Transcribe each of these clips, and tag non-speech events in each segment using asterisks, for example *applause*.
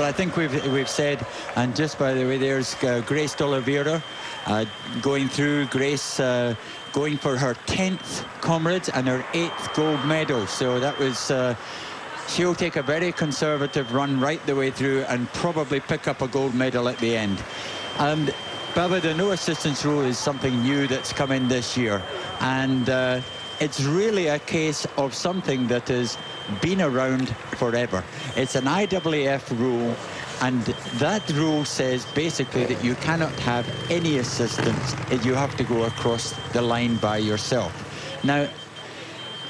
Well, I think we've we've said, and just by the way, there's uh, Grace D'Oliveira uh, going through. Grace uh, going for her 10th comrades and her 8th gold medal. So that was... Uh, she'll take a very conservative run right the way through and probably pick up a gold medal at the end. And Baba, the no assistance rule is something new that's come in this year. And uh, it's really a case of something that has been around forever. It's an IWF rule, and that rule says basically that you cannot have any assistance. You have to go across the line by yourself. Now,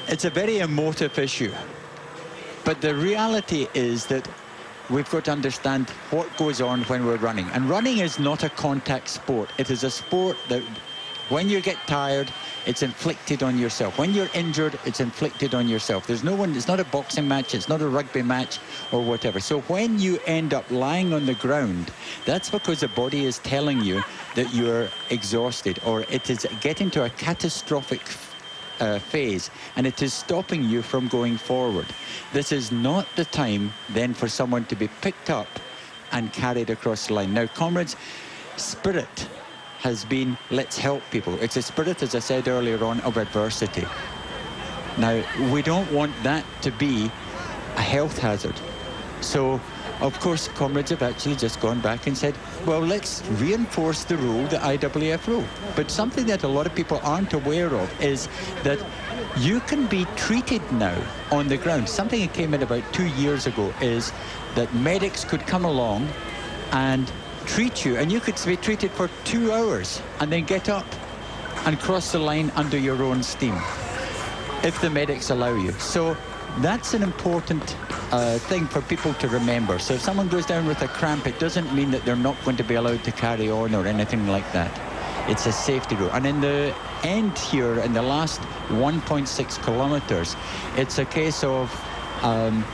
it's a very emotive issue, but the reality is that we've got to understand what goes on when we're running. And running is not a contact sport. It is a sport that when you get tired, it's inflicted on yourself. When you're injured, it's inflicted on yourself. There's no one, it's not a boxing match, it's not a rugby match or whatever. So when you end up lying on the ground, that's because the body is telling you that you're exhausted or it is getting to a catastrophic uh, phase and it is stopping you from going forward. This is not the time then for someone to be picked up and carried across the line. Now, comrades, spirit has been let's help people. It's a spirit, as I said earlier on, of adversity. Now, we don't want that to be a health hazard. So, of course, comrades have actually just gone back and said, well, let's reinforce the rule, the IWF rule. But something that a lot of people aren't aware of is that you can be treated now on the ground. Something that came in about two years ago is that medics could come along and treat you, and you could be treated for two hours and then get up and cross the line under your own steam, if the medics allow you. So that's an important uh, thing for people to remember. So if someone goes down with a cramp, it doesn't mean that they're not going to be allowed to carry on or anything like that. It's a safety rule. And in the end here, in the last 1.6 kilometres, it's a case of um,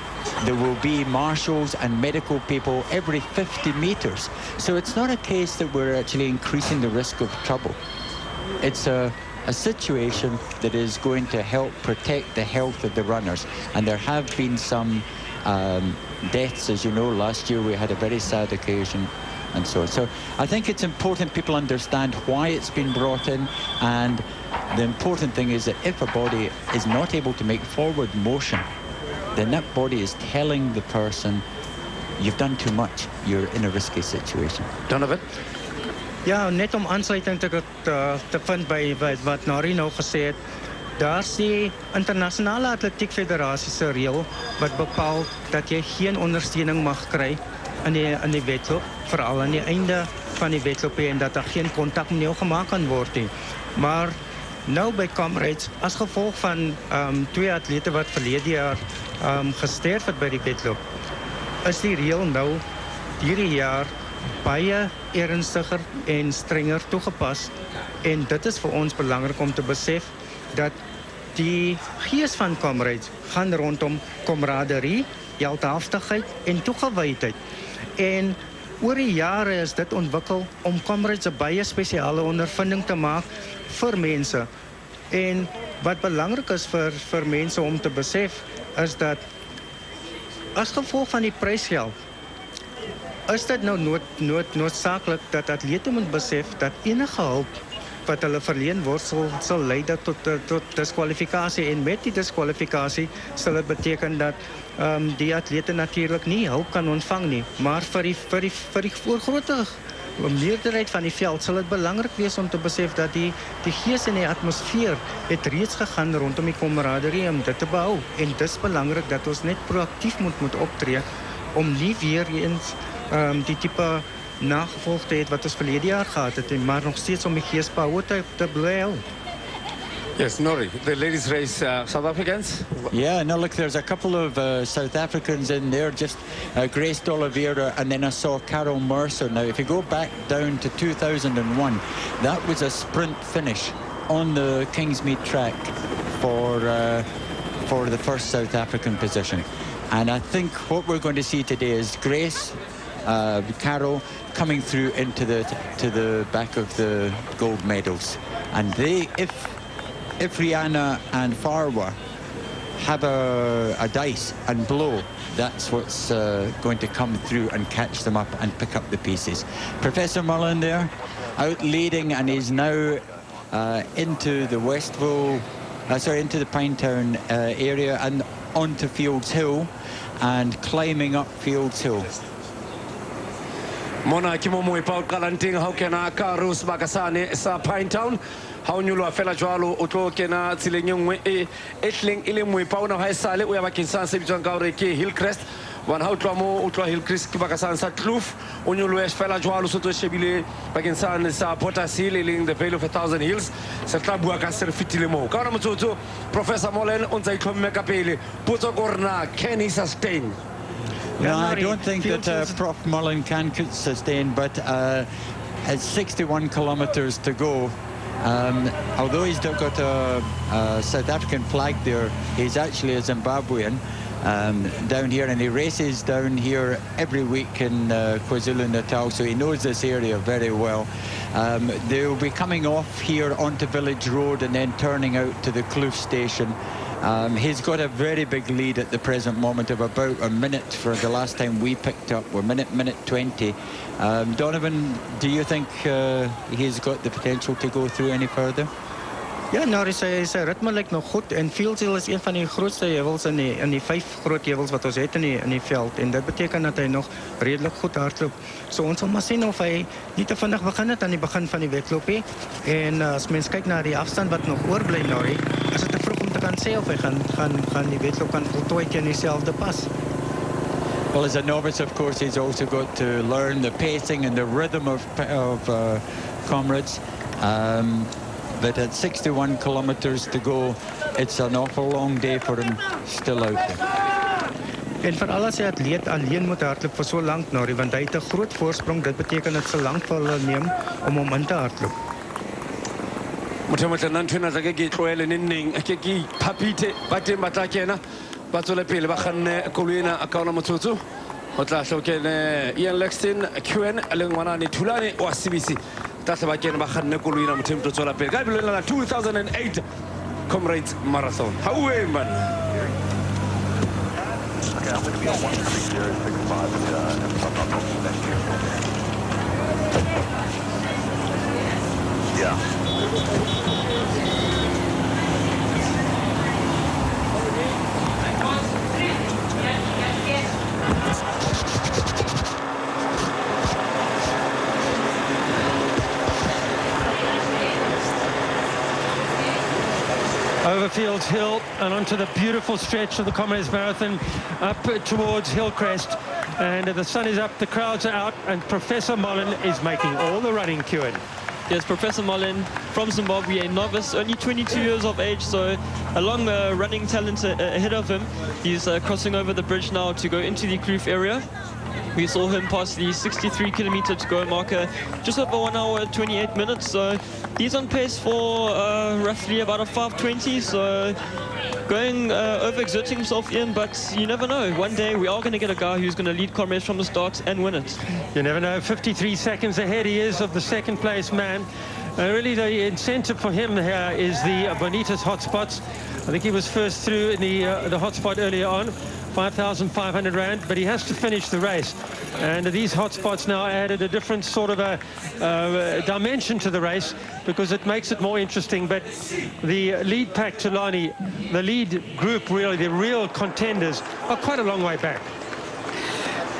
there will be marshals and medical people every 50 metres. So it's not a case that we're actually increasing the risk of trouble. It's a, a situation that is going to help protect the health of the runners. And there have been some um, deaths, as you know. Last year we had a very sad occasion and so on. So I think it's important people understand why it's been brought in and the important thing is that if a body is not able to make forward motion then that body is telling the person, you've done too much, you're in a risky situation. Donovan? Ja, net om aansluiting te, te, te vind by, by wat Nari nou gesê het, daar die internasionale atletiek federasie se reël wat bepaal dat jy geen ondersteuning mag kry in die in die wedloop veral aan die einde van die wedloop en dat daar geen kontak met jou gemaak kan word nie. Maar nou by Comrades as gevolg van ehm um, twee atlete wat verlede jaar um, het by die wedloop, is die reël nou hierdie jaar baie ernstiger en strenger toegepas en dit is vir ons belangrik om te besef dat die gees van Comrades gaan rondom kameraderie, heldhaftigheid en toegewydheid. En oor die jare is dit ontwikkel om Comrades 'n baie spesiale ondervinding te maak vir mense. En wat belangrik is vir vir mense om te besef is dat as gevolg van die prysgeld is dit nou nood nood dat atlete moet besef dat enige hulp wat hulle verleen word sal lei tot tot diskwalifikasie en met die diskwalifikasie sal dit beteken dat um, die atlete natuurlik nie hulp kan ontvang nie maar vir die vir die Om meerderheid van die veld sal dit belangrik wees om te besef dat die die gees en die atmosfeer het reeds gegaan rondom die kameraderie om dit te behou en dis belangrik dat ons net proaktief moet moet optree om nie weer eens ehm die tipe nagevolg te hê wat ons verlede jaar gehad het maar nog steeds om die gees te, te. Yes, Norrie, the ladies race uh, South Africans? Yeah, no, look, there's a couple of uh, South Africans in there, just uh, Grace D'Oliveira, and then I saw Carol Mercer. Now, if you go back down to 2001, that was a sprint finish on the Kingsmead track for, uh, for the first South African position. And I think what we're going to see today is Grace, uh, Carol coming through into the to the back of the gold medals. And they, if if Riana and Farwa have a, a dice and blow, that's what's uh, going to come through and catch them up and pick up the pieces. Professor Mullen there, out leading, and he's now uh, into the Westville, uh, sorry, into the Pinetown uh, area and onto Fields Hill and climbing up Fields Hill. mona ke mo moe paul kalanting ha o kena ka ro sebaka sa pinetown ha o nyoloa fela jwalo o tlo kena tseleng e nngwe e e hleng e le moe paona ha e sale o ya bakeng sane se bitswang ka gore ke hillcrest. Wane ha o tloa mo o tloa hillcrest ke baka sane sa kloof. O nyoloe fela jwalo se tlo shebile bakeng sane sa potas hill e leng the vale of a thousand hills. Se tla bua ka se re fetile moo. Ka ona motsotso professor molen o ntse a itlhomme ka pele. Potso ko gore can he sustain? No, I don't think that uh, Prof. Mullen can sustain, but uh, has 61 kilometres to go. Um, although he's got a, a South African flag there, he's actually a Zimbabwean um, down here, and he races down here every week in uh, KwaZulu-Natal, so he knows this area very well. Um, they'll be coming off here onto Village Road and then turning out to the Kloof station. Um, he's got a very big lead at the present moment of about a minute for the last time we picked up. We're minute, minute 20. Um, Donovan, do you think uh, he's got the potential to go through any further? Ja, Norrie sy sy ritme lyk nog goed en Fields Hill is een van die grootste heuwels in die in die vyf groot heuwels wat ons het in die in die veld en dit beteken dat hy nog redelik goed hardloop. So ons sal maar sien of hy nie te vinnig begin het aan die begin van die wedloop nie. En uh, as mens kyk na die afstand wat nog oorbly Norrie, is dit te of hy gaan gaan gaan die wedloop kan voltooi teen dieselfde pas. Well, as a novice, of course, he's also got to learn the pacing and the rhythm of, of uh, comrades. Um, but at 61 kilometres to go, it's an awful long day for him still out there. En veral as hy atleet alleen moet hardloop vir so lank Norrie want hy het 'n groot voorsprong. Dit beteken dit sal lank vir hulle neem om hom in te hardloop. Motho motle nna ntho ena tla ke ke tloele nenneng ke ke iphapithe ba teng ba tla kena ba tswele pele ba kganne koloi ena ka ona go tla tle kene ian lexton qn le ngwanane thulane wa cbc tla tle ba kene ba kganne koloi ena motho e tswela pele ka lebelo lena 2008 comrades marathon hauwe man Okay, I'm going to be on 13065 if I'm not wrong. Thank you. Yeah. Over Fields Hill and onto the beautiful stretch of the Comrades Marathon up towards Hillcrest. And the sun is up, the crowds are out, and Professor Mullen is making all the running, Kewen. Yes, Professor Mullen from Zimbabwe, a novice, only 22 years of age, so a long uh, running talent uh, ahead of him. He's uh, crossing over the bridge now to go into the Kloof area. We saw him pass the 63 kilometer to go marker just over one hour 28 minutes. So he's on pace for uh, roughly about a 520. So going uh, overexerting himself in, but you never know. One day we are going to get a guy who's going to lead comrades from the start and win it. You never know, 53 seconds ahead he is of the second place man. Uh, really, the incentive for him here is the Bonitas hotspots. I think he was first through in the, uh, the hotspot earlier on, 5,500 Rand, but he has to finish the race. And these hotspots now added a different sort of a uh, dimension to the race because it makes it more interesting. But the lead pack, Tulani, the lead group, really, the real contenders, are quite a long way back.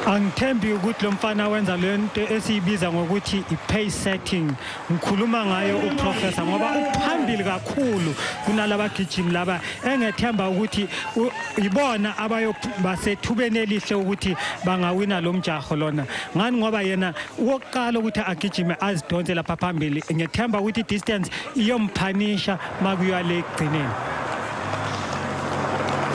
Angithembi ukuthi lo mfana wenza le nto esiyibiza ngokuthi i-pace setting. Ngikhuluma ngayo uprofessor ngoba uphambili kakhulu kunalaba gijimi laba engethemba ukuthi u- yibona abayo basethubeni elihle ukuthi bangawina lo mjaho lona. Ngani ngoba yena wokuqala ukuthi agijime azidonse lapha phambili ngethemba ukuthi i-distance iyomphanisha makuyiwa le ekugcineni.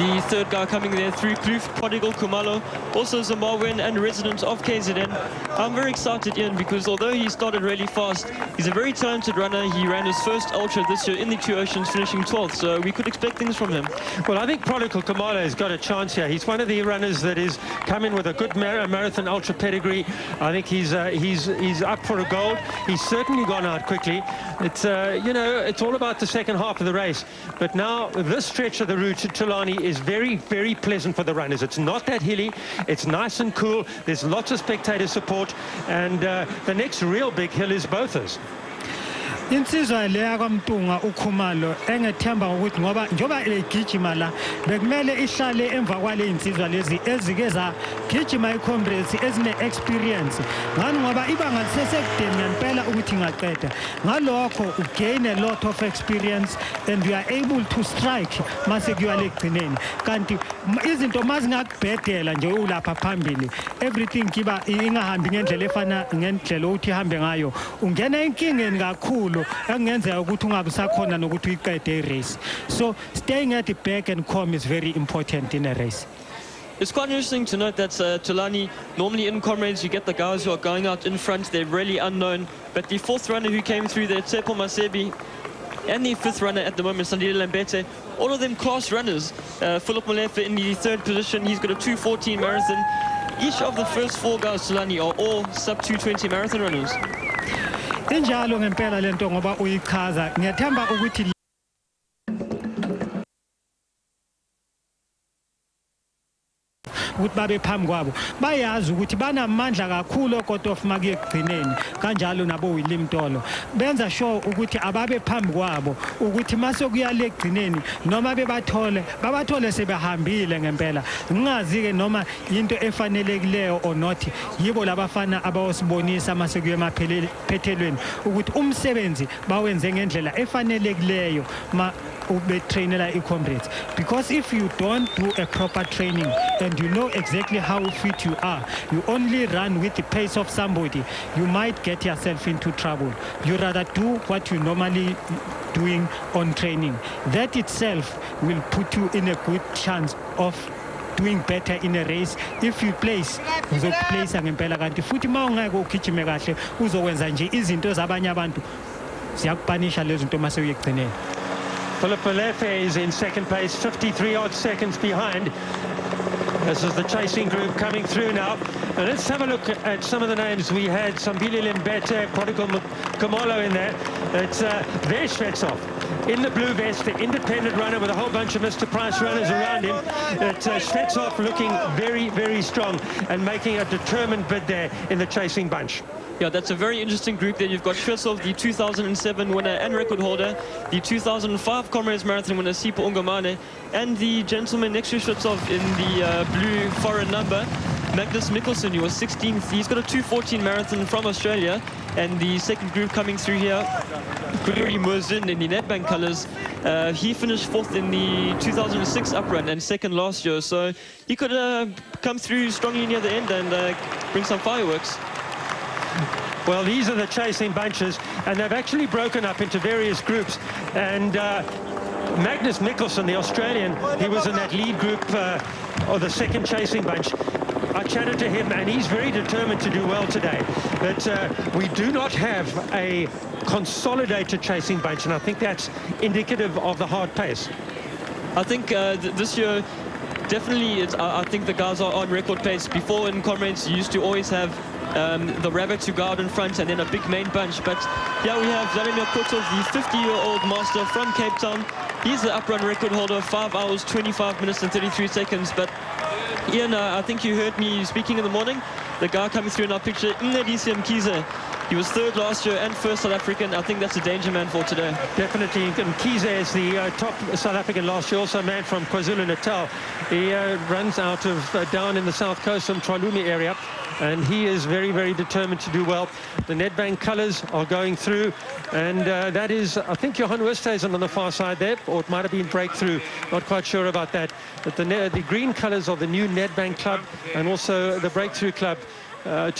The third guy coming there through Kloof, Prodigal Kumalo, also Zimbabwean and resident of KZN. I'm very excited, Ian, because although he started really fast, he's a very talented runner. He ran his first ultra this year in the Two Oceans, finishing 12th, so we could expect things from him. Well, I think Prodigal Kumalo has got a chance here. He's one of the runners that is coming with a good mar- marathon ultra pedigree. I think he's uh, he's he's up for a gold. He's certainly gone out quickly. It's uh, you know it's all about the second half of the race. But now this stretch of the route to Tulani is is very, very pleasant for the runners. It's not that hilly. It's nice and cool. There's lots of spectator support. And uh, the next real big hill is Bothas. Insizwa leya kwamtunga ukhumalo engethemba ukuthi ngoba njengoba egijima la bekumele ihlale emva kwale insizwa lezi ezike zagijima icomrades ezine-experience. Ngani? Ngoba ibanga lisesekudeni ngempela ukuthi ingaqeda. Ngalokho ugain a lot of experience and you are able to strike mase kuyiwa lekugcineni kanti izinto mazingakubhedela nje ulapha phambili everything kiba ingahambi ngendlela efana ngendlela ukuthi ihambe ngayo ungena enkingeni kakhulu. Ukuthi ungabi sakhona nokuthi uyiqede so staying at the back and calm is very important in a race It's quite interesting to note that uh, Tulani, normally in comrades, you get the guys who are going out in front, they're really unknown. But the fourth runner who came through there, Tsepo Masebi, and the fifth runner at the moment, Sandile Lambete, all of them class runners. Uh, Philip Molefe in the third position, he's got a 2.14 marathon. Each of the first four guys, Tulani, are all sub 220 marathon runners. Ukuthi babe phambi kwabo. Bayazi ukuthi banamandla kakhulu okotof makuye ekugcineni kanjalo nabo William Tolo. Benza sure ukuthi ababe phambi kwabo ukuthi mase kuya le ekugcineni noma bebathole babathole sebehambile ngempela. Ngingazi ke noma into efanelekileyo or not yibo labafana abawosibonisa mase kuye emaphethelweni ukuthi umsebenzi bawenze ngendlela efanelekileyo ma betrainela i-comrades because if you don't do a proper training and you know exactly how fit you are you only run with the pace of somebody you might get yourself into trouble. You rather do what you normally doing on training. That itself will put you in a good chance of doing better in a race. If you place uzokuplacea ngempela kanti futhi uma ungeke ugijime kahle uzokwenza nje izinto zabanye abantu. Ziyakupanisha lezo zinto mase uyekugcineni Philip Molefe is in second place, 53 odd seconds behind. This is the chasing group coming through now. And let's have a look at some of the names. We had Sambili Limbete, Prodigal Kumalo in there. It's uh, there's Shvetsov in the blue vest, the independent runner with a whole bunch of Mr. Price runners around him. It's uh, Shvetsov looking very, very strong and making a determined bid there in the chasing bunch. Yeah, that's a very interesting group there. You've got Shvetsov, the 2007 winner and record holder, the 2005 Comrades Marathon winner, Sipho Ngomane, and the gentleman next to Shvetsov in the uh, blue foreign number, Magnus Mikkelsen, who was 16th. He's got a 2.14 marathon from Australia. And the second group coming through here, Kuluri Murzin in the Nedbank colours. Uh, he finished fourth in the 2006 uprun and second last year. So he could uh, come through strongly near the end and uh, bring some fireworks. Well, these are the chasing bunches, and they've actually broken up into various groups. And uh, Magnus Mikkelsen, the Australian, he was in that lead group, uh, or the second chasing bunch. I chatted to him, and he's very determined to do well today. But uh, we do not have a consolidated chasing bunch, and I think that's indicative of the hard pace. I think uh, th this year, definitely, I, I think the guys are on record pace. Before in Comrades, you used to always have um, the rabbits who out in front and then a big main bunch. But yeah, we have Vladimir Kotov, the 50-year-old master from Cape Town. He's the uprun record holder, 5 hours, 25 minutes and 33 seconds. But Ian, uh, I think you heard me speaking in the morning. The guy coming through in our picture, Mncedisi Mkhize. He was third last year and first South African. I think that's a danger man for today. Definitely. And Kize is the uh, top South African last year, also a man from KwaZulu-Natal. He uh, runs out of uh, down in the south coast from Tralumi area. And he is very, very determined to do well. The Nedbank colours are going through. And uh, that is, I think Johan Westhuizen on the far side there, or it might have been Breakthrough. Not quite sure about that. But the, the green colours of the new Nedbank club and also the Breakthrough club uh,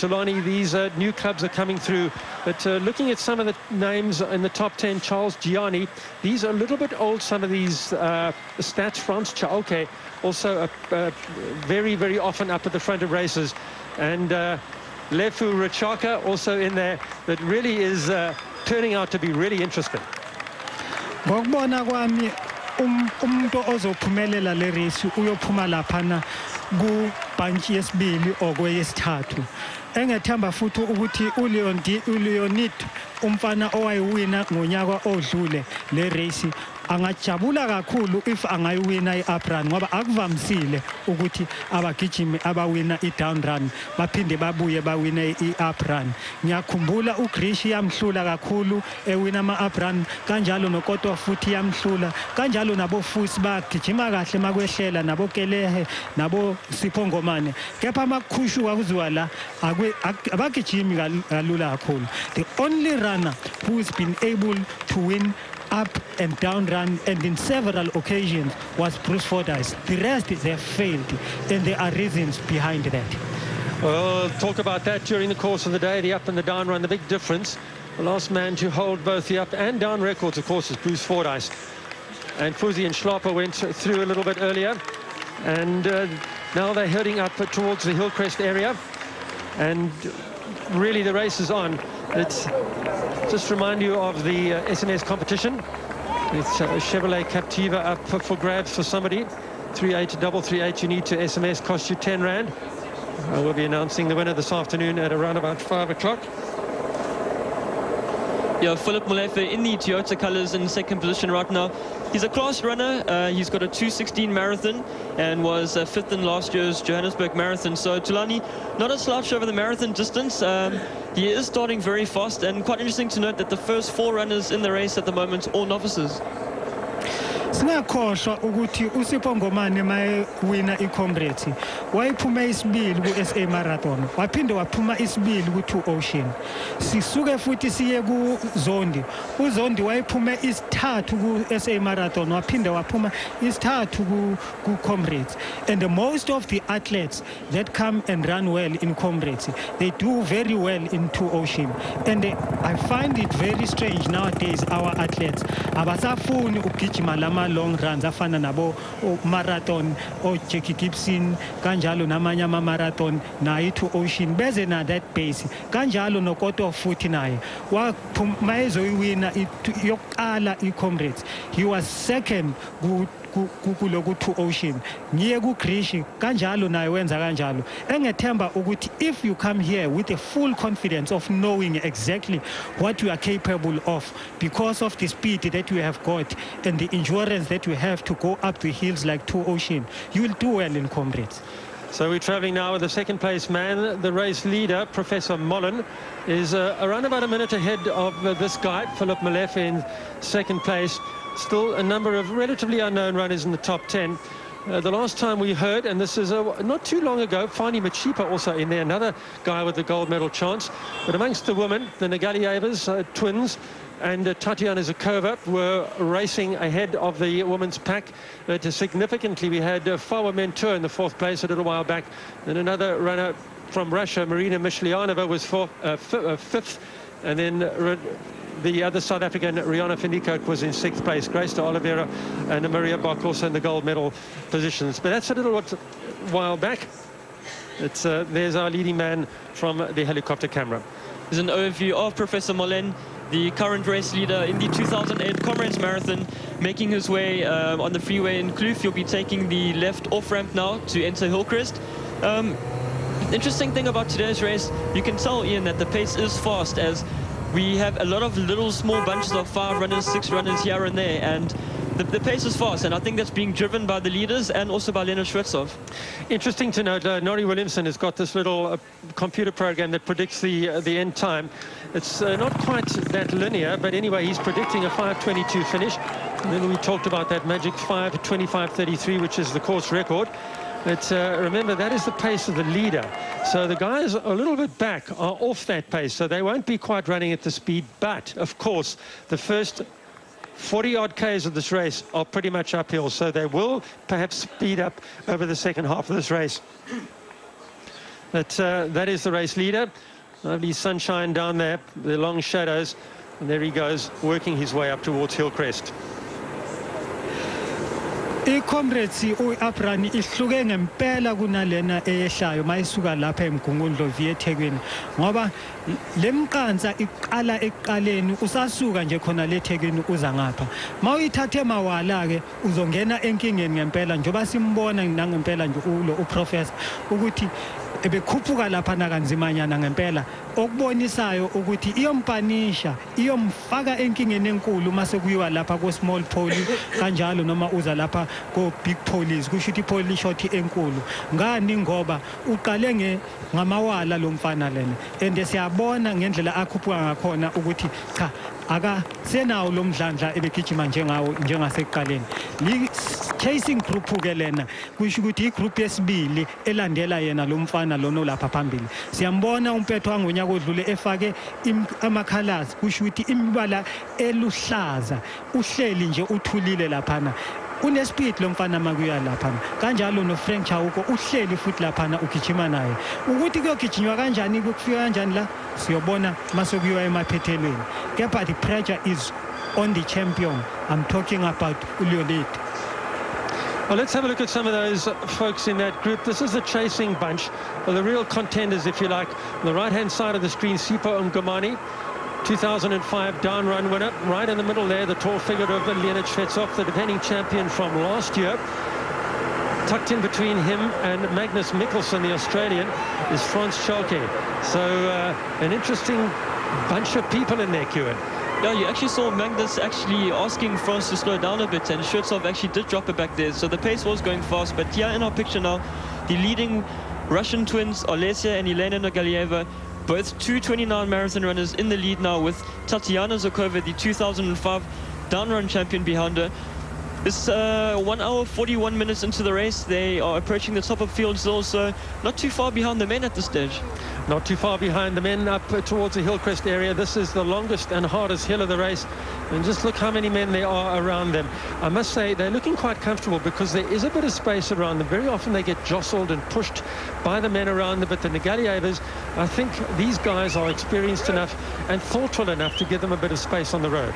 these uh, new clubs are coming through. But uh, looking at some of the names in the top 10, Charles Gianni, these are a little bit old, some of these uh, stats. France Chaoke, also uh, uh, very, very often up at the front of races. And uh, Lefu Rachaka also in there, that really is uh, turning out to be really interesting. kwami um- umuntu ozophumelela le race uyophuma yesibili engethemba futhi ukuthi uleonid umfana owayiwina ngonyaka odlule le race angajabula kakhulu if angayiwina i-up run ngoba akuvamisile ukuthi abagijimi abawina i-down run baphinde babuye bawine i-up run ngiyakhumbula ugrish yamhlula kakhulu ewina ama-up run kanjalo nokoto futhi yamhlula kanjalo nabo fusi bagijima kahle makwehlela nabo kelehe nabo siphongomane kepha amakhushu kuziwa la abagijimi kal- kalula kakhulu. The only runner who has been able to win up and down run and in several occasions was Bruce Fordyce. The rest they have failed and there are reasons behind that. Well, talk about that during the course of the day, the up and the down run, the big difference. The last man to hold both the up and down records, of course, is Bruce Fordyce. And Fusi Nhlapo went through a little bit earlier. And uh, now they're heading up towards the Hillcrest area. And really the race is on. Let's just remind you of the uh, SMS competition. It's uh, Chevrolet Captiva up for, grabs for somebody. 38338 you need to SMS, cost you 10 Rand. Uh, we'll be announcing the winner this afternoon at around about 5 o'clock. Yeah, Philip Molefe in the Toyota colours in second position right now. He's a class runner. Uh, he's got a 216 marathon and was uh, fifth in last year's Johannesburg Marathon. So Tulani, not a slouch over the marathon distance. Um, he is starting very fast and quite interesting to note that the first four runners in the race at the moment all novices. Singakhohlwa ukuthi usipho ngomane mayewina i-comrades wayephume isibili ku-sa marathon waphinde waphuma isibili ku-two ocean. Sisuke futhi siye kuzondi. Uzondi wayephume isithathu ku-sa marathon waphinde waphuma isithathu ku- ku-comrades. And most of the athletes that come and run well in comrades they do very well in two ocean. And uh, i find it very strange nowadays our athletes abasafuni ukugijima lama long runs afana nabo o- marathon oh, o-jackie gibson kanjalo namanye ama-marathon naye i-two ocean beze na that base kanjalo nokoto futhi naye. Waphum- ma ezoyiwina i- yokuqala i-comrades he was second ku- ku- ku- kuloku two ocean ngiye kanjalo naye wenza kanjalo engethemba ukuthi if you come here with a full confidence of knowing exactly what you are capable of because of the speed that you have got and the endurance that you have to go up the hills like two ocean you will do well in comrades So we're traveling now with the second place man. The race leader, Professor Mullen, is uh, around about a minute ahead of uh, this guy, Philip Molefe, in second place. Still a number of relatively unknown runners in the top 10. Uh, the last time we heard, and this is not too long ago, Fani Machipa also in there, another guy with the gold medal chance. But amongst the women, the Nurgalievas, uh, twins, and uh, Tatiana Zhukova were racing ahead of the women's pack. Uh, significantly, we had uh, Farwa Mentoor in the fourth place a little while back. Then another runner from Russia, Marina Mishlianova, was fourth, uh, uh, fifth. And then uh, the other South African, Riana van Niekerk, was in sixth place. Grace D'Oliveira and Maria Bach also in the gold medal positions. But that's a little while back. It's, uh, there's our leading man from the helicopter camera. There's an overview of Professor Mullen, the current race leader in the 2008 Comrades Marathon, making his way um, on the freeway in Kloof. He'll be taking the left off-ramp now to enter Hillcrest. Um, interesting thing about today's race, you can tell, Ian, that the pace is fast as we have a lot of little small bunches of five runners, six runners here and there, and the, the pace is fast, and I think that's being driven by the leaders and also by Leonard Shvetsov. Interesting to note, uh, Norrie Williamson has got this little uh, computer program that predicts the uh, the end time. It's uh, not quite that linear, but anyway, he's predicting a 5:22 finish. And then we talked about that magic 5:25:33, which is the course record. But uh, remember, that is the pace of the leader. So the guys a little bit back are off that pace, so they won't be quite running at the speed. But of course, the first 40 odd Ks of this race are pretty much uphill, so they will perhaps speed up over the second half of this race. But uh, that is the race leader. Lovely sunshine down there, the long shadows, and there he goes, working his way up towards Hillcrest. I-comrades u-abrani ihluke ngempela kunalena eyehlayo mayisuka lapha emgungundlo via ethekwini ngoba le mqansa iqala ekuqaleni usasuka nje khona le ethekwini uza ngapha. Ma uyithathe mawala-ke uzongena enkingeni ngempela njengoba simbona nangempela nje ulo uprofessor ukuthi ebekhuphuka laphana kanzimanyana ngempela okubonisayo ukuthi iyompanisha iyomfaka enkingeni enkulu mase kuyiwa lapha ko-small poli kanjalo noma uza lapha ko-big police kusho ukuthi ipoli shot enkulu. Ngani? Ngoba uqale ngamawala lo mfana lena and siyabona ngendlela akhuphuka ngakhona ukuthi cha akasenawo lo mdlandla ebegijima njengawo njengasekuqaleni. Chasing group ke lena kusho ukuthi igroup yesibili elandela yena lo mfana lona olapha phambili. Siyambona umpetho wangonyaka odlule efake ama-colors kusho ukuthi imibala eluhlaza uhleli nje uthulile laphana. Unespeed lo mfana makuya laphana. Kanjalo nofrank chawuko uhleli futhi laphana ugijima naye. Ukuthi kuyogijinywa kanjani kufika kanjani la? Siyobona masokuyiwa emaphethelweni. Kepha the pressure is on the champion. I'm talking about uleolid Well, let's have a look at some of those folks in that group. This is the chasing bunch, the real contenders, if you like. On the right-hand side of the screen, Sipho Ngomane, 2005 down run winner. Right in the middle there, the tall figure of Leonid Shvetsov, the defending champion from last year. Tucked in between him and Magnus Mikkelsen, the Australian, is Franz Schalke. So uh, an interesting bunch of people in there, Kieran. Yeah, you actually saw Magnus actually asking France to slow down a bit, and Shvetsov actually did drop it back there. So the pace was going fast. But here in our picture now, the leading Russian twins, Olesia and Elena Nurgalieva, both 229 marathon runners in the lead now with Tatiana Zhukova, the 2005 downrun champion behind her. It's uh, 1 hour 41 minutes into the race. They are approaching the top of Fields also, not too far behind the men at this stage. Not too far behind the men up uh, towards the Hillcrest area. This is the longest and hardest hill of the race. And just look how many men there are around them. I must say they're looking quite comfortable because there is a bit of space around them. Very often they get jostled and pushed by the men around them. But the Nurgalievas, I think these guys are experienced enough and thoughtful enough to give them a bit of space on the road.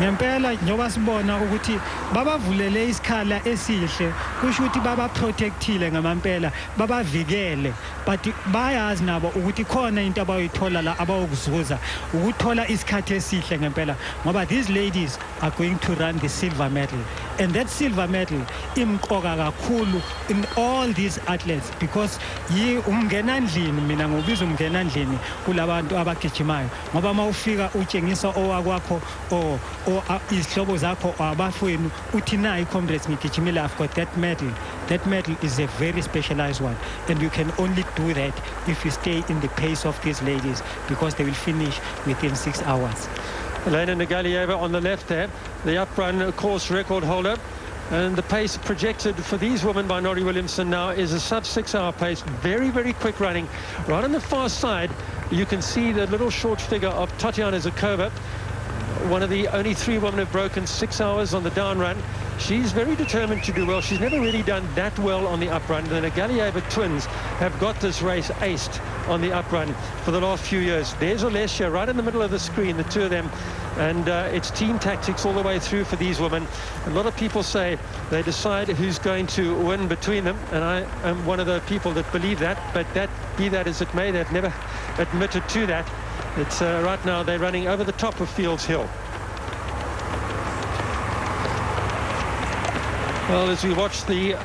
Ngempela njengoba sibona ukuthi babavulele isikhala esihle kusho ukuthi babaprotectile ngamampela babavikele. But bayazi nabo ukuthi khona into abayithola la abayokuzuza ukuthola isikhathi esihle ngempela ngoba these ladies are going to run the silver medal. And that silver medal imqoka kakhulu in all these athletes because yi umngenandlini mina ngobiza umngenandlini kulabantu abagijimayo. Ngoba uma ufika utshengisa owakwakho or a- uh, izihlobo zakho or abafowenu uthi na i-comrades ngigijimile i've got that medal. That medal is a very specialized one. And you can only do that if you stay in the pace of these ladies because they will finish within six hours Elena Nurgalieva on the left there, the uprun course record holder. And the pace projected for these women by Norrie Williamson now is a sub six hour pace. Very, very quick running. Right on the far side, you can see the little short figure of Tatiana Zhukova, one of the only three women who've broken six hours on the down run. She's very determined to do well. She's never really done that well on the up run. The Nurgalieva twins have got this race aced on the up run for the last few years. There's Olesia right in the middle of the screen, the two of them. And uh, it's team tactics all the way through for these women. A lot of people say they decide who's going to win between them. And I am one of the people that believe that. But that, be that as it may, they've never admitted to that. It's uh, right now they're running over the top of Fields Hill. Well, as we watch the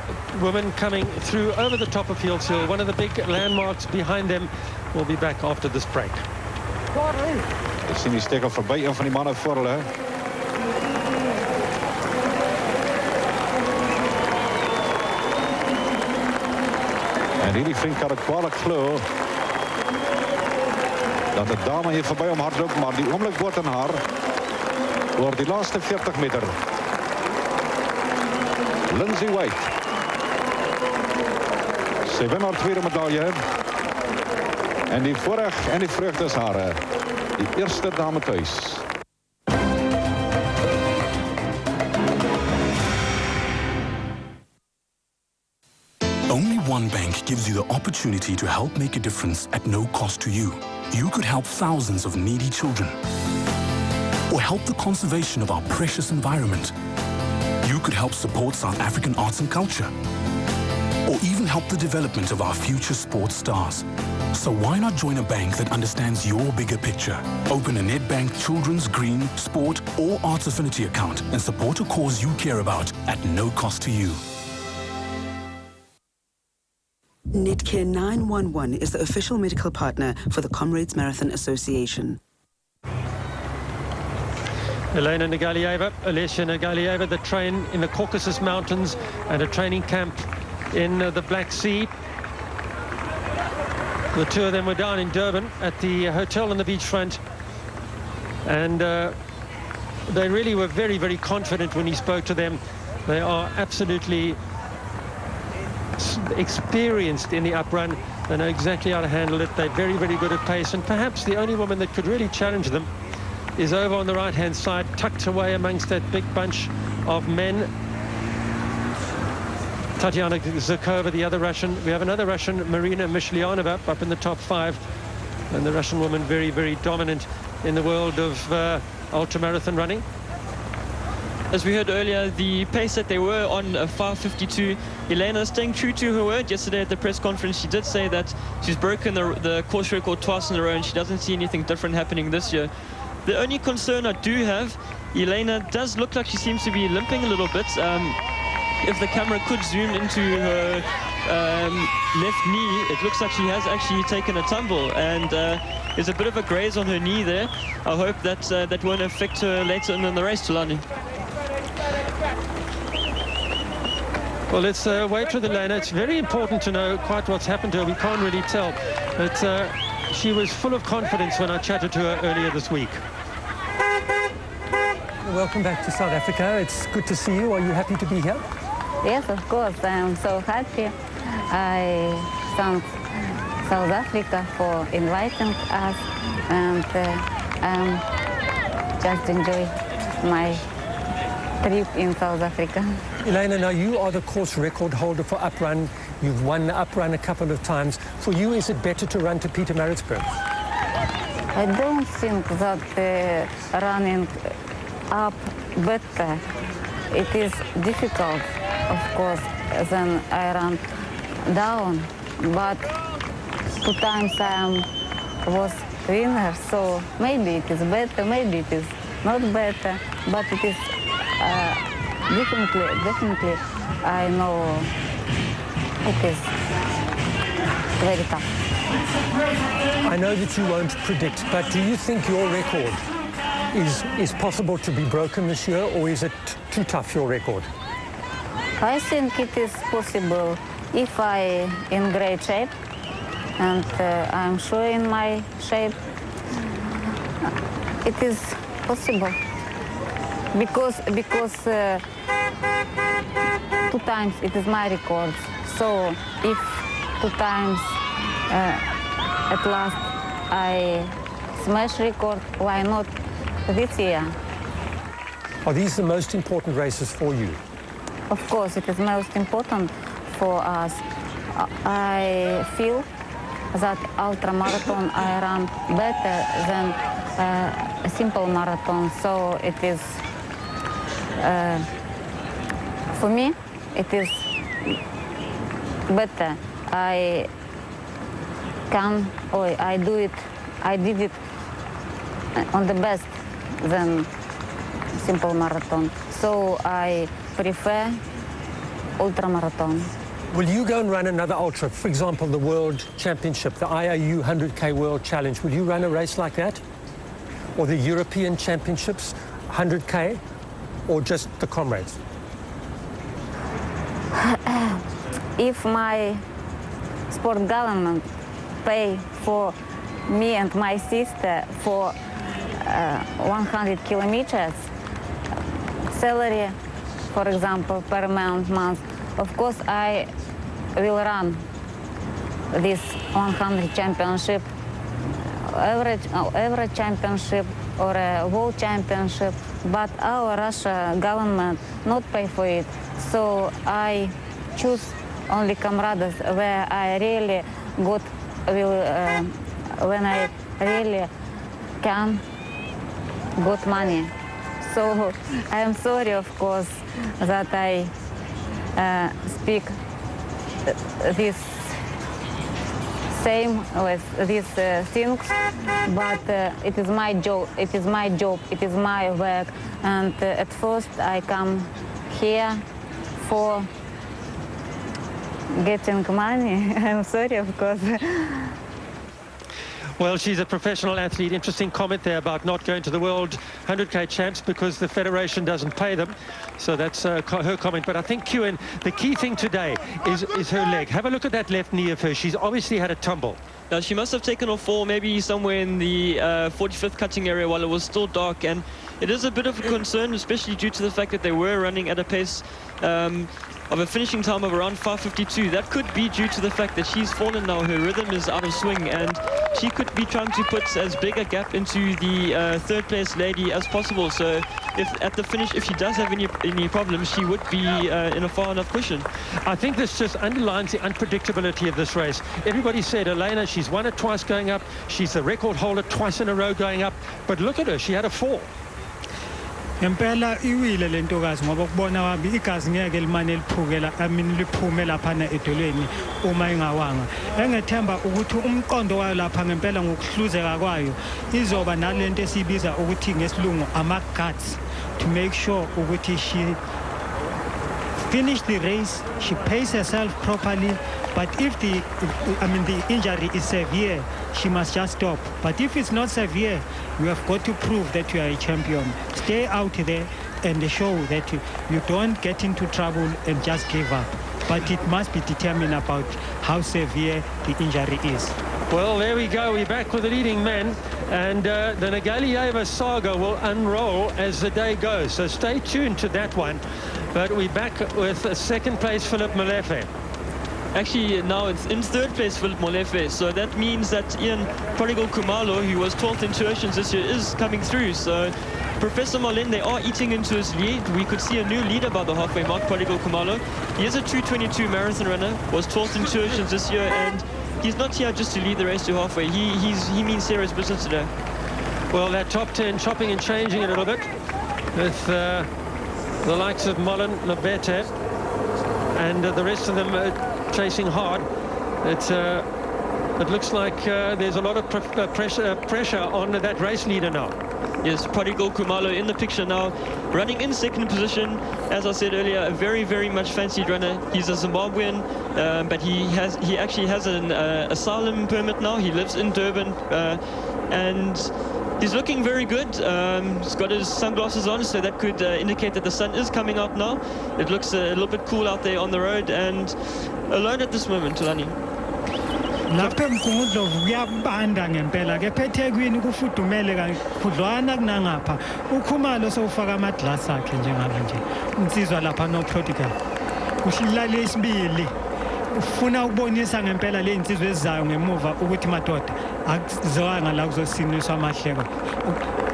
women coming through over the top of Fields Hill, one of the big landmarks behind them, we'll be back after this break. Ik zie die stekker voorbij en van die mannen voor hulle. En hierdie vriend kan het kwalijk glo dat de dame hier voorbij om maar die oomlik wordt aan haar voor die laatste 40 meter. Lindsay White. Ze wint haar tweede medaille. En die voorrecht en die vreugde is haar. Die eerste dame thuis. Only one bank gives you the opportunity to help make a difference at no cost to you. You could help thousands of needy children or help the conservation of our precious environment. You could help support South African arts and culture or even help the development of our future sports stars. So why not join a bank that understands your bigger picture? Open a Nedbank Children's Green, Sport or Arts Affinity account and support a cause you care about at no cost to you. Netcare 911 is the official medical partner for the Comrades Marathon Association. Elena Nurgalieva, Olesia Nurgalieva, the train in the Caucasus Mountains and a training camp in uh, the Black Sea. The two of them were down in Durban at the hotel on the beachfront. And uh, they really were very, very confident when he spoke to them. They are absolutely experienced in the uprun. They know exactly how to handle it. They're very, very good at pace. And perhaps the only woman that could really challenge them is over on the right-hand side, tucked away amongst that big bunch of men. Tatiana Zhukova, the other Russian. We have another Russian, Marina Mishlyanova, up in the top five. And the Russian woman very, very dominant in the world of uh, ultramarathon running. As we heard earlier, the pace that they were on uh, 5.52, Elena staying true to her word. Yesterday at the press conference, she did say that she's broken the, the course record twice in a row and she doesn't see anything different happening this year. The only concern I do have, Elena does look like she seems to be limping a little bit. Um, if the camera could zoom into her um, left knee, it looks like she has actually taken a tumble and uh, there's a bit of a graze on her knee there. I hope that uh, that won't affect her later in the race, Tulani. Well, let's uh, wait for the lane. It's very important to know quite what's happened to her. We can't really tell. But uh, she was full of confidence when I chatted to her earlier this week. Welcome back to South Africa. It's good to see you. Are you happy to be here? Yes, of course. I am so happy. I thank South Africa for inviting us and uh, um, just enjoy my trip in South Africa. Elena, now you are the course record holder for uprun. You've won the uprun a couple of times. For you, is it better to run to Peter Pietermaritzburg? I don't think that uh, running up better. It is difficult, of course, than I run down, but two times I am, was winner, so maybe it is better, maybe it is not better, but it is uh, definitely, definitely, I know it is very tough. I know that you won't predict, but do you think your record is, is possible to be broken this year, or is it too tough, your record? I think it is possible if I in great shape, and uh, I'm sure in my shape, it is possible. Because, because uh, two times it is my record. So if two times uh, at last I smash record, why not this year? Are these the most important races for you? Of course, it is most important for us. I feel that ultra marathon I run better than uh, a simple marathon. So it is, uh, for me, it is better. I can, or I do it, I did it on the best than simple marathon. So I prefer ultra marathon. Will you go and run another ultra? For example, the World Championship, the IAU 100K World Challenge. Will you run a race like that? Or the European Championships, 100K? Or just the comrades? *clears throat* if my sport government pay for me and my sister for uh, 100 kilometers salary, for example, per month, of course I will run this 100 championship, every, every championship or a world championship, but our Russia government not pay for it. So I choose only comrades where I really got will uh, when I really can got money. So *laughs* I am sorry, of course, that I uh, speak this same with these uh, things, but uh, it is my job. It is my job. It is my work. And uh, at first, I come here for getting money. *laughs* I'm sorry, of course. Well, she's a professional athlete. Interesting comment there about not going to the World 100K Champs because the federation doesn't pay them. So that's uh, co her comment. But I think, Kewen, the key thing today is, is her leg. Have a look at that left knee of hers. She's obviously had a tumble. Now, she must have taken a fall maybe somewhere in the uh, 45th cutting area while it was still dark. And it is a bit of a concern, especially due to the fact that they were running at a pace um, of a finishing time of around 5.52. That could be due to the fact that she's fallen now. Her rhythm is out of swing and she could be trying to put as big a gap into the uh, third place lady as possible. So if at the finish, if she does have any, any problems, she would be uh, in a far enough cushion. I think this just underlines the unpredictability of this race. Everybody said, Elena, she's won it twice going up. She's the record holder twice in a row going up. But look at her, she had a fall. Ngempela iwile le ntokazi ngoba kubona wami igazi ngeke limane liphukela amini liphume laphana edolweni uma ingawanga. Engethemba ukuthi umqondo wayo lapha ngempela ngokuhluzeka kwayo izoba nalento esiyibiza ukuthi ngesilungu ama-guts to make sure ukuthi she finish the race she pace herself properly. But if the if, i mean the injury is severe she must just stop but if it's not severe you have got to prove that you are a champion stay out there and show that you, don't get into trouble and just give up but it must be determined about how severe the injury is Well, there we go. We're back with the leading men. And uh, the Nurgalieva saga will unroll as the day goes. So stay tuned to that one. But we're back with second place Philip Molefe. Actually, now it's in third place, Philip Molefe. So that means that Ian Prodigal Kumalo, who was 12th in Two Oceans this year, is coming through. So Professor Mullen, they are eating into his lead. We could see a new leader by the halfway mark, Prodigal Kumalo. He is a 222 marathon runner, was 12th in Two Oceans this year, and he's not here just to lead the race to halfway. He, he's, he means serious business today. Well, that top 10 chopping and changing a little bit with uh, the likes of Mullen, Labete, and uh, the rest of them uh, chasing hard. It, uh, it looks like uh, there's a lot of pre uh, pressure, pressure on that race leader now. Yes, Prodigal Kumalo in the picture now, running in second position. As I said earlier, a very, very much fancied runner. He's a Zimbabwean, um, but he has he actually has an uh, asylum permit now. He lives in Durban, uh, and he's looking very good. Um, he's got his sunglasses on, so that could uh, indicate that the sun is coming out now. It looks a little bit cool out there on the road, and alone at this moment, Tulani. lapha emgungudlovu kuyabanda ngempela kufudumele kunangapha ukhumalo amaglasi akhe njengaba nje insizwa lapha no-prodigal uhlale isibili ufuna ukubonisa ngempela le nsizwa ezizayo ngemuva ukuthi madoda akuzwanga la kuzosiniswa amahleko.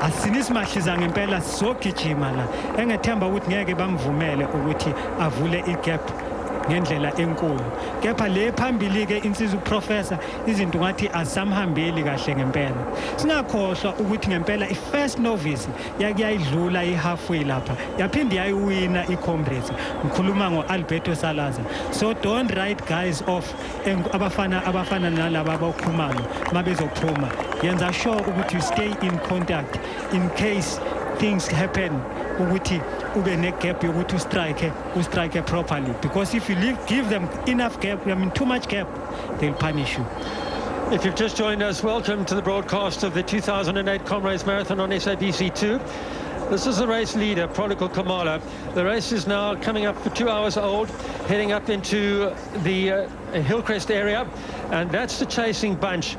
Asinisi mahliza ngempela sizogijima la. Engethemba ukuthi ngeke bamvumele ukuthi avule igap. Ngendlela enkulu. Kepha le phambili-ke insizwa uprofessor izinto ngathi azisamhambeli kahle ngempela. Singakhohlwa ukuthi ngempela i-first novice yakuyayidlula i-halfway lapha yaphinde yayiwina i-comrades ngikhuluma ngo-alberto salaza so don't write guys off abafana abafana nalaba abakhumalo uma bezophuma yenza sure ukuthi you stay in contact in case things happen ukuthi ube ne-gap yokuthi ustrike ustrike properly because if you leave, give them enough gap i mean too much gap they'll punish you If you've just joined us, welcome to the broadcast of the 2008 Comrades Marathon on SABC2. This is the race leader, Prodigal Kumalo. The race is now coming up for two hours old, heading up into the uh, Hillcrest area, and that's the chasing bunch.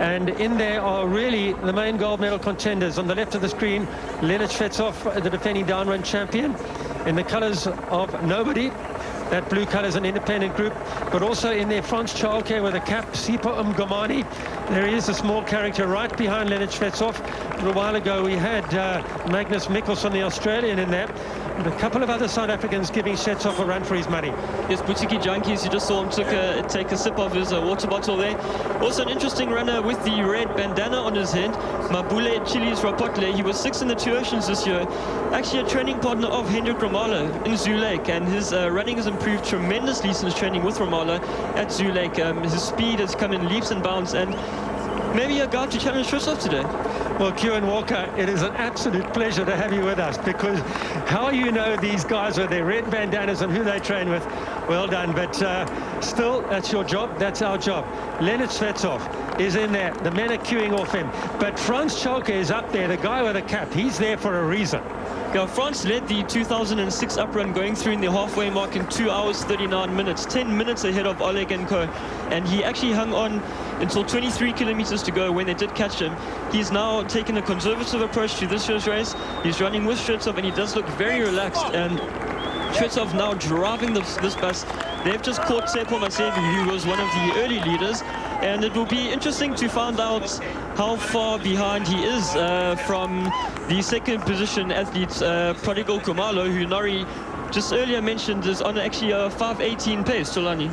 And in there are really the main gold medal contenders. On the left of the screen, Leonard Shvetsov, the defending downrun champion, in the colours of nobody. That blue colour is an independent group, but also in there, France Chauke with a cap, Sipho Ngomane. There is a small character right behind Leonard Shvetsov. A little while ago, we had uh, Magnus Mikkelsen, the Australian, in there. And a couple of other South Africans giving Shvetsov a run for his money. Yes, Butiki Junkies, you just saw him took a, take a sip of his uh, water bottle there. Also an interesting runner with the red bandana on his head, Mabule Chilis Rapotle. He was sixth in the two oceans this year. Actually a training partner of Hendrik Ramaala in Lake, and his uh, running has improved tremendously since training with Ramaala at Lake. Um, his speed has come in leaps and bounds, and maybe a guy to challenge Shvetsov today. Well, Kieran Walker, it is an absolute pleasure to have you with us because how you know these guys with their red bandanas and who they train with, Well done, but uh, still, that's your job, that's our job. Leonard Shvetsov is in there. The men are queuing off him. But Franz Chauke is up there, the guy with the cap. He's there for a reason. Yeah, France led the 2006 up run going through in the halfway mark in 2 hours 39 minutes, 10 minutes ahead of Oleg and Co. And he actually hung on until 23 kilometers to go when they did catch him. He's now taken a conservative approach to this year's race. He's running with Shvetsov and he does look very relaxed. And Shvetsov now driving this, this bus. They've just caught Sepo Masevi, who was one of the early leaders. And it will be interesting to find out how far behind he is uh, from the second position athlete, uh, Prodigal Kumalo, who Norrie just earlier mentioned is on actually a 518 pace, Tolani.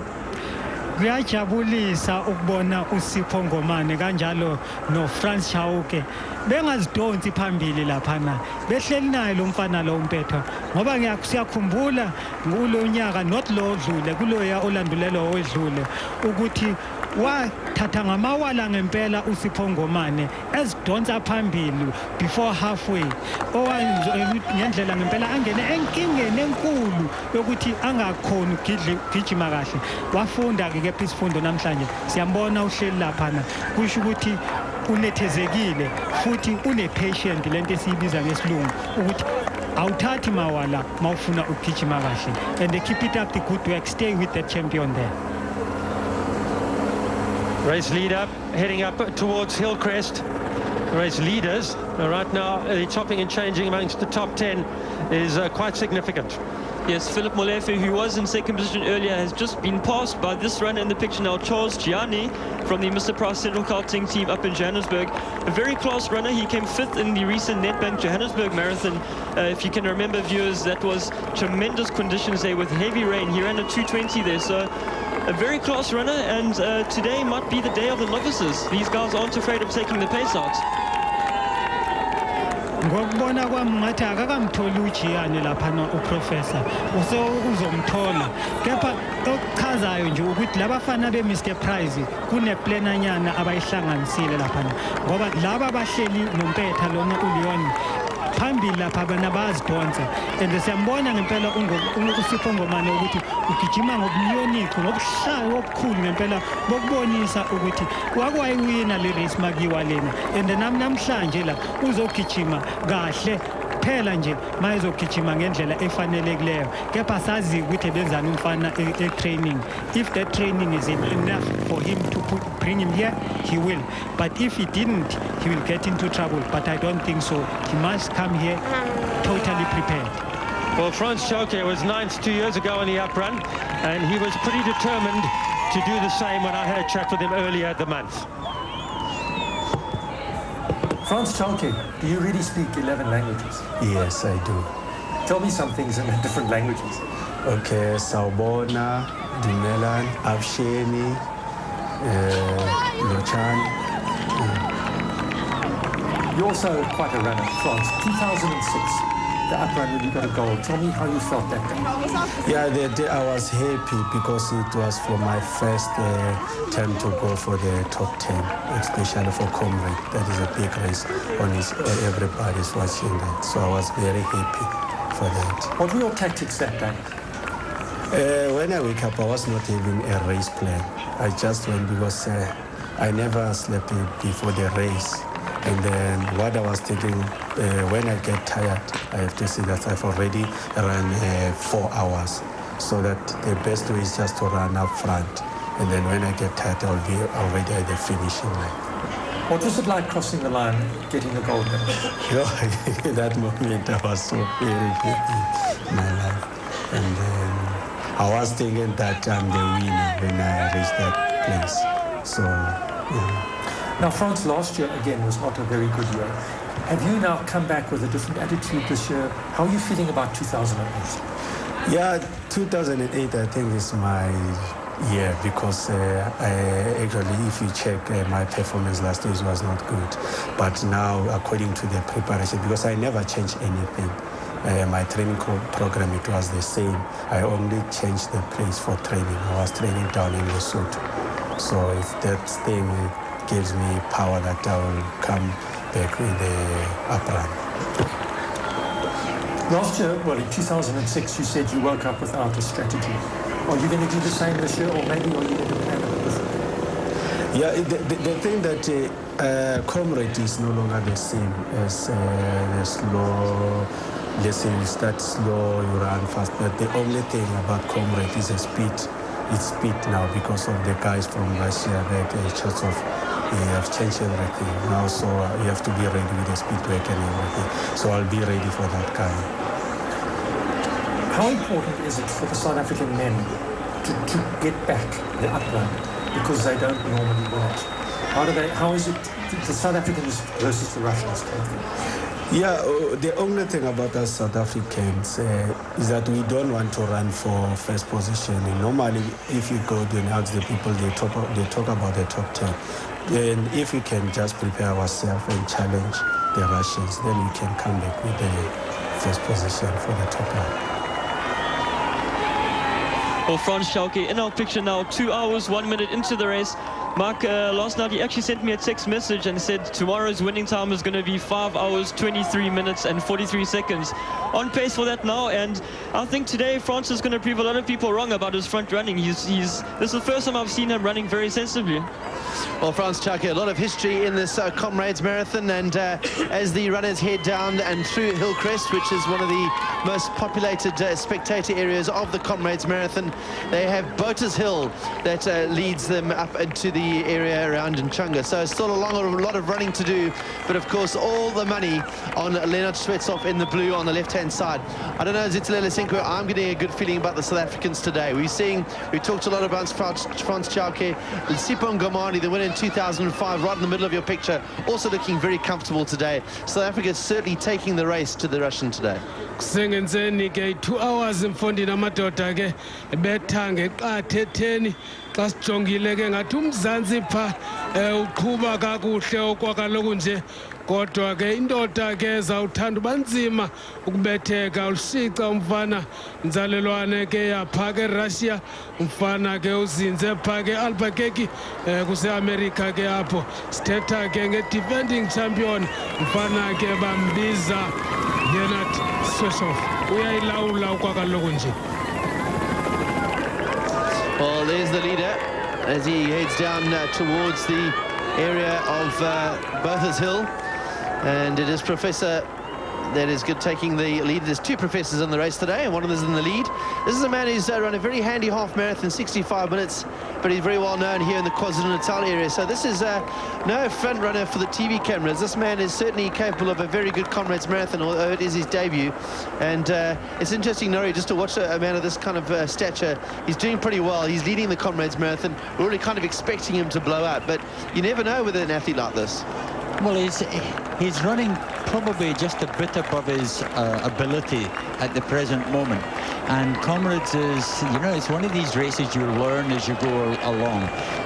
kuyajabulisa ukubona usipho ngomane kanjalo no-france chauke bengazidonsi phambili laphana behleli naye lo mfana lo umpetho ngoba siyakhumbula kulo nyaka not lo odlule kuloya olandulela owedlule ukuthi wathatha ngamawala ngempela usipho ngomane ezidonsa phambili before halfway owanzo- ngendlela ngempela angene enkingeni enkulu yokuthi angakhoni ukugidli- ukugijima kahle. Wafunda-ke kepha isifundo namhlanje. Siyambona uhleli laphana. Kusho ukuthi unethezekile futhi une-patient lento esiyibiza ngesilungu ukuthi awuthathi mawala uma ufuna ukugijima kahle. And they keep it up the good work. Stay with the champion there. Race leader heading up towards Hillcrest. Race leaders uh, right now, uh, the chopping and changing amongst the top 10 is uh, quite significant. Yes, Philip Molefe, who was in second position earlier, has just been passed by this runner in the picture now, Charles Gianni, from the Mr. Price Central Gauteng team up in Johannesburg. A very class runner. He came fifth in the recent Nedbank Johannesburg Marathon. Uh, if you can remember, viewers, that was tremendous conditions there with heavy rain. He ran a 220 there, so a very class runner, and uh, today might be the day of the novices. These guys aren't afraid of taking the pace out. ngokubona kwami ngathi akakamtholi ujiyane laphana uso uzomthola kepha okuchazayo nje ukuthi labafana be-mr price kuneplenanyana abayihlanganisile laphana ngoba laba bahleli nompetha lona uleon phambili lapha bona bayazidonsa and siyambona ngempela ungo- un- usipho ngomane ukuthi ugijima ngobumyonico ngobuhlayo obukhulu ngempela bokubonisa ukuthi wakwwayiwina le race makiwa lena. And nami namhlanje la uzogijima kahle kuphela nje ma ezogijima ngendlela efanelekileyo. Kepha sazi ukuthi benzani umfana e-training. If that training is enough for him to put, bring him here he will. But if he didn't he will get into trouble. But i don't think so. He must come here totally prepared. Well, Franz Chauke was ninth two years ago on the up run, and he was pretty determined to do the same when I had a chat with him earlier the month. Franz Chauke, do you really speak 11 languages? Yes, I do. Tell me some things in the *laughs* different languages. Okay, Sawubona, Dumelan, Avsheni, uh, Lochan. You're also quite a runner, Franz. 2006, the up when you got a goal. Tell me how you felt that day. Yeah, the day I was happy because it was for my first uh, time to go for the top 10, especially for Comrade. That is a big race on his, everybody's watching that. So I was very happy for that. What were your tactics that day? Uh, when I wake up, I was not having a race plan. I just went because uh, I never slept before the race. And then what I was thinking, uh, when I get tired, I have to see that I've already run uh, four hours. So that the best way is just to run up front. And then when I get tired, I'll be already at the finishing line. What was it like crossing the line, getting the gold medal? *laughs* Know, *laughs* that moment I was so very happy in my life. And then I was thinking that I'm the winner when I reached that place. So, yeah. Now, France last year, again, was not a very good year. Have you now come back with a different attitude this year? How are you feeling about 2008? Yeah, 2008 I think is my year because uh, I, actually if you check uh, my performance last year was not good. But now according to the preparation, because I never changed anything. Uh, my training program, it was the same. I only changed the place for training. I was training down in Lesotho. So if that thing gives me power that I will come back with the up run. Last year, well, in 2006, you said you woke up without a strategy. Are you going to do the same this year, or maybe are you going to plan a bit? Yeah, the, the, the thing that uh, uh, Comrade is no longer the same as uh, the slow, let's say you start slow, you run fast. But the only thing about Comrade is the speed. It's speed now because of the guys from Russia that uh, chance of they have changed everything now. So uh, you have to be ready with the speed work and everything. So I'll be ready for that kind. How important is it for the South African men to, to get back the upland because they don't normally win it? How do they? How is it the South Africans versus the Russians? Yeah, uh, the only thing about us South Africans uh, is that we don't want to run for first position. And normally, if you go and ask the people, they talk, they talk about the top 10. Then if we can just prepare ourselves and challenge the Russians, then we can come back with the first position for the top line. Well, Franz Chauke in our picture now, two hours, one minute into the race. Mark, uh, last night he actually sent me a text message and said tomorrow's winning time is going to be 5 hours, 23 minutes and 43 seconds. On pace for that now, and I think today France is going to prove a lot of people wrong about his front running. He's, he's, this is the first time I've seen him running very sensibly. Well, Franz Chauke, a lot of history in this uh, Comrades Marathon, and uh, as the runners head down and through Hillcrest, which is one of the most populated uh, spectator areas of the Comrades Marathon, they have Botha's Hill that uh, leads them up into the area around Inchanga. So still a, long, a lot of running to do, but of course all the money on Leonard Shvetsov in the blue on the left-hand side. I don't know, Senko, I'm getting a good feeling about the South Africans today. We're seeing, we talked a lot about Franz Chauke, Sipho Ngomane, the winner in 2005, right in the middle of your picture, also looking very comfortable today. South Africa is certainly taking the race to the Russian today. 2 hours emfondini amadoda ke betha ngeqathe 10 xa sijongile ke ngathi umzantsi pha um uqhuba kakuhle okwakaloku nje kodwa ke indoda ke zawuthanda uba nzima ukubetheka. Ulushica umfana. Nzalelwane ke yapha ke russia umfana ke uzinze pha ke albuquerque um kuseamerika ke apho. Sithetha ke nge-defending champion. Mfana ke bambiza leonard shvetsov uyayilawula ukwakaloku nje. Well, there's the leader as he heads down uh, towards the area of uh, Botha's Hill. And it is Professor that is good taking the lead. There's two professors in the race today, and one of them is in the lead. This is a man who's uh, run a very handy half marathon, 65 minutes, but he's very well known here in the KwaZulu-Natal area. So this is uh, no front runner for the TV cameras. This man is certainly capable of a very good Comrades Marathon, although it is his debut. And uh, it's interesting, Norrie, just to watch a, a man of this kind of uh, stature. He's doing pretty well. He's leading the Comrades Marathon. We're already kind of expecting him to blow out, but you never know with an athlete like this. Well, he's he's running probably just a bit above his uh, ability at the present moment. And Comrades is, you know, it's one of these races you learn as you go along.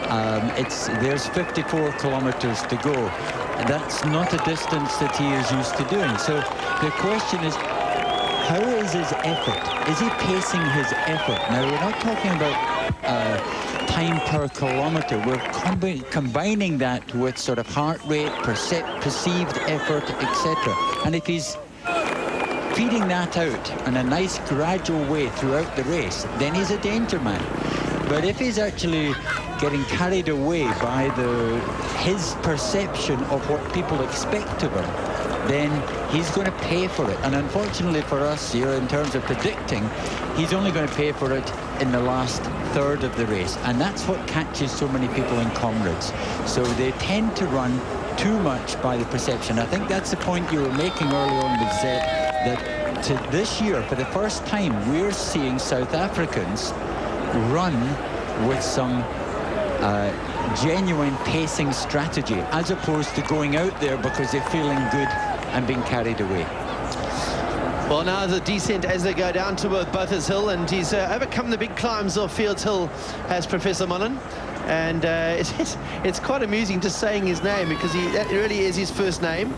Um, it's there's 54 kilometres to go. That's not a distance that he is used to doing. So the question is, how is his effort? Is he pacing his effort? Now we're not talking about. Uh, time per kilometre. We're combi combining that with sort of heart rate, perceived effort, etc. And if he's feeding that out in a nice gradual way throughout the race, then he's a danger man. But if he's actually getting carried away by the his perception of what people expect of him, then he's going to pay for it. And unfortunately for us here, in terms of predicting, he's only going to pay for it in the last third of the race. And that's what catches so many people in comrades. So they tend to run too much by the perception. I think that's the point you were making earlier on with Zed, that to this year, for the first time, we're seeing South Africans run with some uh, genuine pacing strategy, as opposed to going out there because they're feeling good and being carried away. Well, now the descent as they go down to Botha's Hill, and he's uh, overcome the big climbs of Fields Hill, as Professor Mullen. And uh, *laughs* it's, it's quite amusing just saying his name because he, that really is his first name.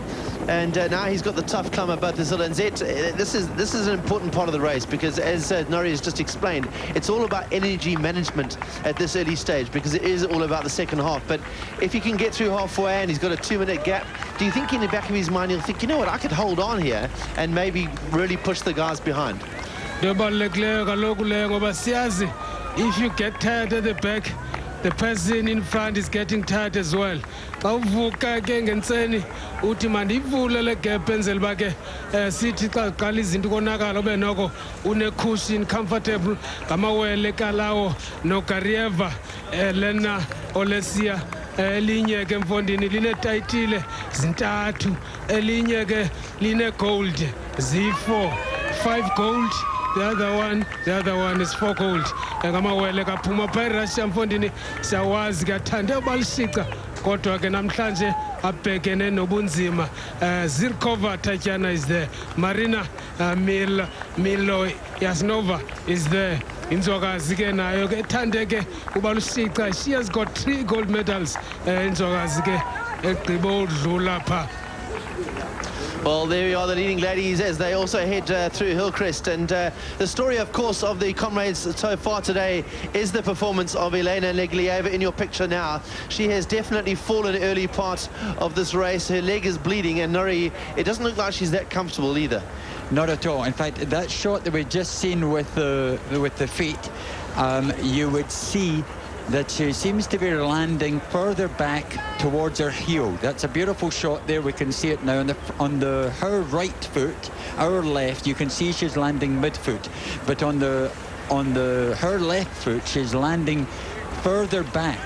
And uh, now he's got the tough climber, Botha's Hill. And Zet, uh, this is, this is an important part of the race because, as uh, Norrie has just explained, it's all about energy management at this early stage because it is all about the second half. But if he can get through halfway and he's got a two-minute gap, do you think in the back of his mind he'll think, you know what, I could hold on here and maybe really push the guys behind? if you get tired at the back the person in front is getting tired as well. Xa uvuka ke ngentseni uthi mandiyivule le gap enzela uba ke um sithi xa ziqala izinto konakala ube noko une-cushion comfortable ngamawele kalawo nogarieva um lena olesia elinye ke mfondini linetayitile zintathu elinye ke line-gold ziyi-four five gold. The other one the other one is four gold. Eh, ngamawele kaphuma phaa erussia mfondini siyawazi kathande ubalishika kodwa ke namhlanje abhekene nobunzima. Uh, zirkova tatyana is there. Marina uh, Mil, milo yasnova is there. Inzwakazi ke nayo ke ethande ke ubalushica she has got three gold medals uh, inzwakazi ke egqiba udlula phaa Well, there we are, the leading ladies, as they also head uh, through Hillcrest. And uh, the story, of course, of the comrades so far today is the performance of Elena Nurgalieva in your picture now. She has definitely fallen early part of this race. Her leg is bleeding, and Norrie, it doesn't look like she's that comfortable either. Not at all. In fact, that shot that we've just seen with the with the feet, um, you would see that she seems to be landing further back towards her heel. That's a beautiful shot there. We can see it now on the on the her right foot, our left. You can see she's landing midfoot, but on the on the her left foot, she's landing further back.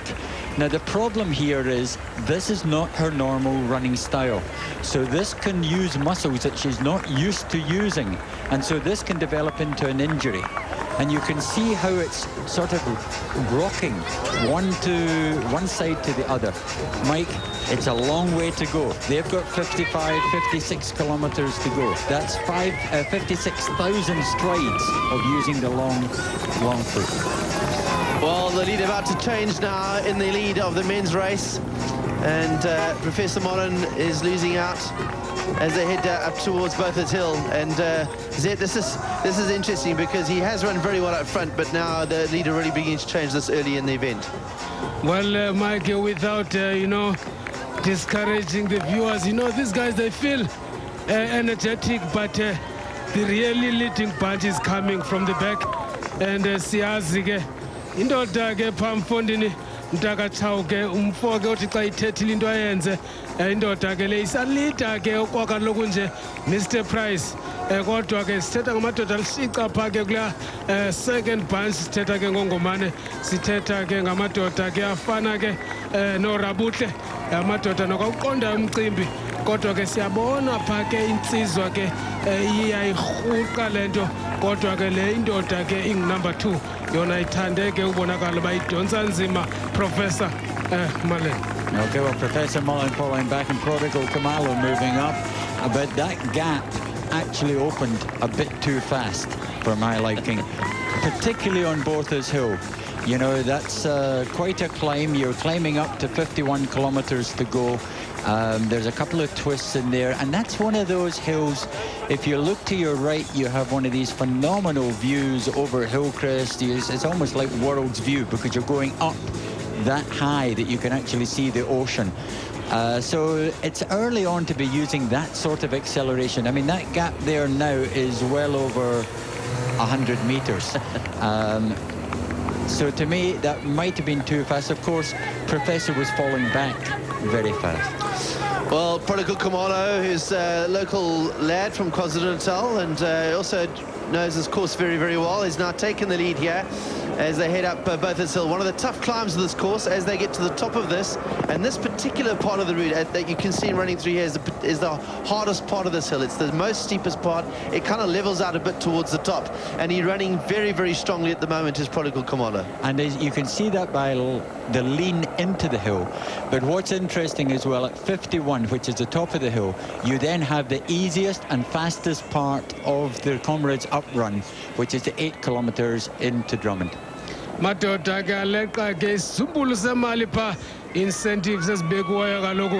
Now the problem here is this is not her normal running style. So this can use muscles that she's not used to using. And so this can develop into an injury. And you can see how it's sort of rocking one to one side to the other. Mike, it's a long way to go. They've got 55, 56 kilometers to go. That's five, uh, 56,000 strides of using the long, long foot. Well, the lead about to change now in the lead of the men's race. And uh, Professor Mullen is losing out as they head uh, up towards Botha's Hill. And uh, Zed, this is this is interesting because he has run very well up front, but now the leader really begins to change this early in the event. Well, uh, Mike, without, uh, you know, discouraging the viewers, you know, these guys, they feel uh, energetic, but uh, the really leading bunch is coming from the back. And uh, siyazi ke indoda ke phamfondini mntakatshawu ke umfo ke uthi xa ithethile into ayenze. Eh, indoda ke le isalida ke okwakaloku nje mr price. Um kodwa ke sithetha ngamadoda alishica phaa ke kulaa um second bunch sithetha ke ngongomane sithetha ke ngamadoda ke afana ke um norabuhle amadoda nokwauqonda umcimbi kodwa ke siyabona phaa ke insizwa ke um iyayirhuqa le nto. Kodwa ke le indoda ke ingunumber two. Yona nzima professor um malen Okay, well, Professor Mullen following back and Prodigal Kumalo moving up. Uh, But that gap actually opened a bit too fast for my liking, particularly on Botha's Hill. You know, that's uh, quite a climb. You're climbing up to 51 kilometers to go. Um, there's a couple of twists in there, and that's one of those hills. If you look to your right, you have one of these phenomenal views over Hillcrest. It's it's almost like world's view because you're going up that high that you can actually see the ocean. Uh, so it's early on to be using that sort of acceleration. I mean, that gap there now is well over 100 meters. *laughs* um, so to me, that might have been too fast. Of course, Professor was falling back very fast. Well, Prodigal Kumalo, who's a local lad from KwaZulu-Natal and uh, also knows his course very, very well, is now taken the lead here as they head up uh, Botha's Hill. One of the tough climbs of this course as they get to the top of this. And this particular part of the route uh, that you can see running through here is the, is the hardest part of this hill. It's the most steepest part. It kind of levels out a bit towards the top. And he's running very, very strongly at the moment, is Prodigal Kumalo. And you can see that by the lean into the hill. But what's interesting as well, at 51, which is the top of the hill, you then have the easiest and fastest part of the Comrades up run, which is the eight kilometers into Drummond. Madoda ke aleqa ke isizumbulu semali phaa incentives ezibekiweyo kaloku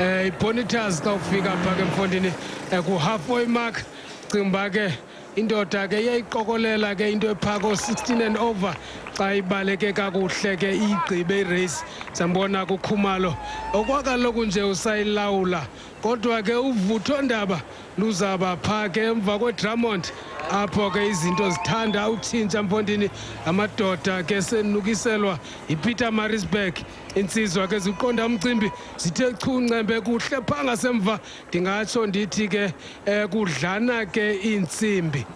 um ibonitas xa ufika phaa ke mfondini um ku-halfway mark. Cimba ke indoda ke iyayiqokolela ke into ephaa ko-16 and over xa ibaleke kakuhle ke iyigqibe irace sambona kukhumalo. Okwakaloku nje usayilawula. Kodwa ke uvutho ndaba luzaba phaa ke emva kwedramond apho ke izinto zithanda utshintsha mfondini amadoda ke senukiselwa yipeter marisburg insizwa ke ziqonda umcimbi zithe chu ncembe kuhle phaa ngasemva ndingatsho ndithi ke um kudlana ke iintsimbi.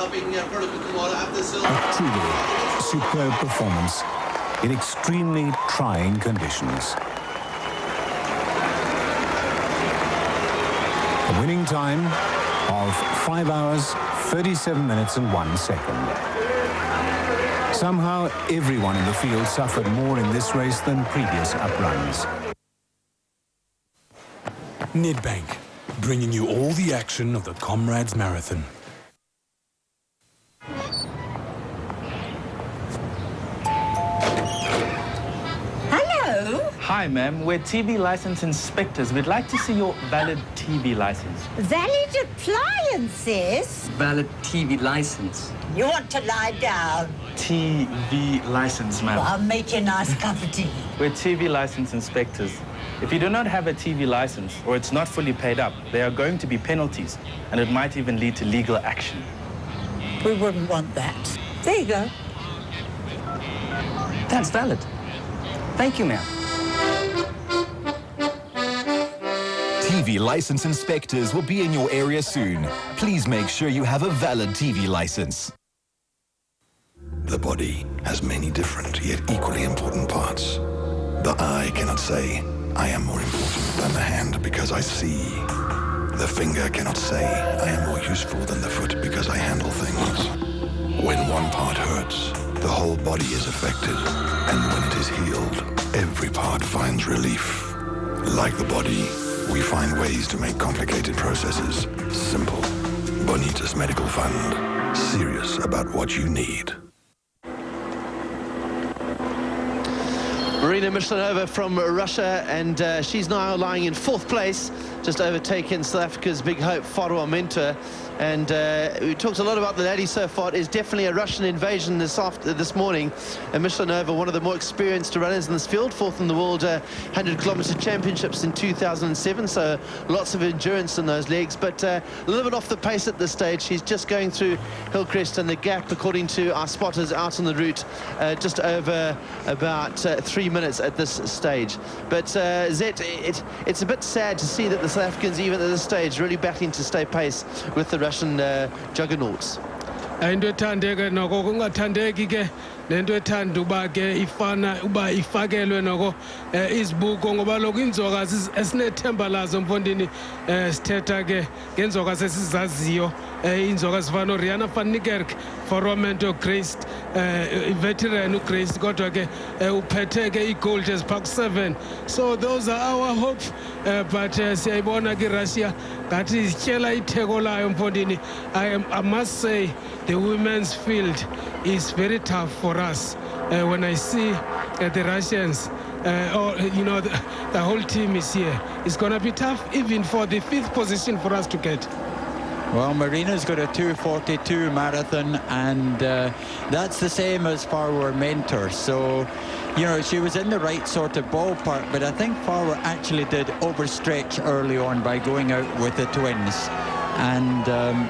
A truly superb performance in extremely trying conditions. Winning time of 5 hours, 37 minutes and 1 second. Somehow, everyone in the field suffered more in this race than previous upruns. Nedbank, bringing you all the action of the Comrades Marathon. Hi, ma'am. We're TV license inspectors. We'd like to see your valid TV license. Valid appliances? Valid TV license. You want to lie down? TV license, ma'am. Well, I'll make you a nice cup of tea. *laughs* We're TV license inspectors. If you do not have a TV license or it's not fully paid up, there are going to be penalties and it might even lead to legal action. We wouldn't want that. There you go. That's valid. Thank you, ma'am. TV license inspectors will be in your area soon. Please make sure you have a valid TV license. The body has many different yet equally important parts. The eye cannot say, I am more important than the hand because I see. The finger cannot say, I am more useful than the foot because I handle things. When one part hurts, the whole body is affected. And when it is healed, every part finds relief. Like the body, we find ways to make complicated processes simple. Bonitas Medical Fund. Serious about what you need. Marina Myshlyanova from Russia, and uh, she's now lying in fourth place, just overtaken South Africa's big hope, Farwa Mentoor. And uh, we talked a lot about the so far. Is definitely a Russian invasion this after this morning. And Myshlyanova, one of the more experienced runners in this field, fourth in the world uh, 100 kilometer championships in 2007. So lots of endurance in those legs, but uh, a little bit off the pace at this stage. She's just going through Hillcrest and the gap, according to our spotters out on the route, uh, just over about uh, three minutes at this stage. But uh, Zet, it, it's a bit sad to see that the South Africans, even at this stage, really battling to stay pace with the Russian uh, juggernauts. into ethandeke noko kungathandeki ke lento ethanda uba ke ifana uba ifakelwe noko eh, izibuko ngoba lokhu inzokazi ezi- esinethemba lazo mfondini eh, sithetha ke ngenzokazi esizaziyo eh, inzoka zifana noriana van niekerk for romento grace eh, veteran ugrace kodwa ke eh, uphethe ke igold eziphaa ku-seven so those are our hope eh, but eh, siyayibona ke irussia ngathi zityela itheko layo mfondini. I, am, i must say the women's field is very tough for us uh, when i see uh, the russians uh, or you know the, the whole team is here. It's going to be tough even for the fifth position for us to get Well, Marina's got a 242 marathon, and uh, that's the same as Farwa Mentoor. So, you know, she was in the right sort of ballpark, but I think Farwa actually did overstretch early on by going out with the twins. And um,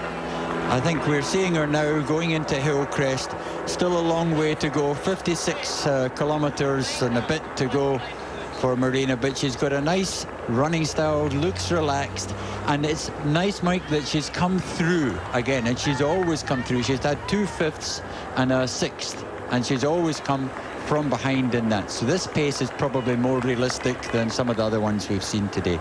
I think we're seeing her now going into Hillcrest. Still a long way to go, 56 uh, kilometres and a bit to go for Marina, but she's got a nice running style, looks relaxed, and it's nice, Mike, that she's come through again, and she's always come through. She's had two fifths and a sixth, and she's always come from behind in that. So this pace is probably more realistic than some of the other ones we've seen today.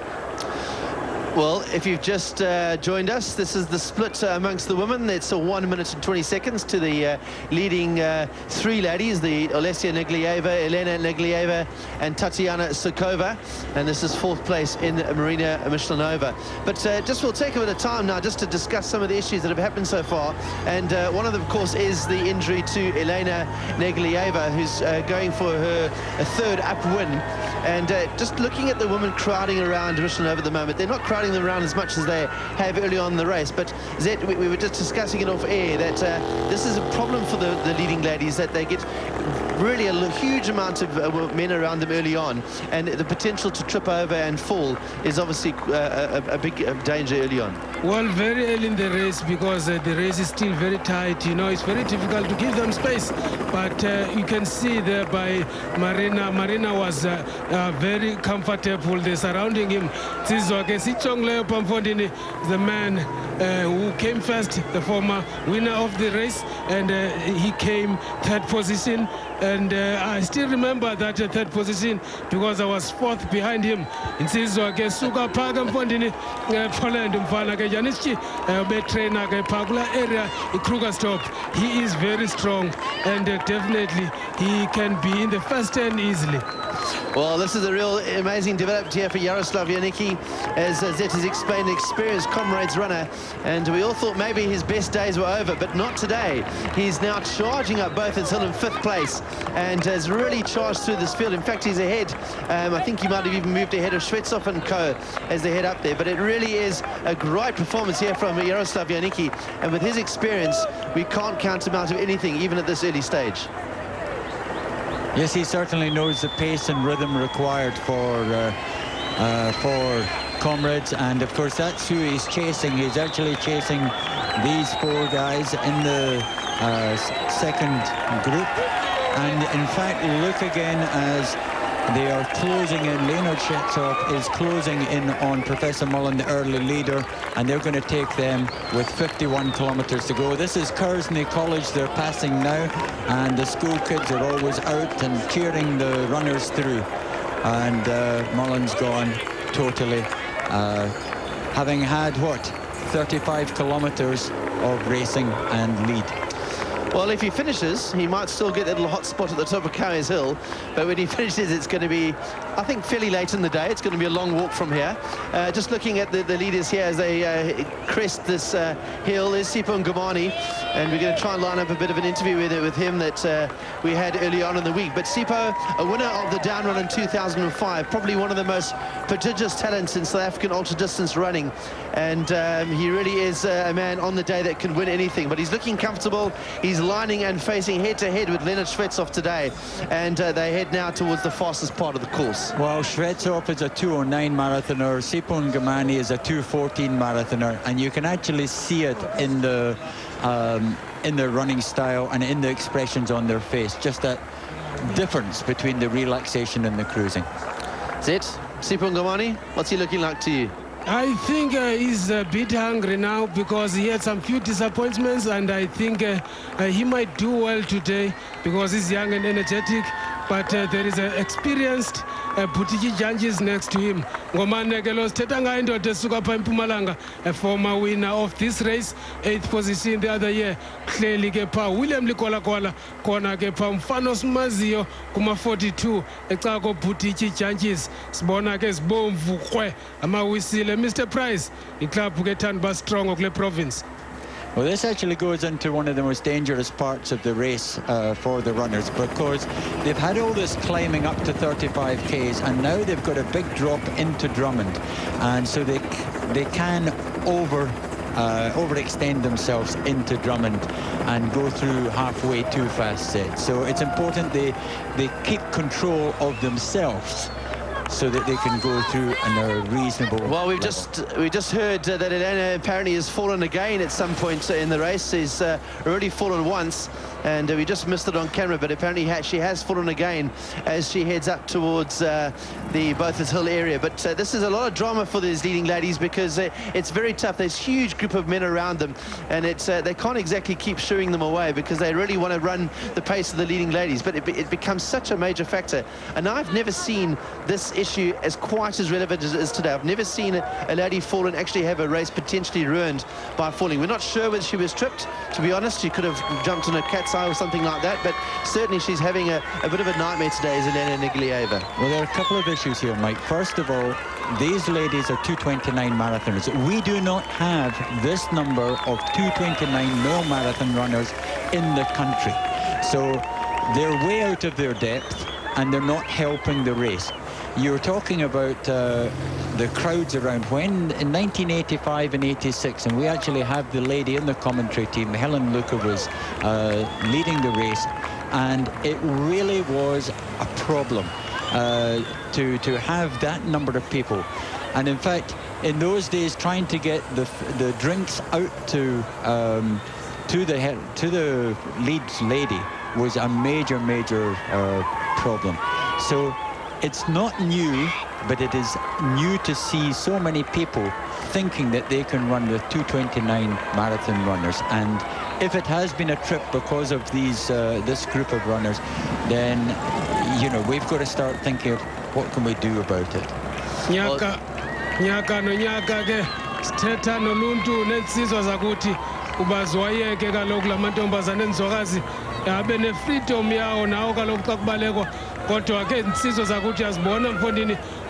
Well, if you've just uh, joined us, this is the split uh, amongst the women. It's a 1 minute and 20 seconds to the uh, leading uh, three ladies, the Olesia Nurgalieva, Elena Nurgalieva, and Tatiana Zhukova. And this is fourth place in Marina Myshlyanova. But uh, just we'll take a bit of time now just to discuss some of the issues that have happened so far. And uh, one of them, of course, is the injury to Elena Nurgalieva, who's going for her third up win. And just looking at the women crowding around Myshlyanova at the moment, they're not crowding them around as much as they have early on in the race. But Zet, we, we were just discussing it off air that uh, this is a problem for the, the leading ladies that they get really a huge amount of uh, men around them early on, and the potential to trip over and fall is obviously uh, a, a big uh, danger early on. Well, very early in the race because uh, the race is still very tight. You know, it's very difficult to give them space. But uh, you can see there by Marina. Marina was uh, uh, very comfortable. They're surrounding him. Sizwake Sichongle Pamfondini, the man uh, who came first, the former winner of the race, and uh, he came third position. And uh, I still remember that uh, third position because I was fourth behind him. Insizwa ke suka phaka mfondini eh, Poland umfana ke Janischi betrainer ke phakula area Krugersdorp. He is very strong and uh, definitely he can be in the first 10 easily. Well, this is a real amazing development here for Yaroslav Yanicki, as uh, Zet has explained, experienced comrades runner, and we all thought maybe his best days were over, but not today. He's now charging up both until in fifth place, and has really charged through this field. In fact, he's ahead. Um, I think he might have even moved ahead of Shvetsov and Co. as they head up there, but it really is a great performance here from Yaroslav Yanicki, and with his experience, we can't count him out of anything, even at this early stage. Yes, he certainly knows the pace and rhythm required for uh, uh, for comrades, and of course that's who he's chasing. He's actually chasing these four guys in the uh, second group, and in fact, look again as they are closing in. Leonard Shvetsov is closing in on Professor Mullen, the early leader, and they're going to take them with 51 kilometres to go. This is Kearsney College they're passing now, and the school kids are always out and cheering the runners through. And uh, Mullen's gone totally, uh, having had, what, 35 kilometres of racing and lead. Well, if he finishes, he might still get that little hot spot at the top of Cowies Hill. But when he *laughs* finishes, it's going to be, I think, fairly late in the day. It's going to be a long walk from here. Uh, just looking at the, the leaders here as they uh, crest this uh, hill is Sipho Ngomane. And we're going to try and line up a bit of an interview with, with him that uh, we had early on in the week. But Sipho, a winner of the down run in 2005, probably one of the most prodigious talents in South African ultra-distance running. And um, he really is uh, a man on the day that can win anything. But he's looking comfortable. He's lining and facing head-to-head with Leonard Shvetsov today. And uh, they head now towards the fastest part of the course. Well, Shvetsov is a 209 marathoner, Sipho Ngomane is a 214 marathoner, and you can actually see it in the um, in their running style and in the expressions on their face. Just that difference between the relaxation and the cruising. Zet, Sipho Ngomane, what's he looking like to you? I think uh, he's a bit hungry now because he had some few disappointments and I think uh, uh, he might do well today because he's young and energetic but uh, there is an experienced uh, Butiki Janjis next to him. Ngomane ke lo sithetha ngayo indoda esuka pha eMpumalanga a former winner of this race eighth position the other year. Kuhleli ke pha William Likwalakwala khona ke pha umfana osimaziyo kuma 42 ecaka kobhutiki Janjis sibona ke sibomvu krwe amawisile Mr Price iklub ke ethanda strong kule province. Well, this actually goes into one of the most dangerous parts of the race uh, for the runners because they've had all this climbing up to 35 Ks and now they've got a big drop into Drummond and so they they can over uh, overextend themselves into Drummond and go through halfway too fast. So it's important they they keep control of themselves so that they can go through in a reasonable Well, we've level. just we just heard uh, that Elena apparently has fallen again at some point in the race. She's uh, already fallen once, and uh, we just missed it on camera. But apparently she has fallen again as she heads up towards uh, the Bothas Hill area. But uh, this is a lot of drama for these leading ladies because uh, it's very tough. There's a huge group of men around them, and it's uh, they can't exactly keep shooing them away because they really want to run the pace of the leading ladies. But it, it becomes such a major factor. And I've never seen this issue as quite as relevant as it is today. I've never seen a, lady fall and actually have a race potentially ruined by falling. We're not sure whether she was tripped. To be honest, she could have jumped on a cat's or something like that. But certainly she's having a, a bit of a nightmare today, is Elena Nurgalieva. Well, there are a couple of issues here, Mike. First of all, these ladies are 229 marathoners. We do not have this number of 229 no marathon runners in the country. So they're way out of their depth and they're not helping the race. You're talking about uh, the crowds around when in 1985 and 86, and we actually have the lady in the commentary team, Helen Lucre was uh, leading the race. and it really was a problem uh, to to have that number of people. And in fact, in those days, trying to get the the drinks out to um, to the he- to the lead lady was a major major uh, problem. So it's not new, but it is new to see so many people thinking that they can run with 229 marathon runners. And if it has been a trip because of these uh, this group of runners, then you know we've got to start thinking of what can we do about it.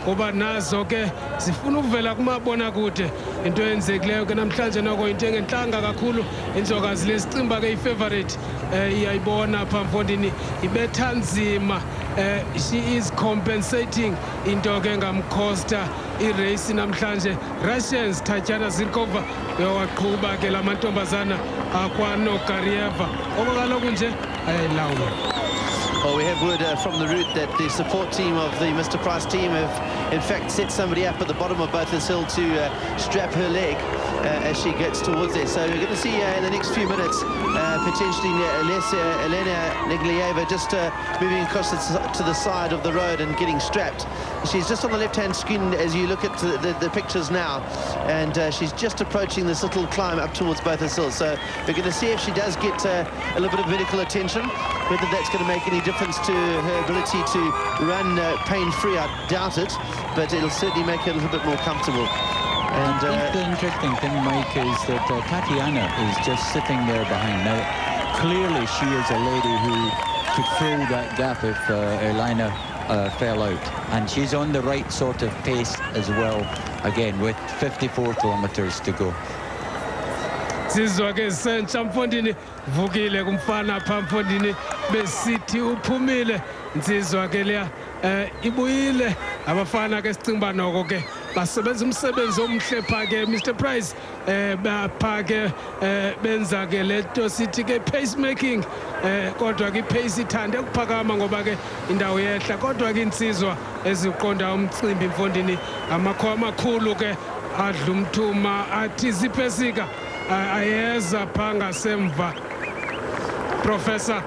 Ngoba nazo ke zifuna ukuvela kumabonakude. Into eyenzekileyo ke namhlanje noko into engentlanga kakhulu inzokazi lesicimba ke ifavourite um iyayibona phaa mfondini ibetha nzima um she is compensating into ke ngamcosta ireyisi namhlanje. Russians tatyana zirkova uyawaqhuba ke la mantombazana akwanogarieva oko kaloku nje ayayilawula Well, we have word uh, from the route that the support team of the Mr. Price team have, in fact, set somebody up at the bottom of Botha's Hill to uh, strap her leg uh, as she gets towards there. So we're going to see uh, in the next few minutes uh, potentially uh, Les- uh, Elena Nurgalieva just uh, moving across the, to the side of the road and getting strapped. She's just on the left-hand screen as you look at the, the, the pictures now, and uh, she's just approaching this little climb up towards Botha's Hill. So we're going to see if she does get a little bit of medical attention, whether that's going to make any difference to her ability to run pain-free. I doubt it, but it'll certainly make her a little bit more comfortable. And I uh, think the interesting thing, Mike, is that uh, Tatiana is just sitting there behind. Now, clearly she is a lady who could fill that gap if uh, Elena uh, fell out. And she's on the right sort of pace as well, again, with 54 kilometres to go. sizwa ke sentsha mfondini vukile kumfana phaa mfondini besithi uphumile nsizwa ke leya um ibuyile abafana ke sicinga uba noko ke basebenza umsebenzi omhle phaa ke mr price. Um baphaa ke um benza ke le nto sithi ke pacemaking. Um kodwa ke ipace ithande ukuphakama ngoba ke indawo yehla kodwa ke insizwa eziqonda umcimbi mfondini amakho amakhulu ke adla umthuma athi zipesika a- ayeza phaa ngasemva. Professor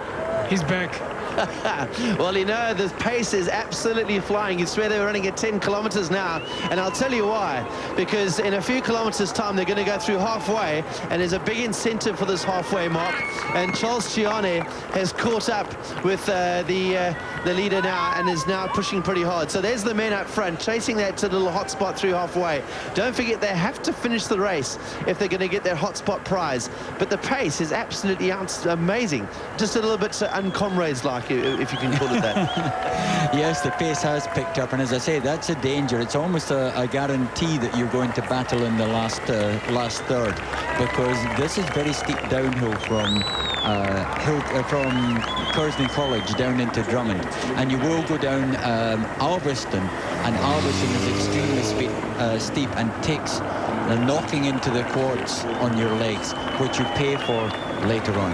he's back. *laughs* well, you know, the pace is absolutely flying. You swear they're running at 10 kilometers now. And I'll tell you why. Because in a few kilometers' time, they're going to go through halfway. And there's a big incentive for this halfway mark. And Charles Cione has caught up with uh, the, uh, the leader now and is now pushing pretty hard. So there's the men up front, chasing that to the little hot spot through halfway. Don't forget, they have to finish the race if they're going to get their hot spot prize. But the pace is absolutely amazing. Just a little bit uncomrades-like, i- if you can call it that. *laughs* yes, the pace has picked up, and as I say, that's a danger. It's almost a, a guarantee that you're going to battle in the last uh, last third, because this is very steep downhill from uh, Hill, uh, from Kearsney College down into Drummond, and you will go down um, Alverstone, and Alverstone is extremely spe- uh, steep and takes the knocking into the quads on your legs, which you pay for later on.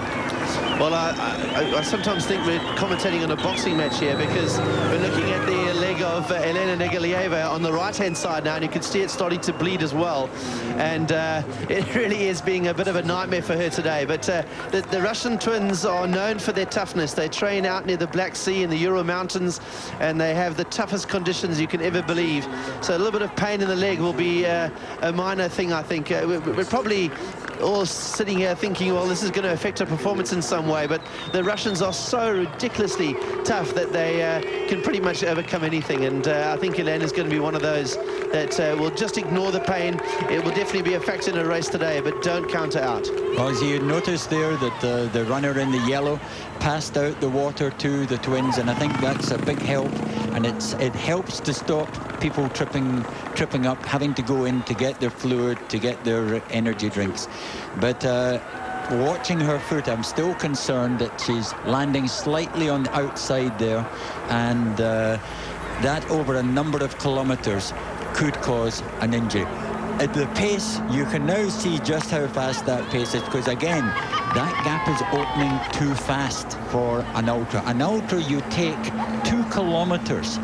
Well, I, I, I sometimes think we're commentating on a boxing match here because we're looking at the of uh, Elena Nurgalieva on the right-hand side now, and you can see it starting to bleed as well. And uh, *laughs* it really is being a bit of a nightmare for her today. But uh, the, the Russian twins are known for their toughness. They train out near the Black Sea in the Ural Mountains, and they have the toughest conditions you can ever believe. So a little bit of pain in the leg will be uh, a minor thing, I think. Uh, we're, we're probably all sitting here thinking, well, this is going to affect her performance in some way. But the Russians are so ridiculously tough that they uh, can pretty much overcome anything. And uh, I think Elena's going to be one of those that uh, will just ignore the pain. It will definitely be a factor in a race today, but don't count her out. Well, as you noticed there that the, the runner in the yellow passed out the water to the twins, and I think that's a big help. And it's it helps to stop people tripping tripping up, having to go in to get their fluid, to get their energy drinks. But uh, watching her foot, I'm still concerned that she's landing slightly on the outside there, and uh, that over a number of kilometres could cause an injury. at the pace, you can now see just how fast that pace is because again, that gap is opening too fast for an ultra. An ultra, you take two kilometres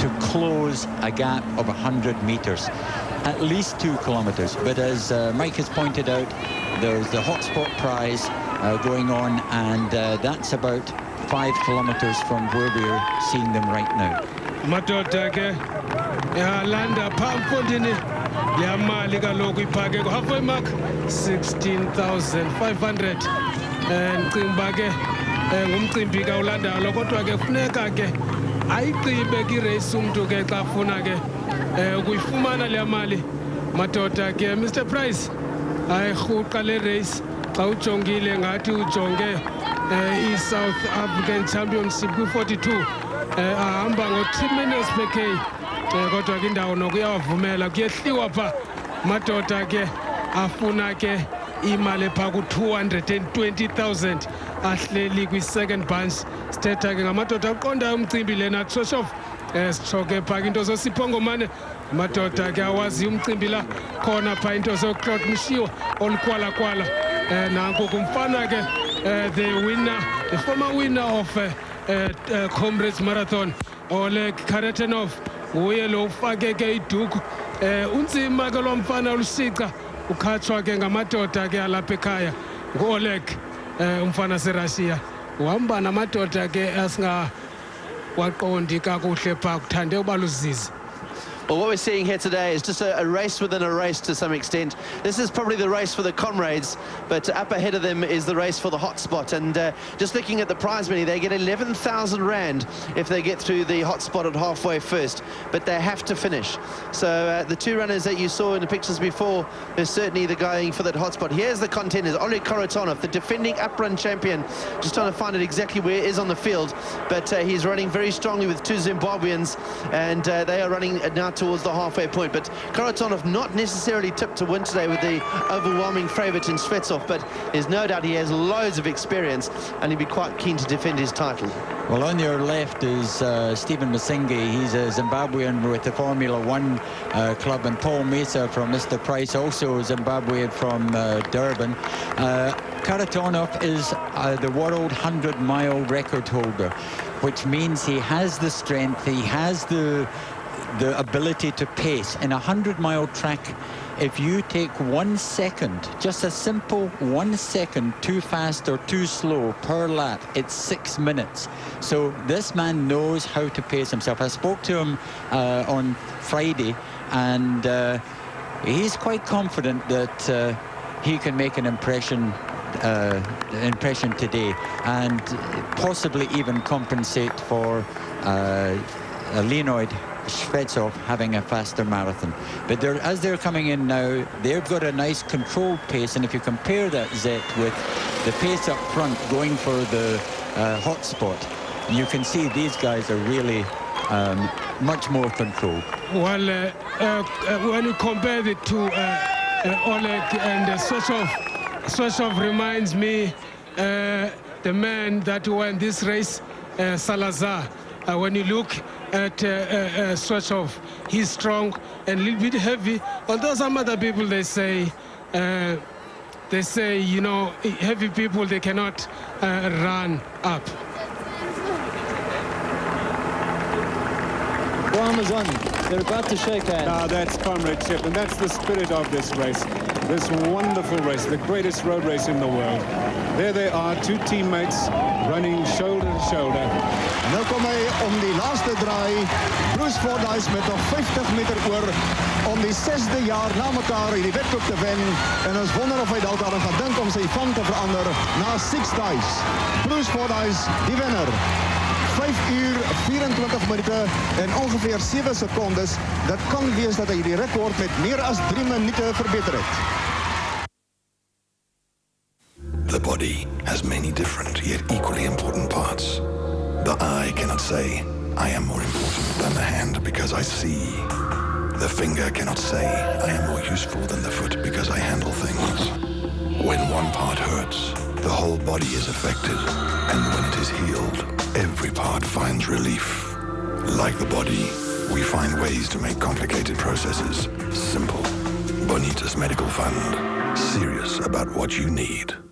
to close a gap of 100 metres, at least two kilometres. But as uh, Mike has pointed out, there's the hotspot prize uh, going on, and uh, that's about five kilometres from where we're seeing them right now. Madoda ke yalanda phaa mfondini yamali kaloku iphake ku-halfway mark 16500 um ndicinga uba ke um ngumcimbi kawulandayo kodwa ke funeka ke ayigqibe kireyisi umntu ke xa funa ke um ukuyifumana le mali. Madoda ke mr price ayirhuqa le reyisi xa ujongile ngathi ujonge um i-south african championship kwi-42 eh ahamba ngo-3 minutes per k eh kodwa ke indawo noku iyawavumela kuyehliwa pha. Madoda ke afuna ke imali phaa ku-220,000 ahleli kwi-second bunch. Sithetha ke ngamadoda aqondayo umcimbi lena tshoshof um sitsho ke phaa ke into zosiphongomane madoda ke awaziyo umcimbi la khona phaa into zoclot mshiwa olukwalakwala. Um nanku kumfana ke um the winner the former winner of uh, comrades marathon oleg karatanov nguye lo ufake ke iduku. Um unzima ke lo mfana olusica ukhatshwa ke ngamadoda ke alapha ekhaya ngu-oleg um umfana serussia. Uhamba namadoda ke asingawaqondi kakuhle phaa kuthande uba luzizi. Well, what we're seeing here today is just a, a, race within a race to some extent. This is probably the race for the comrades, but up ahead of them is the race for the hotspot. And uh, just looking at the prize money, they get 11,000 Rand if they get through the hotspot at halfway first, but they have to finish. So uh, the two runners that you saw in the pictures before is certainly the guy for that hotspot. Here's the contenders, Oleg Kharitonov, the defending uprun champion, just trying to find out exactly where he is on the field, but uh, he's running very strongly with two Zimbabweans, and uh, they are running now towards the halfway point. But Kharitonov not necessarily tipped to win today with the overwhelming favourite in Shvetsov, but there's no doubt he has loads of experience and he'd be quite keen to defend his title. Well, on your left is uh, Stephen Muzhingi. He's a Zimbabwean with the Formula One uh, club, and Paul Mesa from Mr. Price, also Zimbabwean from uh, Durban. Uh, Kharitonov is uh, the world 100-mile record holder, which means he has the strength, he has the the ability to pace. In a 100-mile track, if you take one second, just a simple one second too fast or too slow per lap, it's six minutes. So this man knows how to pace himself. I spoke to him uh, on Friday, and uh, he's quite confident that uh, he can make an impression uh, impression today and possibly even compensate for uh, Leonid Shvetsov having a faster marathon. But they're, as they're coming in now, they've got a nice controlled pace, and if you compare that, Zet, with the pace up front going for the uh, hot spot, you can see these guys are really um, much more controlled. Well, uh, uh, when you compare the two, Oleg and uh, Shvetsov reminds me the man that won this race, Salazar. when you look at uh, uh, sort of he's strong and a little bit heavy although some other people they say uh, they say you know heavy people they cannot run up Amazon, they're about to shake hands. Now that's comradeship, and that's the spirit of this race. This wonderful race, the greatest road race in the world. There they are, two teammates running shoulder to shoulder. Nou kom hy om die laaste draai. Bruce Fordyce met nog 50 meter oor om die zesde jaar na mekaar hierdie wedloop te wen. En ons wonder of hy dalk aan gaan dink om sy van te verander na Six Dice. Bruce Fordyce, die wenner. 5 uur 24 minute en ongeveer 7 secondes. Dat kan wees dat hy die rekord met meer as 3 minute verbeter het. The body has many different yet equally important parts. The eye cannot say, I am more important than the hand because I see. The finger cannot say, I am more useful than the foot because I handle things. When one part hurts, the whole body is affected. Every part finds relief. Like the body, we find ways to make complicated processes simple. Bonitas Medical Fund. Serious about what you need.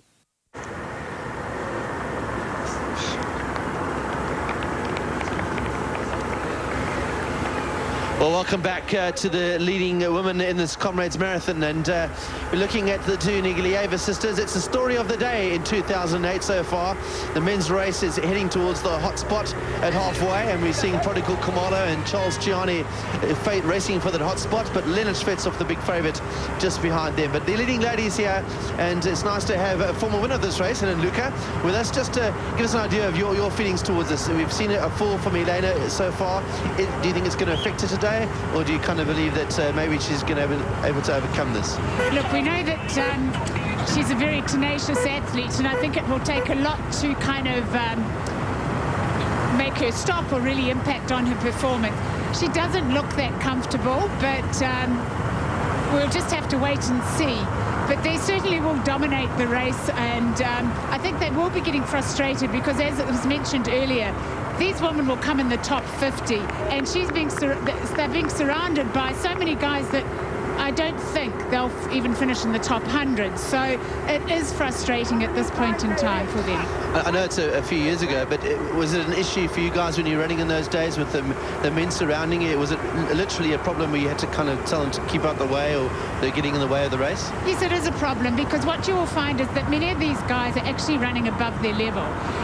Well, welcome back uh, to the leading women in this Comrades Marathon, and uh, we're looking at the two Nurgalieva sisters. It's the story of the day in 2008 so far. The men's race is heading towards the hot spot at halfway, and we're seeing Prodigal Khumalo and Charles Ciani uh, racing for that hot spot, but Leonard Shvetsov, the big favourite, just behind them. But the leading ladies here, and it's nice to have a former winner of this race, Helen Lucre, with us. Just to give us an idea of your, your feelings towards this. We've seen a fall from Elena so far. It, do you think it's going to affect her today? Or do you kind of believe that uh, maybe she's going to be able to overcome this? Look, we know that um, she's a very tenacious athlete, and I think it will take a lot to kind of um, make her stop or really impact on her performance. She doesn't look that comfortable, but um, we'll just have to wait and see. But they certainly will dominate the race, and um, I think they will be getting frustrated because, as it was mentioned earlier, these women will come in the top 50 and she's being they're being surrounded by so many guys that I don't think they'll even finish in the top 100 so it is frustrating at this point in time for them. I know it's a, a few years ago but it, was it an issue for you guys when you were running in those days with the, the men surrounding you? Was it literally a problem where you had to kind of tell them to keep out the way or they're getting in the way of the race? Yes, it is a problem because what you will find is that many of these guys are actually running above their level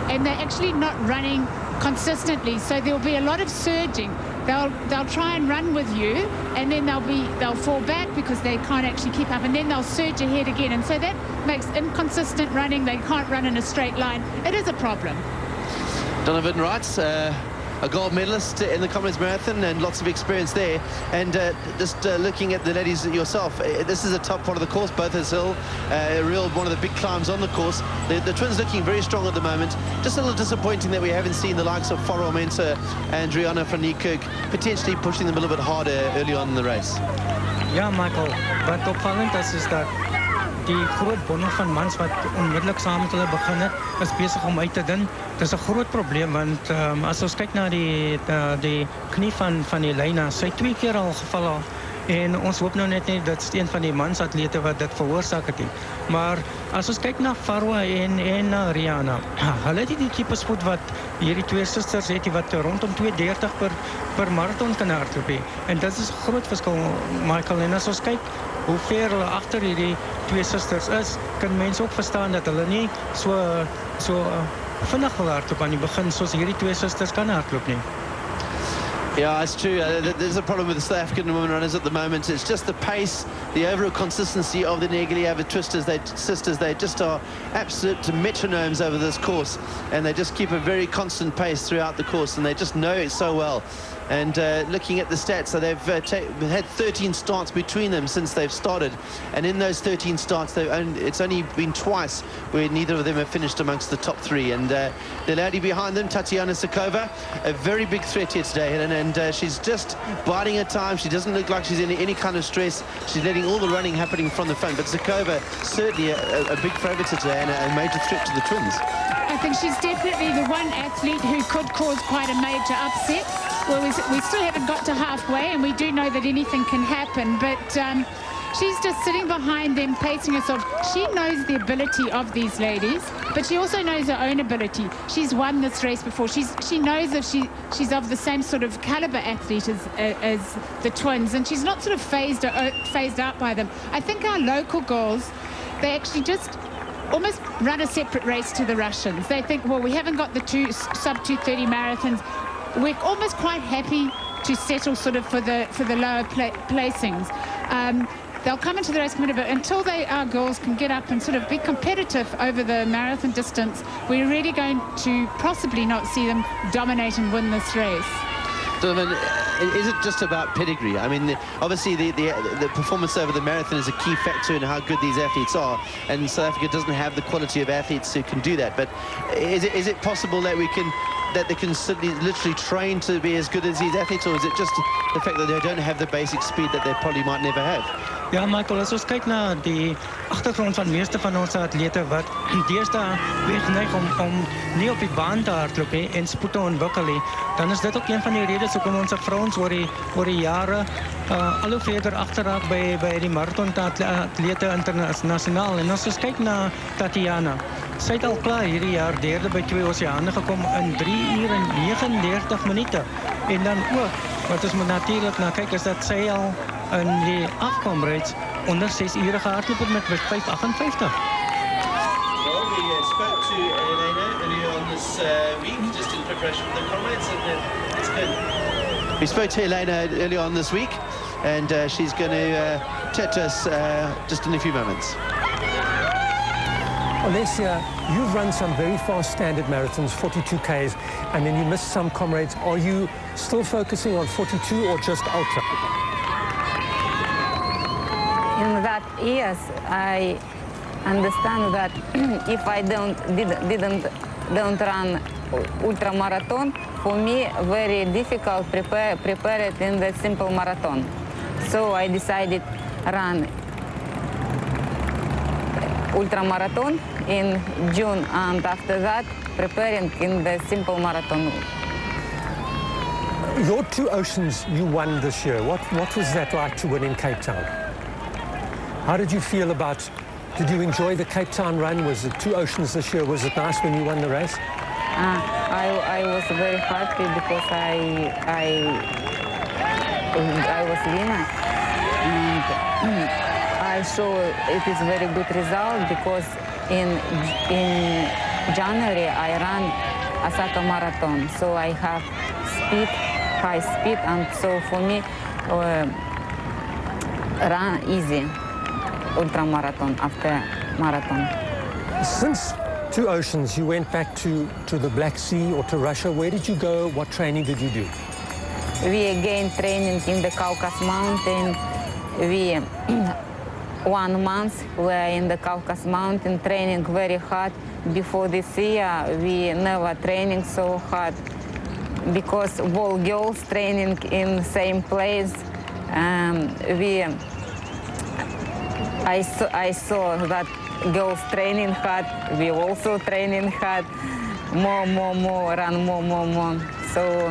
and they're actually not running consistently. So there'll be a lot of surging. They'll they'll try and run with you, and then they'll be they'll fall back because they can't actually keep up, and then they'll surge ahead again, and so that makes inconsistent running. They can't run in a straight line. It is a problem. Donovan writes. Uh a gold medalist in the Comrades Marathon and lots of experience there. And uh, just uh, looking at the ladies yourself, uh, this is a top part of the course, Botha's Hill, uh, a real one of the big climbs on the course. The, the, twins looking very strong at the moment. Just a little disappointing that we haven't seen the likes of Farwa Mentoor and Riana van Niekerk potentially pushing them a little bit harder early on in the race. Yeah, Michael, but opvallend is, is that die groot bonne van mans wat onmiddellik saam met hulle begin het, is besig om uit te dun. Dis 'n groot probleem want um, as ons kyk na die uh, die knie van van Elena, sy twee keer al geval al en ons hoop nou net nie dat steen van die mansatlete wat dit veroorsaak het nie. Maar as ons kyk na Farwa en en na Rihanna, *clears throat* hulle het die tipe spoed wat hierdie twee susters het wat rondom 2:30 per per marathon kan hardloop. En dit is 'n groot verskil Michael en as ons kyk hoe ver hulle agter hierdie twee susters is, kan mense ook verstaan dat hulle nie so so uh, vinnig wil hardloop aan die begin soos hierdie twee susters kan hardloop nie. Yeah, it's true. Uh, there's a problem with the South African women runners at the moment. It's just the pace, the overall consistency of the Nurgalieva twisters, they sisters. They just are absolute metronomes over this course, and they just keep a very constant pace throughout the course, and they just know it so well. And uh, looking at the stats, so they've uh, had 13 starts between them since they've started. And in those 13 starts, only, it's only been twice where neither of them have finished amongst the top three. And uh, the lady behind them, Tatiana Zhukova, a very big threat here today. And, and uh, she's just biding her time. She doesn't look like she's in any kind of stress. She's letting all the running happening from the front. But Zhukova, certainly a, a big favourite today and a, major threat to the twins. I think she's definitely the one athlete who could cause quite a major upset. Well, we, we still haven't got to halfway, and we do know that anything can happen, but um, she's just sitting behind them, pacing herself. She knows the ability of these ladies, but she also knows her own ability. She's won this race before. She's she knows if she she's of the same sort of caliber athlete as as the twins, and she's not sort of phased uh, phased out by them. I think our local girls, they actually just almost run a separate race to the Russians. They think, well, we haven't got the two sub 230 marathons we're almost quite happy to settle sort of for the for the lower pla placings. Um, they'll come into the race committee, but until they, our girls can get up and sort of be competitive over the marathon distance, we're really going to possibly not see them dominate and win this race. Donovan, is it just about pedigree? I mean, obviously the, the, the performance over the marathon is a key factor in how good these athletes are, and South Africa doesn't have the quality of athletes who can do that. But is it, is it possible that we can that they can literally train to be as good as these athletes, or is it just the fact that they don't have the basic speed that they probably might never have? Ja, Michael, as ons kyk na die agtergrond van meeste van ons atlete wat *clears throat* deesdae wegneig om om nie op die baan te hardloop en spoed te ontwikkel dan is dit ook een van die redes hoekom ons vrouens oor die oor die jare uh, al verder agterraak by by die maraton atlete internasionaal. En as ons kyk na Tatiana, sy het al klaar hierdie jaar derde by twee oseane gekom in 3 ure en 39 minute. En dan ook wat ons moet natuurlik na kyk is dat sy al in die afkom reeds onder 6 ure gehardloop het met 5.58. Well, we uh, spoke to Elena earlier on this uh, week, just in preparation for the comrades, and uh, it's good. We spoke to Elena earlier on this week, and uh, she's going to uh, chat to us uh, just in a few moments. Olesia, you've run some very fast standard marathons, 42 Ks, and then you missed some comrades. Are you still focusing on 42 or just ultra? In that years, I understand that *clears throat* if I don't did, didn't don't run ultra marathon, for me very difficult prepare prepare it in the simple marathon. So I decided run ultra marathon in June, and after that preparing in the simple marathon. Your two oceans you won this year. What what was that like to win in Cape Town? How did you feel about? Did you enjoy the Cape Town run? Was it two oceans this year? Was it nice when you won the race? Uh, I, I was very happy because I I I was winner and *clears throat* I saw it is very good result because in in January I ran Osaka Marathon so I have speed high speed and so for me uh, run easy ultra marathon after marathon. Since two oceans, you went back to, to the Black Sea or to Russia. Where did you go? What training did you do? We again training in the Caucasus Mountain. We *clears throat* one month were in the Caucasus Mountain training very hard. Before this year, we never training so hard because all girls training in same place. Um, we I saw, I saw that girls training hard. We also training hard. More, more, more, run more, more, more. So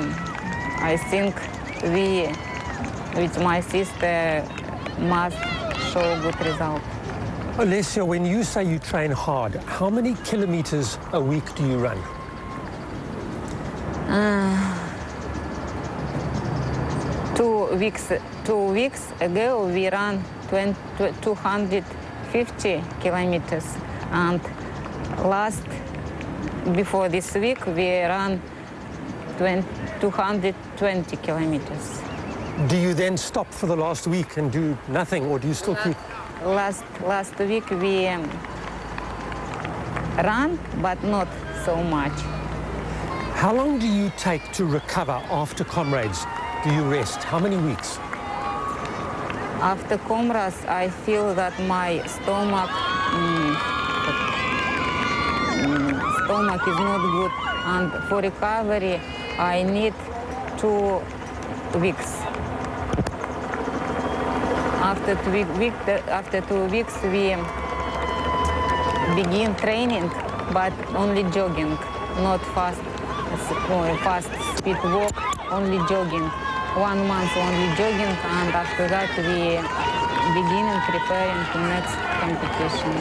I think we, with my sister, must show good result. Olesia, when you say you train hard, how many kilometers a week do you run? Uh, two weeks, two weeks ago, we ran 20, 250 kilometers, and last before this week, we ran 220 kilometers. Do you then stop for the last week and do nothing, or do you still keep? Last last week we um, ran, but not so much. How long do you take to recover after comrades? Do you rest? How many weeks? After comrades, I feel that my stomach mm, stomach is not good, and for recovery, I need two weeks. After two, week, after two weeks, we begin training, but only jogging, not fast, fast speed walk, only jogging. One month only jogging, and after that we begin and preparing to next competition.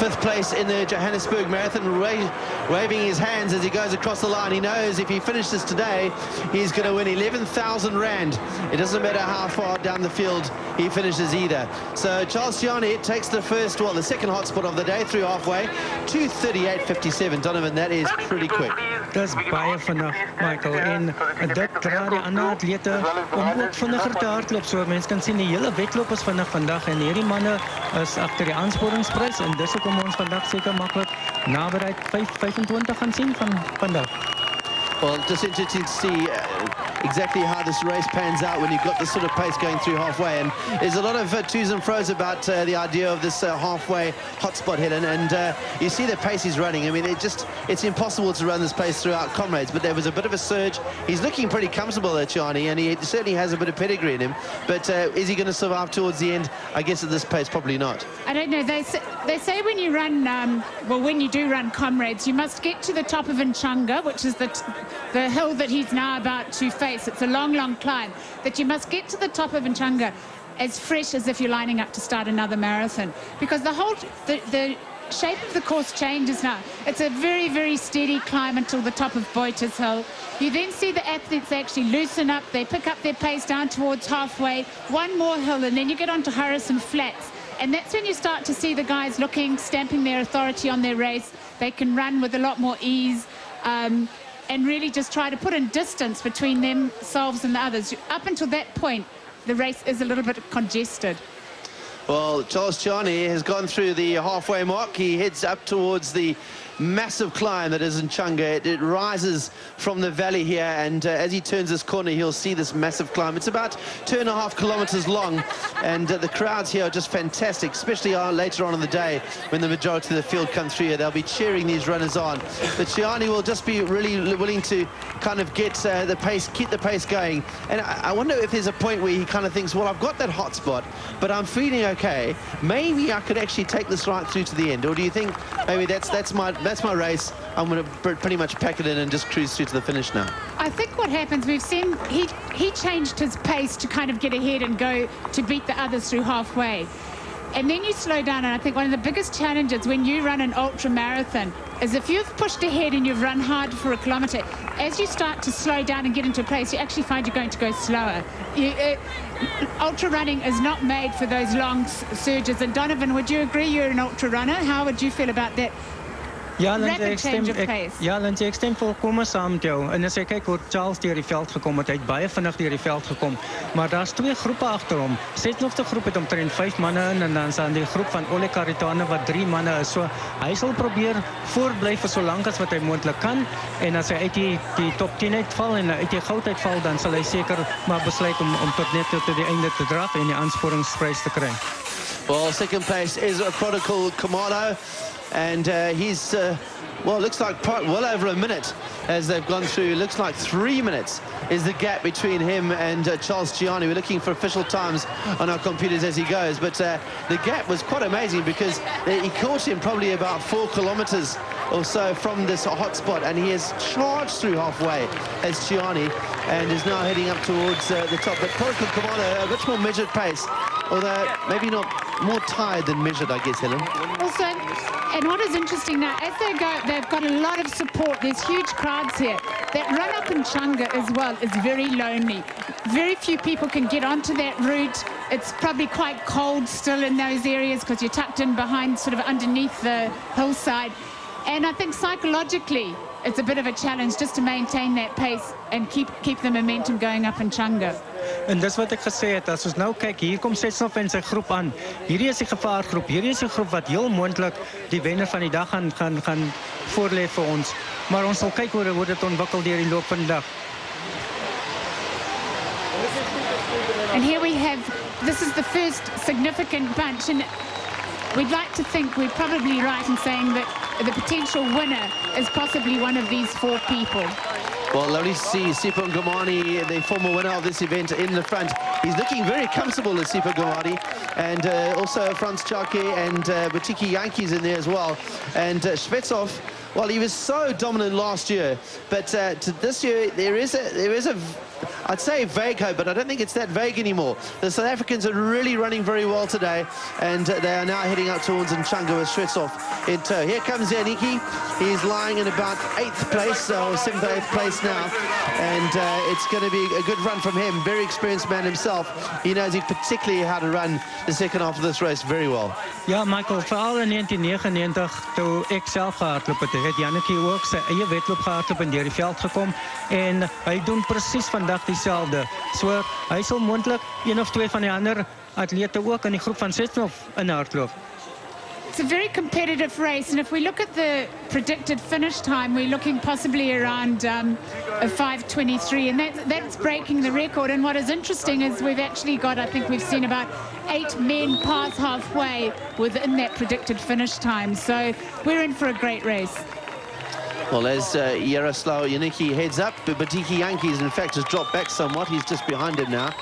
Fifth place in the Johannesburg Marathon, wa waving his hands as he goes across the line. He knows if he finishes today, he's going to win 11,000 Rand. It doesn't matter how far down the field he finishes either. So Charles Tiani takes the first, well, the second hotspot of the day through halfway, 238.57. Donovan, that is pretty quick. Dis baie vinnig, Michael. En dit dra die ander atlete om ook vinniger te hardloop. So mense kan sien die hele wedloop is vinnig vandag en hierdie manne is agter die aansporingsprys en dis hoekom ons vandag seker maklik naby 5 25 gaan sien van vandag. Well, just interesting to see uh, exactly how this race pans out when you've got this sort of pace going through halfway. And there's a lot of uh, twos and fro's about uh, the idea of this uh, halfway hotspot hidden. And uh, you see the pace he's running. I mean, it just it's impossible to run this pace throughout comrades. But there was a bit of a surge. He's looking pretty comfortable there, Chiani, and he certainly has a bit of pedigree in him. But uh, is he going to survive towards the end? I guess at this pace, probably not. I don't know. They say, they say when you run, um, well, when you do run comrades, you must get to the top of Inchanga, which is the the hill that he's now about to face. It's a long, long climb. That you must get to the top of Inchanga as fresh as if you're lining up to start another marathon, because the whole the, the shape of the course changes now. It's a very, very steady climb until the top of Botha's Hill. You then see the athletes actually loosen up. They pick up their pace down towards halfway, one more hill, and then you get onto Harrison Flats. And that's when you start to see the guys looking, stamping their authority on their race. They can run with a lot more ease. Um, and really just try to put in distance between themselves and the others. Up until that point, the race is a little bit congested. Well, Charles Chiani has gone through the halfway mark. He heads up towards the massive climb that is Inchanga. It, it rises from the valley here, and uh, as he turns this corner, he'll see this massive climb. It's about two and a half kilometers long, and uh, the crowds here are just fantastic, especially uh, later on in the day when the majority of the field come through here. They'll be cheering these runners on. But Chiani will just be really willing to kind of get uh, the pace, keep the pace going. And I, I wonder if there's a point where he kind of thinks, well, I've got that hot spot, but I'm feeling okay. Maybe I could actually take this right through to the end. Or do you think maybe that's that's my that's my race. I'm going to pretty much pack it in and just cruise through to the finish now. I think what happens, we've seen he, he changed his pace to kind of get ahead and go to beat the others through halfway. And then you slow down, and I think one of the biggest challenges when you run an ultra marathon is if you've pushed ahead and you've run hard for a kilometre, as you start to slow down and get into a place, you actually find you're going to go slower. You, uh, ultra running is not made for those long surges. And Donovan, would you agree you're an ultra runner? How would you feel about that? Ja, Lindsay, ek stem ek, ja, Lindsay, ek stem volkome saam met jou. En as jy kyk hoe Charles deur die veld gekom het, hy het baie vinnig deur die veld gekom. Maar daar's twee groepe agter hom. Setnofte groep het omtrent 5 manne in en dan staan die groep van Ole Karitane wat 3 manne is. So hy sal probeer voorbly vir so lank as wat hy moontlik kan en as hy uit die die top 10 uitval en uit die goud uitval, dan sal hy seker maar besluit om om tot net tot die einde te draf en die aansporingsprys te kry. Well, second place is a Protocol Kamado. And uh, he's uh, well looks like well over a minute as they've gone through. Looks like three minutes is the gap between him and uh, Charles Gianni. We're looking for official times on our computers as he goes. But uh, the gap was quite amazing because he caught him probably about four kilometers or so from this hotspot. And he has charged through halfway as Gianni and is now heading up towards uh, the top. But Prodigal Khumalo a much more measured pace although maybe not more tired than measured I guess Helen also and what is interesting now, as they go, they've got a lot of support. There's huge crowds here. That run up Inchanga as well is very lonely. Very few people can get onto that route. It's probably quite cold still in those areas because you're tucked in behind, sort of underneath the hillside. And I think psychologically, it's a bit of a challenge just to maintain that pace and keep keep the momentum going up Inchanga. En dis wat ek gesê het, as ons nou kyk, hier kom Shvetsov en sy groep aan. Hierdie is die gevaargroep. Hierdie is 'n groep wat heel moontlik die wenner van die dag gaan gaan gaan voorlê vir ons. Maar ons sal kyk hoe hoe dit ontwikkel deur die loop van die dag. And here we have this is the first significant bunch and we'd like to think we're probably right in saying that the potential winner is possibly one of these four people. Well, lovely to see Sipho Ngomane, the former winner of this event, in the front. He's looking very comfortable, as Sipho Ngomane, and uh, also Franz Chauke and uh, Butiki Yankees in there as well. And uh, Shvetsov, well, he was so dominant last year, but uh, to this year, there is a, there is a I'd say vague hope, but I don't think it's that vague anymore. The South Africans are really running very well today, and uh, they are now heading out towards Inchanga with Shvetsov in tow. Here comes Janicki. He's lying in about eighth place, or seventh or eighth place now, and uh, it's going to be a good run from him. Very experienced man himself. He knows particularly how to run the second half of this race very well. Ja, Michael, veral in 1999 toe ek self gehardloop het, het Jannetjie ook sy eie wedloop gehardloop en deur die veld gekom en hy doen presies vandag dieselfde. So hy sal moontlik een of twee van die ander atlete ook in die groep van Shvetsov in hardloop. It's a very competitive race, and if we look at the predicted finish time, we're looking possibly around um, a 5.23, and that, that's breaking the record. And what is interesting is we've actually got, I think we've seen about eight men pass halfway within that predicted finish time. So we're in for a great race. Well, as uh, Yaroslav Janicki heads up, but Batiki Yankees, in fact, has dropped back somewhat. He's just behind him now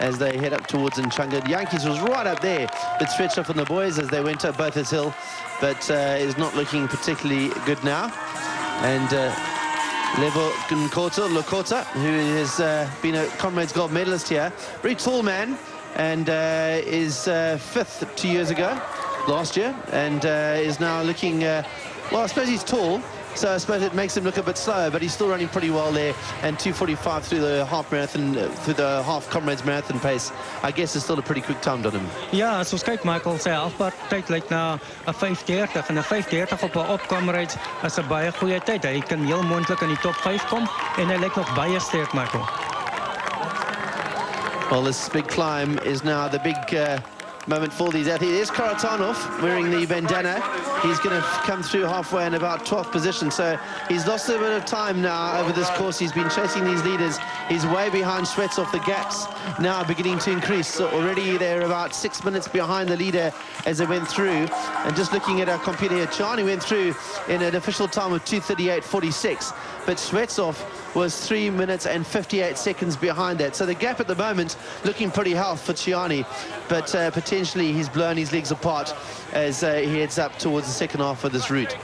as they head up towards Inchanga. Yankees was right up there with Shvetsov and the boys as they went up Botha's Hill, but uh, is not looking particularly good now. And uh, Levo Nkota, Lokota, who has uh, been a Comrades Gold medalist here, very tall man, and uh, is uh, fifth two years ago, last year, and uh, is now looking, uh, well, I suppose he's tall, so I suppose it makes him look a bit slower, but he's still running pretty well there. And 2.45 through the half marathon, uh, through the half Comrades marathon pace, I guess is still a pretty quick time on him. Ja, as ons kyk Michael sê halfpad tyd lyk na 'n 5:30 en 'n 5:30 op 'n opkomrades is 'n baie goeie tyd. Hy kan heel moontlik in die top 5 kom en hy lyk nog baie sterk Michael. Well, this big climb is now the big uh, moment for these athletes. There's Kharitonov wearing the bandana. He's going to come through halfway in about 12th position. So he's lost a bit of time now over this course. He's been chasing these leaders. He's way behind Shvetsov. The gaps now beginning to increase. So already they're about six minutes behind the leader as they went through. And just looking at our computer here, Chani went through in an official time of 238.46. But Shvetsov was 3 minutes and 58 seconds behind that. So the gap at the moment looking pretty healthy for Ciani, but uh, potentially he's blown his legs apart as uh, he heads up towards the second half of this route.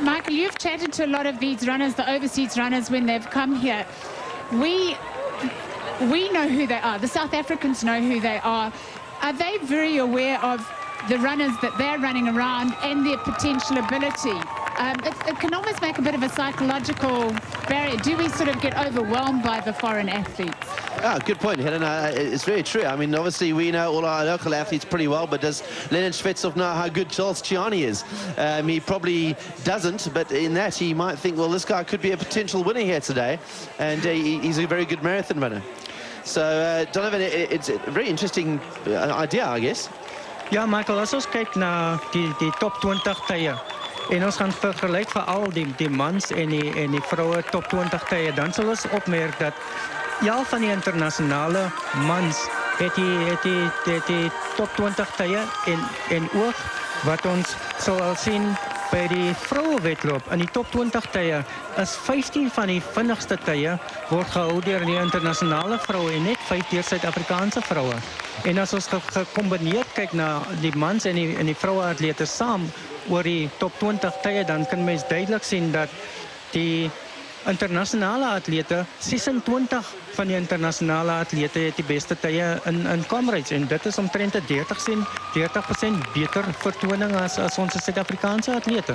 Michael, you've chatted to a lot of these runners, the overseas runners, when they've come here. We we know who they are. The South Africans know who they are. Are they very aware of the runners that they're running around and their potential ability? Um, it, it, can almost make a bit of a psychological barrier. Do we sort of get overwhelmed by the foreign athletes? Ah, good point, Helena. It's very true. I mean, obviously, we know all our local athletes pretty well, but does Leonard Shvetsov know how good Charles Ciani is? Um, he probably doesn't, but in that, he might think, well, this guy could be a potential winner here today, and uh, he's a very good marathon runner. So, uh, Donovan, it, it's a very interesting uh, idea, I guess. Ja, Michael, as ons kyk na die die top 20 tye en ons gaan vergelyk vir al die die mans en die en die vroue top 20 tye, dan sal ons opmerk dat ja van die internasionale mans het die het die het die top 20 tye en en ook wat ons sal sien by die vroue wedloop in die top 20 tye is 15 van die vinnigste tye word gehou deur die internasionale vroue en net 5 deur Suid-Afrikaanse vroue. En as ons gekombineer kyk na die mans en die en die vroue atlete saam oor die top 20 tye dan kan mens duidelik sien dat die internasionale atlete 26 van die internasionale atlete het die beste tye in in Comrades en dit is omtrent 30 sien 30% beter vertoning as as ons Suid-Afrikaanse atlete.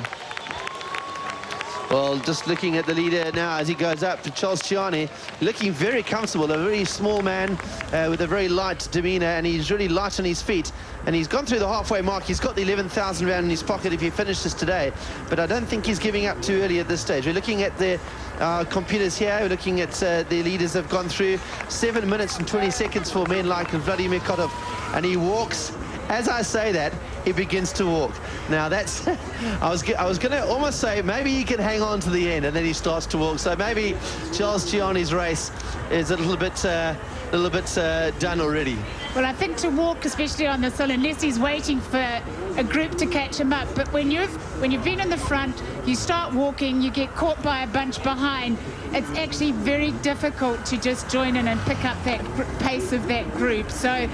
Well, just looking at the leader now as he goes up to Charles Ciani, looking very comfortable, a very small man uh, with a very light demeanour, and he's really light on his feet. And he's gone through the halfway mark. He's got the 11,000 rand in his pocket if he finishes today. But I don't think he's giving up too early at this stage. We're looking at the uh, computers here. We're looking at uh, the leaders have gone through. Seven minutes and 20 seconds for men like Vladimir Kotov. And he walks as I say that, he begins to walk. Now that's, *laughs* I was I was going to almost say maybe he can hang on to the end and then he starts to walk. So maybe Charles Gianni's race is a little bit, uh, a little bit uh, done already. Well, I think to walk, especially on the hill, unless he's waiting for a group to catch him up. But when you've when you've been in the front, you start walking, you get caught by a bunch behind. It's actually very difficult to just join in and pick up that pace of that group. So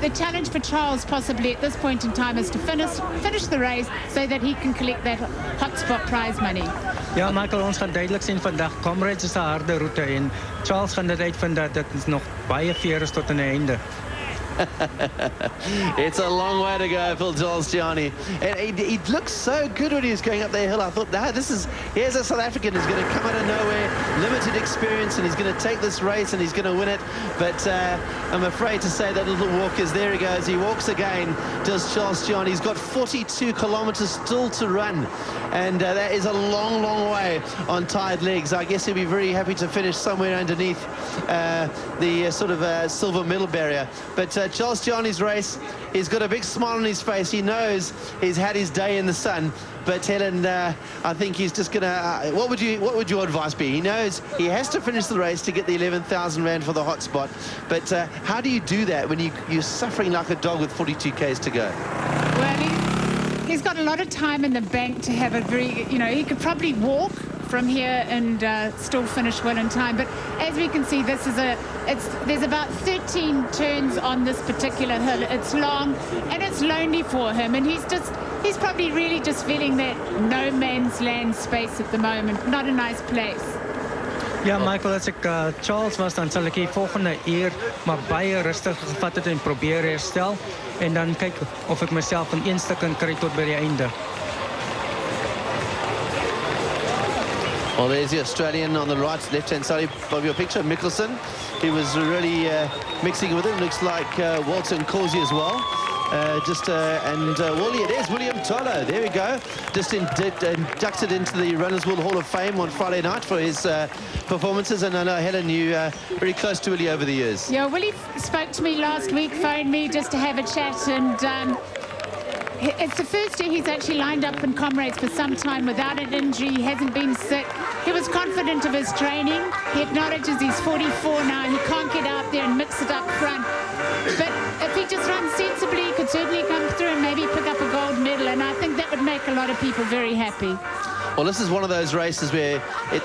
the challenge for Charles possibly at this point in time is to finish finish the race so that he can collect that hotspot prize money. Ja, Michael, ons gaan duidelik sien vandag Comrades is 'n harde roete en Charles gaan dit uitvind dat dit nog baie veer is tot die einde. *laughs* it's a long way to go, for Gianni. And he, he looks so good when he was going up the hill. I thought, nah, this is, here's a South African who's going to come out of nowhere, limited experience, and he's going to take this race and he's going to win it. But uh, I'm afraid to say that little walk is there he goes. He walks again, does Gianni. He's got 42 kilometers still to run. And uh, that is a long, long way on tired legs. I guess he'll be very happy to finish somewhere underneath uh, the uh, sort of uh, silver medal barrier. But uh, Charles Tiani's race. He's got a big smile on his face. He knows he's had his day in the sun. But Helen, uh, I think he's just gonna. Uh, what would you? What would your advice be? He knows he has to finish the race to get the 11,000 rand for the hot spot. But uh, how do you do that when you, you're suffering like a dog with 42 k's to go? Well, he's got a lot of time in the bank to have a very, you know, he could probably walk from here and uh, still finish well in time. But as we can see, this is a, it's there's about 13 turns on this particular hill. It's long and it's lonely for him, and he's just, he's probably really just feeling that no man's land space at the moment. Not a nice place. Ja, Michael, as ek uh, Charles was, dan sal ek die volgende uur maar baie rustig gevat het en probeer herstel en dan kyk of ek myself in een stuk kan kry tot by die einde. Well, there's the Australian on the right, left-hand side of your picture, Mickelson. He was really uh, mixing with him. Looks like uh, Walton Causey as well. Uh, just uh, and uh, is Willie Mtolo. There we go. Just in, inducted into the Runners World Hall of Fame on Friday night for his uh, performances. And I know Helen, you uh, very close to Willie over the years. Yeah, Willie spoke to me last week, phoned me just to have a chat, and um, it's the first year he's actually lined up in Comrades for some time without an injury. He hasn't been sick. He was confident of his training. He acknowledges he's 44 now. He can't get out there and mix it up front. But if he just runs sensibly, he could certainly come through and maybe pick up a gold medal. And I think that would make a lot of people very happy. Well, this is one of those races where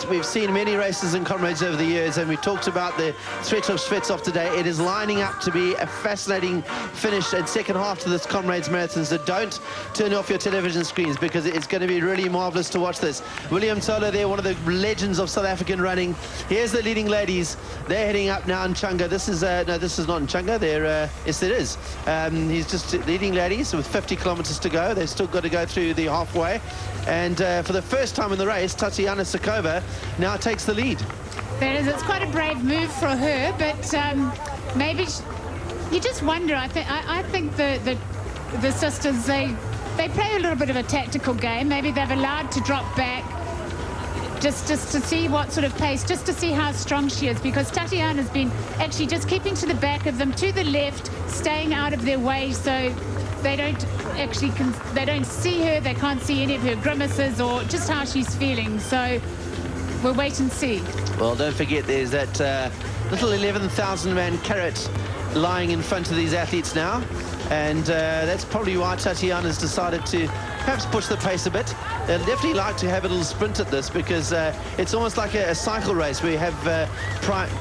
we've seen many races in Comrades over the years, and we talked about the of Shvetsov today. It is lining up to be a fascinating finish and second half to this Comrades Marathon, so don't turn off your television screens because it's going to be really marvellous to watch this. Willie Mtolo there, one of the legends of South African running. Here's the leading ladies. They're heading up now Inchanga. This is, uh, no, this is not Inchanga. They're, uh, yes, it is. Um, he's just leading ladies with 50 kilometres to go. They've still got to go through the halfway. And uh, for the first time in the race, Tatiana Zhukova now takes the lead. That is, it's quite a brave move for her, but um, maybe she, you just wonder. I think I, I think the, the the sisters they they play a little bit of a tactical game. Maybe they've allowed to drop back just just to see what sort of pace, just to see how strong she is, because Tatiana's been actually just keeping to the back of them, to the left, staying out of their way, so they don't actually they don't see her, they can't see any of her grimaces or just how she's feeling. So we'll wait and see. Well, don't forget there's that uh, little 11,000 man carrot lying in front of these athletes now. And uh, that's probably why Tatiana's decided to perhaps push the pace a bit. They'd definitely like to have a little sprint at this because uh, it's almost like a, a, cycle race where you have uh,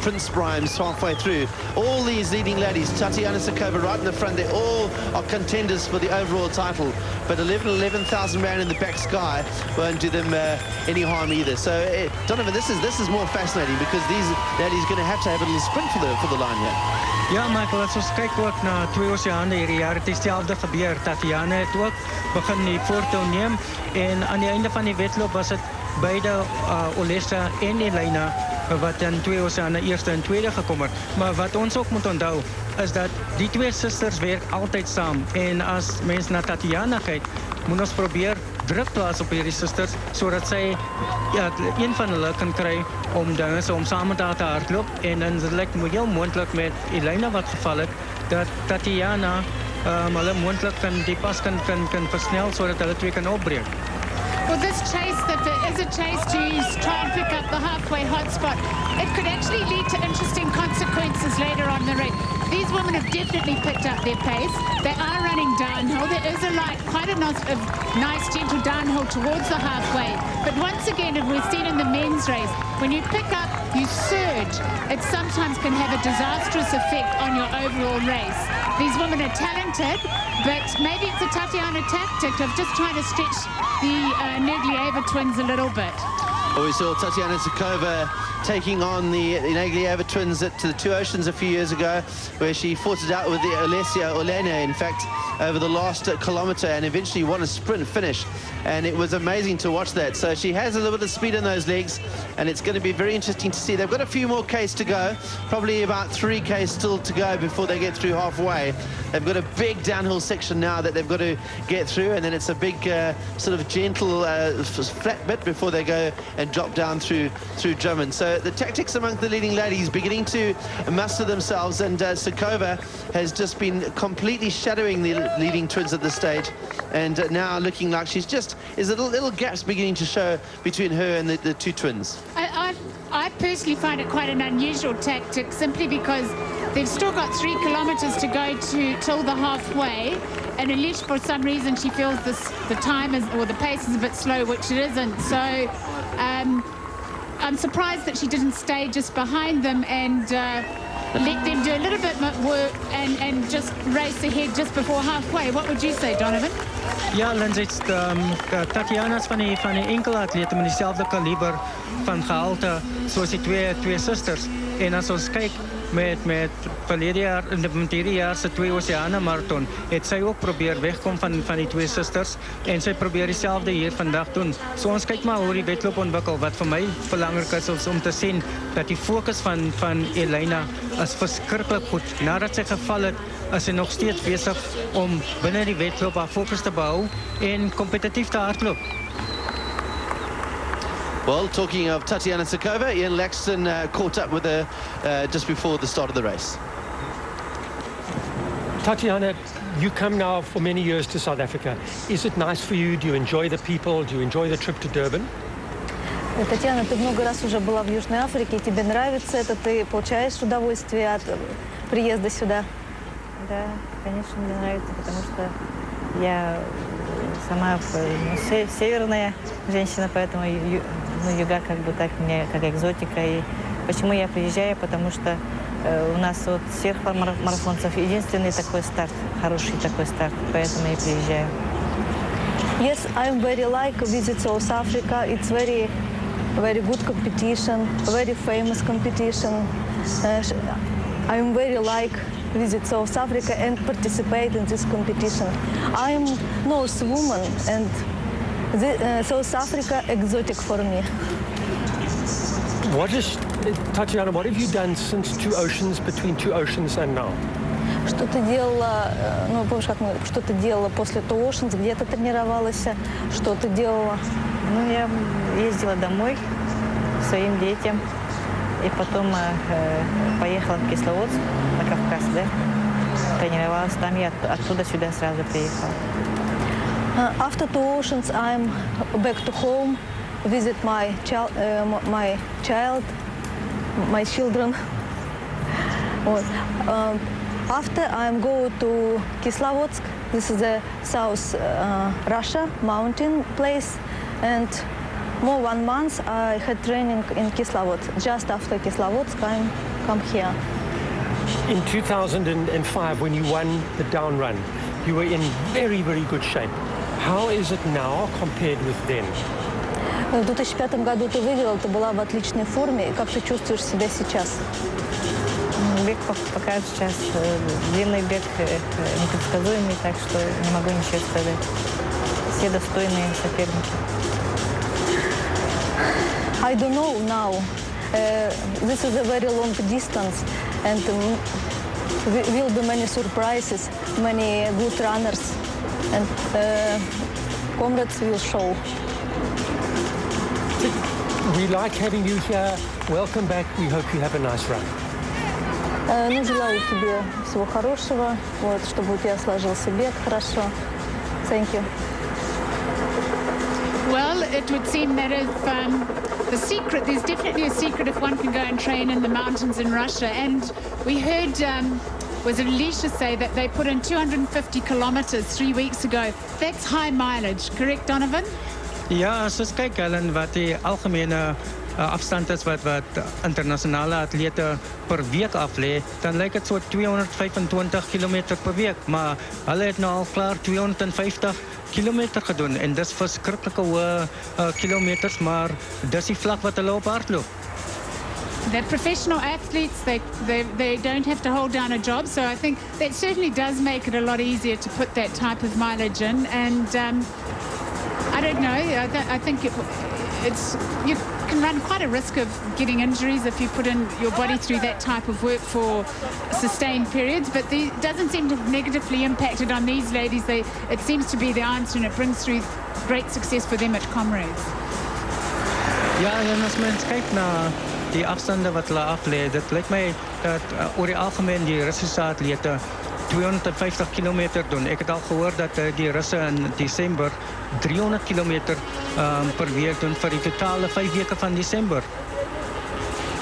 Prince Primes halfway through. All these leading ladies, Tatiana Zhukova right in the front, they all are contenders for the overall title. But 11, 11,000 rand in the back sky won't do them uh, any harm either. So, uh, Donovan, this is this is more fascinating because these ladies are going to have to have a little sprint for the, for the line here. Ja, Michael, as ons kyk ook na twee oseane hierdie jaar, het dieselfde gebeur. Tatiana het ook begin die voortou neem en aan die einde van die wedloop was dit beide uh, en Elena wat dan twee oseane eerste en tweede gekom het. Maar wat ons ook moet onthou is dat die twee susters werk altyd saam. En as mens na Tatiana kyk, moet ons probeer druk plaas op hierdie susters sodat sy ja, een van hulle kan kry om dinge om saam te hardloop. En dan dit lyk heel moontlik met Elena wat geval het dat Tatiana um, kan die pas kan kan kan twee kan. Well, this chase, that is a chase to try and pick up the halfway hotspot, it could actually lead to interesting consequences later on the race. These women have definitely picked up their pace. They are running downhill. There is a light, quite a nice, a nice gentle downhill towards the halfway. But once again, as we've seen in the men's race, when you pick up, you surge. It sometimes can have a disastrous effect on your overall race. These women are talented, but maybe it's a Tatiana tactic of just trying to stretch the uh, twins a little bit. We saw Tatiana Zhukova taking on the, the twins at the Two Oceans a few years ago, where she fought it out with the Olesia Olena, in fact, over the last kilometre and eventually won a sprint finish. And it was amazing to watch that. So she has a little bit of speed in those legs, and it's going to be very interesting to see. They've got a few more Ks to go, probably about three Ks still to go before they get through halfway. They've got a big downhill section now that they've got to get through, and then it's a big uh, sort of gentle uh, flat bit before they go and drop down through through Drummond. So the tactics among the leading ladies beginning to muster themselves, and uh, Zhukova has just been completely shadowing the leading twins at this stage, and uh, now looking like she's just is little little gaps beginning to show between her and the, the two twins. I, I, I personally find it quite an unusual tactic simply because they've still got three kilometres to go to till the halfway. And unless for some reason she feels this, the time is or the pace is a bit slow, which it isn't. So um, I'm surprised that she didn't stay just behind them and uh, let them do a little bit more work and, and just race ahead just before halfway. What would you say, Donovan? Ja, Lindsay, um, Tatiana is van die, van die enkele atlete met diezelfde kaliber van gehalte zoals die twee, twee zusters. En als ons kijkt met, met verleden jaar, in de se twee Oceane Marathon, het sy ook probeer wegkom van, van die twee zusters. En sy probeer diezelfde hier vandaag doen. So ons kyk maar hoe die wedloop ontwikkel. Wat voor mij belangrijk is, om te zien dat die focus van, van Elena is verschrikkelijk goed. Nadat sy geval het, is sy nog steeds bezig om binnen die wedloop haar focus te behouden en competitief te hardlopen. Well, talking of Tatiana Zhukova, Ian Laxton uh, caught up with her uh, just before the start of the race. Tatiana, you come now for many years to South Africa. Is it nice for you? Do you enjoy the people? Do you enjoy the trip to Durban? Э, Татьяна, ты много раз уже была в Южной Африке, тебе нравится это, ты получаешь удовольствие от э, приезда сюда? Да, конечно, мне нравится, потому что я э, сама ну, северная женщина, поэтому ну, юга как бы так мне как экзотика. И почему я приезжаю? Потому что э, у нас вот всех марафонцев единственный такой старт, хороший такой старт, поэтому я приезжаю. Yes, I'm very like visit South Africa. It's very, very good competition, very famous competition. Uh, I'm very like visit South Africa and participate in this competition. I'm Norse woman and the, uh, South Africa exotic for me. What is, Tatiana, what have you done since Two Oceans, between Two Oceans and now? Что ты делала, ну, помнишь, как мы, что ты делала после Two Oceans, где ты тренировалась, что ты делала? Ну, я ездила домой к своим детям, и потом э, поехала в Кисловодск, на Кавказ, да, тренировалась там, и от, оттуда сюда сразу приехала. Uh, after two oceans, I'm back to home, visit my child, uh, my child, my children. *laughs* um, after I'm go to Kislovodsk. This is the South uh, Russia mountain place, and more one month I had training in Kislovodsk. Just after Kislovodsk, I come here. In 2005, when you won the down run, you were in very, very good shape. How is it now compared with then? В 2005 году ты выиграл, ты была в отличной форме. Как ты чувствуешь себя сейчас? Бег пока сейчас длинный бег непредсказуемый, так что не могу ничего сказать. Все достойные соперники. I don't know now. Uh, this is a very long distance and um, will be many surprises, many good runners and uh, comrades will show. We like having you here. Welcome back. We hope you have a nice run. Uh, ну, желаю тебе всего хорошего, вот, чтобы у тебя сложился бег хорошо. Thank you. Well, it would seem that if um, the secret, there's definitely a secret if one can go and train in the mountains in Russia. And we heard um, was Alicia say that they put in 250 kilometers three weeks ago. That's high mileage, correct, Donovan? Ja, as ons kyk Helen wat die algemene uh, afstand is wat wat internasionale atlete per week aflê, dan lyk dit so 225 km per week, maar hulle het nou al klaar 250 kilometer gedoen en dis verskriklike hoë uh, kilometers, maar dis die vlak wat hulle op hardloop. They're professional athletes. They, they, they don't have to hold down a job. So I think that certainly does make it a lot easier to put that type of mileage in. And um, I don't know. I, th I think it, it's you can run quite a risk of getting injuries if you put in your body through that type of work for sustained periods. But it doesn't seem to have negatively impacted on these ladies. They, it seems to be the answer, and it brings through great success for them at Comrades. Ja, en as mens kyk na die afstande wat hulle aflê, dit lyk my dat uh, die algemeen die Russiese atlete 250 kilometer doen. Ik heb al gehoord dat uh, die in december 300 kilometer um, per week doen voor die totale vijf weken van december.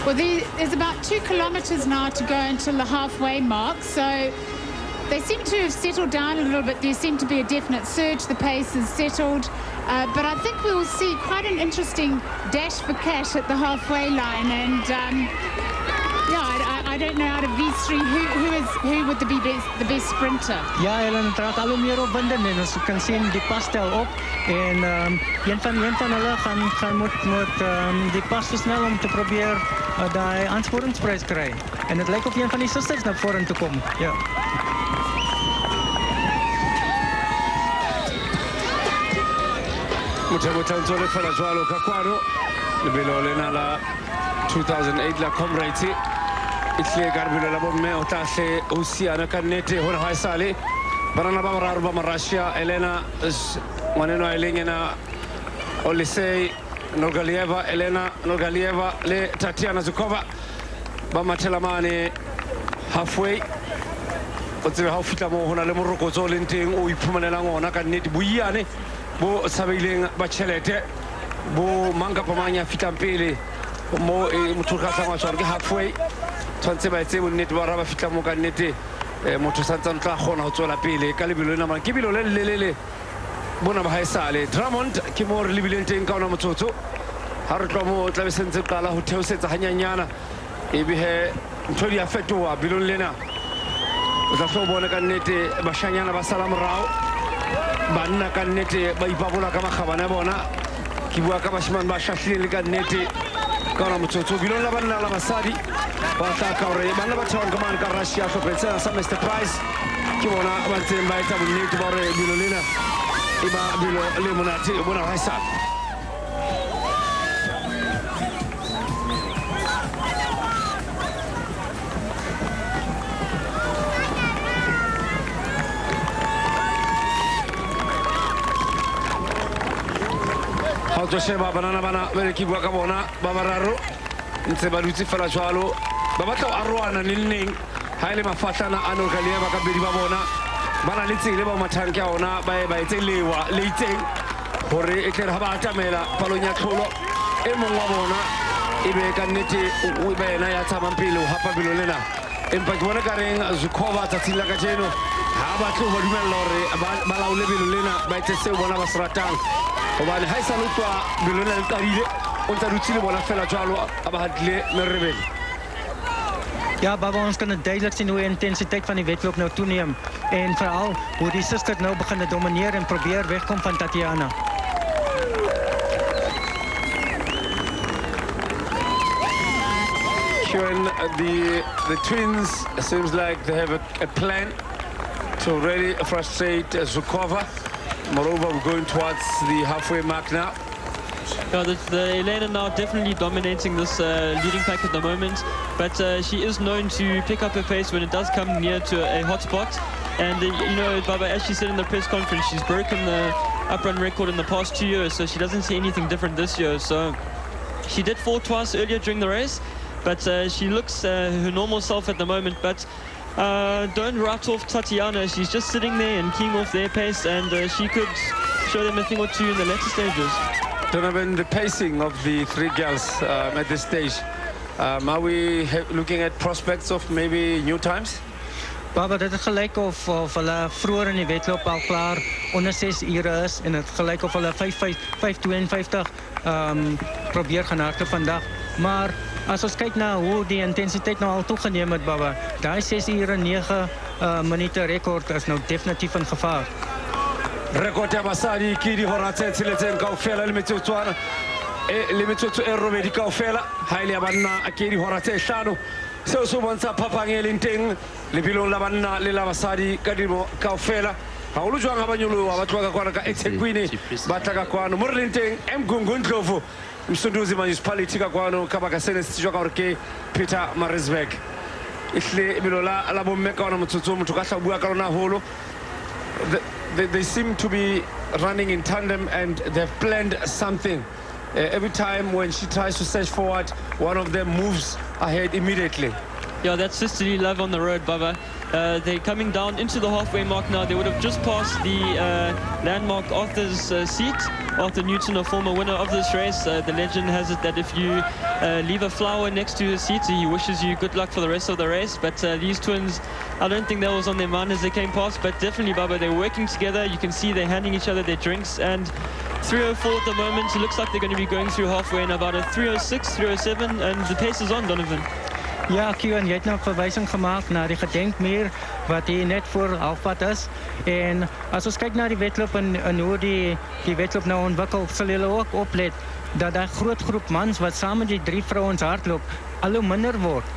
Well, there's about two kilometres now to go until the halfway mark, so they seem to have settled down a little bit. There seemed to be a definite surge. The pace has settled. Uh, but I think we will see quite an interesting dash for cash at the halfway line. And um, yeah, I, I, don't know out of these three who, who is who would be best, the best sprinter. Ja, Ellen trekt al hoe meer opwindend en ons kan zien die pas tel op. En um, een van een van hulle gaan, gaan moet, moet um, die pas versnel om te proberen uh, die aansporingsprijs krijgen. En het lijkt of een van die zusters naar voren te komen. Ja. motheo tlantsole fela jwalo ka kwano lebelo lena la 2008 la comrades. E tlile ka lebelo la bomme o tlahle o siana ka nnete go ne ga e sale banana ba boraro ba morussia elena ngwaneno a e leng ena olisei nurgalieva elena nurgalieva le tatiana zhukova ba mathela mane halfway. O tsebe ga o fitlha mo go na le morokotso o leng teng o iphumanelang ona ka nnete boiane bo tshabeileng bachelete bo manga pamanya fitampele mo tlhangwa tshware ke halfway. Tshwanetse ba etse bonnete ba ra ba fitlha mo ka nnete motho santsane tla gona go tswela pele ka lebelo le namana ke bilo le lelele bona ba ga e sale dramond ke mo re lebileng teng ka ona motsotso. Ga re tlo mo tlabe sentse qala go theosetsa ganyanyana ebege ntho di a fetoga belong lena. O tla tlho o bone ka nnete bashanyana ba sala morago banna ka nnete ba ipabola ka makgabane bona. Ke bua ka bashimane ba shahlileng le ka nnete ka ona motsotso. Bilong la banna la basadi. Ba tla ka gore banna ba theoang ka mane ka russia tlhopheng sena sa mr price. Ke bona ba ntseng ba etsa bonnete ba gore bilo lena e ba bilo le monate bona ga e sale ga o tlo sheba banana bana ba re ke bua ka bona ba bararo. Ntse ba dutse fela jalo ba batla go aroana le nneng ga e le mafatlhana a nokalia ba kabedi ba bona. Ba na le tsele ba mathanke a ona ba ba etse lewa le itseng gore e tlere ga ba atamela palong ya tlholo. E mongwe wa bona e be ka nnete ba ena ya tshamang pele o gapa belo lena empa ke bone ka reng zhukova tsatsing la ka jeno ga ba tle go ba dumelela gore ba laole belo lena ba etse seo bona ba se ratang gobane ga e sa le tswa belo lena le qadile o ntse dutse le bona fela jalo a ba gatlile merebele Ja, Baba, ons kan het duidelijk zien hoe de intensiteit van die wedloop nou toeneemt. En vooral hoe die zuster nou beginnen domineren en proberen wegkomt van Tatiana. Showing the the twins seems like they have a, a plan to really frustrate Zhukova. Moreover, we're going towards the halfway mark now. Yeah, the, the Elena now definitely dominating this uh, leading pack at the moment, but uh, she is known to pick up her pace when it does come near to a hot spot. And, uh, you know, Baba, as she said in the press conference, she's broken the uprun record in the past two years, so she doesn't see anything different this year. So she did fall twice earlier during the race, but uh, she looks uh, her normal self at the moment. But uh, don't write off Tatiana. She's just sitting there and keying off their pace, and uh, she could show them a thing or two in the later stages. Donovan, the pacing of the three girls um, at this stage, um, are we looking at prospects of maybe new times? Baba, dit het gelyk of of hulle vroeër in die wedloop al klaar onder 6 ure is en dit gelyk of hulle 5:52 ehm um, probeer gaan hardloop vandag. Maar as ons kyk na hoe die intensiteit nou al toegeneem het, Baba, daai 6 ure 9 uh, minute rekord is nou definitief in gevaar. Rekord ya basadi ke dihora tse tsheletseng kaofela le metsotswana e le metsotso e robedi kaofela ha ile ya banna ke dihora tse hlano. Seo se bontsha phapang e leng teng lebelong la banna le la basadi ka dimo kaofela haholo jwang ha ba nyoloha ba tloha ka kwana ka ethekwini ba tla ka kwano. Mo re leng teng emgungu ndlovu msunduzi municipality ka kwano ka baka sene ka gore ke pietermaritzburg ehlile ebelo la la bomme ka ona motsotso motho ka tla bua ka lona haholo they, seem to be running in tandem and they've planned something Uh, every time when she tries to surge forward, one of them moves ahead immediately. Yeah, that's sisterly love on the road, Baba. Uh, they're coming down into the halfway mark now. They would have just passed the uh, landmark Arthur's uh, seat. Arthur Newton, a former winner of this race. Uh, the legend has it that if you uh, leave a flower next to his seat, he wishes you good luck for the rest of the race. But uh, these twins, I don't think that was on their mind as they came past. But definitely, Baba, they're working together. You can see they're handing each other their drinks. And 304 at the moment. It looks like they're going to be going through halfway in about a 306, 307. And the pace is on, Donovan. Ja, Kieran, jy het nou verwysing gemaak na die gedenkmuur wat hier net voor halfpad is. En as ons kyk na die wedloop en, en hoe die die wedloop nou ontwikkel, sal julle ook oplet dat daai groot groep mans wat saam met die drie vrouens hardloop, al hoe minder word.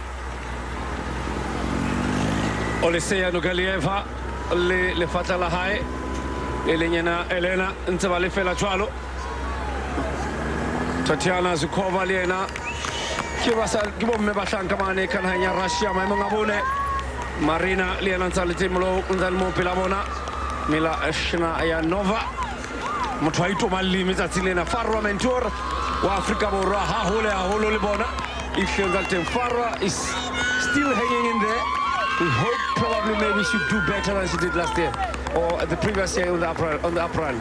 Oliseya Nurgalieva le lefatla la hae e leng yena Elena ntse ba le fela jwalo Tatiana Zhukova le yena ke ba sa ke bomme ba hlanka mane ka Russia maemong a Marina le yena ntse a le teng mo ntse le mo pela bona Mila Myshlyanova motho wa itomalle metsatsing lena Farwa Mentoor wa Afrika Borwa ha hole haholo le bona ehleng tsa le teng Farwa is still hanging in there we hope probably maybe she do better than she did last year or the previous year on the up run, on the up run.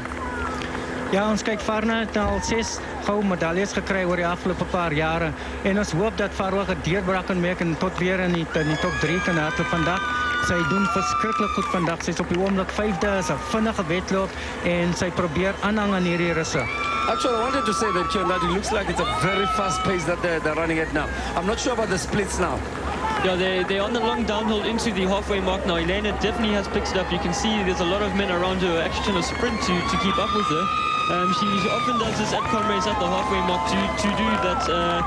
Ja, ons kyk Farna het nou al 6 goue medaljes gekry oor die afgelope paar jare en ons hoop dat Farwa 'n deurbraak kan maak en tot weer in die, in die top 3 kan hardloop vandag. Sy doen verskriklik goed vandag. Sy's op die oomblik 5de, is 'n vinnige wedloop en sy probeer aanhang aan hierdie russe. Actually, I wanted to say that, Kian, that it looks like it's a very fast pace that they're, they're running at now. I'm not sure about the splits now. Yeah, they, they're on the long downhill into the halfway mark now. Elena definitely has picked it up. You can see there's a lot of men around her actually trying to sprint to, to keep up with her. Um, she, often does this at comrades at the halfway mark to, to do that, uh,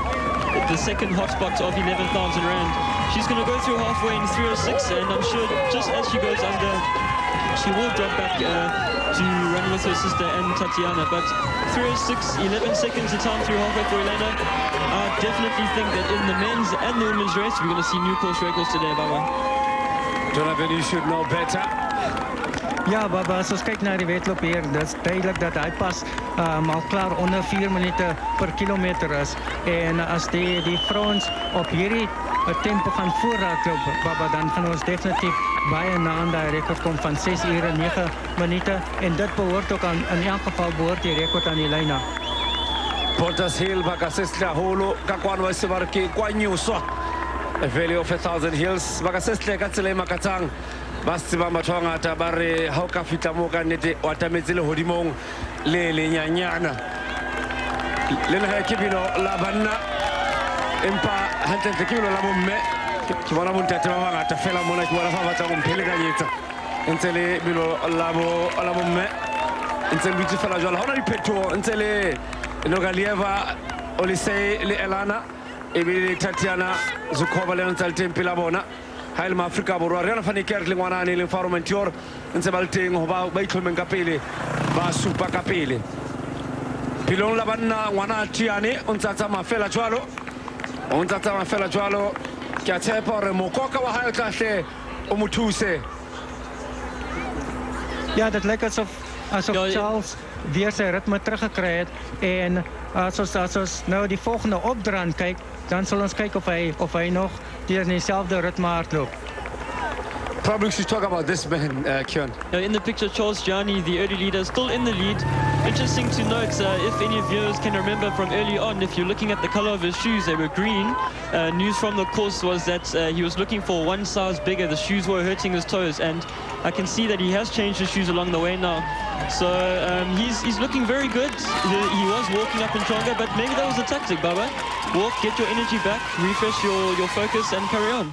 the second hotspot of 11,000 Rand. She's going to go through halfway in 306, and I'm sure just as she goes under, she will drop back uh, to run with her sister and Tatiana. But 306, 11 seconds of time through halfway for Elena. I definitely think that in the men's and the women's race, we're going to see new course records today, Baba. Jonathan, you should know better. Ja, Baba, as ons kyk na die wedloop hier, dis duidelik dat hy pas um, al klaar onder 4 minute per kilometer is. En as die die vrouens op hierdie uh, tempo gaan voorraakloop, Baba, dan gaan ons definitief baie na aan daai rekord kom van 6 ure 9 minute en dit behoort ook aan in elk geval behoort die rekord aan Elena. Portas Hill ba ka sesla holo ka kwano wa sebarke kwa nyuswa a valley of a thousand hills ba ka sesle e ba se ba ngata ba re ha o ka fitla mo ka nnete wa tametse le hodimong le lenyanyana le le ke bino la banna empa hantle ke bino la bomme ke bona bontate ba bangata fela mona ke bona fa ba tsa go mphelekanyetsa ntse le bilo la bo la bomme ntse le dutse fela jalo ha ona diphetogo ntse le Nogalieva Olisei le Elana ebile le Tatiana Zukova le ntse le teng pela bona ha ile maafrika borwa re yana fane kere le ngwanane le Farwa Mentoor ntse ba le teng ho ba ba itlhomeng ka pele ba supa ka pele. Pilong la banna ngwana Tiane o ntse a tsamaya fela jwalo. O ntse a tsamaya fela jwalo. Ke a tshepa hore mokoka wa hae o tla hle o mo thuse. Ja, dit lyk asof asof ja, Charles weer sy ritme teruggekry het en as ons as ons nou die volgende opdraand kyk, dan sal ons kyk of hy of hy nog deur dieselfde ritme hardloop. Probably should talk about this man, uh, Kion. Uh, in the picture, Charles Gianni, the early leader, still in the lead. Interesting to note, uh, if any viewers can remember from early on, if you're looking at the color of his shoes, they were green. Uh, news from the course was that uh, he was looking for one size bigger. The shoes were hurting his toes, and I can see that he has changed his shoes along the way now. So um, he's he's looking very good. He, he was walking up Inchanga, but maybe that was a tactic, Baba. Walk, get your energy back, refresh your, your focus, and carry on.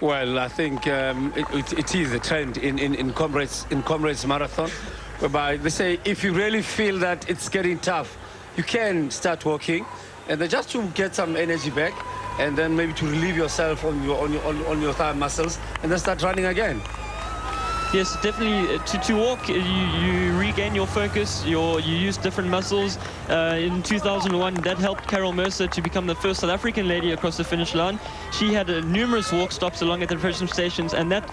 Well, I think um, it, it, it is a trend in, in, in, comrades, in Comrades Marathon, whereby they say if you really feel that it's getting tough, you can start walking, and then just to get some energy back, and then maybe to relieve yourself on your, on your, on, on your thigh muscles, and then start running again. Yes, definitely. To, to walk, you, you regain your focus. Your, you use different muscles. Uh, in 2001, that helped Carol Mercer to become the first South African lady across the finish line. She had uh, numerous walk stops along at the refreshment stations, and that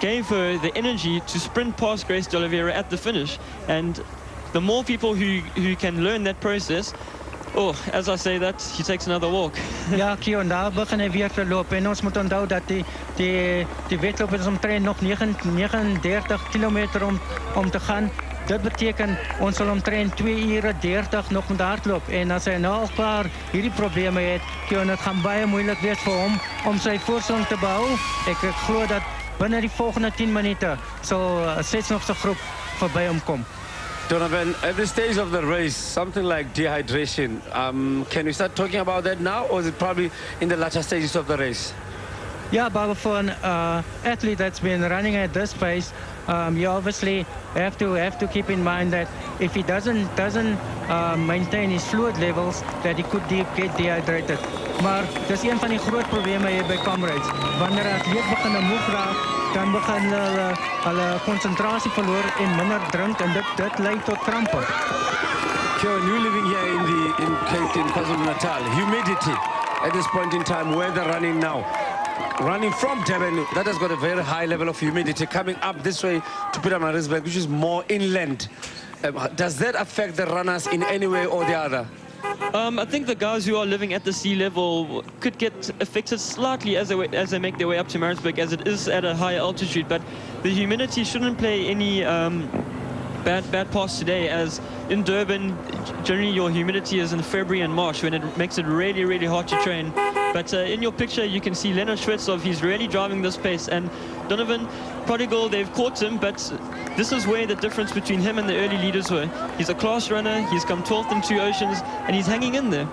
gave her the energy to sprint past Grace de Oliveira at the finish. And the more people who, who can learn that process, oh, as I say that, he takes another walk. *laughs* Ja, Kion, daar begin hy weer te loop en ons moet onthou dat die die die wedloop is omtrent nog 9, 39 km om om te gaan. Dit beteken ons sal omtrent 2 ure 30 nog moet hardloop en as hy nou al klaar hierdie probleme het, Kion, dit gaan baie moeilik wees vir hom om sy voorsprong te behou. Ek, ek glo dat binne die volgende 10 minute sal uh, sets nog se groep verby hom kom. Donovan, at this stage of the race, something like dehydration, um, can we start talking about that now, or is it probably in the latter stages of the race? Yeah, but for an uh, athlete that's been running at this pace, um, you obviously have to have to keep in mind that if he doesn't doesn't uh, maintain his fluid levels, that he could de get dehydrated. Maar dis een van die groot probleme hier by Comrades. Wanneer 'n atleet begin moeg raak, dan begin hulle hulle konsentrasie verloor en minder drink en dit dit lei tot krampe. Kieran, you living here in the in Cape in KwaZulu-Natal, humidity at this point in time, where they're running now, running from Durban, that has got a very high level of humidity coming up this way to Pietermaritzburg, which is more inland. Um, does that affect the runners in any way or the other? Um, I think the guys who are living at the sea level could get affected slightly as they, as they make their way up to Maritzburg, as it is at a higher altitude. But the humidity shouldn't play any um, bad bad parts today, as in Durban, generally your humidity is in February and March when it makes it really, really hard to train. But uh, in your picture, you can see Leonard Shvetsov. He's really driving this pace. And Donovan Prodigal, they've caught him, but this is where the difference between him and the early leaders were. He's a class runner. He's come 12th in two oceans, and he's hanging in there.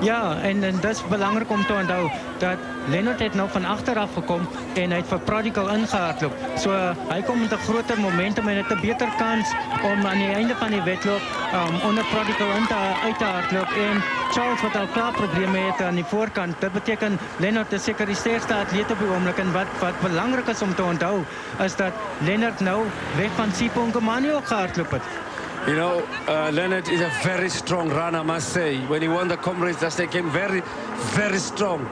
Ja, en, dat is belangrijk om te onthou dat Lennart het nou van achteraf gekom en hy het vir Prodigal ingehardloop. So hy kom met 'n groter momentum en het 'n beter kans om aan die einde van die wedloop um, onder Prodigal in te uit te hardloop en Charles wat al klaar probleme het aan die voorkant. Dit beteken Lennart is die sterkste atleet op die oomblik en wat wat belangrik is om te onthou is dat Lennart nou weg van ook gehardloop het. You know, uh, Leonard is a very strong runner, I must say. When he won the comrades, that they came very, very strong.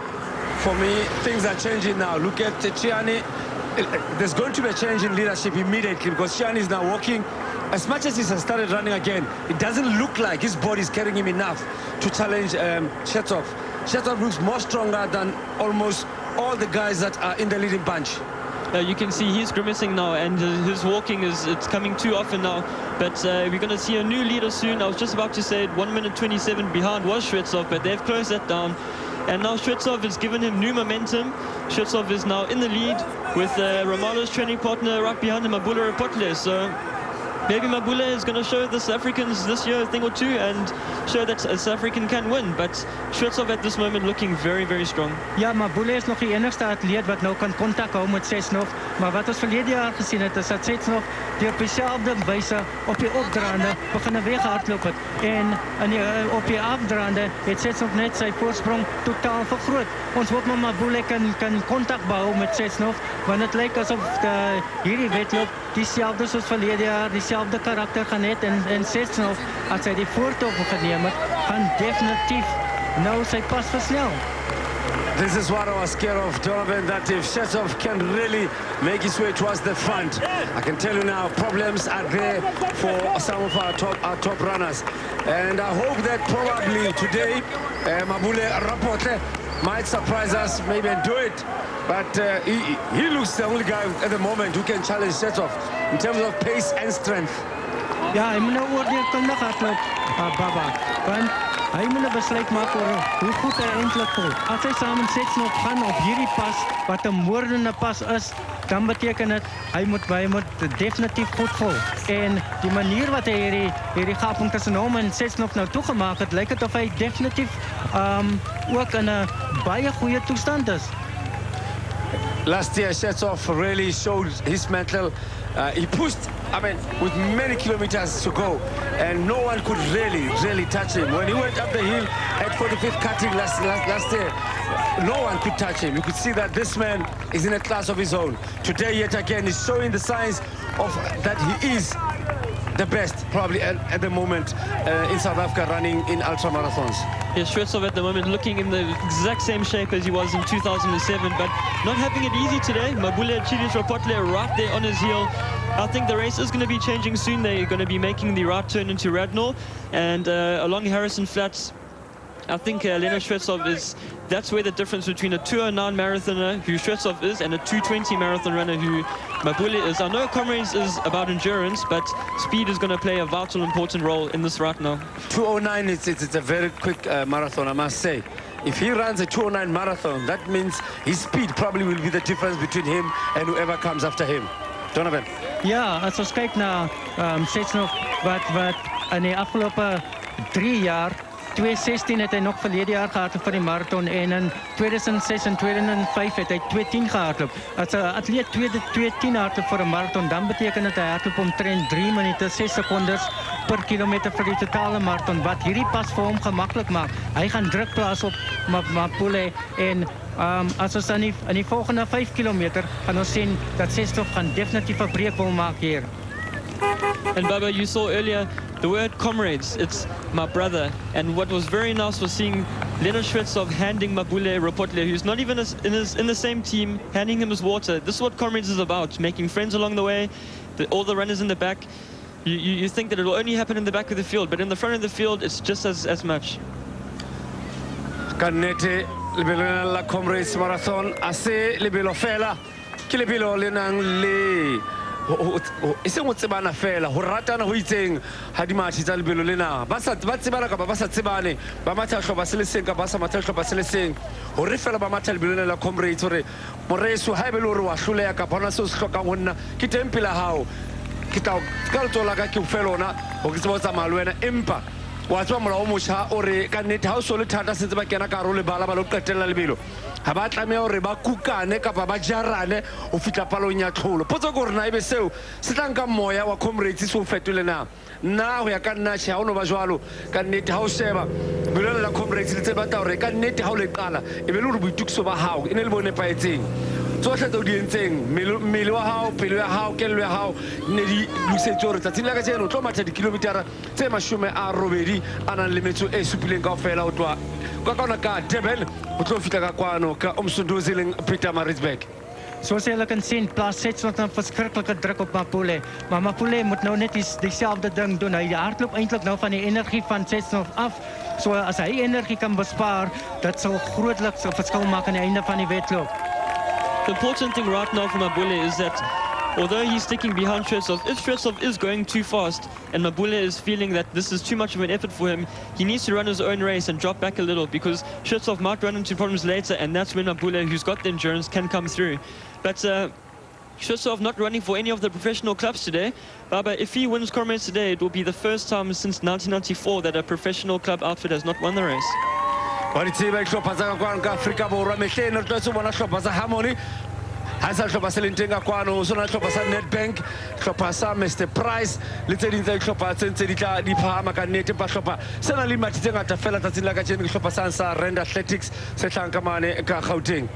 For me, things are changing now. Look at Chiani. There's going to be a change in leadership immediately because Chiani is now walking. As much as he has started running again, it doesn't look like his body is carrying him enough to challenge um. Shetov looks more stronger than almost all the guys that are in the leading bunch. Uh, you can see he's grimacing now, and uh, his walking is it's coming too often now. But uh, we're going to see a new leader soon. I was just about to say it, 1 minute 27 behind was Shvetsov, but they've closed that down. And now Shvetsov has given him new momentum. Shvetsov is now in the lead with uh, Romano's training partner right behind him, Mabule Raphotle. So maybe Mabula is going to show the South Africans this year a thing or two and show that a South African can win. But Shvetsov at this moment looking very, very strong. Ja, Boele is nog die enigste atleet wat nou kan kontak hou met Sesnov. Maar wat ons verlede jaar gesien het, is dat Sesnov deur op dieselfde wyse op die opdraande begin weghardloop het. En in die, eh, op die afdraande het Sesnov net sy voorsprong totaal vergroot. Ons hoop maar Boele kan kan kontak behou met Sesnov, want dit lyk asof de, hierdie wedloop dieselfde soos verlede jaar, dieselfde karakter gaan hê en en Sesnov as hy die voortog geneem het, gaan definitief nou sy pas versnel. This is what I was scared of, Donovan, that if Shetov can really make his way towards the front, I can tell you now, problems are there for some of our top, our top runners. And I hope that probably today, uh, Mabule Raphotle might surprise us, maybe and do it. But uh, he, he looks the only guy at the moment who can challenge Shetov in terms of pace and strength. Hy moet nou oordeelkundig hardloop, uh, Baba. Hy moet 'n besluit maak oor hoe goed hy eintlik voel. As hy saam met Sets nog gaan op hierdie pas wat 'n moordende pas is, dan beteken dit hy moet hy moet definitief goed voel. En die manier wat hy hierdie hierdie gaping tussen hom en nog nou toegemaak het, lyk dit of hy definitief um ook in 'n baie goeie toestand is. Last year, Shetov really showed his mettle. Uh, he pushed, I mean, with many kilometers to go, and no one could really, really touch him. When he went up the hill at 45th cutting last, last, last year, no one could touch him. You could see that this man is in a class of his own. Today, yet again, he's showing the signs of that he is the best, probably at, at the moment, uh, in South Africa running in ultra marathons. Yeah, Shvetsov at the moment looking in the exact same shape as he was in 2007, but not having it easy today. Mabule Chidish Raphotle right there on his heel. I think the race is going to be changing soon. They're going to be making the right turn into Radnor. And uh, along Harrison Flats, I think uh, Leonard Shvetsov is, that's where the difference between a 209 marathoner, who Shvetsov is, and a 220 marathon runner, who Mabule is. I know Comrades is about endurance, but speed is going to play a vital, important role in this right now. 209, it's, it's, it's a very quick uh, marathon, I must say. If he runs a 209 marathon, that means his speed probably will be the difference between him and whoever comes after him. Donovan. Ja, as ons kyk na ehm um, Setsnov wat wat in die afgelope 3 jaar 2016 het hy nog verlede jaar gehardloop vir die marathon en in 2006 en 2005 het hy 210 gehardloop. As 'n atleet 210 hardloop vir 'n marathon, dan beteken dit hy hardloop omtrent 3 minute 6 sekondes per kilometer vir die totale marathon wat hierdie pas vir hom gemaklik maak. Hy gaan druk plaas op Mapule en um, as ons dan in in die volgende 5 kilometer gaan ons sien dat Sesstof gaan definitief 'n breek wil maak hier. And Baba, you saw earlier the word comrades. It's my brother. And what was very nice was seeing Leonard Shvetsov handing Mabule Raphotle, who's not even in, his, in the same team, handing him his water. This is what comrades is about, making friends along the way, the, all the runners in the back. You, you, you think that it will only happen in the back of the field, but in the front of the field, it's just as, as much. Kannete, lebelo la Comrades Marathon, ase lebelo fela, ke lebelo le e seng o tsebana fela go ratana go itseng ga dimathi tsa lebelo lena. Ba tsebana kapa ba sa tsebane ba matha tlhopha se le seng kapa ba sa matha tlhopha se le seng. Gore fela ba matha lebelo lena la comrades gore moreso ga e be le gore wa tlholeya kapa gona seo se tlhokang go nna ke teng pela gago ke tla ka letso la ka ke fe lona go ke tseba go tsamaya le wena. Empa wa tseba molao o motšha o re ka nnete ga o so le thata setse ba kena ka gare o lebala ba le go qetelela lebelo ga ba tlameya gore ba kukane kapa ba jarane go fitlha palong ya tlholo. Potso ko gorena ebe seo se tlanka moya wa comrades se o fetole na? Nna go ya ka nna ga o no ba jalo ka nnete ga o sheba belelo la comrades le tsebata gore ka nnete ga o le e be le gore boitukiso ba gago e ne le bo nepaetseng tsotlhe tse o di mmele wa hao pelo ya hao kelelo ya hao ne di lokisetse gore tsatsing la ka tseno tlo matla dikilometara tse mashome a robedi a nang le metso e supileng kao fela o tloa kwa kaona ka durban o tlo fitlha ka kwano ka omsondozi leng peter maritzburg Soos julle kan sien, plaas Setsnot 'n verskriklike druk op Mapule. Maar Mapule moet nou net dieselfde ding doen. Hy hardloop eintlik nou van die energie van Setsnot af. So as hy energie kan bespaar, dit sal grootliks 'n verskil maak aan die einde van die wedloop. The important thing right now for Mabule is that although he's sticking behind Shvetsov, if Shvetsov is going too fast and Mabule is feeling that this is too much of an effort for him, he needs to run his own race and drop back a little because Shvetsov might run into problems later and that's when Mabule, who's got the endurance, can come through. But uh, Shvetsov not running for any of the professional clubs today. Baba, if he wins Comrades today, it will be the first time since 1994 that a professional club outfit has not won the race. Wa ba tseba tsa ka kwano ka aforika borwa. Mehleni re tlwaetse bona hlopha sa harmony. Ha sa hlopha se leng teng ka kwano so na hlopha sa netbank hlopha sa mr price le tse ding tsa dihlopha tse ntse di tla di phahama ka nnete. Pa hlopha se na le mathi tse ngata fela tsatsing la ka jeno ke hlopha sang sa rand athletics se ka mane ka gauteng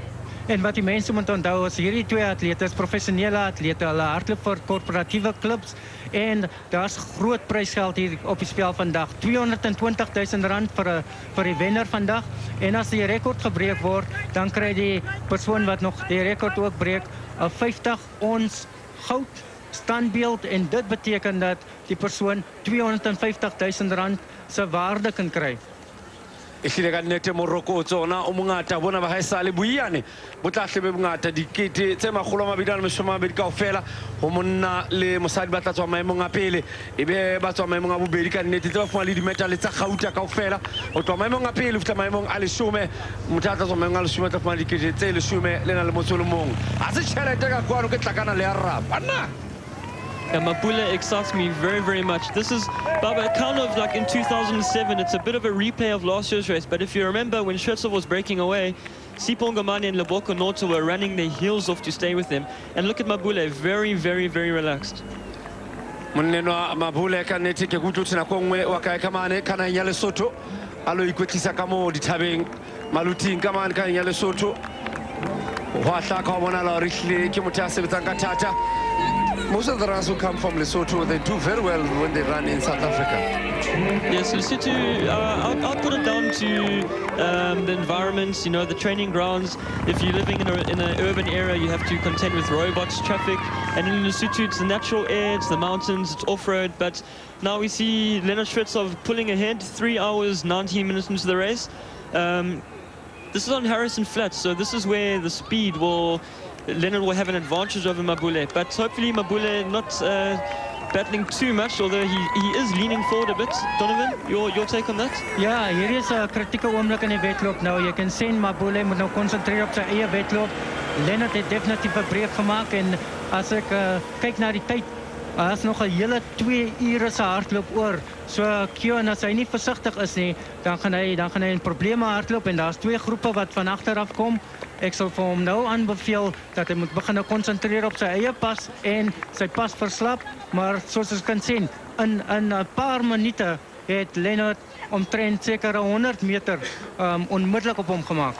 En wat die mense moet onthou is hierdie twee atlete is professionele atlete. Hulle hardloop vir korporatiewe klubs en daar's groot prysgeld hier op die spel vandag. 220 000 rand vir 'n vir die wenner vandag. En as die rekord gebreek word, dan kry die persoon wat nog die rekord ook breek 'n 50 ons goud standbeeld en dit beteken dat die persoon 250 000 rand se waarde kan kry. Ehlile ka nnete moroko o tsona o mongata bona ba ga e sale boiane. Bo tla tlebe bongata dikete tse magolo mabedi a le mesome mabedi kao fela go monna le mosadi ba tla tswa maemong a pele. E be ba tswa maemong a bobedi ka nnete tse ba fuma le dimetale tsa gauta kao fela go tswa maemong a pele fitlha maemong a lesome motho a tla tswa maemong a lesome a tla fumana dikete tse lesome le na le motso o le mongwe ga se tšhelete ka kwano ke tlakana le ya rra nna And Mabule excites me very, very much. This is, Baba, kind of like in 2007, it's a bit of a replay of last year's race. But if you remember, when Shvetsov was breaking away, Sipho Ngomane and Leboko Noto were running their heels off to stay with him. And look at Mabule, very, very, very relaxed. monneno wa mabule ka nnete ke kutlwe tse nako nngwe wa kae ka mane ka nang ya lesotho a lo ikwetlisa ka moo dithabeng maluting ka mane ka nang ya lesotho go a tlaka wa bonala gore ehlile ke motho ka most of the runners who come from Lesotho, they do very well when they run in South Africa. Yes, Lesotho, uh, I'll, I'll put it down to um, the environment, you know, the training grounds. If you're living in, a, in an urban area, you have to contend with robots, traffic. And in Lesotho, it's the natural air, it's the mountains, it's off-road. But now we see Leonard Shvetsov pulling ahead, 3 hours, 19 minutes into the race. Um, this is on Harrison Flats, so this is where the speed will... Leonard will have an advantage over Mabule. But hopefully Mabule not... Uh, battling too much, although he, he is leaning forward a bit. Donovan, your, your take on that? Ja, hier is 'n kritieke oomblik in die wedloop nou. Jy kan sien Mabule moet nou konsentreer op sy eie wedloop. Lennard het definitief 'n breek gemaak en as ek uh, kyk na die tyd, is nog 'n hele 2 ure se hardloop oor. So Kyon as hy nie versigtig is nie, dan gaan hy dan gaan hy in probleme hardloop en daar's twee groepe wat van agter af kom. Nou dat moet op pas en pas maar in paar omtrent seker 100 meter um, op.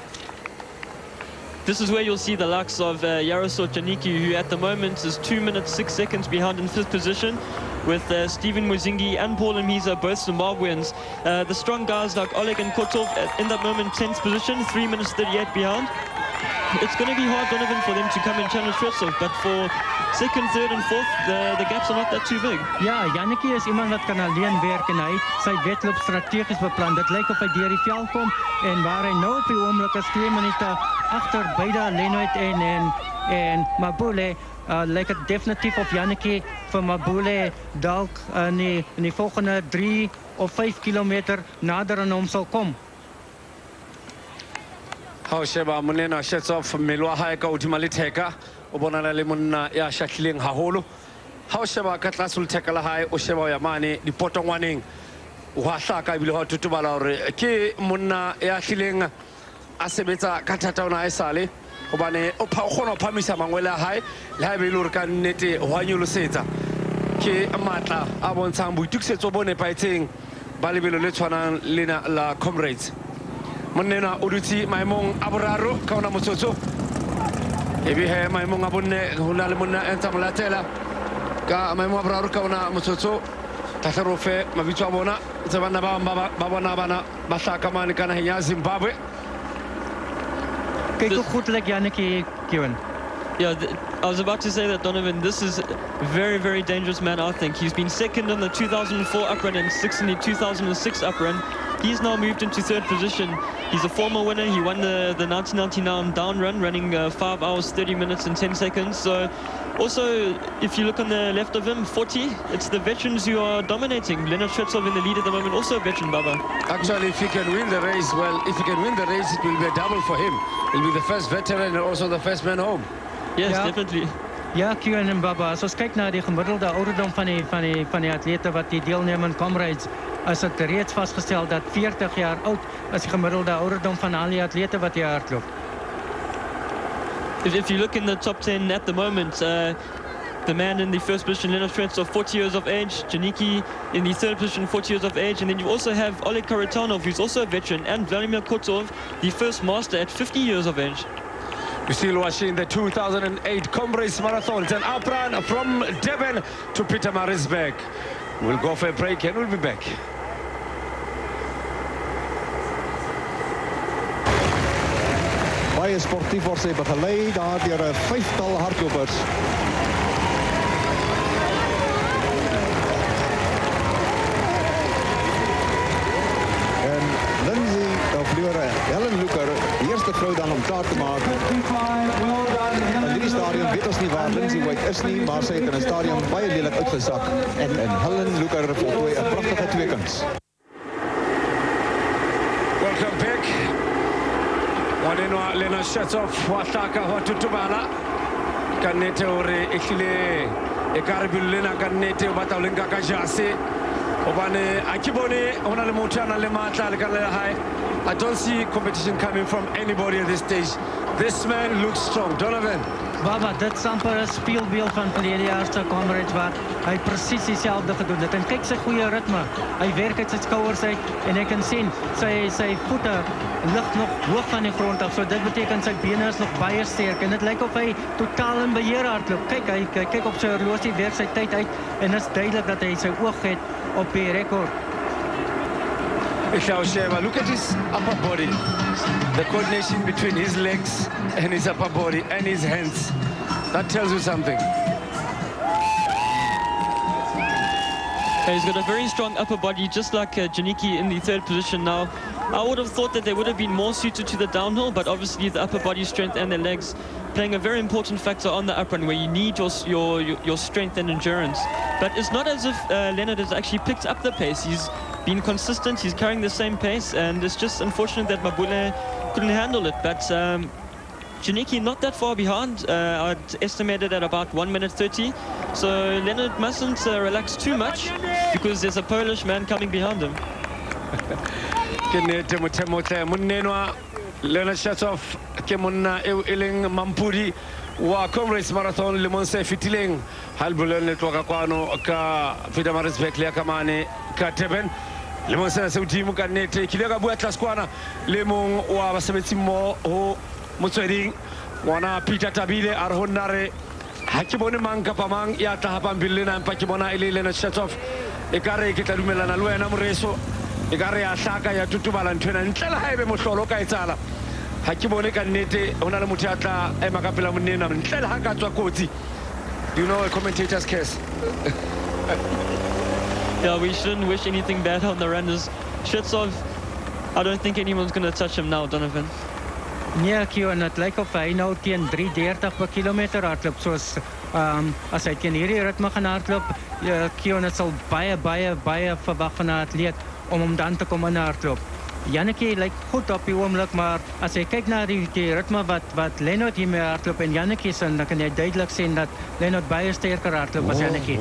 This is where you'll see the likes of uh, Yaroslav who at the moment is 2 minutes 6 seconds behind in fifth position, with uh, Stephen Muzhingi and Paul Mhiza, both Zimbabweans. Uh, the strong guys like Oleg and Kotov at, in that moment 10th position, 3 minutes 38 behind. It's going to be hard, Donovan, for them to come and challenge Shvetsov, but for second, third and fourth, the, the gaps are not that too big. Ja, Janicki is iemand wat kan alleen werk en hy sy wedloop strategies beplan. Dit lyk of hy deur die veld kom en waar hy nou op die oomblik is 2 minute agter beide Lenoit en en en Mabule uh, lyk dit definitief of Janicki vir Mabule dalk in in die volgende 3 of 5 km nader aan hom sal kom. Ha o sheba monena shetsof mmele wa gae ka odima letheka o bonala le monna ya shatlhileng haholo. Ha o sheba ka tlase letheka la gae o sheba o ya mane dipotongwaneng. Ho a hlaka ebile goa totobala gore ke monna ya a sebetsa ka thata ona a e sale gobane o kgona go phamisa mangwele a gae le ga e be e le gore ka nnete go a nyolosetsa. Ke maatla a bontshang boitukisetso bo nepaetseng ba lebelo le tshwanang lena la comrades monnena o dutse maemong a boraro ka ona motsotso ebe he maemong a bonne ho na le monna a ntsa mo latela ka maemo a boraro ka ona motsotso tahle ro fe mabitso a bona tse ba ba ba- ba bona bana ba hlaka mane ka naheng ya zimbabwe Kyk hoe goed lyk Janicki Kyon. Yeah, I was about to say that, Donovan. This is a very, very dangerous man, I think. He's been second in the 2004 uprun and sixth in the 2006 uprun. He's now moved into third position. He's a former winner. He won the, the 1999 down run, running uh, 5 hours, 30 minutes, and 10 seconds. So, also, if you look on the left of him, 40, it's the veterans who are dominating. Leonard Shvetsov in the lead at the moment, also a veteran, Baba. Actually, if he can win the race, well, if he can win the race, it will be a double for him. He'll be the first veteran and also the first man home. Yes, Ja. definitely. Ja, Kyon en Baba, as ons kyk na die gemiddelde ouderdom van die van die van die atlete wat die deelneem aan Comrades, is dit reeds vasgestel dat 40 jaar oud is die gemiddelde ouderdom van al die atlete wat hier hardloop. If, if you look in the top 10 at the moment, uh, the man in the first position, Leonard Shvetsov, 40 years of age, Janicki in the third position, 40 years of age, and then you also have Oleg Kharitonov, who's also a veteran, and Vladimir Kotov, the first master at 50 years of age. We're still watching the 2008 Comrades Marathon. It's an outrun from Durban to Pietermaritzburg. We'll go for a break and we'll be back. Baie sportief word sy begelei daar deur 'n vyftal hardlopers. En Lindsay of Helen Luker, die eerste vrou dan om taart te maak. In hierdie stadium weet ons nie waar Lindsay White is nie, maar sy het in 'n baie lelik uitgesak en, en Helen Lucre voltooi 'n pragtige tweekens. Welcome back. Wanenwa Lena Shvetsov wa hlaka wa tutubala. Ka nnete hore e ka re pelo lena ka nnete o batla ka jase hobane a ke bone na le motho le le I don't see competition coming from anybody at this stage. This man looks strong. Donovan. Baba, dit is amper 'n speelbeeld van verlede jaar se Comrades waar hy presies dieselfde gedoen het. En kyk sy goeie ritme. Hy werk uit sy skouers uit en ek kan sien sy sy voete lig nog hoog van die grond af. So dit beteken sy bene is nog baie sterk en dit lyk of hy totaal in beheer hardloop. Kyk hy kyk, kyk op sy horlosie werk sy tyd uit en dit is duidelik dat hy sy oog het op die rekord. Sheva, look at his upper body. The coordination between his legs and his upper body and his hands. That tells you something. He's got a very strong upper body, just like uh, Janicki in the third position now. I would have thought that they would have been more suited to the downhill, but obviously the upper body strength and their legs playing a very important factor on the uprun where you need your, your, your strength and endurance. But it's not as if uh, Leonard has actually picked up the pace. He's been consistent, he's carrying the same pace, and it's just unfortunate that Mabule couldn't handle it. But um, Janicki not that far behind. Uh, I'd estimated at about 1 minute 30. So Leonard mustn't uh, relax too much because there's a Polish man coming behind him. *laughs* leonard shatsoff ke monna eo e wa comrades marathon lemong se fetileng ha lebolelo kwano ka pietermaritzburg le ya ka mane ka durban lemong sena se godimo ka nnete ke ka bua tlase kwana le mong wa basebetsi mmo go motsweding ngwana peter tabile a re go nna re ha ke bone mang kapa mang ya tla hapang pele lena ke bona e le leonard shatsoff e ka re ke tla dumelana le wena moreso. E ka re ya hlaka ya tutubala nthwena ntle le ga ebe mohlolo o ka etsala ha ke bone ka nnete ho na le motho ya tla ema ka pela monnena ntle le ha ka tswa kotsi. You know a commentator's curse *laughs* yeah, we shouldn't wish anything bad on the runners. Shitsov, I don't think anyone's going to touch him now, Donovan. Nee, Kio, en het lyk of hy nou teen 3:30 per kilometer hardloop soos ehm um, as hy teen hierdie ritme gaan hardloop, ja, Kio, dit sal baie baie baie verwag van 'n atleet om hom dan te kom in hardloop. Janneke lyk goed op die oomblik, maar as jy kyk na die, die ritme wat wat Lennard hiermee hardloop en Janneke se, dan kan jy duidelik sien dat Lennard baie sterker hardloop as Janneke.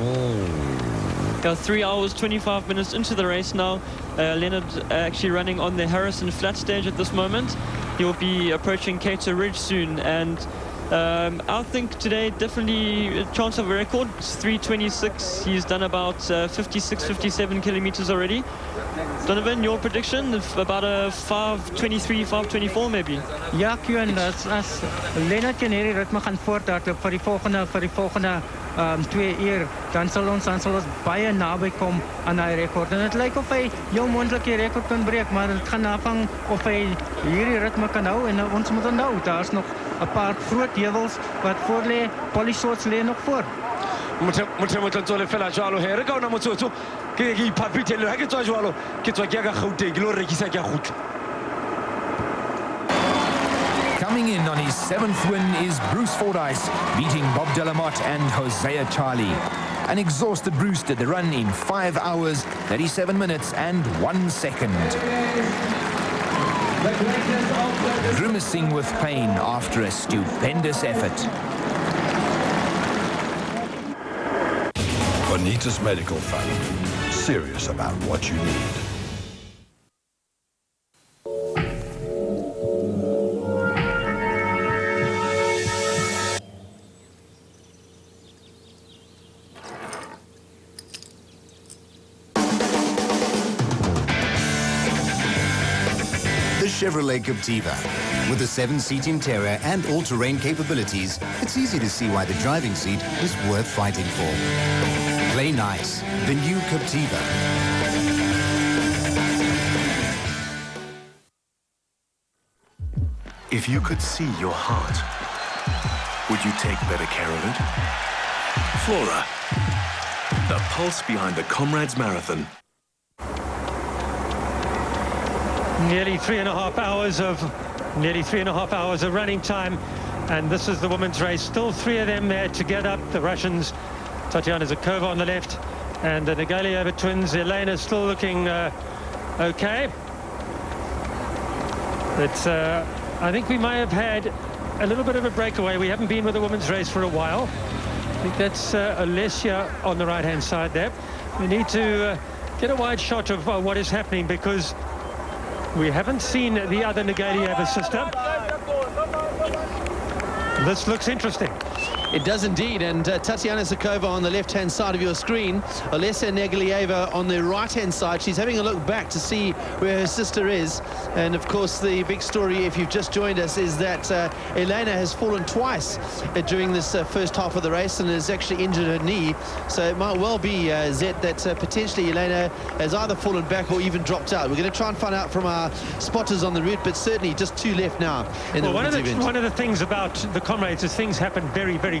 Yeah, three hours, 25 minutes into the race now. Uh, Leonard actually running on the Harrison flat stage at this moment. He will be approaching Cato Ridge soon. And um, I think today definitely a chance of a record. It's 326. He's done about uh, 56, 57 kilometers already. Donovan, your prediction of about a 523, 524 maybe? Ja, Kieran, as Lennard kan hierdie ritme gaan voorthardloop vir die volgende vir die volgende um, twee uur, dan sal ons dan sal ons baie naby kom aan daai rekord. En dit lyk of hy jou moontlike rekord kan breek, maar dit gaan afhang of hy hierdie ritme kan hou en ons moet onthou, daar's nog 'n paar groot heuwels wat voor lê. Polishots lê nog voor. mothemotlontsole fela jalo he re ka ona motsotso ke ke iphapithelelo ha ke tswa jalo ke tswa ke ya ka gauteng ke lo rekisa ke ya gutla Coming in on his seventh win is Bruce Fordyce, beating Bob de la Motte and Hoseah Tjale. An exhausted Bruce did the run in 5 hours, 37 minutes and 1 second. Grimacing with pain after a stupendous effort. Bonitas Medical Fund. Serious about what you need. Chevrolet Captiva. With a seven-seat interior and all-terrain capabilities, it's easy to see why the driving seat is worth fighting for. Play nice. The new Captiva. If you could see your heart, would you take better care of it? Flora, the pulse behind the Comrades Marathon. Nearly three and a half hours of nearly three and a half hours of running time, and this is the women's race. Still three of them there together. The Russians, Tatiana Zhukova on the left, and the Nurgalieva twins. Elena still looking uh, okay. But uh, I think we may have had a little bit of a breakaway. We haven't been with the women's race for a while. I think that's uh, Olesia on the right-hand side there. We need to uh, get a wide shot of uh, what is happening because we haven't seen the other Nurgalieva sister. This looks interesting. It does indeed, and uh, Tatiana Zhukova on the left-hand side of your screen, Olesia Nurgalieva on the right-hand side. She's having a look back to see where her sister is, and of course the big story, if you've just joined us, is that uh, Elena has fallen twice uh, during this uh, first half of the race and has actually injured her knee. So it might well be, uh, Zet, that uh, potentially Elena has either fallen back or even dropped out. We're going to try and find out from our spotters on the route, but certainly just two left now in well, the one of the, event. one of the things about the comrades is things happen very, very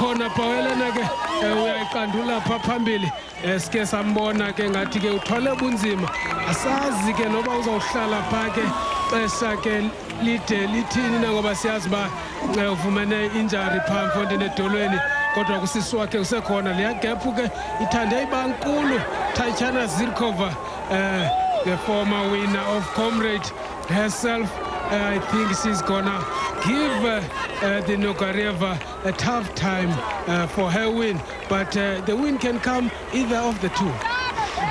khona pha welena ke eh, uyayiqandula pha phambili. Um sike sambona ke ngathi ke uthwale bunzima. Asazi ke noba uzawuhlala pha ke xesha ke lide lithini na ngoba siyazi uba um ufumene injari phaa mfondini edolweni kodwa kusisi wakhe usekhona. Leya gephu ke ithande iba nkulu tatiana zirkova uh, the former winner of comrade herself. uh, i think she's gonna give uh, uh, the nogareva a tough time uh, for her win but uh, the win can come either of the two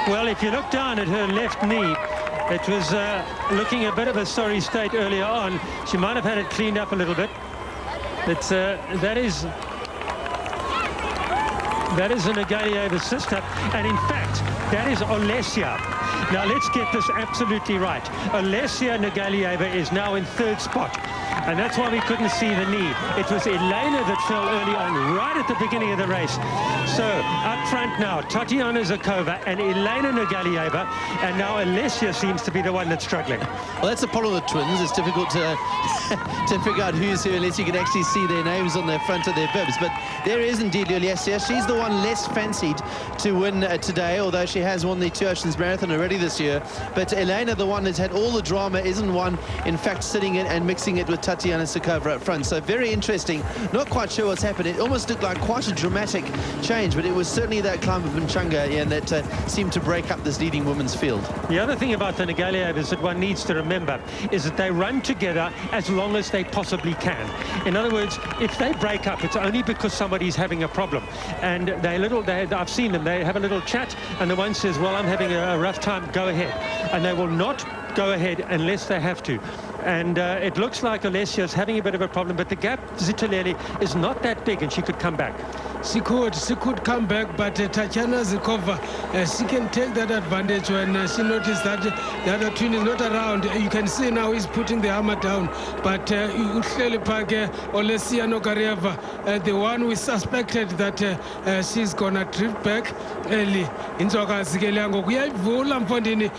Well, if you look down at her left knee, it was uh, looking a bit of a sorry state earlier on. She might have had it cleaned up a little bit. But uh, that is that is a Nurgalieva sister, and in fact, that is Olesia. Now let's get this absolutely right. Olesia Nurgalieva is now in third spot. And that's why we couldn't see the knee. It was Elena that fell early on, right at the beginning of the race. So up front now, Tatiana Zhukova and Elena Nurgalieva, and now Olesia seems to be the one that's struggling. Well, that's the problem with twins. It's difficult to *laughs* to figure out who's who unless you can actually see their names on the front of their bibs. But there is indeed Olesia. She's the one less fancied to win uh, today, although she has won the Two Oceans Marathon already this year. But Elena, the one that's had all the drama, isn't one, in fact, sitting in and mixing it with Tatiana Zhukova up front. So very interesting. Not quite sure what's happened. It almost looked like quite a dramatic change, but it was certainly that climb of Inchanga yeah, that uh, seemed to break up this leading women's field. The other thing about the Nurgalievas that one needs to remember is that they run together as long as they possibly can. In other words, if they break up, it's only because somebody's having a problem. And they little, they, I've seen them, they have a little chat, and the one says, well, I'm having a rough time, go ahead. And they will not go ahead unless they have to. And uh, it looks like Olesia is having a bit of a problem, but the gap, Zithulele, is not that big, and she could come back. She could, she could come back, but uh, Tatiana Zikova, uh, she can take that advantage when uh, she noticed that the other twin is not around. You can see now he's putting the hammer down. But uh, Olesia Nogareva, uh, the one we suspected that uh, uh, she's gonna drift back early. Inzwakazikelela ngokuyayivula mfondini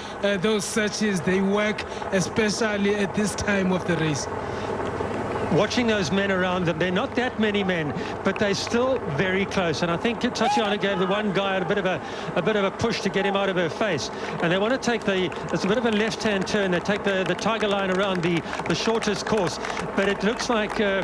those searches, they work, especially at this time of the race. Watching those men around them. They're not that many men, but they're still very close. And I think Tatiana gave the one guy a bit of a, a bit of a push to get him out of her face. And they want to take the, it's a bit of a left-hand turn. They take the, the tiger line around the, the shortest course. But it looks like uh,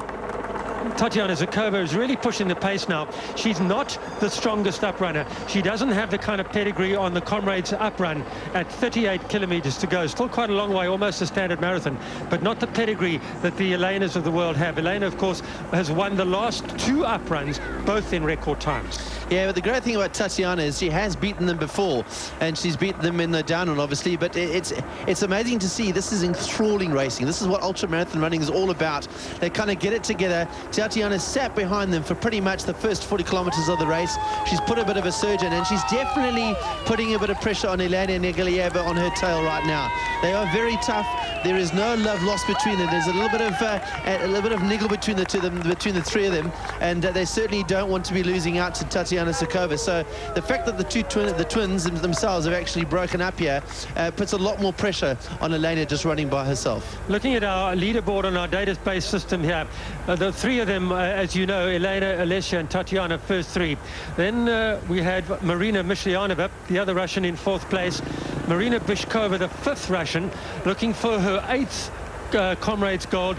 Tatiana Zhukova is really pushing the pace now. She's not the strongest uprunner. She doesn't have the kind of pedigree on the Comrades uprun at 38 kilometers to go. Still quite a long way, almost a standard marathon, but not the pedigree that the Elenas of the world have. Elena, of course, has won the last two upruns, both in record times. Yeah, but the great thing about Tatiana is she has beaten them before, and she's beaten them in the downhill, obviously. But it's it's amazing to see. This is enthralling racing. This is what ultra marathon running is all about. They kind of get it together. Tatiana sat behind them for pretty much the first 40 kilometers of the race. She's put a bit of a surge in, and she's definitely putting a bit of pressure on Elena Nurgalieva on her tail right now. They are very tough. There is no love lost between them. There's a little bit of uh, a little bit of niggle between the two of them, between the three of them, and uh, they certainly don't want to be losing out to Tatiana Zhukova. So the fact that the two twin, the twins themselves have actually broken up here uh, puts a lot more pressure on Elena just running by herself. Looking at our leaderboard on our database system here, uh, the three of them, uh, as you know, Elena, Olesia and Tatiana, first three. Then uh, we had Marina Myshlyanova, the other Russian in fourth place. Marina Bychkova, the fifth Russian, looking for her eighth uh, Comrades Gold.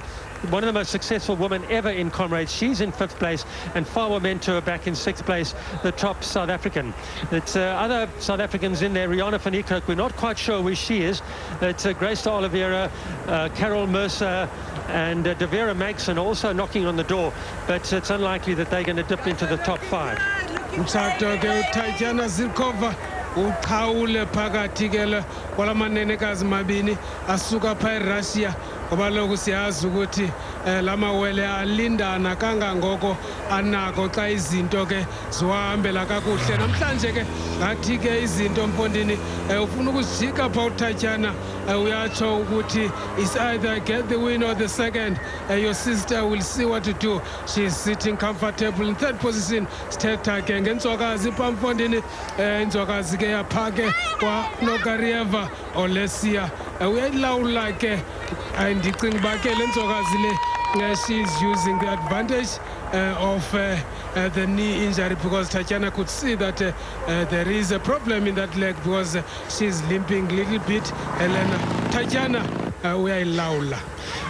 One of the most successful women ever in comrades. She's in fifth place, and Farwa Mentoor back in sixth place, the top South African. It's uh, other South Africans in there. Riana van Niekerk, we're not quite sure where she is. It's uh, Grace de Oliveira, uh, Carol Mercer, and uh, Devera Maxon also knocking on the door, but it's unlikely that they're going to dip into the top five. uqhawule phakathi ke mabini asuka pha erussia ngoba loku siyazi ukuthi um la mawele alindana kangangoko anako xa izinto ke ziwahambela kakuhle. Namhlanje ke ngathi ke izinto mpondini um ufuna ukuzijika pha utatyana um uyatsho ukuthi is either get the win or the second. Uh, your sister will see what to do. She's sitting comfortable in third position. Sithetha ke ngenzwakazi pha mfondini um inzwakazi ke yapha ke kwanokarieva olesia. Uyayilawula ke ndicinga uba ke le nzwakazi le uh, she's using the advantage of uh, uh, the knee injury because Tatiana could see that uh, uh, there is a problem in that leg because uh, she's limping a little bit. Helena, Tatiana, uh.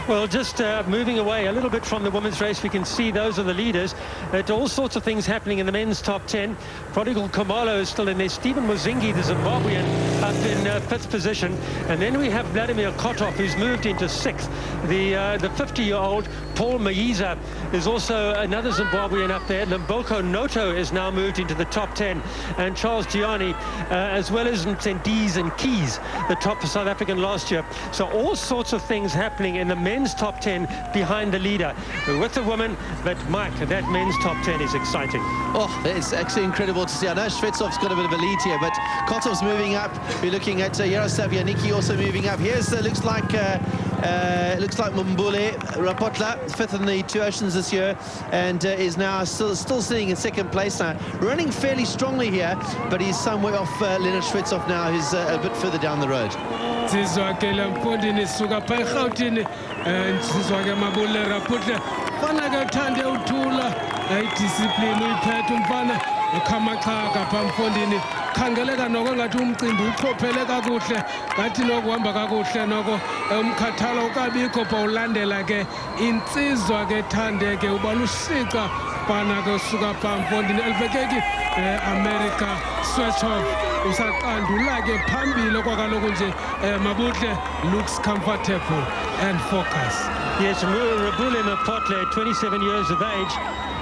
Well, just uh, moving away a little bit from the women's race, we can see those are the leaders. At all sorts of things happening in the men's top 10. Prodigal Khumalo is still in there. Stephen Muzhingi, the Zimbabwean, up in uh, fifth position. And then we have Vladimir Kotov, who's moved into sixth. The uh, the 50-year-old Paul Maiza is also another Zimbabwean up there. Limboko Noto is now moved into the top 10. And Charles Gianni, uh, as well as Mncedisi Mkhize, the top South African last year. So all sorts of things happening in the men's top 10 behind the leader. With the women, but Mike, that men's top 10 is exciting. Oh, it's actually incredible to see. I know Shvetsov's got a bit of a lead here, but Kotov's moving up. We're looking at uh, Yaroslav Janicki also moving up. Here's, uh, looks like, uh, uh, looks like Mabule Raphotle, fifth in the two oceans this year, and uh, is now still still sitting in second place now. Running fairly strongly here, but he's somewhere off uh, Leonard now, who's uh, a bit further down the road. Ukhamaxhaka pha mfondini khangeleka noko ngathi umcimbi uchophele kakuhle. Ngathi nokuhamba kakuhle noko. Um, umkhathalo ukabikho pha ulandela ke. Insizwa ke thande ke uba phana ke usuka pha mfondini elibekeki um america swetchof usaqandula ke phambili kwakaloku nje um mabuhle looks comfortable and focus. Yes, Mabule Raphotle, 27 years of age,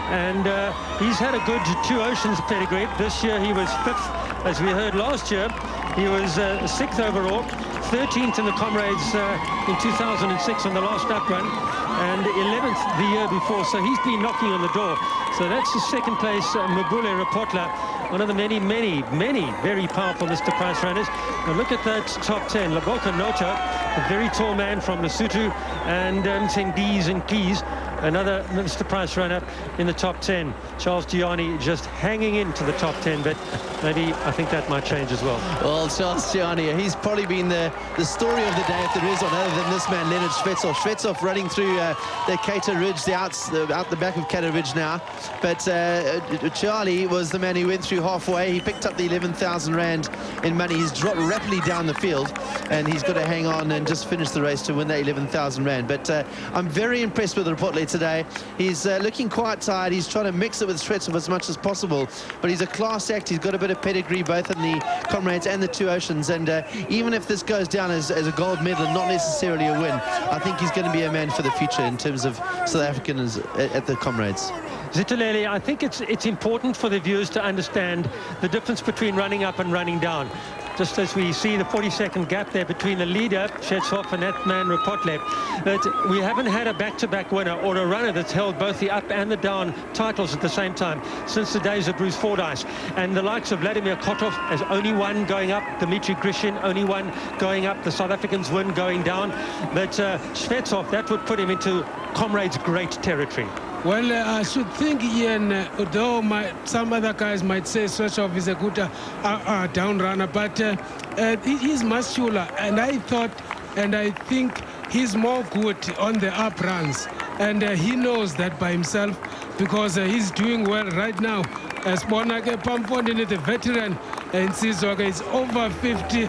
and uh, he's had a good two oceans pedigree. This year he was fifth, as we heard last year. He was uh, sixth overall, 13th in the comrades uh, in 2006 on the last up run, and 11th the year before. So he's been knocking on the door. So that's the second place, uh, Mabule Raphotle, one of the many, many, many very powerful Mr. Price runners. Now look at that top 10. Laboka Nota, a very tall man from Lesotho, and um, Mncedisi Mkhize, another Mr. Price runner in the top 10. Charles Gianni just hanging into the top 10, but maybe I think that might change as well. Well, Charles Gianni, he's probably been the, the story of the day, if there is one, other than this man, Leonard Shvetsov. Shvetsov running through uh, the Cato Ridge, the outs, the, out the back of Cato Ridge now. But uh, Charlie was the man who went through halfway. He picked up the 11,000 Rand in money. He's dropped rapidly down the field, and he's got to hang on and just finish the race to win that 11,000 Rand. But uh, I'm very impressed with the Raphotle today. He's uh, looking quite tired. He's trying to mix it with Shvetsov as much as possible. But he's a class act. He's got a bit of pedigree, both in the Comrades and the Two Oceans. And uh, even if this goes down as, as a gold medal not necessarily a win, I think he's going to be a man for the future in terms of South Africans at, at the Comrades. Zithulele, I think it's it's important for the viewers to understand the difference between running up and running down. Just as we see the 40-second gap there between the leader, Shvetsov, and that man, Raphotle, that we haven't had a back-to-back winner or a runner that's held both the up and the down titles at the same time since the days of Bruce Fordyce. And the likes of Vladimir Kotov as only one going up, Dmitry Grishin only one going up, the South Africans win going down. But uh, Shvetsov, that would put him into comrades' great territory. Well, uh, I should think, Ian, uh, though my, some other guys might say Swetchov is a good uh, uh, down runner, but uh, uh, he- he's muscular, and I thought, and I think he's more good on the up runs, and uh, he knows that by himself because uh, he's doing well right now. Sibona ke phamfondini the veteran insizwa ke is over 50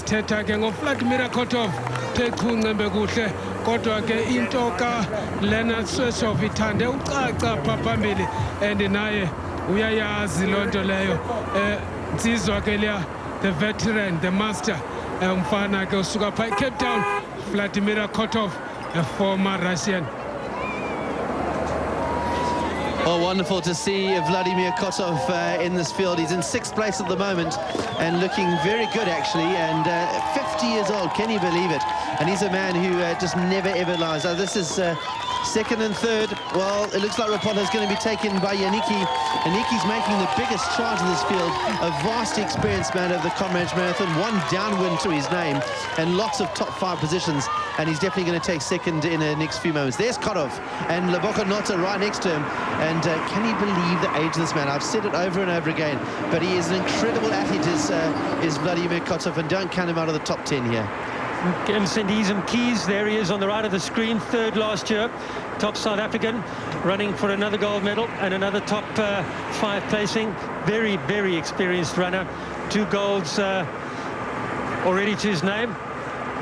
sithetha ke ngofladimir kotov the qhu ncembe kuhle kodwa ke into kalenard sweshov ithande ucaca pha phambili. And naye uyayazi loo nto leyo. Um the veteran the master umfana ke usuka pha ecape town vladimir kotov a former russian Oh, wonderful to see Vladimir Kotov uh, in this field. He's in sixth place at the moment and looking very good, actually. And uh, 50 years old, can you believe it? And he's a man who uh, just never, ever lies. This is uh, second and third. Well, it looks like Raphotle is going to be taken by Janicki. Janicki's making the biggest charge in this field. A vast experienced man of the Comrades Marathon. One downwind to his name and lots of top five positions. And he's definitely going to take second in the next few moments. There's Kotov and Laboka Nota right next to him. And uh, can you believe the age of this man? I've said it over and over again, but he is an incredible athlete, is, uh, is Vladimir Kotov, and don't count him out of the top 10 here. And keys. There he is on the right of the screen, third last year. Top South African, running for another gold medal and another top uh, five placing. Very, very experienced runner. Two golds uh, already to his name.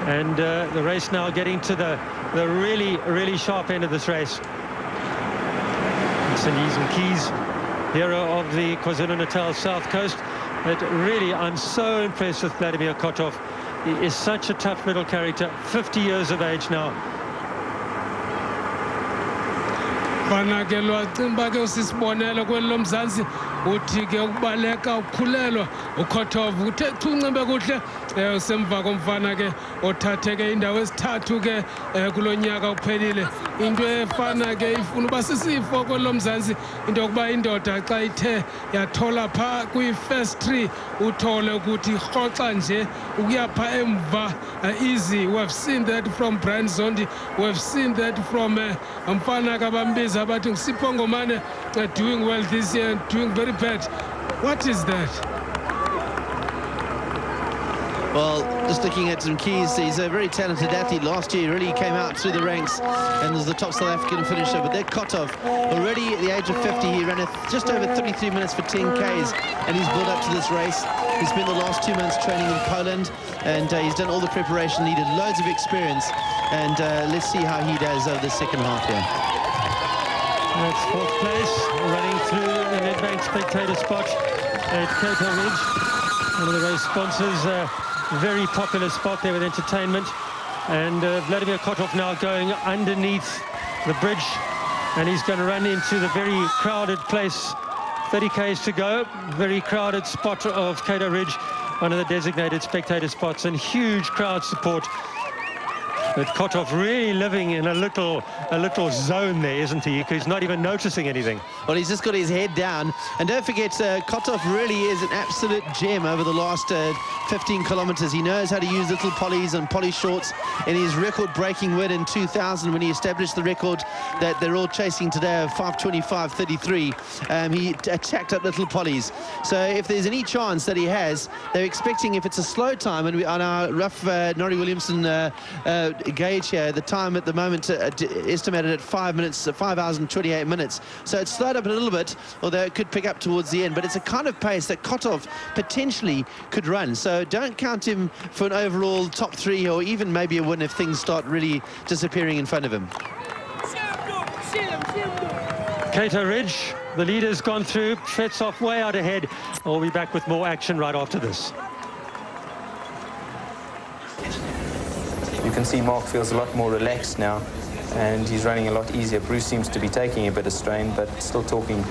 And uh, the race now getting to the, the really, really sharp end of this race. St. Keys, hero of the KwaZulu-Natal South Coast. But really, I'm so impressed with Vladimir Kotov. He is such a tough little character, 50 years of age now. Uthi ke ukubaleka ukhulelwa ukhotov uthe chuncembe kuhle. Um usemva komfana ke othatheke indawo esithathu ke um kulo nyaka uphelile. Into efana ke ifuna uba sisifo kweli lomzantsi into yokuba indoda xa ithe yathola phaa kwi-first tree uthole ukuthi rhoxa nje ukuya phaa emva uh, easy. We've seen that from brian zondi we've seen that from uh, mfana kabambiza abathi ngusipho ngomane uh, doing well this year and doing very what is that Well, just looking at some keys, he's a very talented athlete. Last year, really came out through the ranks and was the top South African finisher. But there, Kotov, already at the age of 50, he ran just over 33 minutes for 10 Ks, and he's built up to this race. He spent the last two months training in Poland, and uh, he's done all the preparation needed, loads of experience. And uh, let's see how he does over the second half here. That's fourth place, running through the Nedbank spectator spot at Cato Ridge. One of the race sponsors, uh, very popular spot there with entertainment. And uh, Vladimir Kotov now going underneath the bridge. And he's going to run into the very crowded place. 30 Ks to go. Very crowded spot of Cato Ridge. One of the designated spectator spots and huge crowd support. But Kotov really living in a little a little zone there, isn't he? He's not even noticing anything. Well, he's just got his head down. And don't forget, uh, Kotov really is an absolute gem over the last uh, 15 kilometers. He knows how to use Little Pollys and Polly Shortts in his record-breaking win in 2000 when he established the record that they're all chasing today of 525.33. Um, he attacked up Little Pollys. So if there's any chance that he has, they're expecting if it's a slow time, and we, on our rough uh, Norrie Williamson uh, uh, gauge here, the time at the moment uh, estimated at five minutes, uh, five hours and 28 minutes. So it's slowed up a little bit, although it could pick up towards the end. But it's a kind of pace that Kotov potentially could run. So don't count him for an overall top three or even maybe a win if things start really disappearing in front of him. Cato Ridge, the leader's gone through, Shvetsov way out ahead. We'll be back with more action right after this. You can see Mark feels a lot more relaxed now and he's running a lot easier. Bruce seems to be taking a bit of strain, but still talking.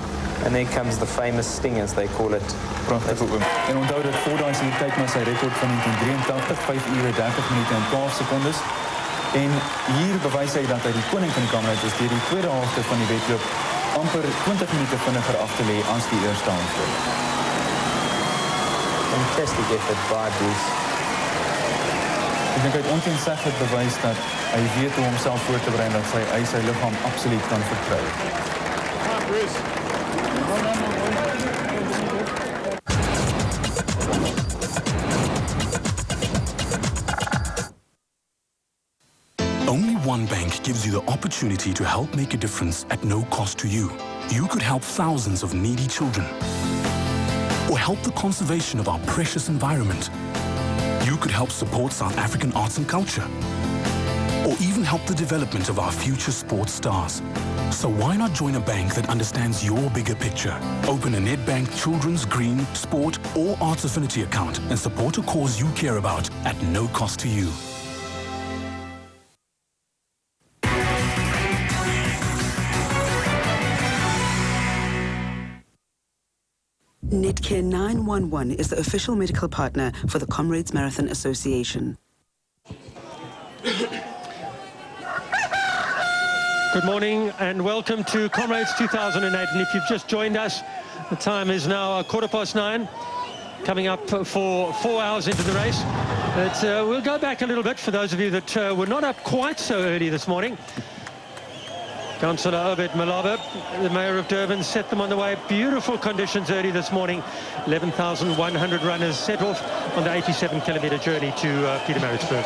And there comes the famous sting, as they call it. Pragtige oom. En onthou dat Fordyce hier kyk na sy rekord van 1983, 5 ure 30 minute en 12 sekondes. En hier bewys hy dat hy die koning van die kamerheid is deur die tweede helfte van die wedloop amper 20 minute vinniger af te lê as die eerste helfte. Fantastic effort by Bruce. Het ontenseglik bewys dat weet voor te dat absoluut kan. Only one bank gives you the opportunity to help make a difference at no cost to you. You could help thousands of needy children or help the conservation of our precious environment. You could help support South African arts and culture or even help the development of our future sports stars. So why not join a bank that understands your bigger picture? Open a Nedbank Children's Green, Sport or Arts Affinity account and support a cause you care about at no cost to you. Netcare 911 is the official medical partner for the Comrades Marathon Association. Good morning and welcome to Comrades 2008. And if you've just joined us, the time is now a quarter past nine, coming up for four hours into the race. But, uh, we'll go back a little bit for those of you that uh, were not up quite so early this morning. Councillor Obed Mlaba, the Mayor of Durban, set them on the way. Beautiful conditions early this morning. 11,100 runners set off on the 87 kilometre journey to uh, Pietermaritzburg.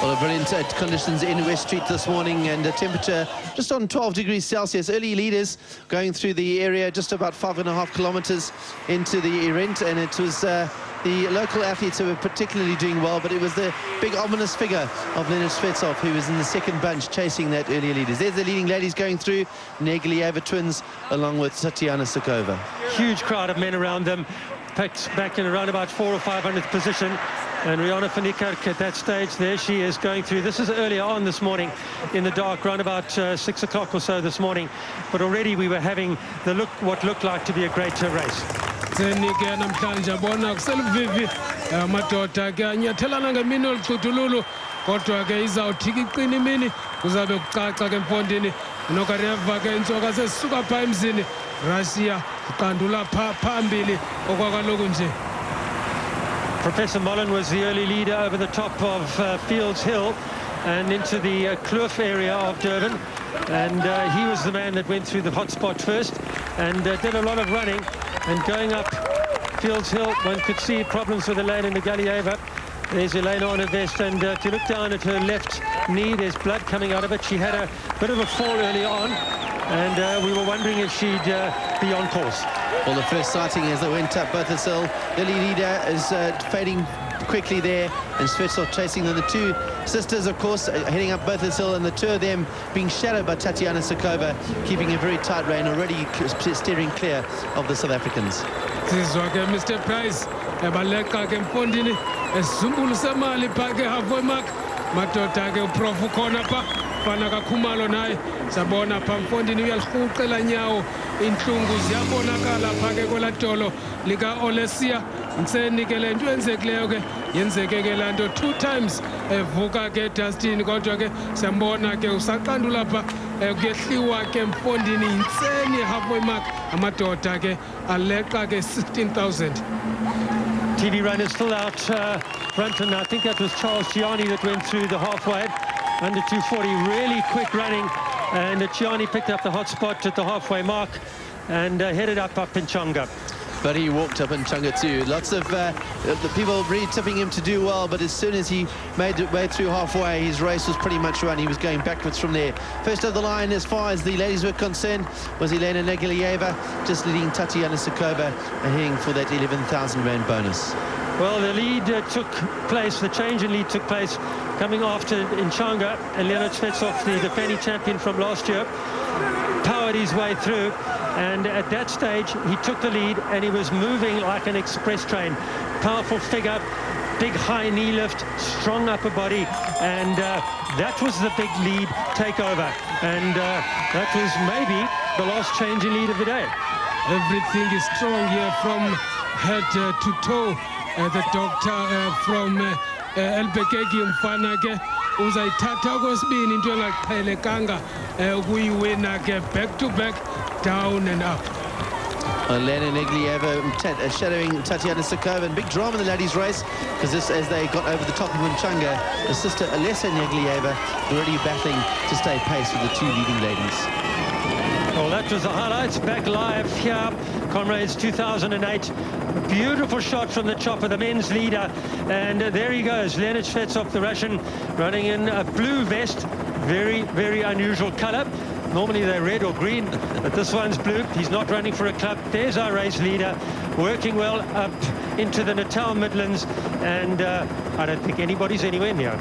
Well, brilliant uh, conditions in West Street this morning and a temperature just on 12 degrees Celsius. Early leaders going through the area just about five and a half kilometers into the event and it was uh, the local athletes who were particularly doing well, but it was the big ominous figure of Leonard Shvetsov who was in the second bunch chasing that earlier leaders. There's the leading ladies going through, Nurgalieva twins along with Tatiana Zhukova. Huge crowd of men around them, packed back in around about four or 500th position. And Riana van Niekerk at that stage, there she is going through. This is earlier on this morning in the dark, around about uh, six o'clock or so this morning. But already we were having the look, what looked like to be a great race. olucuthululu kodwa ke izawuthi iqina imini kucaca ke nokareva ke intsoka sezisuka phaa emzini russia phambili okwakaloku nje Professor Mullen was the early leader over the top of uh, Fields Hill and into the uh, Kloof area of Durban. And uh, he was the man that went through the hot spot first and uh, did a lot of running. And going up Fields Hill, one could see problems with Elena Nurgalieva. There's Elena on her vest, and uh, if you look down at her left knee, there's blood coming out of it. She had a bit of a fall early on, and uh, we were wondering if she'd uh, be on course. Well, the first sighting as they went up Botha's Hill, the leader is uh, fading quickly there, and Shvetsov chasing them. The two sisters, of course, uh, heading up Botha's Hill, and the two of them being shadowed by Tatiana Zhukova, keeping a very tight rein, already steering clear of the South Africans. sizwa ke mr price ebaleqa ke empondini esizumbulu semali phaa ke halfway mark. Madoda ke uprof ukhona pha. Fana kakhumalo naye. Sabona phaa mfondini uyalirhuqela nyawo. Iintlungu ziyabonakala phaa ke kwelaa dolo likaolesia. Ntseni ke le nto yenzekileyo ke yenzeke ke laa nto two times evuka ke dustin kodwa ke siyambona ke usaqandula pha eh, kuyehliwa ke mfondini. Yintseni halfway mark. Amadoda ke aleqa ke 16000 TV runners still out uh, front, and I think that was Charles Gianni that went through the halfway under 240. Really quick running, and Gianni picked up the hot spot at the halfway mark and uh, headed up up Inchanga. But he walked up Inchanga too. Lots of uh, the people really tipping him to do well, but as soon as he made it way through halfway, his race was pretty much run. He was going backwards from there. First of the line, as far as the ladies were concerned, was Elena Nurgalieva, just leading Tatiana Zhukova and heading for that 11,000 rand bonus. Well, the lead uh, took place, the change in lead took place coming after Inchanga, and Leonard Shvetsov, the defending champion from last year, powered his way through. And at that stage, he took the lead and he was moving like an express train. Powerful figure, big high knee lift, strong upper body, and uh, that was the big lead takeover. And uh, that was maybe the last change in lead of the day. Everything is strong here from head uh, to toe. Uh, the doctor uh, from uh, uh, Elbekeki mfana ke uzayithatha kwesibini into engaqhelekanga ukuyiwina ke back to back down and up Elena Nurgalieva uh, shadowing Tatiana Zhukova and big drama in the ladies race because this as they got over the top of Inchanga the sister Olesia Nurgalieva already battling to stay pace with the two leading ladies. Well, that was the highlights back live here, Comrades 2008. Beautiful shot from the chopper, the men's leader. And uh, there he goes, Leonid Shvetsov, the Russian, running in a blue vest. Very, very unusual color. Normally they're red or green, but this one's blue. He's not running for a club. There's our race leader, working well up into the Natal Midlands, and uh, I don't think anybody's anywhere near.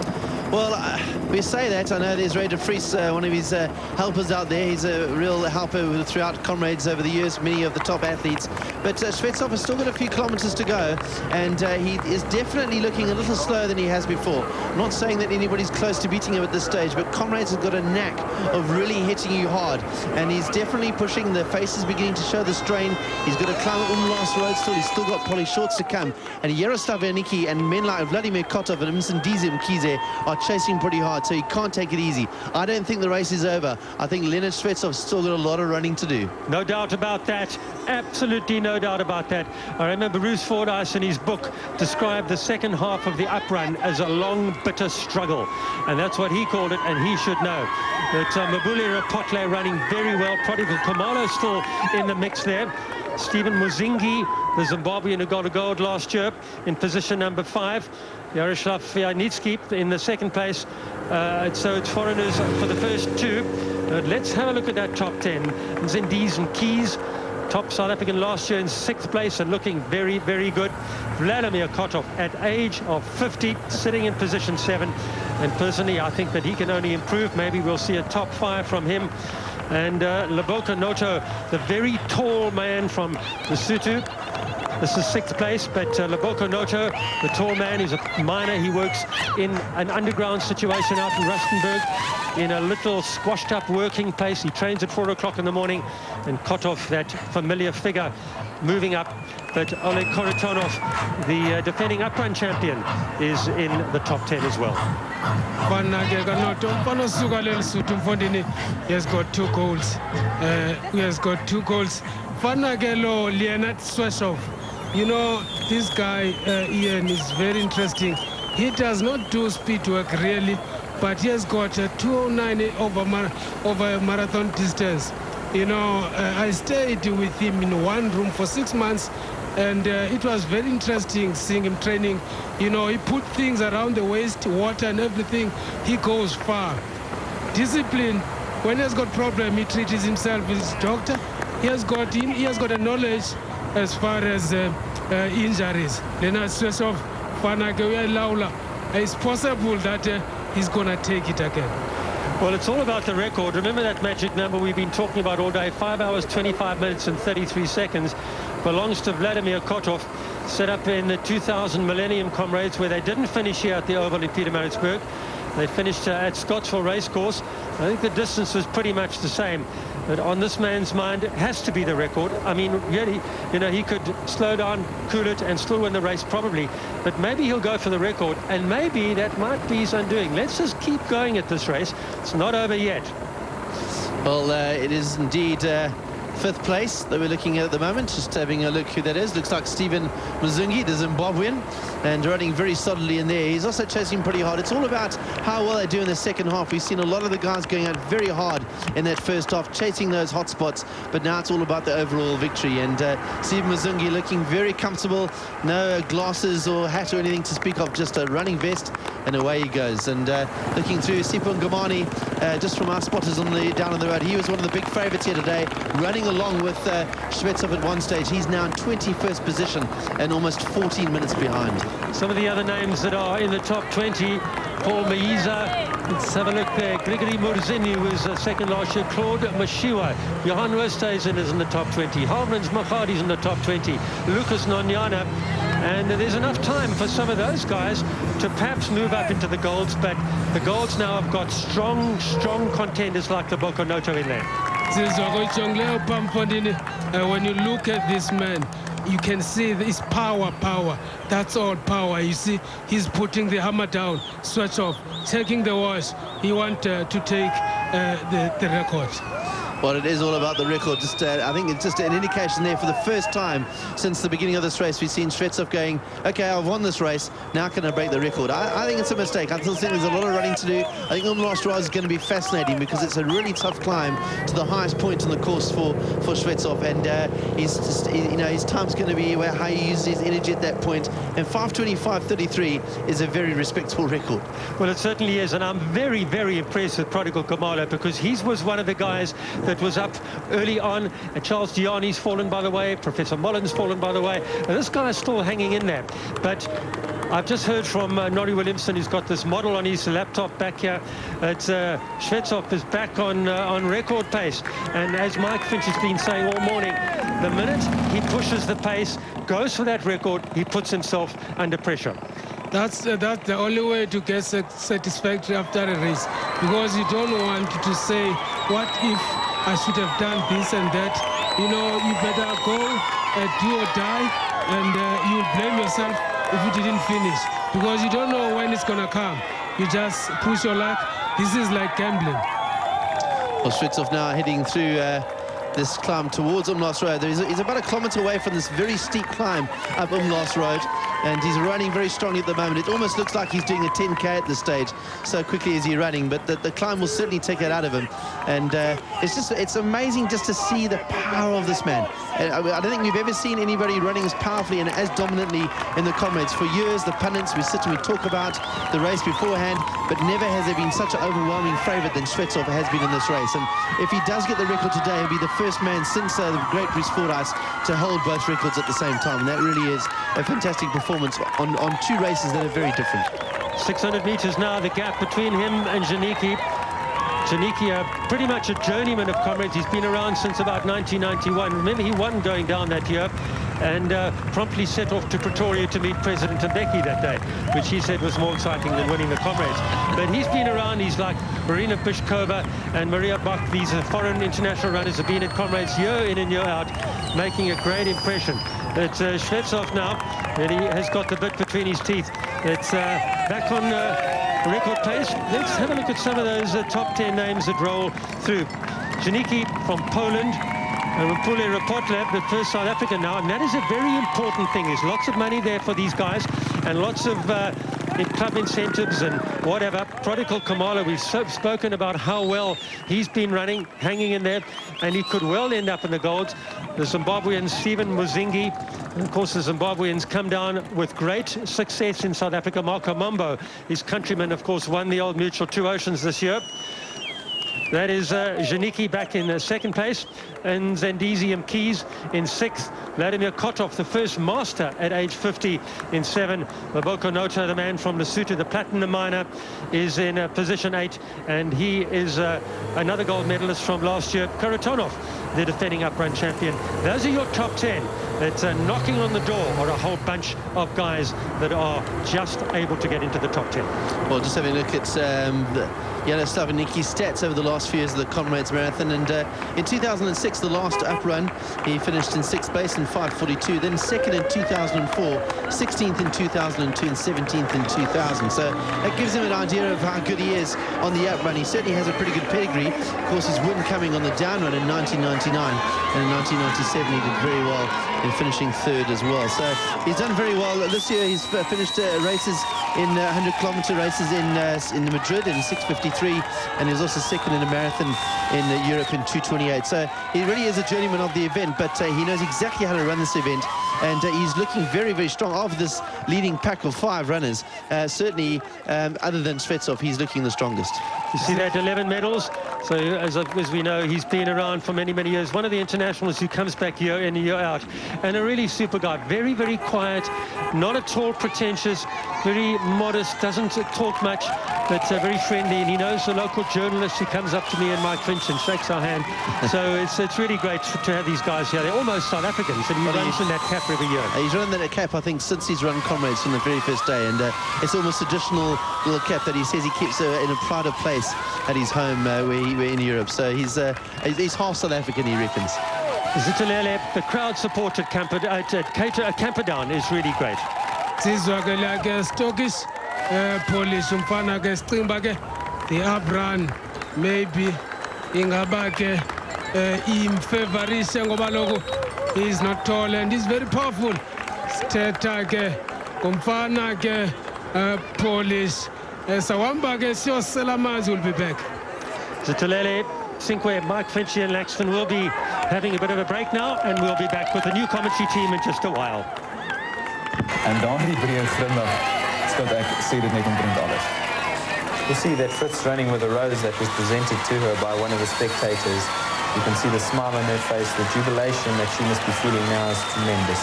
Well, uh, we say that. I know there's Ray de Vries, uh, one of his uh, helpers out there. He's a real helper throughout comrades over the years, many of the top athletes. But uh, has still got a few kilometres to go, and uh, he is definitely looking a little slower than he has before. not saying that anybody's close to beating him at this stage, but comrades have got a knack of really hitting you hard, and he's definitely pushing. The face is beginning to show the strain. He's got to climb Umlaas Road still. He's still got probably shorts to come. And Yaroslav Janicki and men like Vladimir Kotov and Mncedisi Mkhize are chasing pretty hard, so he can't take it easy. I don't think the race is over. I think Leonard Shvetsov's still got a lot of running to do. No doubt about that. Absolutely no doubt about that. I remember Bruce Fordyce in his book described the second half of the uprun as a long, bitter struggle. And that's what he called it, and he should know. But uh, Mabule Rapotle running very well. Prodigal Khumalo still in the mix there. Stephen Muzhingi, the Zimbabwean who got a gold last year, in position number five. Yaroslav Janicki in the second place. Uh, so it's foreigners for the first two. But let's have a look at that top 10. Mncedisi Mkhize, top South African last year in sixth place and looking very, very good. Vladimir Kotov at age of 50, sitting in position seven. And personally, I think that he can only improve. Maybe we'll see a top five from him. And uh, Leboka Noto, the very tall man from Lesotho, this is sixth place, but uh, Leboka Noto, the tall man, is a miner. He works in an underground situation out in Rustenburg in a little squashed up working place. He trains at four o'clock in the morning and off that familiar figure moving up. But Oleg Kharitonov, the uh, defending uprun champion, is in the top 10 as well. He has got two goals. Uh, he has got two goals. Fanagelo Leonard Sweshov you know, this guy, uh, Ian, is very interesting. He does not do speed work really, but he has got a 209 over, mar over marathon distance. You know, uh, I stayed with him in one room for six months, and uh, it was very interesting seeing him training. You know, he put things around the waist, water and everything. He goes far. Discipline. When he has got problem, he treats himself with his doctor. He has got him. He has got a knowledge as far as uh, uh, injuries. Leonard Shvetsov, Fanake Laula. It's possible that uh, he's going to take it again. Well, it's all about the record. Remember that magic number we've been talking about all day, 5 hours, 25 minutes and 33 seconds, belongs to Vladimir Kotov, set up in the 2000 Millennium Comrades, where they didn't finish here at the Oval in Pietermaritzburg. They finished uh, at Scottsville Racecourse. I think the distance was pretty much the same. But on this man's mind, it has to be the record. I mean, really, you know, he could slow down, cool it, and still win the race, probably. But maybe he'll go for the record, and maybe that might be his undoing. Let's just keep going at this race. It's not over yet. Well, uh, it is indeed... Uh fifth place that we're looking at at the moment. Just having a look who that is. Looks like Stephen Muzhingi, the Zimbabwean, and running very solidly in there. He's also chasing pretty hard. It's all about how well they do in the second half. We've seen a lot of the guys going out very hard in that first half, chasing those hot spots, but now it's all about the overall victory. And uh, Stephen Muzhingi looking very comfortable. No glasses or hat or anything to speak of, just a running vest, and away he goes. And uh, looking through Sipho Ngomane, uh, just from our spotters on the down on the road, he was one of the big favourites here today, running along with uh, Shvetsov at one stage. He's now in 21st position and almost 14 minutes behind. Some of the other names that are in the top 20, Paul Maiza, Let's have a look there. Grigory Murzin was uh, second last year. Claude Moshiywa. Johan Westhuizen is in the top 20. Harmans Mokgadi's in the top 20. Lucas Nonyana. And there's enough time for some of those guys to perhaps move up into the golds. But the golds now have got strong, strong contenders like the Boko Noto in there. Uh, when you look at this man, you can see this power, power. That's all power. You see, he's putting the hammer down, switch off, taking the watch. He wants uh, to take uh, the, the record. Well, it is all about the record. Just, uh, I think it's just an indication there for the first time since the beginning of this race. We've seen Shvetsov going, okay, I've won this race. Now can I break the record? I, I think it's a mistake. I still think there's a lot of running to do. I think Umlaas Rise is going to be fascinating because it's a really tough climb to the highest point on the course for, for Shvetsov. And uh, he's just, you know, his time's going to be where how he uses his energy at that point. And 525.33 is a very respectable record. Well, it certainly is. And I'm very, very impressed with Prodigal Khumalo because he was one of the guys that was up early on. And Charles Diani's fallen by the way. Professor Mullen's fallen by the way. And this guy is still hanging in there. But I've just heard from uh, Norrie Williamson, who's got this model on his laptop back here. It's uh, Shvetsov is back on uh, on record pace, and as Mike Finch has been saying all morning, the minute he pushes the pace, goes for that record, he puts himself under pressure. That's uh, that's the only way to get satisfactory after a race, because you don't want to say, "What if I should have done this and that?" You know, you better go uh, do or die, and uh, you blame yourself if you didn't finish because you don't know when it's going to come. You just push your luck. This is like gambling. Well, Shvetsov now heading through uh, this climb towards Umlaas Road. He's, he's about a kilometre away from this very steep climb up Umlaas Road and he's running very strongly at the moment. It almost looks like he's doing a 10k at this stage, so quickly is he running. But the, the climb will certainly take it out of him, and uh, it's just it's amazing just to see the power of this man. I don't think we've ever seen anybody running as powerfully and as dominantly in the comrades. For years, the pundits we sit and we talk about the race beforehand, but never has there been such an overwhelming favourite than Shvetsov has been in this race. And if he does get the record today, he'll be the first man since uh, the great Bruce Fordyce to hold both records at the same time. And that really is a fantastic performance performance on, on two races that are very different. 600 metres now, the gap between him and Janicki. Janicki, uh, pretty much a journeyman of comrades. He's been around since about 1991. Remember, he won going down that year and uh, promptly set off to Pretoria to meet President Mbeki that day, which he said was more exciting than winning the comrades. But he's been around. He's like Marina Bychkova and Maria Bak. These are foreign international runners have been at comrades year in and year out, making a great impression. It's uh, Shvetsov now, and he has got the bit between his teeth. It's uh, back on uh, record pace. Let's have a look at some of those uh, top 10 names that roll through. Janicki from Poland, uh, Mabule Raphotle, the first South African now, and that is a very important thing. There's lots of money there for these guys and lots of uh, club incentives and whatever. Prodigal Khumalo, we've so spoken about how well he's been running, hanging in there, and he could well end up in the golds. The Zimbabwean Stephen Muzhingi, and of course the Zimbabweans come down with great success in South Africa. Marco Mambo, his countryman, of course, won the Old Mutual Two Oceans this year. That is uh, Janicki back in uh, second place and Mncedisi Mkhize in sixth. Vladimir Kotov, the first master at age 50 in seven. Maboko Nota, the man from Lesotho, the platinum miner, is in uh, position eight, and he is uh, another gold medalist from last year. Kharitonov, the defending uprun champion. Those are your top 10 that uh, knocking on the door are a whole bunch of guys that are just able to get into the top 10. Well, just having a look at um, the Yaroslav Niki's stats over the last few years of the Comrades Marathon. And uh, in 2006, the last up run, he finished in sixth place in 5.42, then second in 2004, 16th in 2002, and 17th in 2000. So that gives him an idea of how good he is on the up run. He certainly has a pretty good pedigree. Of course, his win coming on the down run in 1999, and in 1997 he did very well in finishing third as well. So he's done very well. This year he's finished uh, races in 100-kilometer uh, races in uh, in Madrid in 6.53, and he was also second in a marathon in Europe in 2.28. So he really is a journeyman of the event, but uh, he knows exactly how to run this event, and he's looking very, very strong of this leading pack of five runners. certainly, um, other than Shvetsov, he's looking the strongest. You see that 11 medals. So as, as we know, he's been around for many, many years. One of the internationals who comes back year in, year out. And a really super guy. Very, very quiet. Not at all pretentious. Very modest. Doesn't talk much. But uh, very friendly. And he knows the local journalist who comes up to me and Mike Finch and shakes our hand. *laughs* so it's, it's really great to have these guys here. They're almost South Africans. And runs in that every year. He's run that cap, I think, since he's run Comrades from the very first day. And uh, it's almost a traditional little cap that he says he keeps uh, in a pride of place at his home uh, where he, we're in Europe. So he's uh, he's half South African, he reckons. Zithulele, the crowd supported Camper, uh, Cater, uh, Camperdown is really great. sizwakela ke stokis uh, polish umfana ke sicimba ke the abran maybe ingaba ke uh, imfavorise ngoba lokhu he's not tall and he's very powerful sithetha ke ngumfana ke uh, polish uh, sawamba ke siyosela amanzi will be back Zithulele Sinqe, Mike Finchy and Laxton will be having a bit of a break now, and we'll be back with the new commentary team in just a while. En daardie breë glimlag skuld ek sê dit net omtrent alles. You see that Frith running with a rose that was presented to her by one of the spectators. You can see the smile on her face, the jubilation that she must be feeling now is tremendous.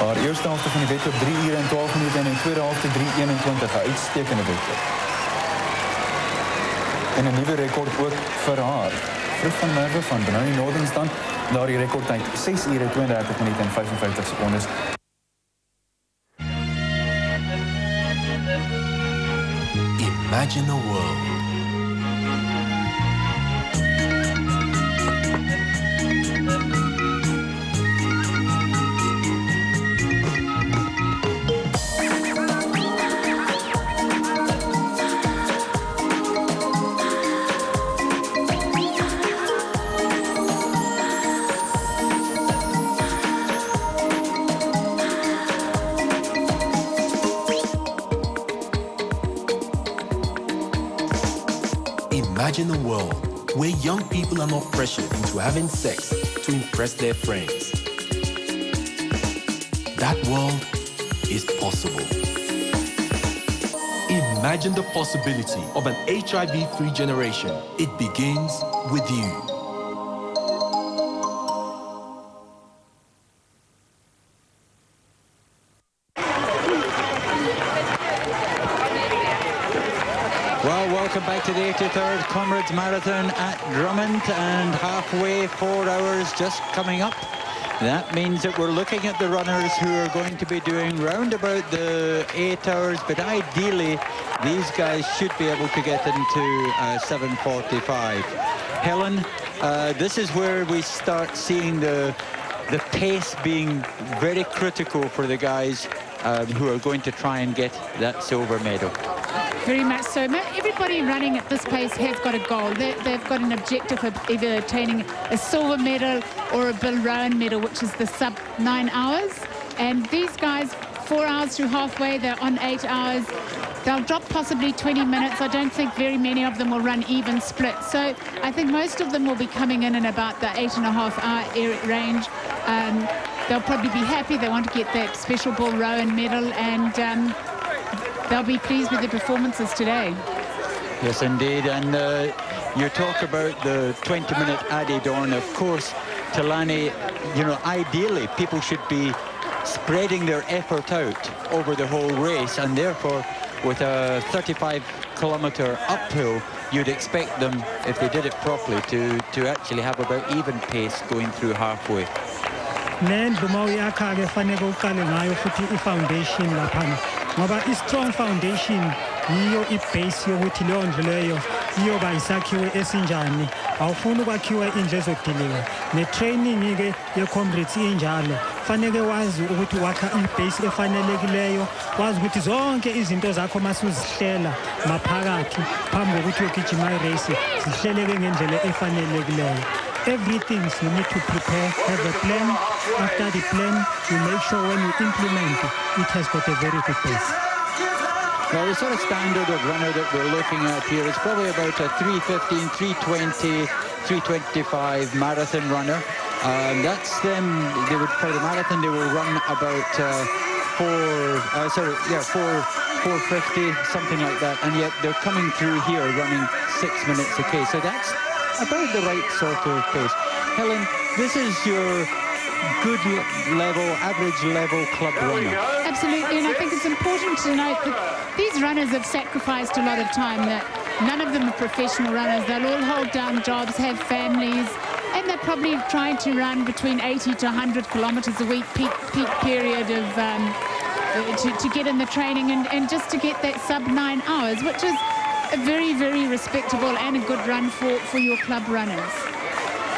Haar eerste helfte van die wedloop 3 ure en 12 minute en in die tweede helfte 3:21, 'n uitstekende wedloop. En 'n nuwe rekord ook vir haar. Frits van Merwe van Benoni Northern staan daar die rekordtyd 6 ure 32 minute en 55 sekondes. Imagine a world Imagine a world where young people are not pressured into having sex to impress their friends. That world is possible. Imagine the possibility of an HIV-free generation. It begins with you. Comrades Marathon at Drummond and halfway, four hours just coming up. That means that we're looking at the runners who are going to be doing round about the eight hours, but ideally these guys should be able to get into uh, 7.45. Helen, uh, this is where we start seeing the, the pace being very critical for the guys uh, who are going to try and get that silver medal. Very much so. Everybody running at this pace has got a goal. They, they've got an objective of either attaining a silver medal or a Bill Rowan medal, which is the sub nine hours. And these guys, four hours through halfway, they're on eight hours. They'll drop possibly 20 minutes. I don't think very many of them will run even split. So I think most of them will be coming in in about the eight and a half hour range. Um, they'll probably be happy. They want to get that special Bill Rowan medal and um, they'll be pleased with the performances today. Yes, indeed. And uh, you talk about the 20-minute added on. Of course, Talani, you know, ideally people should be spreading their effort out over the whole race, and therefore, with a 35-kilometre uphill, you'd expect them, if they did it properly, to, to actually have about even pace going through halfway. nendlu uyakha-ke faneke uqale ngayo futhi i-foundation laphana ngoba i-strong foundation yiyo ibase yokuthi leyo ndlu leyo iyoba yisakhiwo esinjani. Awufuni ukwakhiwa indlu ezodiliwa. Ne-training-ke ye-comrades injalo faneke wazi ukuthi wakha ibase efanelekileyo wazi ukuthi zonke izinto zakho masuzihlela maphakathi phambi kokuthi zihleleke ngendlela efanelekileyo everything you need to prepare, have a plan. After the plan, you make sure when you implement it, it has got a very good base. Well, the sort of standard of runner that we're looking at here is probably about a 315, 320, 325 marathon runner. Um, that's them, they would, for the marathon, they will run about uh, four, uh, sorry, yeah, four, 450, something like that. And yet they're coming through here running six minutes a K. So that's about the right sort of pace. Helen, this is your good level, average level club runner. Absolutely, and I think it's important to note that these runners have sacrificed a lot of time. That none of them are professional runners. They'll all hold down jobs, have families, and they're probably trying to run between 80 to 100 kilometres a week, peak peak period of um, to, to get in the training and, and just to get that sub nine hours, which is a very, very respectable and a good run for, for your club runners.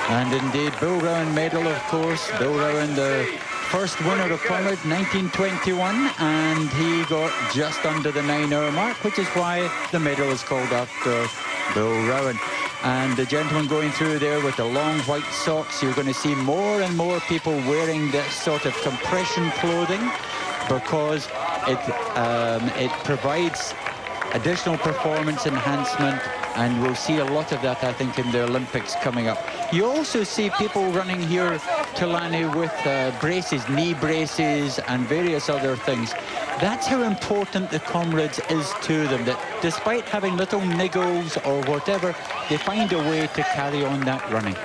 And indeed, Bill Rowan medal, of course. Bill Rowan, the first winner of Comrade, 1921, and he got just under the nine-hour mark, which is why the medal is called after Bill Rowan. And the gentleman going through there with the long white socks, you're going to see more and more people wearing this sort of compression clothing because it, um, it provides additional performance enhancement and we'll see a lot of that I think in the Olympics coming up. You also see people running here Tulani with uh, braces, knee braces and various other things. That's how important the comrades is to them, that despite having little niggles or whatever, they find a way to carry on that running.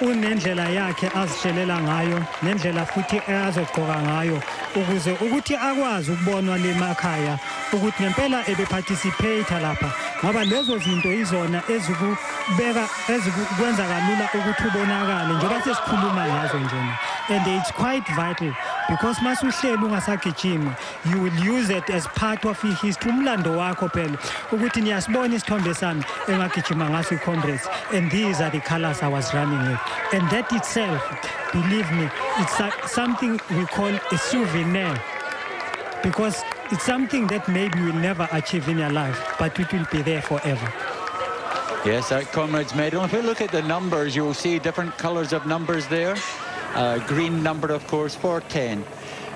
Noma umuphi umgijimi oza lapha unendlela yakhe azitshelela ngayo nendlela futhi azogqoka ngayo ukuze ukuthi akwazi ukubonwa le makhaya ukuthi ngempela ebeparticipate lapha ngoba lezo zinto izona ezikubeka ezikwenza kalula ukuthi ubonakale njengoba sesikhuluma ngazo njena. And it's quite vital because masuhleli ungasagijimi you will use it as part of i-history umlando wakho phela ukuthi niyasibona isithombe sami engagijima ngaso i-comrades and these are the colors i was running with and that itself believe me it's something we call a souvenir because it's something that maybe you will never achieve in your life but it will be there forever Yes, that Comrades Medal. If we look at the numbers, you'll see different colours of numbers there. Uh, green number, of course, 410.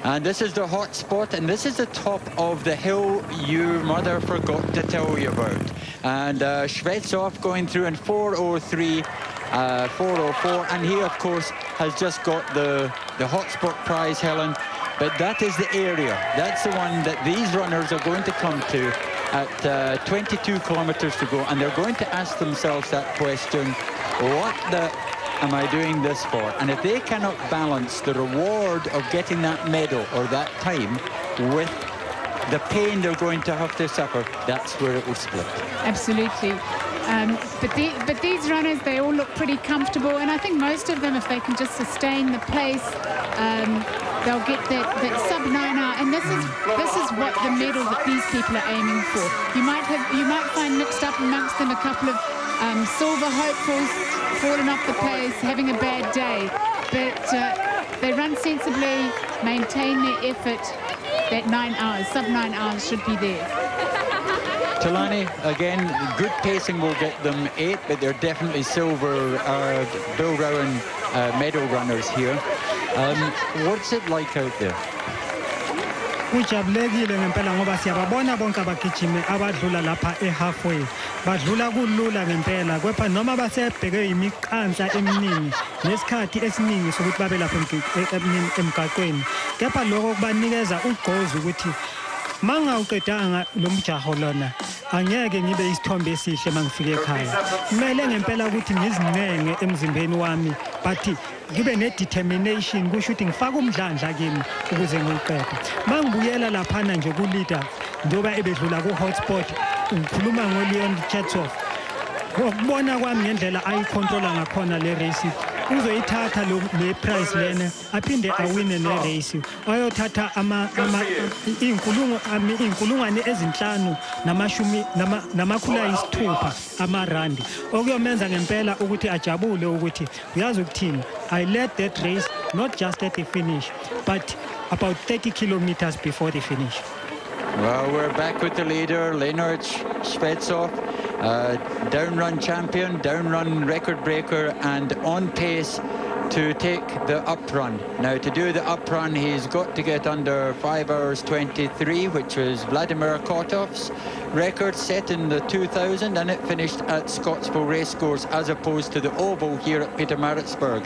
And this is the hot spot, and this is the top of the hill your mother forgot to tell you about. And uh, Shvetsov going through in 403, uh, 404, and he, of course, has just got the, the hotspot prize, Helen. But that is the area. That's the one that these runners are going to come to at uh, 22 kilometers to go, and they're going to ask themselves that question, what the am I doing this for? And if they cannot balance the reward of getting that medal or that time with the pain they're going to have to suffer, that's where it will split. Absolutely. Um, but, the, but these runners, they all look pretty comfortable, and I think most of them, if they can just sustain the pace, um, they'll get that, that sub nine hour. And this is this is what the medal that these people are aiming for. You might have you might find mixed up amongst them a couple of um, silver hopefuls falling off the pace, having a bad day, but uh, they run sensibly, maintain their effort. That nine hours, sub nine hours, should be there. *laughs* Talani, again, good pacing will get them eight, but they're definitely silver uh, Bill Rowan uh, medal runners here. Um, what's it like out there? Kujabulekile ngempela ngoba siyababona bonke abagijimi abadlula lapha e-halfway. Badlula kulula ngempela kepha noma basebheke imiqansa eminingi nesikhathi esiningi sokuthi babe lapha emgaqweni. Kepha lokho kubanikeza ugqozi ukuthi ma ngawuqedanga lo mjaho lona angeke ngibe isithombe esihle uma ngifike ekhaya. Kumele ngempela ukuthi ngizinenge emzimbeni wami but ngibe ne-determination kusho ukuthi ngifake umdlandla kimi ukuze ngiwuqede. Uma ngibuyela laphana nje ku-leader njengoba ebedlula ku-hotspot ngikhuluma ngo-leon chetsov ngokubona kwami ngendlela ayikhontrola ngakhona le race uzoyithatha le prize lena aphinde awine ne-race ayothatha iy'nkulungwane ezinhlanu namakhulu ayisithupha amarandi. Okuyomenza ngempela ukuthi ajabule ukuthi uyazi ukuthini? I led that race not just at the finish but about 30 kilometers before the finish. Well, we're back with the leader, Leonard Shvetsov, uh, champion, down run record breaker, and on pace to take the up run. Now, to do the up run, he's got to get under 5 hours 23, which was Vladimir Kotov's record set in the 2000, and it finished at Scottsville Racecourse as opposed to the Oval here at Pietermaritzburg.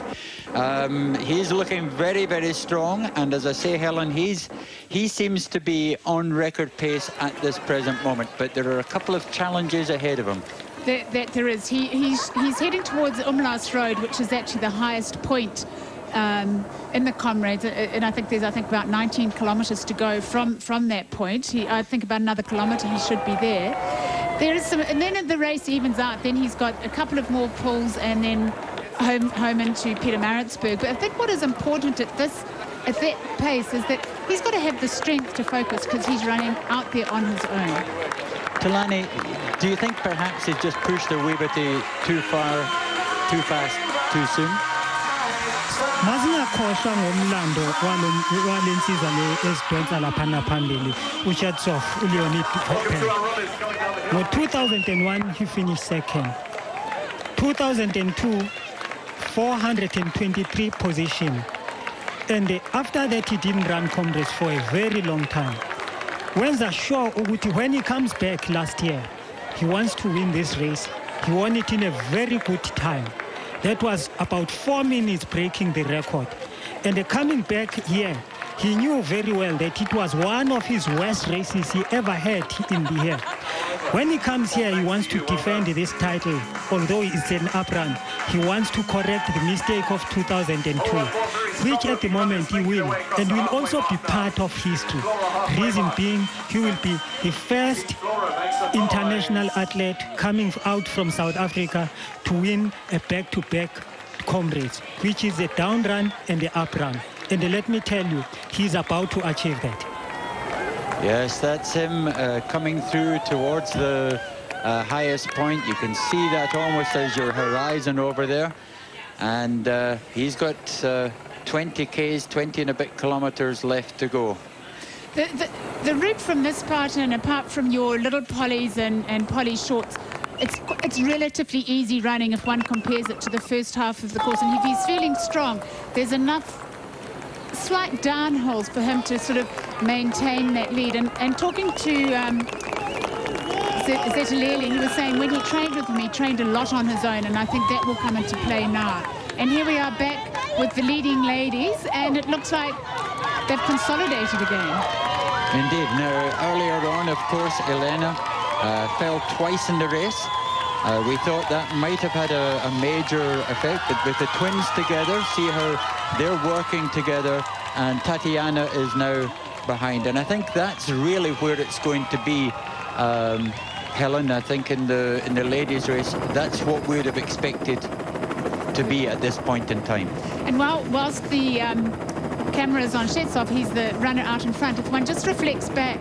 Um, he's looking very, very strong, and as I say, Helen, he's he seems to be on record pace at this present moment, but there are a couple of challenges ahead of him. That, that there is. He, he's, he's heading towards Umlas Road, which is actually the highest point um, in the Comrades, and I think there's I think about 19 kilometres to go from from that point. He, I think about another kilometre he should be there. There is some, and then the race evens out. Then he's got a couple of more pulls, and then home home into Pietermaritzburg. But I think what is important at this at that pace is that he's got to have the strength to focus because he's running out there on his own. Talani, do you think perhaps he's just pushed a wee bit too far, too fast, too soon? masingakhohlwa ngomlando wale nsizwa le ezidonsa laphana phambili ushvetsov uleonid popel ngo-2001 he finished second 2002 423 position. And after that he didn't run comrades for a very long time. Wenza sure ukuthi when he comes back last year he wants to win this race. He won it in a very good time. That was about four minutes breaking the record. And coming back here he knew very well that it was one of his worst races he ever had in the year When he comes here, he wants to defend this title, although it's an up run. He wants to correct the mistake of 2002, which at the moment he will, and will also be part of history. Reason being, he will be the first international athlete coming out from South Africa to win a back-to-back comrades, which is the down run and the up run. And let me tell you, he's about to achieve that. Yes, that's him uh, coming through towards the uh, highest point. You can see that almost as your horizon over there. And uh, he's got uh, 20 Ks, 20 and a bit kilometers left to go. The, the, the route from this part and apart from your little Pollys and, and Polly Shortts, it's, it's relatively easy running if one compares it to the first half of the course. And if he's feeling strong, there's enough slight downhills for him to sort of maintain that lead. And, and talking to um, Zithulele, he was saying when he trained with him, he trained a lot on his own, and I think that will come into play now. And here we are back with the leading ladies, and it looks like they've consolidated again. Indeed. Now, earlier on, of course, Elena uh, fell twice in the race. Uh, we thought that might have had a, a, major effect, but with the twins together, see how they're working together, and Tatiana is now behind. And I think that's really where it's going to be, um, Helen. I think in the in the ladies' race, that's what we would have expected to be at this point in time. And while whilst the um, camera is on Shvetsov, he's the runner out in front. If one just reflects back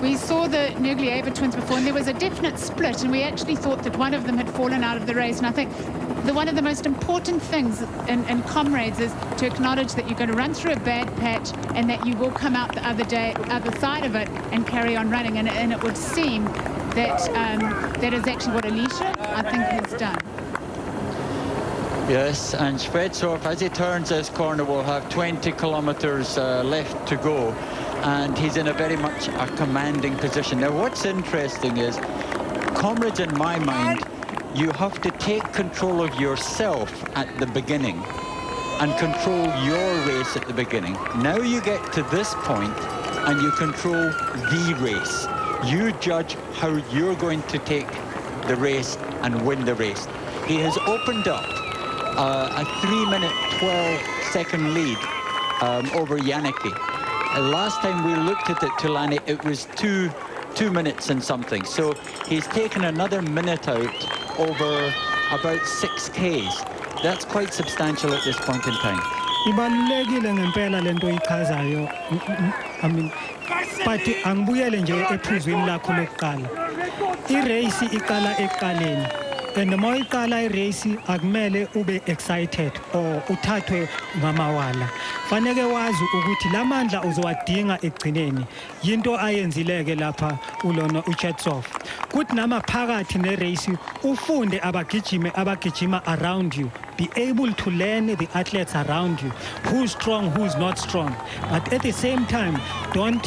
we saw the Nurgalieva twins before, and there was a definite split, and we actually thought that one of them had fallen out of the race. And I think the one of the most important things in, in comrades is to acknowledge that you're going to run through a bad patch, and that you will come out the other day, other side of it, and carry on running. And, and it would seem that um, that is actually what Olesia, I think, has done. Yes, and Shvetsov, as he turns this corner, will have 20 kilometers uh, left to go and he's in a very much a commanding position. Now, what's interesting is, comrades, in my mind, you have to take control of yourself at the beginning and control your race at the beginning. Now you get to this point and you control the race. You judge how you're going to take the race and win the race. He has opened up uh, a 3 minute 12 second lead um, over Janicki. Uh, last time we looked at it, Tulani, it was two, two minutes and something. So he's taken another minute out over about six Ks. That's quite substantial at this point in time. ibalulekile ngempela lento ichazayo mm, mm, mm. i mean but angibuyele nje ephuzwini lakho lokuqala irace iqala ekuqaleni and uma uyiqala irace akumele ube excited or uthathwe ngamawala. Faneke wazi ukuthi lamandla uzowadinga ekugcineni yinto ayenzileke lapha ulona uchetsov kuthi namaphakathi nerace ufunde abagijime abagijima around you. Be able to learn the athletes around you. Who's strong who's not strong. But at the same time don't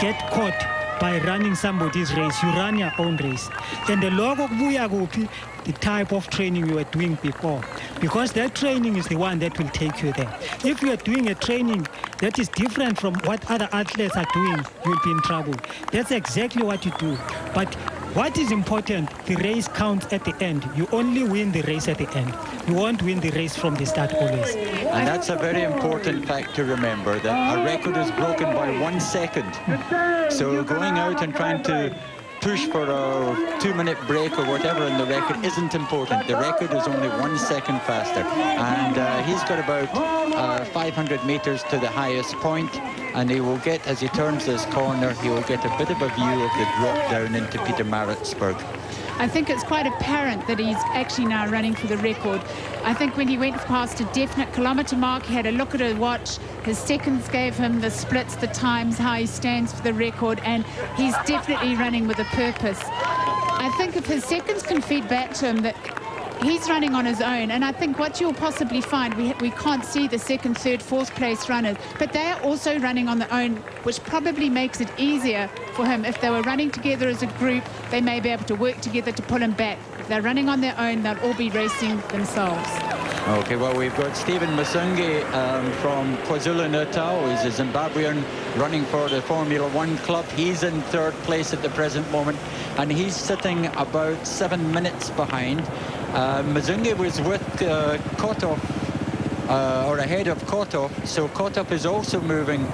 get caught by running somebody's race. You run your own race. And the logo kubuya kuphi the type of training you were doing before. Because that training is the one that will take you there. If you are doing a training that is different from what other athletes are doing, you'll be in trouble. That's exactly what you do. But what is important, the race counts at the end. You only win the race at the end. You won't win the race from the start always. And that's a very important fact to remember, that a record is broken by one second. So going out and trying to push for a two-minute break or whatever in the record isn't important. The record is only one second faster. And uh, he's got about uh, 500 metres to the highest point, and he will get, as he turns this corner, he will get a bit of a view of the drop down into Pietermaritzburg. I think it's quite apparent that he's actually now running for the record. I think when he went past a definite kilometre mark, he had a look at his watch. His seconds gave him the splits, the times, how he stands for the record, and he's definitely running with a purpose. I think if his seconds can feed back to him that he's running on his own. And I think what you'll possibly find, we, we can't see the second, third, fourth place runners, but they are also running on their own, which probably makes it easier for him. If they were running together as a group, they may be able to work together to pull him back. If they're running on their own, they'll all be racing themselves. Okay, well, we've got Stephen Masungi um, from KwaZulu-Natal. He's a Zimbabwean running for the Formula One club. He's in third place at the present moment, and he's sitting about seven minutes behind. Uh, was with uh, Kotov, uh, or ahead of Kotov, so Kotov is also moving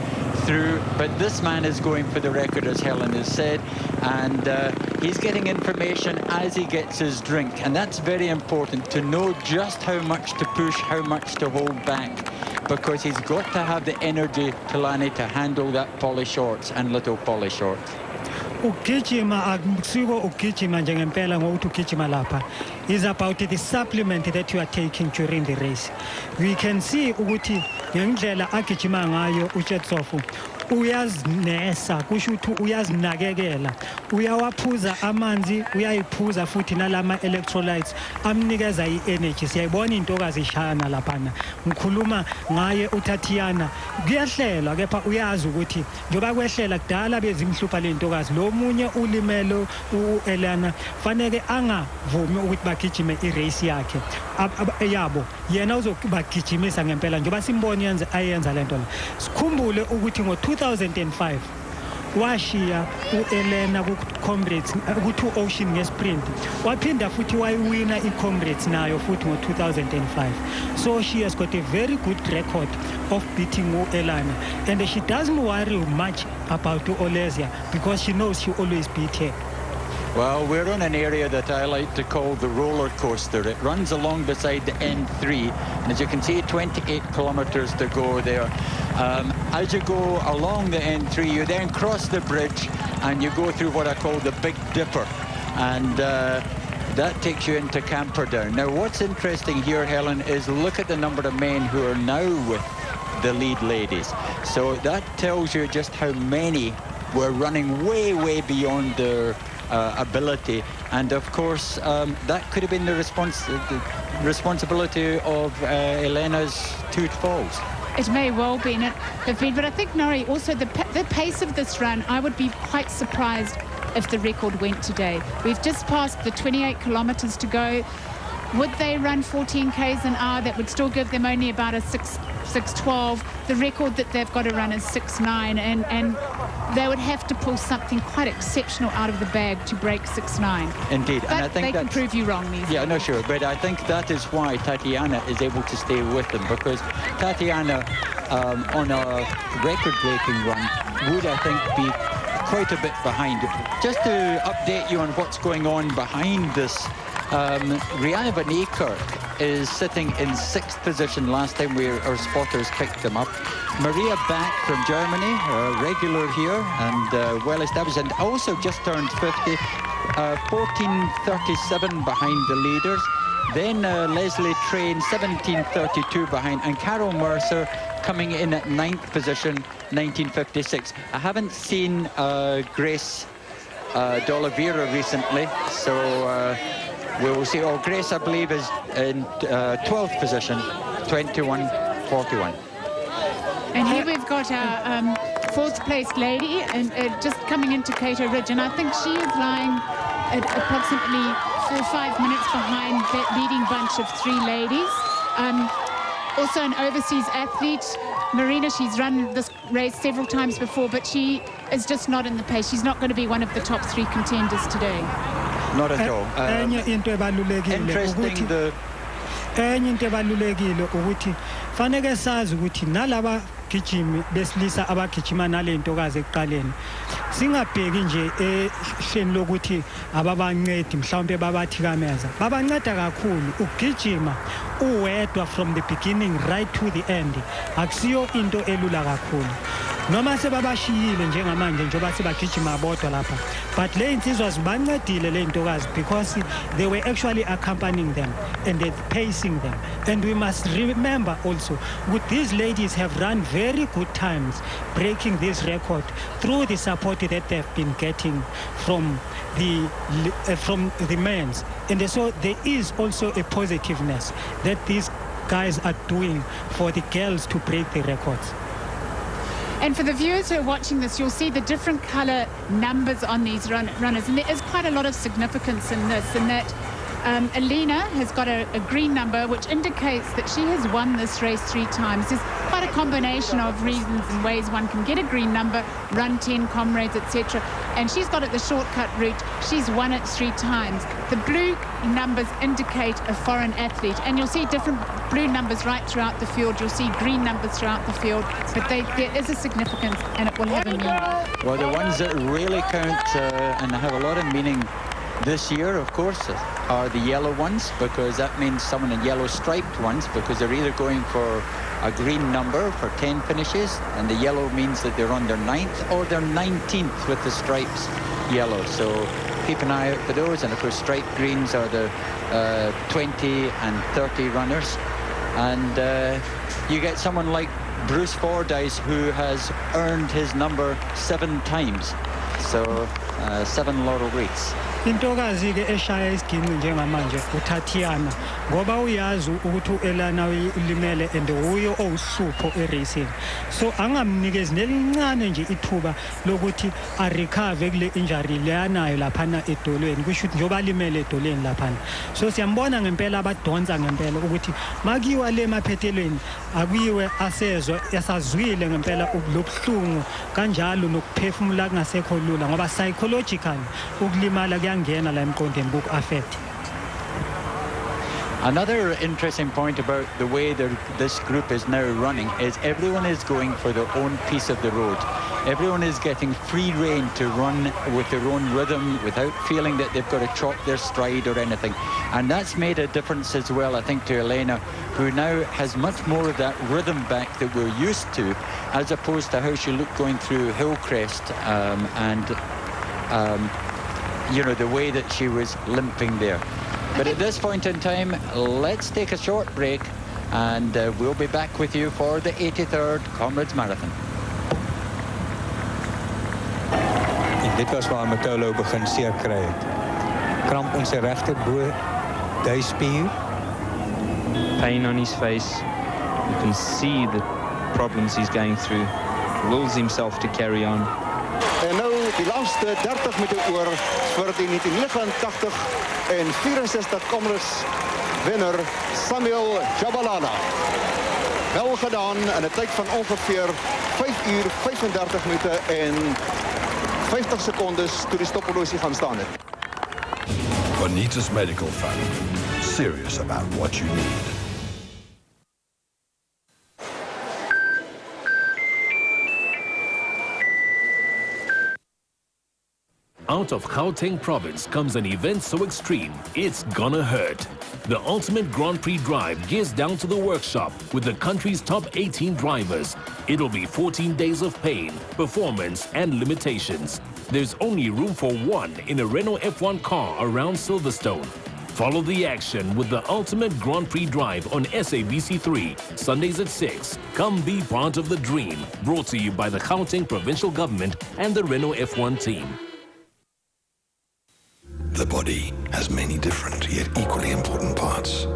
through, but this man is going for the record, as Helen has said, and uh, he's getting information as he gets his drink, and that's very important to know just how much to push, how much to hold back, because he's got to have the energy, Talani, to handle that Polly Shortts and little Polly Shortts. Ukugijima akusiko ukugijima njengempela ngokuthi ugijima lapha. Is about the supplement that you are taking during the race. We can see ukuthi ngendlela agijima ngayo uchetsofu uyazinesa kusho ukuthi uyazinakekela. Uyawaphuza amanzi uyayiphuza futhi nalama electrolytes amnikeza i-energy. Siyayibona intokazi ishayana laphana. Ngikhuluma ngaye uthathiyana kuyahlelwa kepha uyazi ukuthi njengoba kwehlela kudala bezimhlupha le ntokazi lo munye ulimele u-elana faneke angavumi ukuthi bagijime irace yakhe. Yabo yena uzobagijimisa ngempela. Njengoba simbone yenze ayenza le. Nto la sikhumbule ukuthi ngo-2005 washiya u-elena ku-comrades eh, ku-two ocean ngesprint. Waphinda futhi wayiwina i-comrades nayo futhi ngo-2005 so she has got a very good record of beating u-elena and she doesn't worry much about u-olesia because she knows she always beat her Well, we're on an area that I like to call the roller coaster. It runs along beside the N3, and as you can see, 28 kilometres to go there. Um, as you go along the N3, you then cross the bridge, and you go through what I call the Big Dipper, and uh, that takes you into Camperdown. Now, what's interesting here, Helen, is look at the number of men who are now with the lead ladies. So that tells you just how many were running way, way beyond their uh, ability. And of course, um, that could have been the, respons the responsibility of uh, Elena's two falls. It may well be, been, but I think Norrie also the the pace of this run. I would be quite surprised if the record went today. We've just passed the 28 kilometres to go. Would they run 14 k's an hour? That would still give them only about a six 612. The record that they've got to run is 69, and and they would have to pull something quite exceptional out of the bag to break 69. Indeed, but and I think they can prove you wrong, Nisa. Yeah, no, sure, but I think that is why Tatiana is able to stay with them because Tatiana, um, on a record-breaking run, would I think be quite a bit behind. Just to update you on what's going on behind this um, Van Niekerk is sitting in sixth position. Last time we, our spotters picked them up. Maria Bak from Germany, a regular here and uh, well established, and also just turned 50. Uh, 14.37 behind the leaders. Then uh, Leslie Train, 17.32 behind, and Carol Mercer coming in at ninth position, 1956. I haven't seen uh, Grace uh, D'Oliveira recently, so uh, we will see. Oh, Grace, I believe, is in uh, 12th position, 21.41. And here we've got our um, fourth place lady and uh, just coming into Cato Ridge. And I think she is lying at approximately four or five minutes behind that leading bunch of three ladies. Um, also an overseas athlete. Marina, she's run this race several times before, but she is just not in the pace. She's not going to be one of the top three contenders today. Not at all. Um, enye into ebalulekile the enye into ebalulekile ukuthi faneke sazi ukuthi nalaba gijimi besilisa abagijima nale ntokazi ekuqaleni. Singabheki nje ehleni lokuthi ababancedi mhlawumbe babathikameza babanceda kakhulu. Ukugijima uwedwa from the beginning right to the end. Akusiyo into elula kakhulu. Noma sebabashiyile njengamanje njengoba sebagijima bodwa lapha but le insizwa zibancedile le ntokazi because they were actually accompanying them and they pacing them. And we must remember also with these ladies have run very good times breaking this record through the support that they've been getting from the uh, from the men's and so there is also a positiveness that these guys are doing for the girls to break the records And for the viewers who are watching this, you'll see the different colour numbers on these run runners. And there is quite a lot of significance in this, in that Um, Alina has got a, a, green number, which indicates that she has won this race three times. There's quite a combination of reasons and ways one can get a green number, run 10 comrades, etc. And she's got it the shortcut route. She's won it three times. The blue numbers indicate a foreign athlete, and you'll see different blue numbers right throughout the field. You'll see green numbers throughout the field, but they, there is a significance, and it will have a meaning. Well, the ones that really count uh, and have a lot of meaning this year, of course, are the yellow ones because that means someone in yellow striped ones because they're either going for a green number for 10 finishes and the yellow means that they're on their ninth or their 19th with the stripes yellow. So keep an eye out for those. And of course, striped greens are the uh, 20 and 30 runners. And uh, you get someone like Bruce Fordyce who has earned his number seven times. So uh, seven laurel wreaths. Intokazi-ke eshaya isiginci njengamanje utatiana ngoba uyazi ukuthi u-elana ulimele and uyo owuhlupho eracing. So angamnikezi nelincane nje ithuba lokuthi arekhave kule injury leyanayo laphana edolweni kusho ukuthi njengoba alimele edolweni laphana. So siyambona ngempela abadonsa ngempela ukuthi makiwa le maphethelweni akuyiwe asezwe esazwile ngempela lobuhlungu kanjalo nokuphefumula kungasekho lula ngoba psychological ukulimala la kuku-affect Another interesting point about the way this group is now running is everyone is going for their own piece of the road. Everyone is getting free rein to run with their own rhythm without feeling that they've got to chop their stride or anything. And that's made a difference as well, I think, to Elena, who now has much more of that rhythm back that we're used to, as opposed to how she looked going through Hillcrest um, and, um, you know, the way that she was limping there. But at this point in time, let's take a short break and uh, we'll be back with you for the 83rd Comrades Marathon. En dit was waar Mtolo begin seer kry het. Kramp in sy regter bo duispier. Pain on his face. You can see the problems he's going through. Wills himself to carry on. En nou die laaste 30 meter oor vir die 1989 en 64 Comrades wenner Samuel Jabalala. Wel gedaan in 'n tyd van ongeveer 5 uur 35 minute en 50 sekondes toe die stophorlosie gaan staan het. Bonita's Medical Fund. Serious about what you need. Out of Gauteng province comes an event so extreme, it's gonna hurt. The Ultimate Grand Prix Drive gears down to the workshop with the country's top 18 drivers. It'll be 14 days of pain, performance and limitations. There's only room for one in a Renault F1 car around Silverstone. Follow the action with the Ultimate Grand Prix Drive on SABC3, Sundays at 6. Come be part of the dream. Brought to you by the Gauteng Provincial Government and the Renault F1 team. The body has many different yet equally important parts.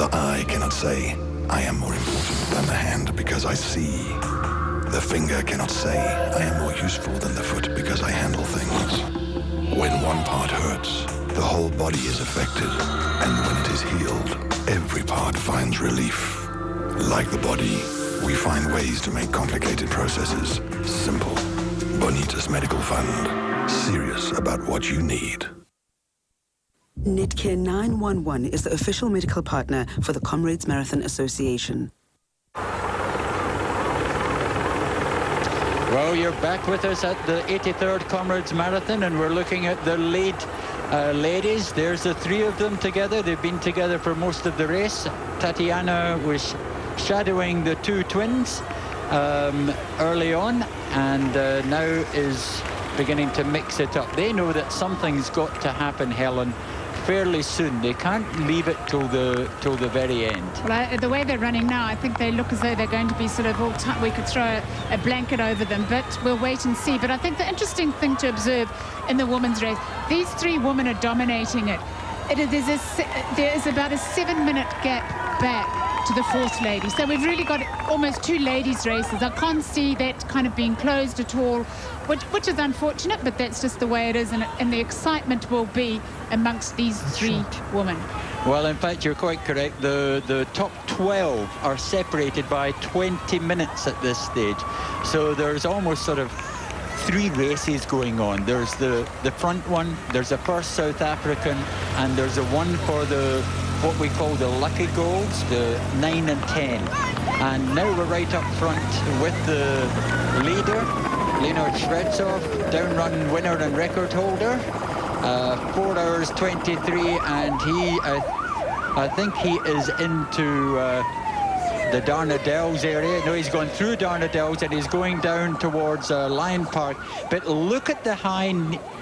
The eye cannot say, I am more important than the hand because I see. The finger cannot say, I am more useful than the foot because I handle things. When one part hurts, the whole body is affected. And when it is healed, every part finds relief. Like the body, we find ways to make complicated processes simple. Bonitas Medical Fund. Serious about what you need. Netcare 911 is the official medical partner for the Comrades Marathon Association. Well, you're back with us at the 83rd Comrades Marathon, and we're looking at the lead uh, ladies. There's the three of them together. They've been together for most of the race. Tatiana was shadowing the two twins um, early on, and uh, now is beginning to mix it up. They know that something's got to happen, Helen, fairly soon. They can't leave it till the till the very end. Well, I, the way they're running now, I think they look as though they're going to be sort of all time. We could throw a, a, blanket over them, but we'll wait and see. But I think the interesting thing to observe in the women's race, these three women are dominating it. It is a, there is about a seven-minute gap back to the fourth lady. So we've really got almost two ladies' races. I can't see that kind of being closed at all, which, which is unfortunate, but that's just the way it is, and, and the excitement will be amongst these three women. Well, in fact, you're quite correct. The, the top 12 are separated by 20 minutes at this stage. So there's almost sort of three races going on. There's the, the front one, there's a first South African, and there's a one for the what we call the lucky golds, the 9 and 10. And now we're right up front with the leader, Leonard Shvetsov, down run winner and record holder. Uh, 4 hours 23, and he, uh, I think he is into uh, the Dardanelles area. No, he's gone through Dardanelles and he's going down towards uh, Lion Park. But look at the high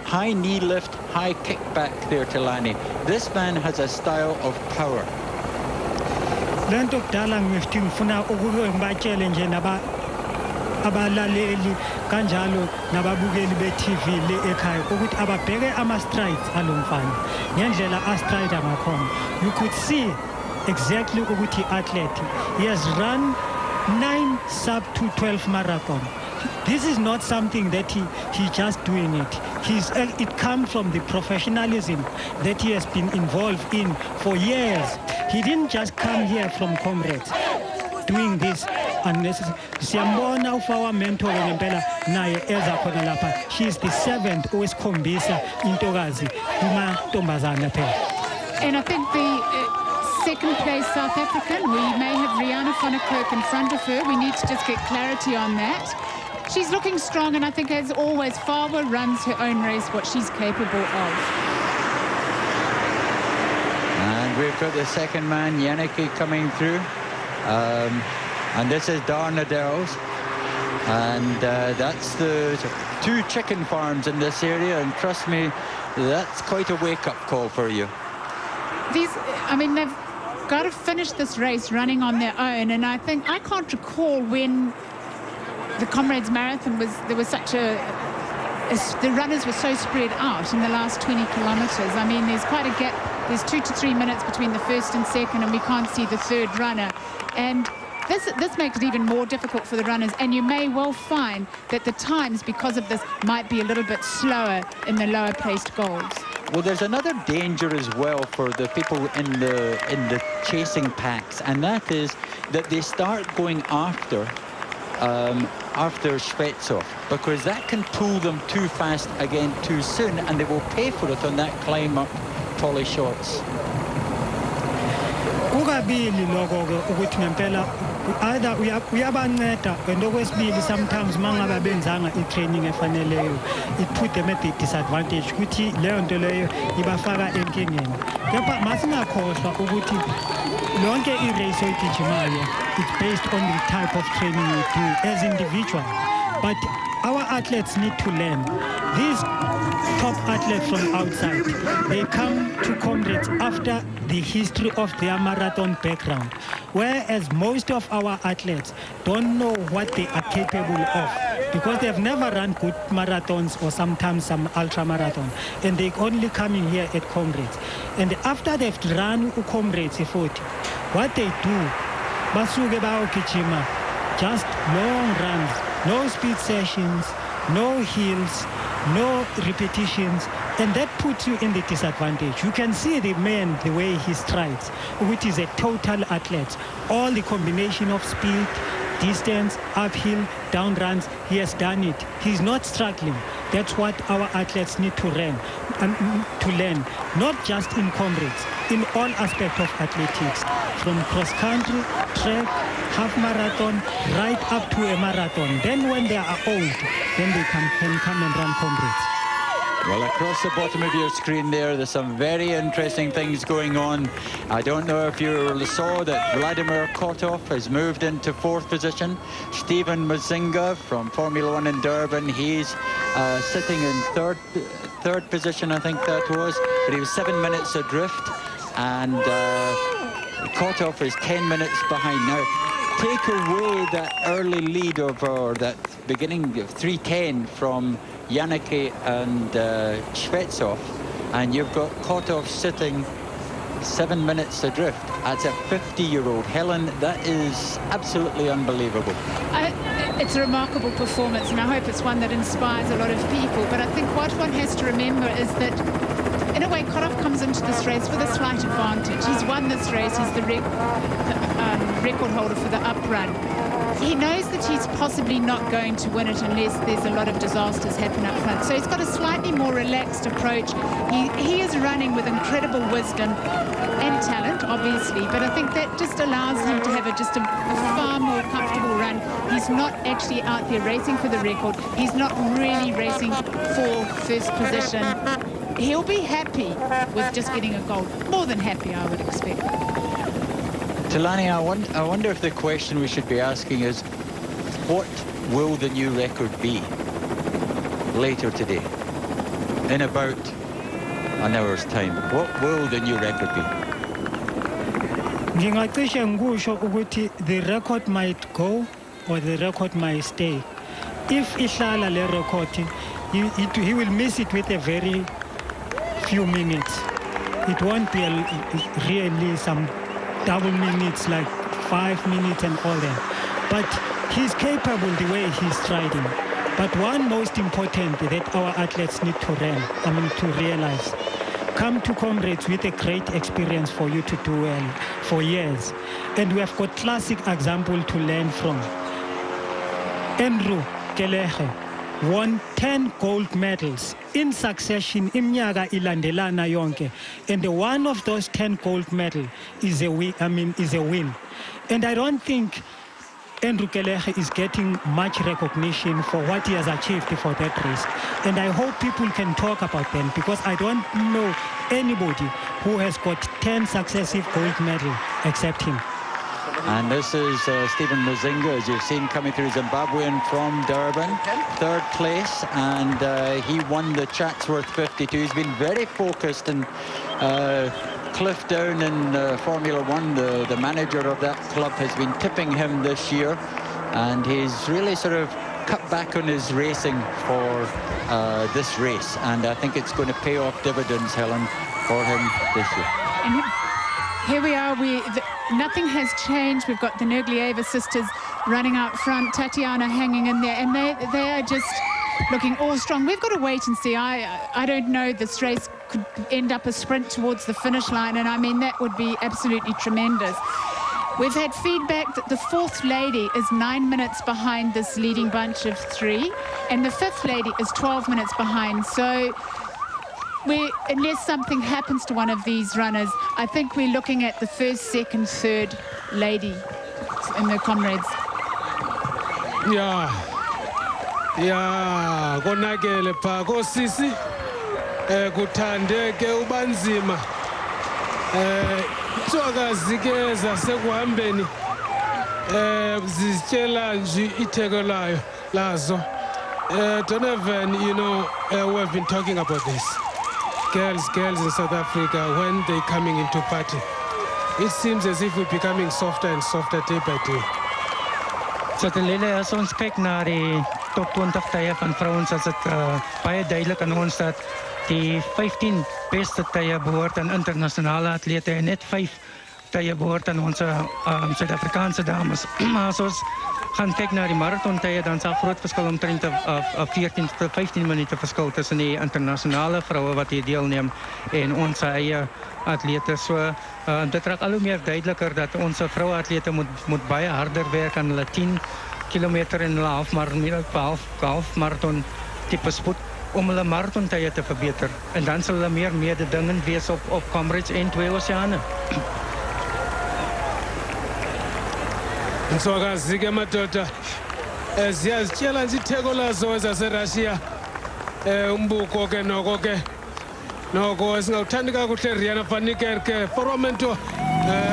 high knee lift, high kick back there to Lani. This man has a style of power. Abalaleli kanjalo nababukeli be-tv le ekhaya ukuthi ababheke ama-strides alo mfana. Ngendlela astride ngakhona you could see exactly ukuthi i-athlete he has run 9 sub to 12 marathon. This is not something that he he just doing it. He's it comes from the professionalism that he has been involved in for years. He didn't just come here from comrades doing this siyambona uFarwa Mentoor ngempela naye eza khona lapha she is the seventh owesikhombisa intokazi kumantombazana phela And I think the uh, second place South African, we may have Riana van Niekerk in front of her. We need to just get clarity on that. She's looking strong, and I think, as always, Farwa runs her own race, what she's capable of. And we've got the second man, Janicki, coming through. Um, and this is Dardanelles. And uh, that's the two chicken farms in this area. And trust me, that's quite a wake-up call for you. These, I mean, they've got to finish this race running on their own. And I think, I can't recall when the Comrades Marathon was, there was such a, as the runners were so spread out in the last 20 kilometres. I mean, there's quite a gap. There's two to three minutes between the first and second, and we can't see the third runner. And this, this makes it even more difficult for the runners. And you may well find that the times, because of this, might be a little bit slower in the lower placed goals. Well, there's another danger as well for the people in the in the chasing packs, and that is that they start going after um, after Shvetsov because that can pull them too fast again too soon, and they will pay for it on that climb up Polly Shortts. Kukabili lokho-ke ukuthi ngempela either uya- uyabanceda and okwesibili sometimes uma ngabe benzanga i-training efaneleyo it put them at the disadvantage ukuthi leyo nto leyo ibafaka enkingeni. Kepha masingakhohlwa ukuthi lonke i-race oyigijimayo it's based on the type of training you do as individual but our athletes need to learn. These top athletes from outside they come to comrades after the history of their marathon background whereas most of our athletes don't know what they are capable of because they've never run good marathons or sometimes some ultra marathon and they only coming here at comrades and after they've run comrades 40 what they do basuke bayogijima just long runs no speed sessions no hills no repetitions and that puts you in the disadvantage. You can see the man the way he strides which is a total athlete. All the combination of speed distance uphill down runs he has done it. He's not struggling that's what our athletes need to learn um, to learn not just in comrades in all aspects of athletics. From cross country track half marathon right up to a marathon. Then when they are old then they can, can come and run comrades Well, across the bottom of your screen there, there's some very interesting things going on. I don't know if you saw that Vladimir Kotov has moved into fourth position. Stephen Muzhingi from Formula One in Durban, he's uh, sitting in third third position, I think that was, but he was seven minutes adrift. And uh, Kotov is 10 minutes behind. Now, take away that early lead over that beginning of 310 from Janicki and uh, Shvetsov, and you've got Kotov sitting seven minutes adrift. That's a 50-year-old. Helen, that is absolutely unbelievable. I, it's a remarkable performance, and I hope it's one that inspires a lot of people. But I think what one has to remember is that, in a way, Kotov comes into this race with a slight advantage. He's won this race. He's the, rec um, record holder for the up run. He knows that he's possibly not going to win it unless there's a lot of disasters happen up front. So he's got a slightly more relaxed approach. He, he is running with incredible wisdom and talent, obviously, but I think that just allows him to have a, just a, a far more comfortable run. He's not actually out there racing for the record. He's not really racing for first position. He'll be happy with just getting a gold. More than happy, I would expect. Talani, I, won I wonder if the question we should be asking is, what will the new record be later today? In about an hour's time. What will the new record be? the record might go or the record might stay if ihlala le record he, it, he will miss it with a very few minutes it won't be a, really some double minutes like five minutes and all that but he's capable the way he's striding but one most important that our athletes need to learn i mean to realize come to comrades with a great experience for you to do well for years. And we have got classic example to learn from. Andrew Kelehe won 10 gold medals in succession iminyaka ilandelana yonke and one of those 10 gold medal is a win, I mean is a win and I don't think Andrew Kelehe is getting much recognition for what he has achieved for that race. And I hope people can talk about them because I don't know anybody who has got 10 successive gold medals except him. And this is uh, Stephen Muzhingi, as you've seen, coming through Zimbabwean from Durban, third place, and uh, he won the Chatsworth 52. He's been very focused and uh, Cliff Down in uh, Formula One, the, the manager of that club, has been tipping him this year, and he's really sort of cut back on his racing for uh, this race, and I think it's going to pay off dividends, Helen, for him this year. Here we are. We the, nothing has changed. We've got the Nurgalieva sisters running out front, Tatiana hanging in there, and they they are just looking all strong. We've got to wait and see. I I don't know. This race could end up a sprint towards the finish line, and I mean that would be absolutely tremendous. We've had feedback that the fourth lady is nine minutes behind this leading bunch of three, and the fifth lady is 12 minutes behind. So we, unless something happens to one of these runners, I think we're looking at the first, second, third lady in the comrades. Yeah. ya. Konakele pha kosisi. Eh kuthandeke ubanzima. Eh tswakazi ke zasekuhambeni. Eh zitshela nje itheko layo lazo. Eh Donovan you know uh, we have been talking about this girls girls in South Africa when they coming into party it seems as if we're becoming softer and softer day by day So Lele, as ons kyk na die top 20 tye van vrouens, is dit uh, baie duidelik aan ons dat die 15 beste tye behoort aan internasionale atlete en net 5 tye behoort aan ons um, Suid-Afrikaanse dames. *clears throat* maar as gaan kyk na die marathon dan sal groot verskil omtrent 'n 14 tot 15 minute verskil tussen die internasionale vroue wat hier deelneem en ons eie atlete. So uh, dit raak al meer duideliker dat ons vroue atlete moet moet baie harder werk aan hulle 10 kilometer en hulle half maar meer half half marathon tipe spoed om hulle marathon tye te verbeter en dan sal hulle meer mededingend wees op op Comrades en twee oseane. Ntswakazi ke madoda um ziyazitshela nje itheko lazo zaserussia um umbuko ke noko ke noko singawuthandi kakuhle riana faniker ke formento um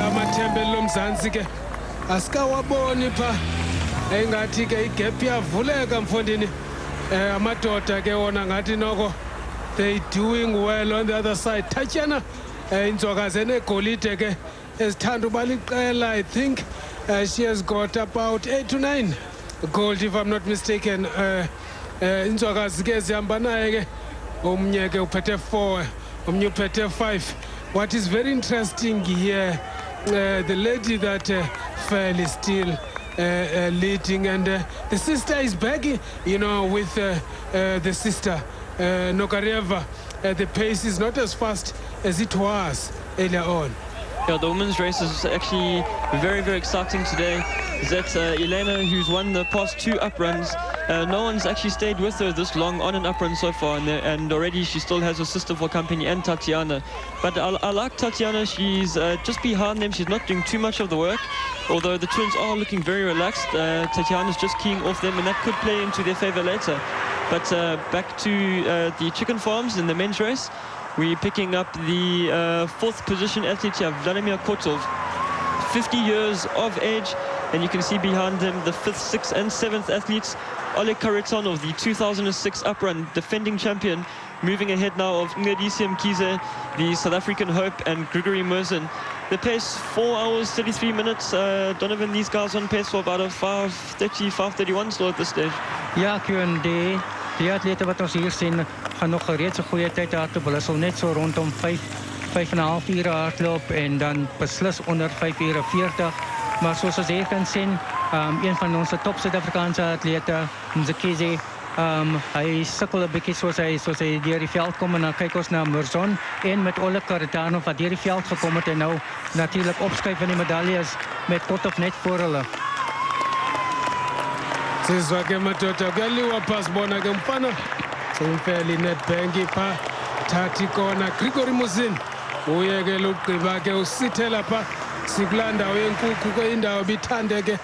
amathembeli lomzantsi ke asikawaboni pha. Ingathi ke igep iyavuleka mfondini. Um amadoda ke wona ngathi noko they doing well on the other side. Tatyana um intswakazi enegolide ke ezithanda uba liqela i think. She has got about eight to nine gold if i'm not mistaken uh, uh, intswakazi ke zihamba naye ke omnye ke uphethe four omnye uphethe five what is very interesting here, uh, the lady that uh, is still uh, uh, leading, and uh, the sister is back, you know, with uh, uh, the sister, uh, Nokareva. Uh, the pace is not as fast as it was earlier on. Yeah, the women's race is actually very, very exciting today. That uh, Elena, who's won the past two upruns, uh, no one's actually stayed with her this long on an uprun so far, and, and already she still has her sister for company and Tatiana. But I, I like Tatiana. She's uh, just behind them. She's not doing too much of the work, although the twins are looking very relaxed. Uh, Tatiana's just keying off them, and that could play into their favor later. But uh, back to uh, the chicken farms in the men's race. We're picking up the uh, fourth position athlete here, Vladimir Kotov. 50 years of age, and you can see behind him the fifth, sixth, and seventh athletes. Oleg Kharitonov, the 2006 uprun defending champion, moving ahead now of Mncedisi Mkhize, the South African hope, and Grigory Murzin. The pace, 4 hours, 33 minutes. Uh, Donovan, these guys on pace for about a 5.30, 5.31 slow at this stage. Ja, Q&D. Die atlete wat ons hier sien, gaan nog reeds 'n goeie tyd hardloop. Hulle sal net so rondom 5 5 en hardloop en dan beslis onder 5 ure 40. Maar soos ons hier kan sien, um, een van onze top Suid-Afrikaanse atlete, Mzekezi, um, hy sukkel 'n bietjie soos hy soos hy deur die veld kom en dan kyk ons na Murzon en met Oleg Karatanov wat die veld gekom het en nou natuurlik opskuif in die medaljes met Kotov net voor hulle. Sizwa ke madoda kuyaliwa phasi bona ke mfana seyimfela inetbank pha thatha ikona grigori musin uye ke lugqiba ke usithela pha sikulaa ndawo yenkukhu ke indawo bithande ke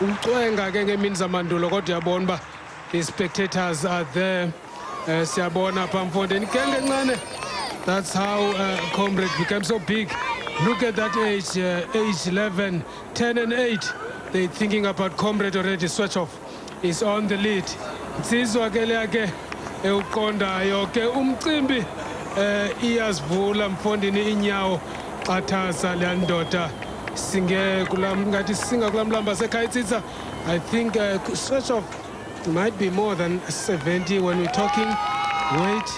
ucwenga ke ngemini zamandulo kodwa uyabona uba i-spectators are there. Um siyabona pha mfondeni genge encane that's how uh, comrade became so big. Look at that age uh, age 11 10 and 8 they're thinking about comrade already. Switch off. Is on the lead. Insizwa ke leya ke ewuqondayo ke umcimbi eh iyazivula mfondini inyawo xathaza leya ndoda. Singe ngathi singa kulaa mlamba sekhayitsitsa i think uh, stretch of might be more than 70 when we're talking. Weight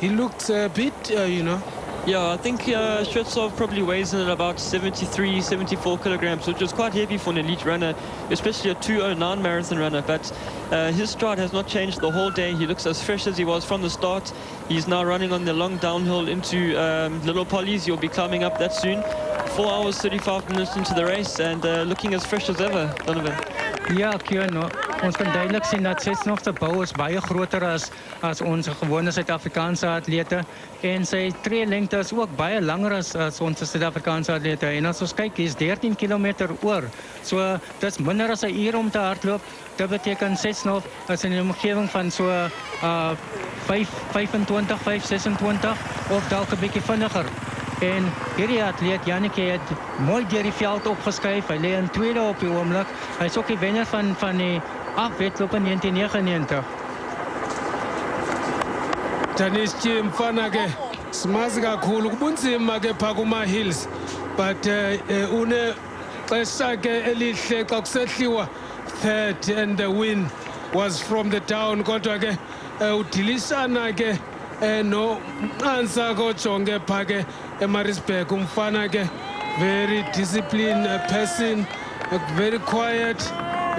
he looks a bit uh, you know. Yeah, I think uh, Shvetsov probably weighs in at about 73, 74 kilograms, which is quite heavy for an elite runner, especially a 209 marathon runner. But uh, his stride has not changed the whole day. He looks as fresh as he was from the start. He's now running on the long downhill into um, Little Pollys. You'll be climbing up that soon. Four hours, 35 minutes into the race and uh, looking as fresh as ever, Donovan. Ja, Kieran, ons kan duidelik sien dat Setsnov se bou is baie groter as as ons gewone Suid-Afrikaanse atlete en sy treelengte is ook baie langer as as ons Suid-Afrikaanse atlete. En as ons kyk, hier's 13 km oor. So dis minder as 'n uur om te hardloop. Dit beteken Setsnov is in 'n omgewing van so uh 5 25 5 26 of dalk 'n bietjie vinniger. En hierdie atleet Janneke het mooi deur die veld opgeskuif. Hy lê in tweede op die oomblik. Hy's ook die wenner van van die afwedloop in 1999. Tanischi mfana ke simazi kakhulu kubunzima ke pha kuma hills. But uh, uh, une xesha ke elihle xa kusehliwa third and the win was from the town. Kodwa ke uh, udilishana ke uh, no ansa kojonge pha ke emarisburg umfana ke very disciplined uh, person uh, very quiet.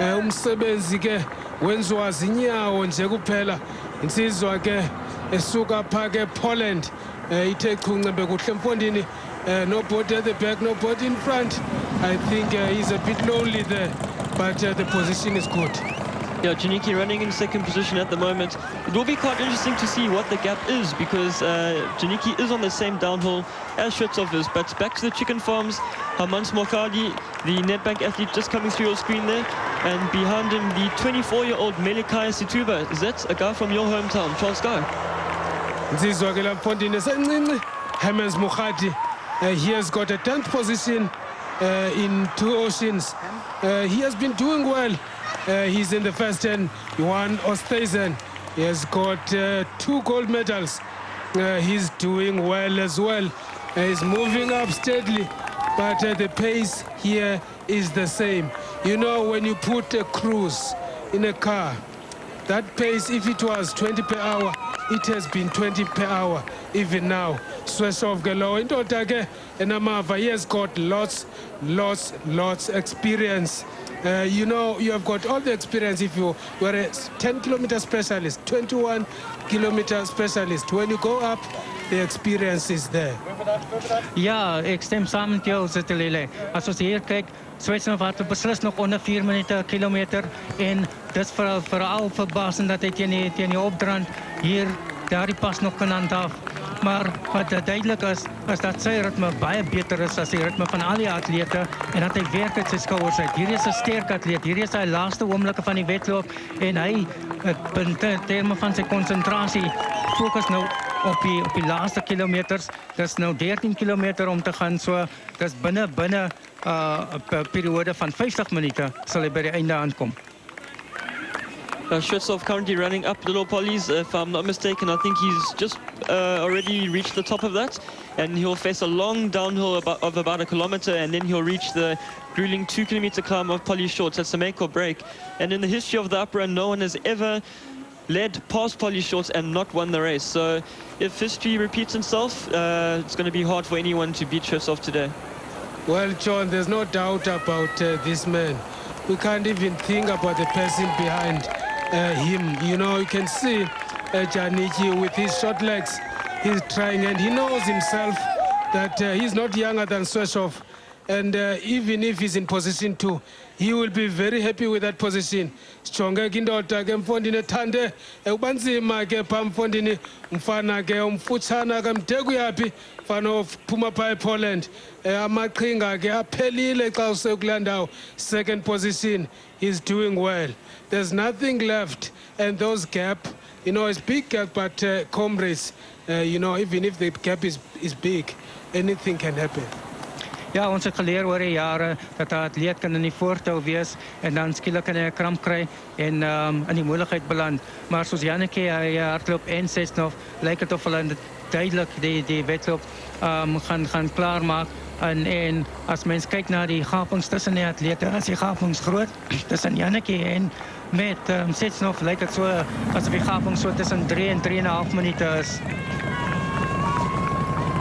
Uh, umsebenzi ke wenziwa zinyawo nje kuphela. Insizwa ke esuka pha ke Poland uh, ithe chuncembe kuhle mfondini uh, nobody at the back nobody in front. I think uh, he's a bit lonely there but uh, the position is good. Yeah, Janicki running in second position at the moment. It will be quite interesting to see what the gap is because uh, Janicki is on the same downhill as Shvetsov is. But back to the chicken farms, Harmans Mokgadi, the Nedbank athlete just coming through your screen there. And behind him, the 24-year-old Melikai Situba. Is that a guy from your hometown, Charles Guy? Harmans Mokgadi. Uh, he has got a 10th position uh, in two oceans. Uh, he has been doing well. Uh, he's in the first 10. He won Osthazen. He has got uh, two gold medals. Uh, he's doing well as well. Uh, he's moving up steadily, but uh, the pace here is the same. You know, when you put a cruise in a car, that pace, if it was 20 per hour, it has been 20 per hour even now. Sweshov ke lowo indoda ke enamava he has got lots lots lots experience uh, you know, you have got all the experience if you were a 10 kilometer specialist, 21 kilometer specialist. When you go up, the experience is there. Ja, ek stem saam met jou, Zithulele. As ons hier kyk, Switserland wat beslis nog onder 4 minute per kilometer en dis vir veral verbasend dat hy teen die teen die opdrand hier daardie pas nog kan handhaaf. Maar wat duidelik is, is dat sy ritme baie beter is as die ritme van al die atlete en dat hy werk uit sy skouers uit. Hierdie is 'n sterk atleet. Hierdie is sy laaste oomblikke van die wedloop en hy in terme van sy konsentrasie fokus nou op die op die laaste kilometers. Dis nou 13 km om te gaan. So dis binne binne uh, 'n periode van 50 minute sal hy by die einde aankom. Uh, Shvetsov currently running up the Little Pollys. If I'm not mistaken, I think he's just uh, already reached the top of that. And he'll face a long downhill of about a kilometer, and then he'll reach the grueling two kilometer climb of Polly Shortts. That's a make or break. And in the history of the upper run, no one has ever led past Polly Shortts and not won the race. So if history repeats itself, uh, it's going to be hard for anyone to beat Shvetsov today. Well, John, there's no doubt about uh, this man. We can't even think about the person behind him. You know, you can see uh, Janicki with his short legs. He's trying, and he knows himself that uh, he's not younger than Shvetsov. And uh, even if he's in position two, he will be very happy with that position. Sijonge ke indoda ke mfondini ethande ukuba nzima ke phaa mfondini mfana ke umfutshana ke mde kuyaphi mfana ophuma phaa epoland amaqhinga ke aphelile xa usekulaa ndawo second position he's doing well there's nothing left and those gap you know it's big gap but uh, comrades uh, you know even if the gap is, is big anything can happen Ja, ons het geleer oor die jare dat 'n atleet kan in die voortou wees en dan skielik kan hy 'n kramp kry en um, in die moeilikheid beland. Maar soos Janneke hy hardloop en sê nog lyk dit of hulle duidelik die die wedloop um, gaan gaan klaarmaak en en as mens kyk na die gapings tussen die atlete, as die gapings groot tussen Janneke en met um, Setsnov lyk dit so asof die gaping so tussen 3 en 3 en 'n half minute is.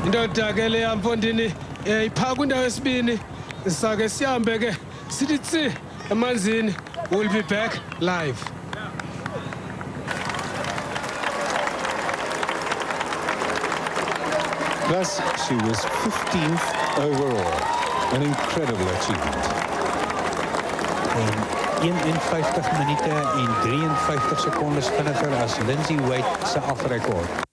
indoda ke leya mfondini um iphaa kwindawo yesibini sake sihambe ke sithi tsi emanzini we'll be back live Plus, she was 15th overall. An incredible achievement. En 51 minute en 53 secondes vinniger as Lindsay Wade se afrekord.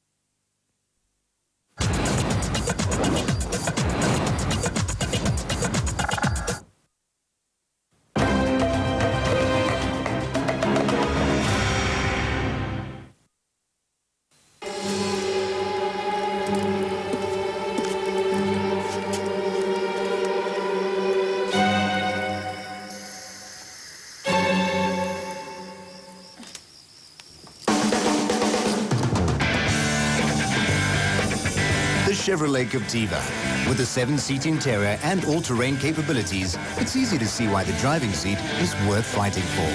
Captiva. With a seven-seat interior and all-terrain capabilities, it's easy to see why the driving seat is worth fighting for.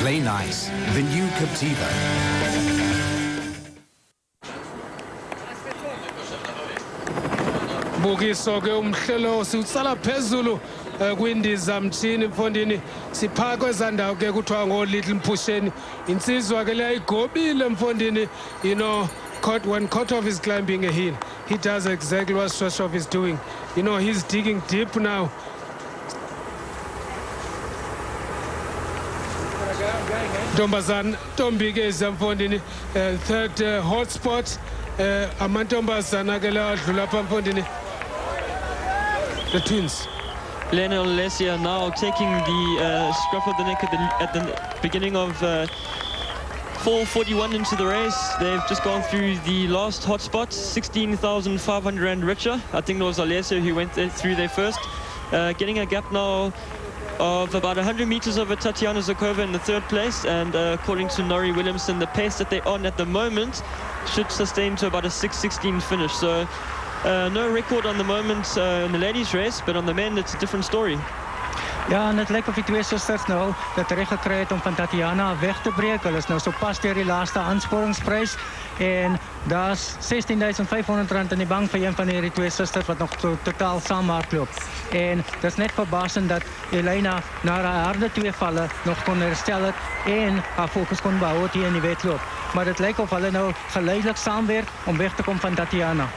Play nice. The new Captiva. bukiso ke umhlelo siwutsala phezulu um kwindiza mthini mfondini siphaa kwezaa ndawo ke kuthiwa ngoo-little mpusheni insizwa ke leyayigobile mfondini you know when Kotov is climbing a hill, he does exactly what Sweshov is doing. You know, he's digging deep now. Ntombazana Ntombi ke zamfondini uh, third uh, hotspot uh, amantombazana ke lawa adlula apha the twins Lionel Lesia now taking the uh, scruff of the neck at the, at the beginning of uh, 441 into the race. They've just gone through the last hotspot, 16,500 rand richer. I think it was Olesia who went there, through there first. Uh, getting a gap now of about 100 meters over Tatiana Zhukova in the third place. And uh, according to Norrie Williamson, the pace that they're on at the moment should sustain to about a 6.16 finish. So uh, no record on the moment uh, in the ladies race, but on the men, it's a different story. Ja, en het lijkt of die twee zusters nou dat recht gekry het om van Tatiana weg te breken. Hulle is nou so pas deur die laaste aansporingsprijs. En daar's 16500 rand in die bank vir een van hierdie twee susters wat nog to totaal saam. En dit is net verbasend dat Elena na haar harde twee valle nog kon herstel het en haar fokus kon behou het hier in die wedloop. Maar dit lyk of hulle nou geleidelik saamwerk om weg te kom van Tatiana.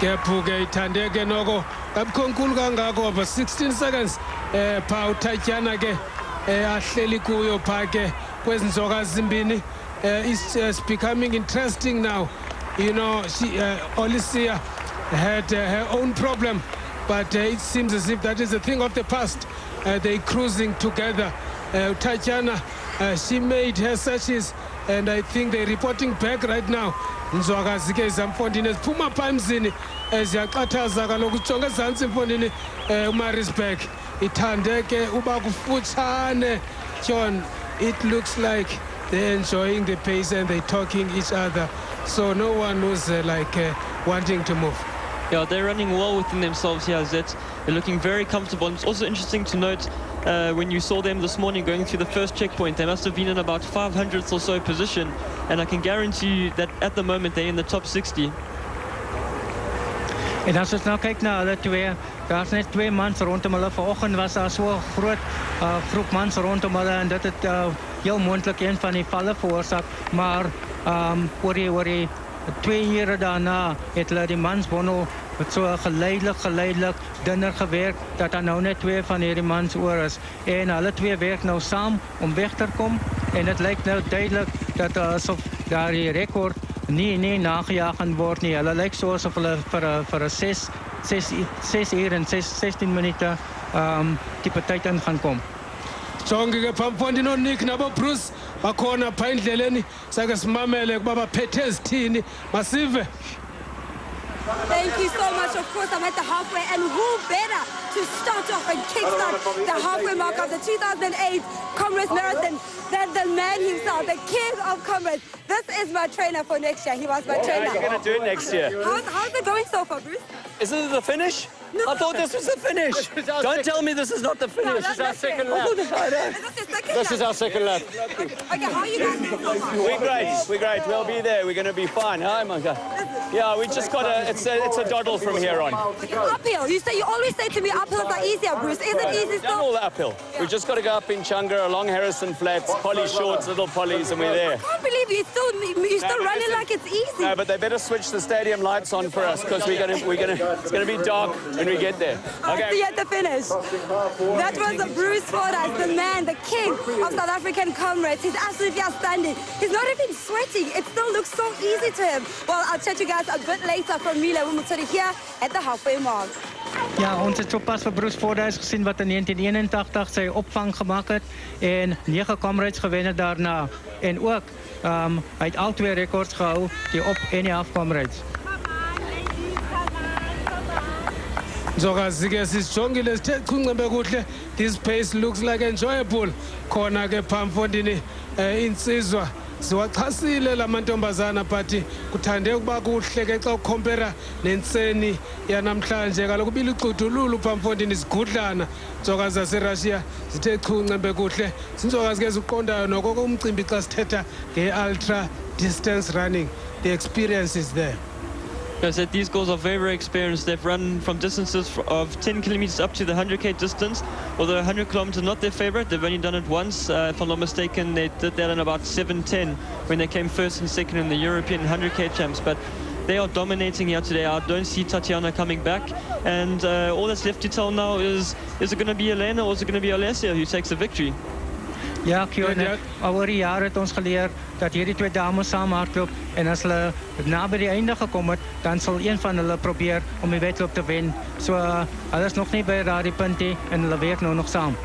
Kepha-ke ithandeke noko kabikho nkulu kangako over 16 seconds. Um phaa uthatyana ke um ahleli kuyo phaa ke kwezi nzoka zimbini. Uh, it's, becoming interesting now. You know she, uh, Olesia had uh, her own problem but uh, it seems as if that is a thing of the past. Uh, they cruising together. Uh, tatiana uh, she made her searches and i think they're reporting back right now. Nzwakazi ke zamfondini ziphuma phaa emzini ziyaxhathaza kaloku jonge ezantsi emfondini um umarisburg ithande ke uba kufutshane john. It looks like they're enjoying the pace and they're talking each other. So no one was uh, like uh, wanting to move. Yeah, they're running well within themselves here, Zet. They're looking very comfortable. And it's also interesting to note uh, when you saw them this morning going through the first checkpoint, they must have been in about 500th or so position. And I can guarantee you that at the moment they're in the top 60. En as ons nou kyk na hulle twee, daar's net twee mans rondom hulle. Vanoggend was daar so 'n groot uh, groep mans rondom hulle en dit het uh, heel moontlik een van die valle veroorsaak, maar um, oor die oor die twee ure daarna het hulle die mans bono met so geleidelik geleidelik dunner gewerk dat daar nou net twee van hierdie mans oor is en hulle twee werk nou saam om weg te kom en dit lyk nou duidelik dat uh, asof daardie rekord nie nie nagejaag gaan word nie. Hulle lyk so asof hulle vir 'n vir 'n 6 6 6 uur en 6 16 minute ehm um, tipe tyd in gaan kom. jonke ke phamfondi nonick nabobruce bakhona phaa endleleni sake simamele ukuba baphethe ezithini masive Thank you so much. Of course, I'm at the halfway, and who better to start off and kickstart the halfway mark of the 2008 Comrades Marathon than the man himself, the king of comrades. This is my trainer for next year. He was my trainer. You're going to do it next year. How's, how's it going so far, Bruce? Isn't it the finish? No. I thought this was the finish. *laughs* Don't tell me this is not the finish. this is our second lap. I know. Is this second This is our second lap. Okay, how are you guys doing so far? We're great. We're great. We'll be there. We're going to be fine. Hi, my God. Yeah, we just got a. It's a. It's a doddle from here on. Uphill. You say you always say to me uphills are easier, Bruce. Is it easy We've all the uphill. We've just got to go up Inchanga, along Harrison Flats, Polly Shortts, Little Pollys, and we're there. I can't believe you still you're still but running like it's easy. No, but they better switch the stadium lights on for us because we're gonna we're gonna it's gonna be dark when we get there. I'll see you at the finish. That was a Bruce Fordyce, the man, the king of South African comrades. He's absolutely outstanding. He's not even sweating. It still looks so easy to him. Well, I'll chat you guys a bit later from Mila Wumutsuri here at the halfway mark. Ja, ons het sopas vir Bruce Fordyce gesien wat in 1981 sy opvang gemaak het en 9 comrades gewen het daarna. En ook ehm um, hy het al twee rekords gehou, die op en die af comrades. nzokazi ke sisijongile sithe chuncembe kuhle. This pace looks like enjoyable. Khona ke phamfondini um insizwa ziwachasile la mantombazana but kuthande ukuba kuhle ke xa ukhompera nentseni yanamhlanje. Kaloku ibilicudululu phamfondini zigudlana. Nzokazi zaserussia zithe chuncembe kuhle. Zinzokazi ke ziqondayo noko umcimbi xa sithetha nge-ultra distance running. The experience is there. I said these girls are very, very experienced. They've run from distances of 10 kilometers up to the 100k distance. Although 100 kilometers not their favorite, they've only done it once. Uh, if I'm not mistaken, they did that in about 7:10 when they came first and second in the European 100k champs. But they are dominating here today. I don't see Tatiana coming back, and uh, all that's left to tell now is: is it going to be Elena or is it going to be Olesia who takes the victory? Ja, Kjorn, oor die jare het ons geleer dat hierdie twee dames saam hardloop en as hulle naby die einde gekom het, dan sal een van hulle probeer om die wedloop te wen. So uh, hulle is nog nie by daardie punt nie en hulle werk nou nog saam.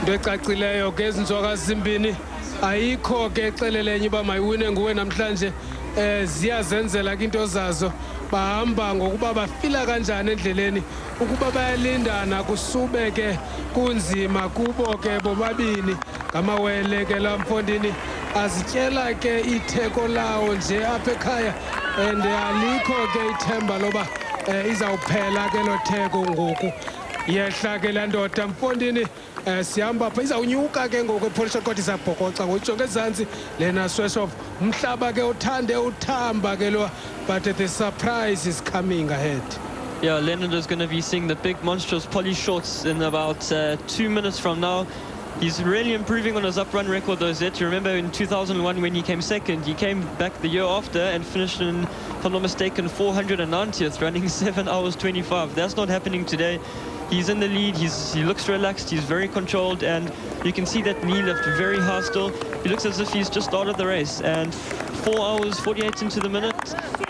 into ecacileyo ke ezinzwakazi zimbini. Ayikho ke exelelenye uba mayiwine nguwe namhlanje. Um ziyazenzela ke into zazo bahamba ngokuba bafila kanjani endleleni ukuba bayalindana kusube ke kunzima kubo ke bobabini ngamawele ke la mfondini. Azityela ke itheko lawo nje apha ekhaya and alikho ke ithemba loba um izawuphela ke lo theko ngoku. Yehla ke laa ndoda mfondini um sihamba pha izawunyuka ke ngoku epolishot kodwa izabhokoxa ngoyijonga ezantsi lena sweshof umhlaba ke uthande uthamba ke lo but the surprise is coming ahead Yeah, Leonard is going to be seeing the big monstrous Polly Shortts in about uh, two minutes from now. He's really improving on his up-run record, though, Zet. You remember in 2001 when he came second, he came back the year after and finished in, if I'm not mistaken, 490th, running *laughs* 7 hours 25. That's not happening today. He's in the lead, he's, he looks relaxed, he's very controlled, and you can see that knee lift very hostile. He looks as if he's just started the race, and 4 hours 48 into the minute.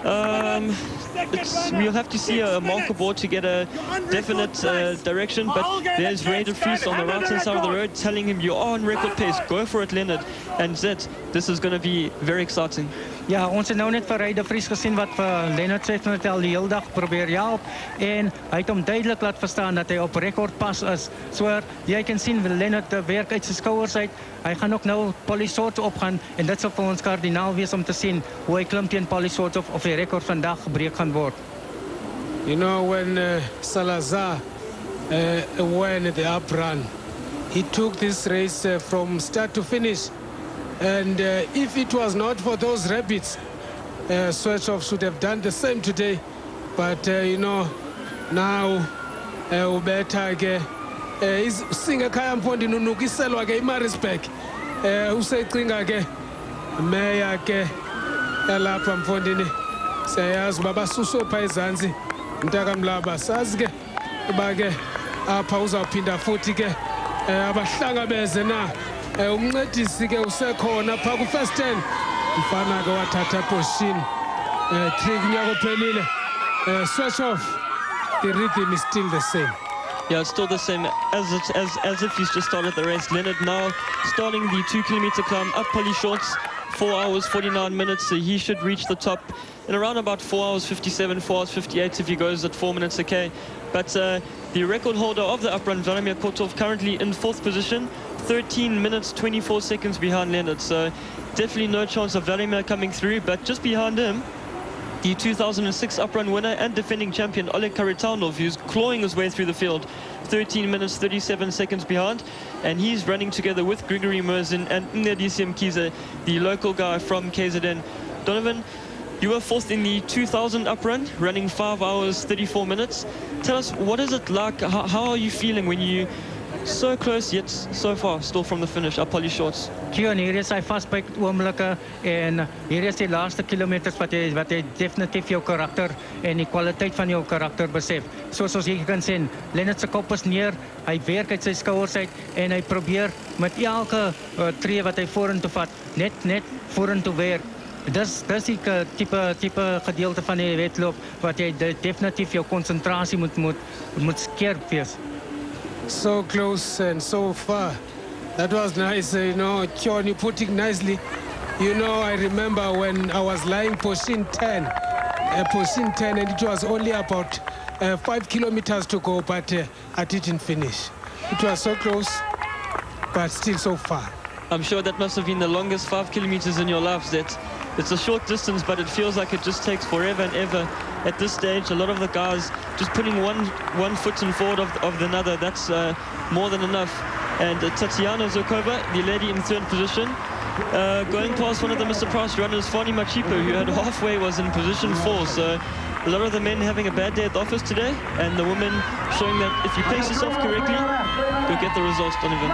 Um, it's, we'll have to see a marker board to get a definite uh, direction, but there's Ray de Vries on the right-hand side of the road telling him, you're on record pace, go for it, Leonard. And Zet, this is going to be very exciting. Ja, ons het nou net vir Ray de Vries gesien wat vir Lennard Swift al die hele dag probeer help en hy het hom duidelik laat verstaan dat hy op rekordpas is. So jy kan sien Lennard werk uit sy skouers uit. Hy gaan ook nou Polisort opgaan en dit sal vir ons kardinaal wees om te sien hoe hy klim teen Polisort of of die rekord vandag gebreek gaan word. You know when uh, Salazar uh, won the up run, he took this race uh, from start to finish. And uh, if it was not for those rabbits, uh, Sweatshop should have done the same today. But, uh, you know, now uh, ubetha ke uh, singekhaya mfondi nunukiselwa ke imarisburg uh, usecinga ke meya ke yalapha mfondini siyayazi uba basuswe phaa ezantsi mntakamlaba sazi ke uba ke apha uzawuphinda futhi ke um abahlangabeze na? um umncedisi ke usekhona phaa ku-first ten mfana ke wathatha position um trick unyaka ophelile um switch off the rhythm is still the same Yeah, it's still the same as it, as as if he's just started the race. Leonard now starting the two kilometer climb up Polly Shortts, four hours 49 minutes. So he should reach the top in around about four hours 57, four hours 58 if he goes at four minutes okay. But uh, the record holder of the uprun, Vladimir Kotov, currently in fourth position, 13 minutes 24 seconds behind Leonard. So definitely no chance of Vladimir coming through. But just behind him, the 2006 uprun winner and defending champion Oleg Kharitonov, who's clawing his way through the field, 13 minutes 37 seconds behind, and he's running together with Grigory Murzin and Mncedisi Mkhize, the local guy from KZN. Donovan, you were fourth in the 2000 uprun, running 5 hours 34 minutes. Tell us, what is it like? How are you feeling when you so close yet so far still from the finish up Polly Shorts? Hier is hy vasbyt oomblikke en hier is die laaste kilometers wat jy wat definitief jou karakter en die kwaliteit van jou karakter besef. Soos ons hier kan sien, Lennard se kop is neer, hy werk uit sy skouers uit en hy probeer met elke uh, tree wat hy vorentoe vat, net net vorentoe werk. Dis die uh, tipe tipe gedeelte van die wedloop wat jy de, definitief jou konsentrasie moet moet moet skerp wees. So close and so far. That was nice, you know, Choni putting nicely. You know, I remember when I was lying position 10, uh, position 10, and it was only about uh, five kilometers to go, but uh, I didn't finish. It was so close, but still so far. I'm sure that must have been the longest five kilometers in your life, That It's a short distance, but it feels like it just takes forever and ever. At this stage, a lot of the guys just putting one one foot in forward of, of the another. That's uh, more than enough. And uh, Tatiana Zhukova, the lady in third position, uh, going past one of the Mr. Price runners, Fani Machipo, who had halfway was in position four. So a lot of the men having a bad day at the office today, and the women showing that if you pace yourself correctly, you'll get the results, Donovan.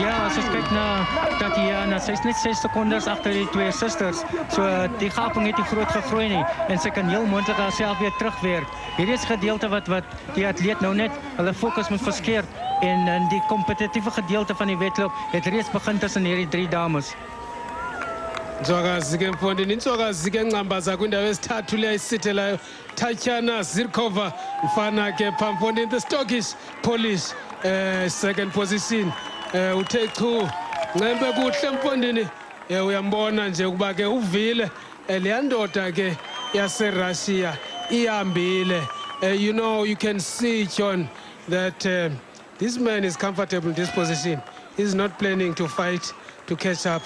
Ja, as ons kyk na Tatiana, eh, sy's net 6 sekondes agter die twee susters. So eh, die gaping het nie groot gegroei nie en sy kan heel moontlik haarself weer terugwerk. Hierdie is gedeelte wat wat die atleet nou net hulle fokus moet verskeer en in die kompetitiewe gedeelte van die wedloop het reeds begin tussen hierdie drie dames. Ntswakazi ke mfondini intswakazi ke ncambaza kwindawo esithathu le ayisithelayo tatiana zirkova mfana ke phamfondini the stockish polish uh, second position. Uh, uthe chu ncembe kuhle mfondini. Um uyambona nje ukuba ke uvile um leya ndoda ke yaserussia ihambile. Uh, you know you can see john that uh, this man is comfortable in this position. He's not planning to fight to catch up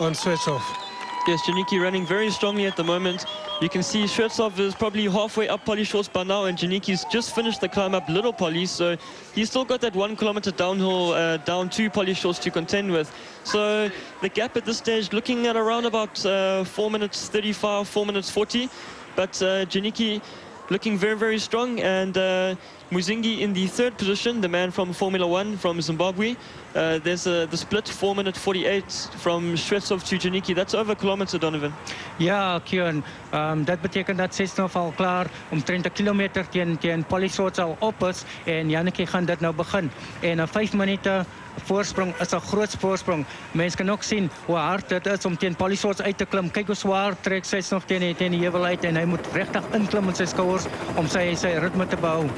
on switch off Yes, Janicki running very strongly at the moment. You can see Shvetsov is probably halfway up Polly Shortts by now, and Janicki's just finished the climb up Little Polly, so he's still got that one kilometer downhill uh, down to Polly Shortts to contend with. So the gap at this stage looking at around about uh, 4 minutes 35, 4 minutes 40, but uh, Janicki looking very, very strong, and uh, Muzhingi in the third position, the man from Formula One from Zimbabwe. Uh, there's uh, the split, 4 minute 48 from Shvetsov to Janicki. That's over a kilometer, Donovan. Ja, Kieran, um, dat betekent dat Sesnov al klaar omtrent 'n kilometer teen teen Polisot al op is en Janneke gaan dit nou begin. En 'n 5 minute voorsprong is 'n groot voorsprong. Mense kan ook sien hoe hard dit is om teen Polisot uit te klim. Kyk hoe swaar trek Sesnov teen die, teen die uit en hy moet regtig inklim met sy skouers om sy sy ritme te behou.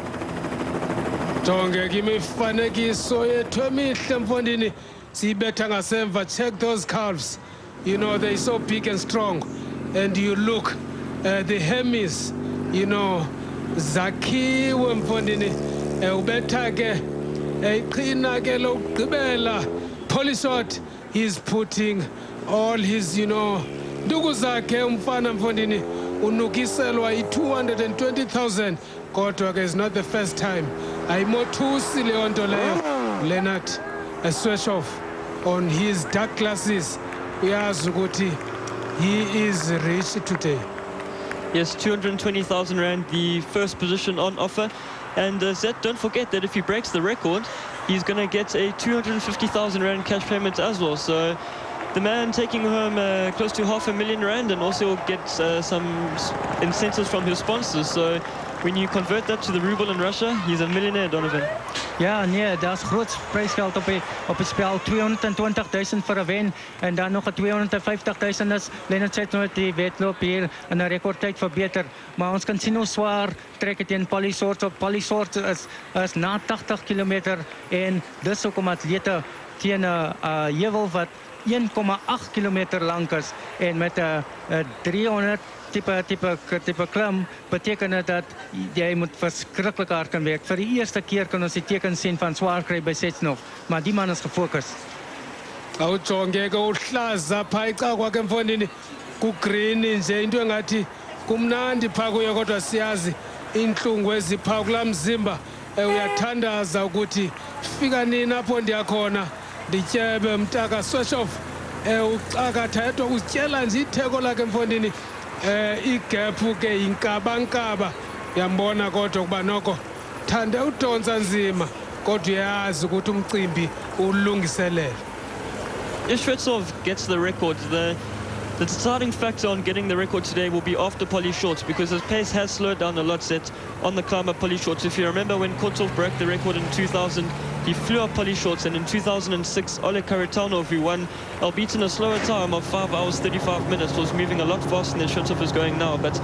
Jonge ke imifanekiso yethu emihle mfondini siyibetha ngasemva. Check those calves. You know they're so big and strong. And you look uh, the hemis you know zakhiwe mfondini uh, ubetha ke uh, iqhina ke lokugqibela. Polisot he's putting all his you know nduku zakhe umfana mfondini unukiselwa i-220,000 kodwa ke is not the first time ayimothusi leyo nto leyo leonard a switch off on his dark glasses uyazi ukuthi he is rich today Yes, 220,000 Rand, the first position on offer. And uh, Zet, don't forget that if he breaks the record, he's going to get a 250,000 Rand cash payment as well. So the man taking home uh, close to half a million Rand and also gets uh, some incentives from his sponsors. So when you convert that to the ruble in Russia, he's a millionaire, Donovan. Ja, nee, daar's groot prysgeld op die op die spel. 220 000 vir 'n wen en dan nog 'n 250 000 is Lennard sê nou die wedloop hier in 'n rekordtyd verbeter, maar ons kan sien hoe swaar trek teen Palisort op. Palisort is is na 80 km en dis hoekom atlete teen 'n uh, heuwel wat 1,8 km lank is en met 'n 'n 300 tipe klim beteken dat jy moet verskriklik hard kan werk. Vir die eerste keer kan ons die teken sien van swaar kry by Setsnov, maar die man is gefokus. awujonge ke uhlaza phaa ica kwakhe emfondini. Kugreen nje into engathi kumnandi phaa kuye kodwa siyazi iintlungu eziphaa kulaa mzimba. Um uyathandaza ukuthi fika nini apho ndiyakhona ndityebe mtaka sweshof um ucakatha yedwa utyela nje itheko lakhe emfondini eh igephu ke inkabankaba yambona kodwa kuba noko thande udonsa nzima kodwa uyazi ukuthi umcimbi ulungiselele Ishvetsov gets the record there the deciding factor on getting the record today will be after Polly Shortts because his pace has slowed down a lot set on the climb Polly Shortts. If you remember when Kotov broke the record in 2000, he flew up Polly Shortts and in 2006, Oleg Kharitonov, who won, albeit in a slower time of 5 hours 35 minutes, was moving a lot faster than Shvetsov is going now. But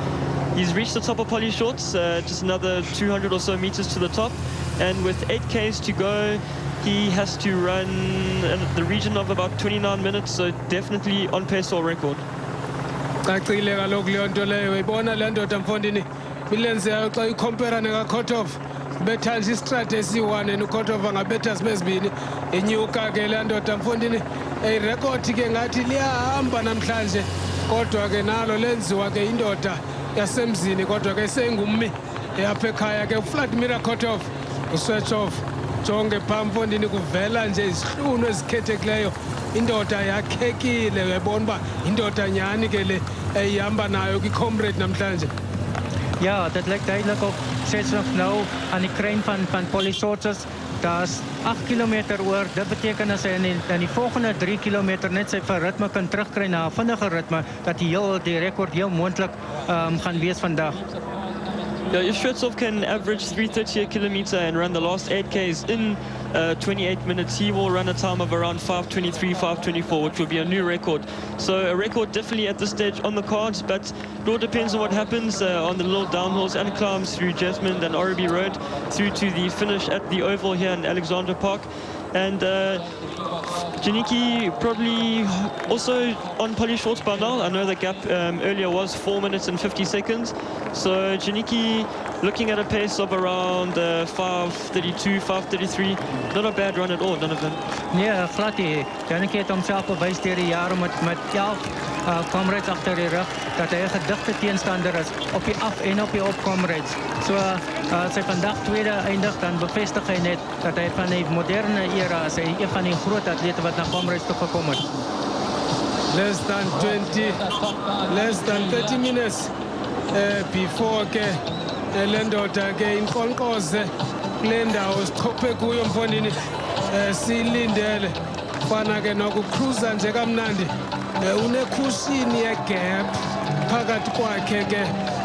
he's reached the top of Polly Shortts, uh, just another 200 or so meters to the top. And with 8 Ks to go, he has to run in the region of about 29 minutes, so definitely on pace for a record. cacile kaloku leyo nto leyo ibona le ndoda mfondini? Milenze yayo xa ikhompera nekakhotov betha nje istrate esiyi-one and ukhotov angabetha zibe zibini. Inyuka ke le ndoda mfondini. Irekhodi ke ngathi liyahamba namhlanje kodwa ke nalo lenziwa ke indoda yasemzini kodwa ke sengummi yapha ekhaya ke uvladimir khotov uswetshov jonge phaa mfondini kuvela nje izihlunu ezikhethekileyo indoda yakhekile uyayibona uba indoda nyhani ke le ehamba nayo kwicomrade namhlanje Ja, dit lyk duidelik op Setsnov nou aan die kruin van van Polisortus. Daar's 8 km oor. Dit beteken as hy in die, in die volgende 3 km net sy ritme kan terugkry na 'n vinnige ritme dat die heel die rekord heel moontlik um, gaan wees vandag. Yeah, if Shvetsov can average 330 a kilometer and run the last 8 Ks in uh, 28 minutes, he will run a time of around 523, 524, which will be a new record. So a record definitely at this stage on the cards, but it all depends on what happens uh, on the little downhills and climbs through Jesmond and Oribi Road through to the finish at the Oval here in Alexandra Park. And uh, Janicki probably also on Polly Shortts by now. I know the gap um, earlier was 4 minutes and 50 seconds. So Janicki looking at a pace of around uh, 532, 533. Not a bad run at all, Donovan. Nee, glad nie. Janneke het homself bewys deur die jare met met 11 uh, comrades agter die rug dat hy 'n gedigte teenstander is op die af en op die op comrades. So uh, as hy vandag tweede eindig dan bevestig hy net dat hy van die moderne era is hy een van die groot atlete wat na comrades toe gekom het. less than 20 less than 30 minutes uh, before ke eh, le ndoda ke inkqonkqoze kule ndawo sichophe kuyo mfondini um siyilindele fana ke nokukhruza nje kamnandi um unekhushini yegap phakathi kwakhe ke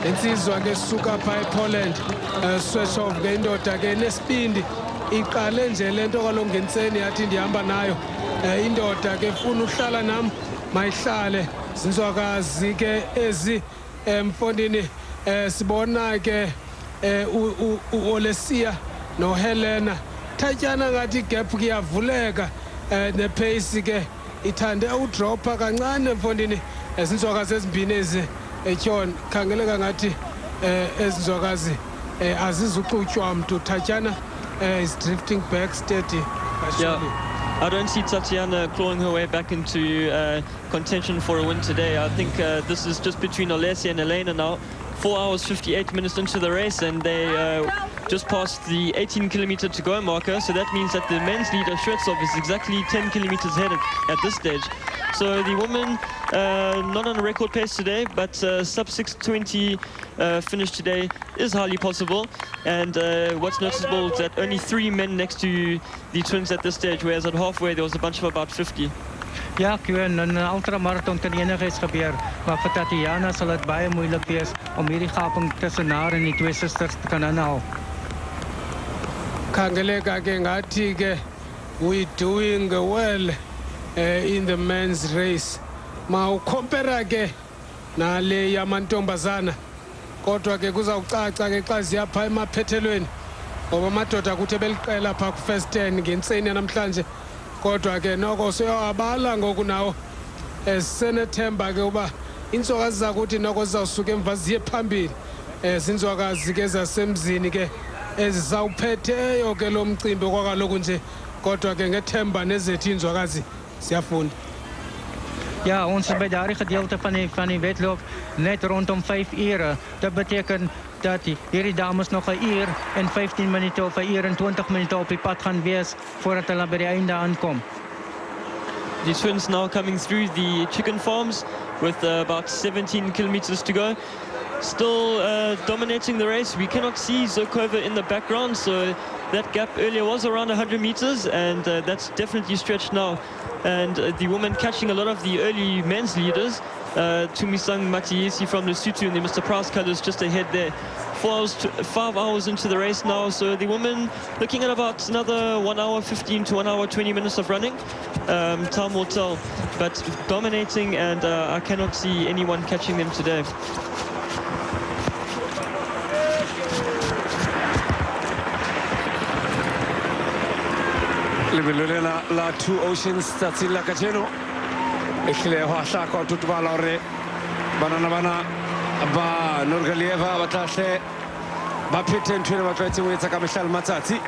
insizwa ke suka phaa epoland. Um sweshov ke indoda ke nesibindi iqale nje le nto kaloku ngentseni yathi ndihamba nayo. Um indoda ke funa uhlala nam mayihlale. Zinzwakazi ke ezi emfondini eh sibona ke eh uOlesia noHelena thatyana ngathi gap kuyavuleka eh nepace ke ithande udropa kancane emfondini ezinzwakazi ezimbini ezi etyhon khangeleka ngathi eh ezinzwakazi eh azizuxutywa mntu eh is drifting back steady. I don't see Tatiana clawing her way back into uh, contention for a win today. I think uh, this is just between Olesia and Elena now. Four hours, 58 minutes into the race, and they uh, just passed the 18 kilometer to go marker. So that means that the men's leader, Shvetsov, is exactly 10 kilometers ahead at, at this stage. So the woman, uh, not on a record pace today, but uh, sub 620 uh, finish today is highly possible. And uh, what's noticeable is that only three men next to the twins at this stage, whereas at halfway there was a bunch of about 50. Ja, Koen, in 'n ultramarathon kan enigiets gebeur, maar vir Tatiana sal dit baie moeilik wees om hierdie gaping tussen haar en die twee susters te kan inhaal. Khangeleka ke ngathi ke we doing well uh, in the men's race. Mawukhompera ke nale yamantombazana. Kodwa ke kuzawucaca ke xa ziya pha emaphethelweni ngoba amadoda kuthi beliqela pha ku first 10 ngentseni namhlanje kodwa ke noko siyawabala ngoku nawo. Esisenethemba ke uba intswakazi zakuthi noko zizawusuka emva ziye phambili. Um zintswakazi ke zasemzini ke ezizawuphetheyo ke lo mcimbi kwakaloku nje. Kodwa ke ngethemba nezethu iinzwakazi ziyafunda Ja, ons is bij daardie gedeelte van die, van die wedloop. Net rondom 5 uur. Dat betekent dat hierdie dames nog 'n uur en 15 minute of 'n uur en 20 minute op die pad gaan wees voordat hulle by die einde aankom. The twins now coming through the chicken farms with uh, about 17 kilometers to go. Still uh, dominating the race. We cannot see Zhukova in the background, so that gap earlier was around 100 meters, and uh, that's definitely stretched now. And uh, the woman catching a lot of the early men's leaders, uh, Tumisang Matiesi from Lesotho in the Mr. Price colors just ahead there. Four hours, five hours into the race now, so the woman looking at about another one hour 15 to one hour 20 minutes of running. Um, time will tell, but dominating, and uh, I cannot see anyone catching them today. Lebelulela la two oceans tsatsing la kajeno e hlile ho hlaka o tutubala hore banana bana ba nurgalieva ba tla hle ba phete ntho ena ba tlwaetseng ho etsa ka mehla le matsatsi.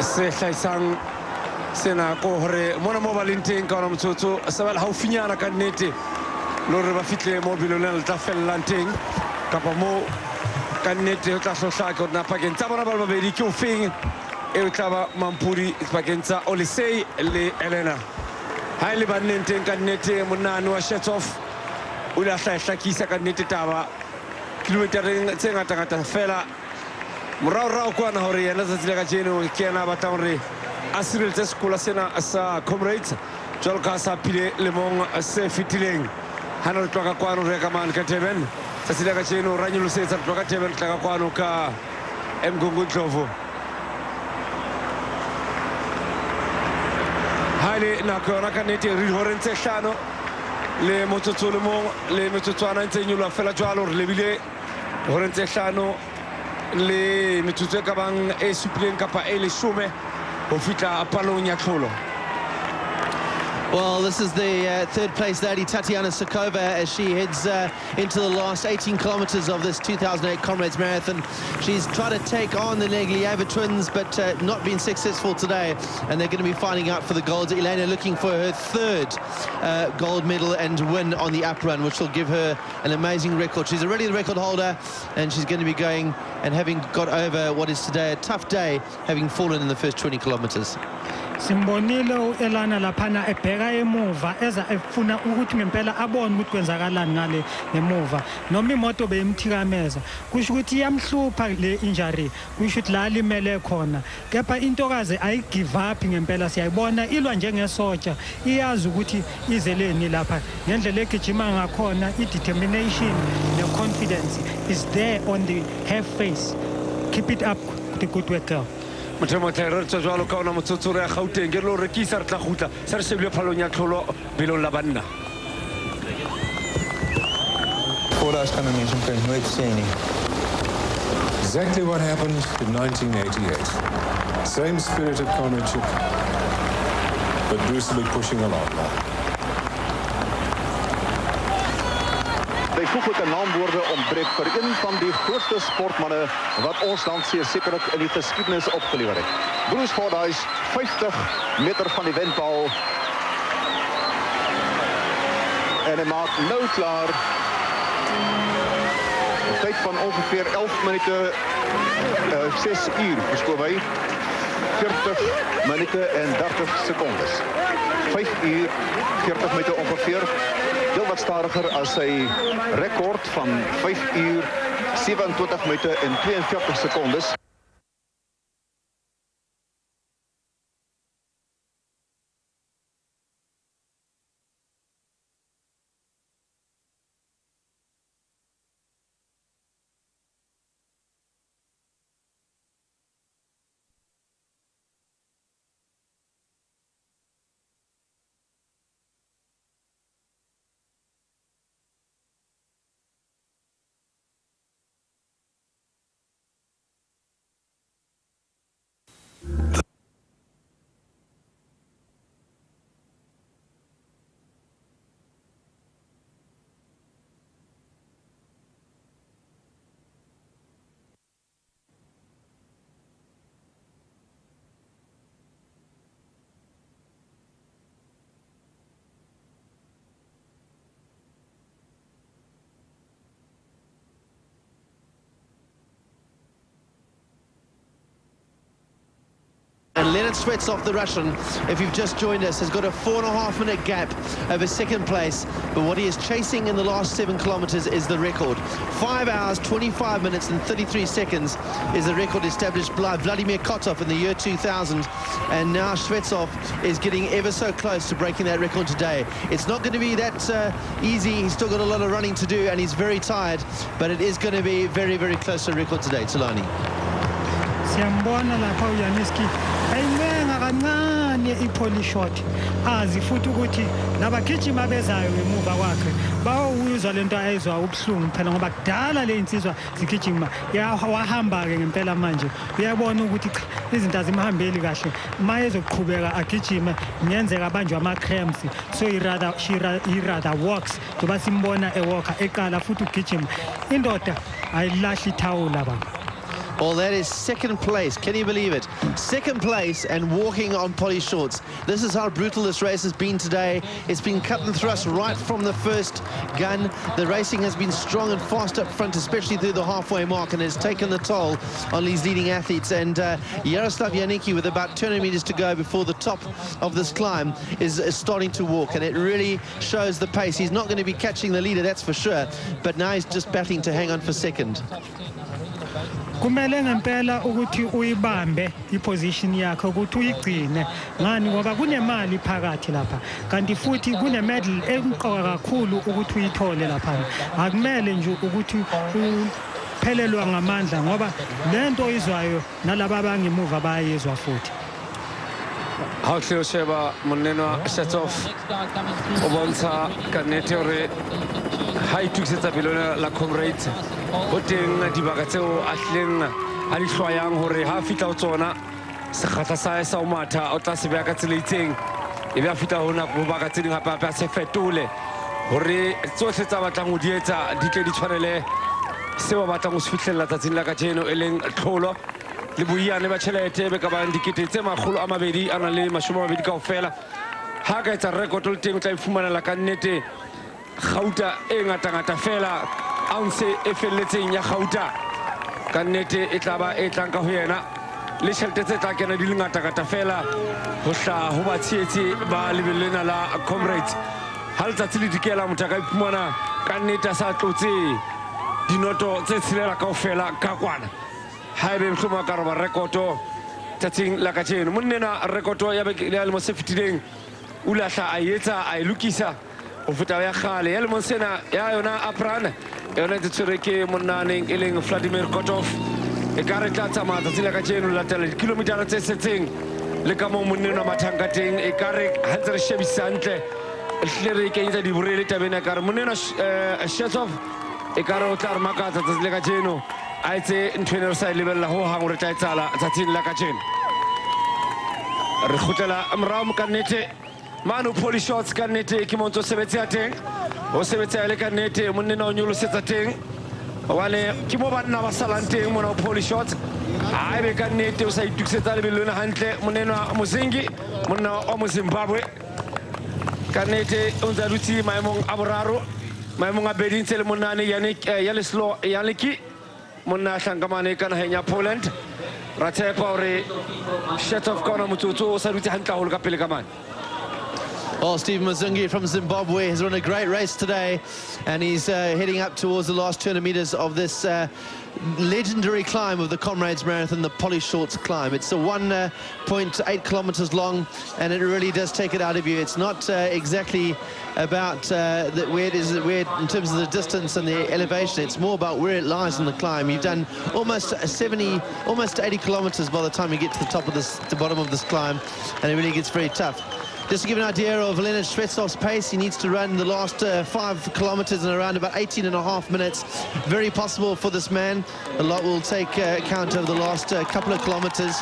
Se hlahisang sena ko hore mona mo ba leng teng ka ona motsotso se ba le haufinyana ka nnete le hore ba fihle mo lebelo lena le tla fellelang teng. Kapa mo ka nnete ho tla hlohlake hore na pakeng tsa bona ba le babedi ke o feng eo tla ba mampudi pakeng tsa olesei le elena ha e le banneng teng ka nnete monane wa shetsoff o le a hlaehlakisa ka nnete taba. Kilometereng tse ngata-ngata fela. Moraorao kwana gore yena tsatsi le ka jeno ke yena a batlang gore a sireletse sekola sena sa comrades. Jalo ka sa phile lemong se fetileng ga na re tloa kwano re ka mane ka durban. Tsatsi le ka jeno ra nyolosetsa re tloa ka durban tla ka kwano ka emgongondlovo ha ele ka re dihoreng tse hlano. Le motsotso le mong le metsotswana ntse e nyoloa fela jwalo re lebile dihoreng tse hlano. Le metsotso e kabang e supileng kapa e leshome ho fihla palong ya tlholo Well, this is the uh, third place lady, Tatiana Zhukova, as she heads uh, into the last 18 kilometers of this 2008 Comrades Marathon. She's tried to take on the Nurgalieva twins, but uh, not been successful today. And they're going to be fighting out for the gold. Elena looking for her third uh, gold medal and win on the up run, which will give her an amazing record. She's already the record holder, and she's going to be going and having got over what is today a tough day, having fallen in the first 20 kilometers. Simbonile u-elana laphana ebheka emuva eza efuna ukuthi ngempela abone ukuthi kwenzakalani ngale ngemuva. Noma imoto beyimthikameza kusho ukuthi iyamhlupha le injury kusho ukuthi la alimele khona. Kepha intokazi ayigive up ngempela siyayibona ilwa njengesotsha iyazi ukuthi izeleni lapha. Ngendlela egijima ngakhona i-determination ne-confidence is there on the her face. Keep it up the good work girl. Mothemotlhe re tswa jalo ka ona motsotso re ya gauteng ke lo rekisa re tla gutla re shebile phalong ya tlholo belong la banna. Exactly what happened in 1988. Same spirit of comradeship, but Bruce will be pushing a lot more. Byvoeglike naamwoorde ontbreek vir een van die grootste sportmanne wat ons land seker sekerlik in die geskiedenis opgelewer het. Bruce Fordyce 50 meter van die windpaal. En hy maak nou klaar. 'n Tyd van ongeveer 11 minute uh, 6 uur, verskoon my. 40 minute en 30 sekondes. 5 uur 40 minute ongeveer heel wat stadiger as sy rekord van 5 uur 27 minute en 42 sekondes. And Leonard Shvetsov, the Russian, if you've just joined us, has got a four and a half minute gap over second place. But what he is chasing in the last seven kilometers is the record. Five hours, 25 minutes and 33 seconds is the record established by Vladimir Kotov in the year 2000. And now Shvetsov is getting ever so close to breaking that record today. It's not going to be that uh, easy. He's still got a lot of running to do and he's very tired. But it is going to be very, very close to record today. Tulani. siyambona lapha uyaniski ayincenga kancane ipholi shot. Azi futhi ukuthi nabagijima bezayo ngemuva kwakhe bawuyizwa lento ayizwa ubuhlungu phela ngoba kudala le insizwa zigijima. Wahamba-ke ngempela manje. Uyabona ukuthi cha izinto azimhambeli kahle. Ma ezoqhubeka agijime kungenzeka abanjwe ama-crams so he rather, she ra, he rather walks njengoba simbona ewalker eqala futhi ugijima indoda ayilahli ithawula baba Well, that is second place. Can you believe it? Second place and walking on Polly Shortts. This is how brutal this race has been today. It's been cut and thrust right from the first gun. The racing has been strong and fast up front, especially through the halfway mark, and has taken the toll on these leading athletes. And uh, Yaroslav Janicki, with about 200 meters to go before the top of this climb, is, is starting to walk, and it really shows the pace. He's not going to be catching the leader, that's for sure, but now he's just battling to hang on for second. Kumele ngempela ukuthi uyibambe iposition yakho ukuthi uyigcine. Ngani? Ngoba kunemali phakathi lapha. Kanti futhi kunemedal emqoka kakhulu ukuthi uyithole laphana akumele nje ukuthi uphelelwa ngamandla ngoba lento oyizwayo nalaba abangemuva bayezwa futhi. Ha o tle o o bontsha ka nnete gore ga itukisetsa pelone la comrades go teng dibaka tseo a tlileng a di tlhwayang gore ga a fitlha go tsona sekgatlha sa sa o matha o tla se beya ka tsela itseng. E a fitlha ho baka tse ding gape gape a se fetole. Gore tsotlhe batlang go di di tle di tshwanele. Se ba batlang go se fitlhelela tsatsing la ka jeno e leng tlholo le boiane ba tšhelete be ka bang dikete tse magolo a mabedi a nang le masome a mabedi kao fela ga ka etsa rekoto le teng o tla ifumanela ka nnete gauta e ngata-ngata fela ounce e feleletseng ya gauta. Ka nnete e tla ba e tlang ka go yena. Le tšhelete tse tla kena di le ngata-ngata fela go tla go batsheetsi ba lebelelena la comrades. Ga letsatsi le dikela motho a ka iphumana ka nnete a sa tlotse dinoto tse tshelela kao fela ka kwana ga ebe motlhomo a ka roba rekoto tsatsing la ka jeno monnena rekoto ya lemo se fetileng o latlha a etsa a e lokisa go feta ya gale ya lemong sena ya yona apran yona e tshwere ke monnaneng e leng vladimir kotov. E ka re tla tsamaya tsatsi la ka jeno latela dikilomitara tse setseng. Le ka moo monneng wa mathang ka teng e ka re ga ntse re shebisantle ehlile re kenyetsa diborele tabeng ya kare monnena shetsov e ka re o tla re makatsa tsatsi le ka jeno a etse ntho ene re sa e lebelela go gang re tla e tsala tsatsing la ka re gotlela morago ka nnete. Mane o poli shots ka nnete ke montse o sebetseya teng. O sebetseya le ka nnete monnena o nyolosetsa teng. Obane ke mo banna ba salang teng mona o poli shots. A ebe ka nnete o sa itukisetsa lebelo ena gantle monena mozingi monna wa mozimbabwe ka nnete o ntse a dutse maemong a boraro maemong a bedi ntse le monnane yaleslo yaleki monna a tlhankamane ka nageng ya poland. Ra tshepa gore shetov ka ona motsotso o sa dutse gantle golo ka pele ka mane. Well, Stephen Muzhingi from Zimbabwe has run a great race today, and he's uh, heading up towards the last 200 meters of this uh, legendary climb of the Comrades Marathon, the Polly Shortts climb. It's a 1.8 kilometers long, and it really does take it out of you. It's not uh, exactly about uh, the, where it is, where in terms of the distance and the elevation. It's more about where it lies in the climb. You've done almost 70, almost 80 kilometers by the time you get to the top of this, the bottom of this climb, and it really gets very tough. Just to give an idea of Leonard Shvetsov's pace, he needs to run the last uh, five kilometers in around about 18 and a half minutes. Very possible for this man. A lot will take uh, account of the last uh, couple of kilometers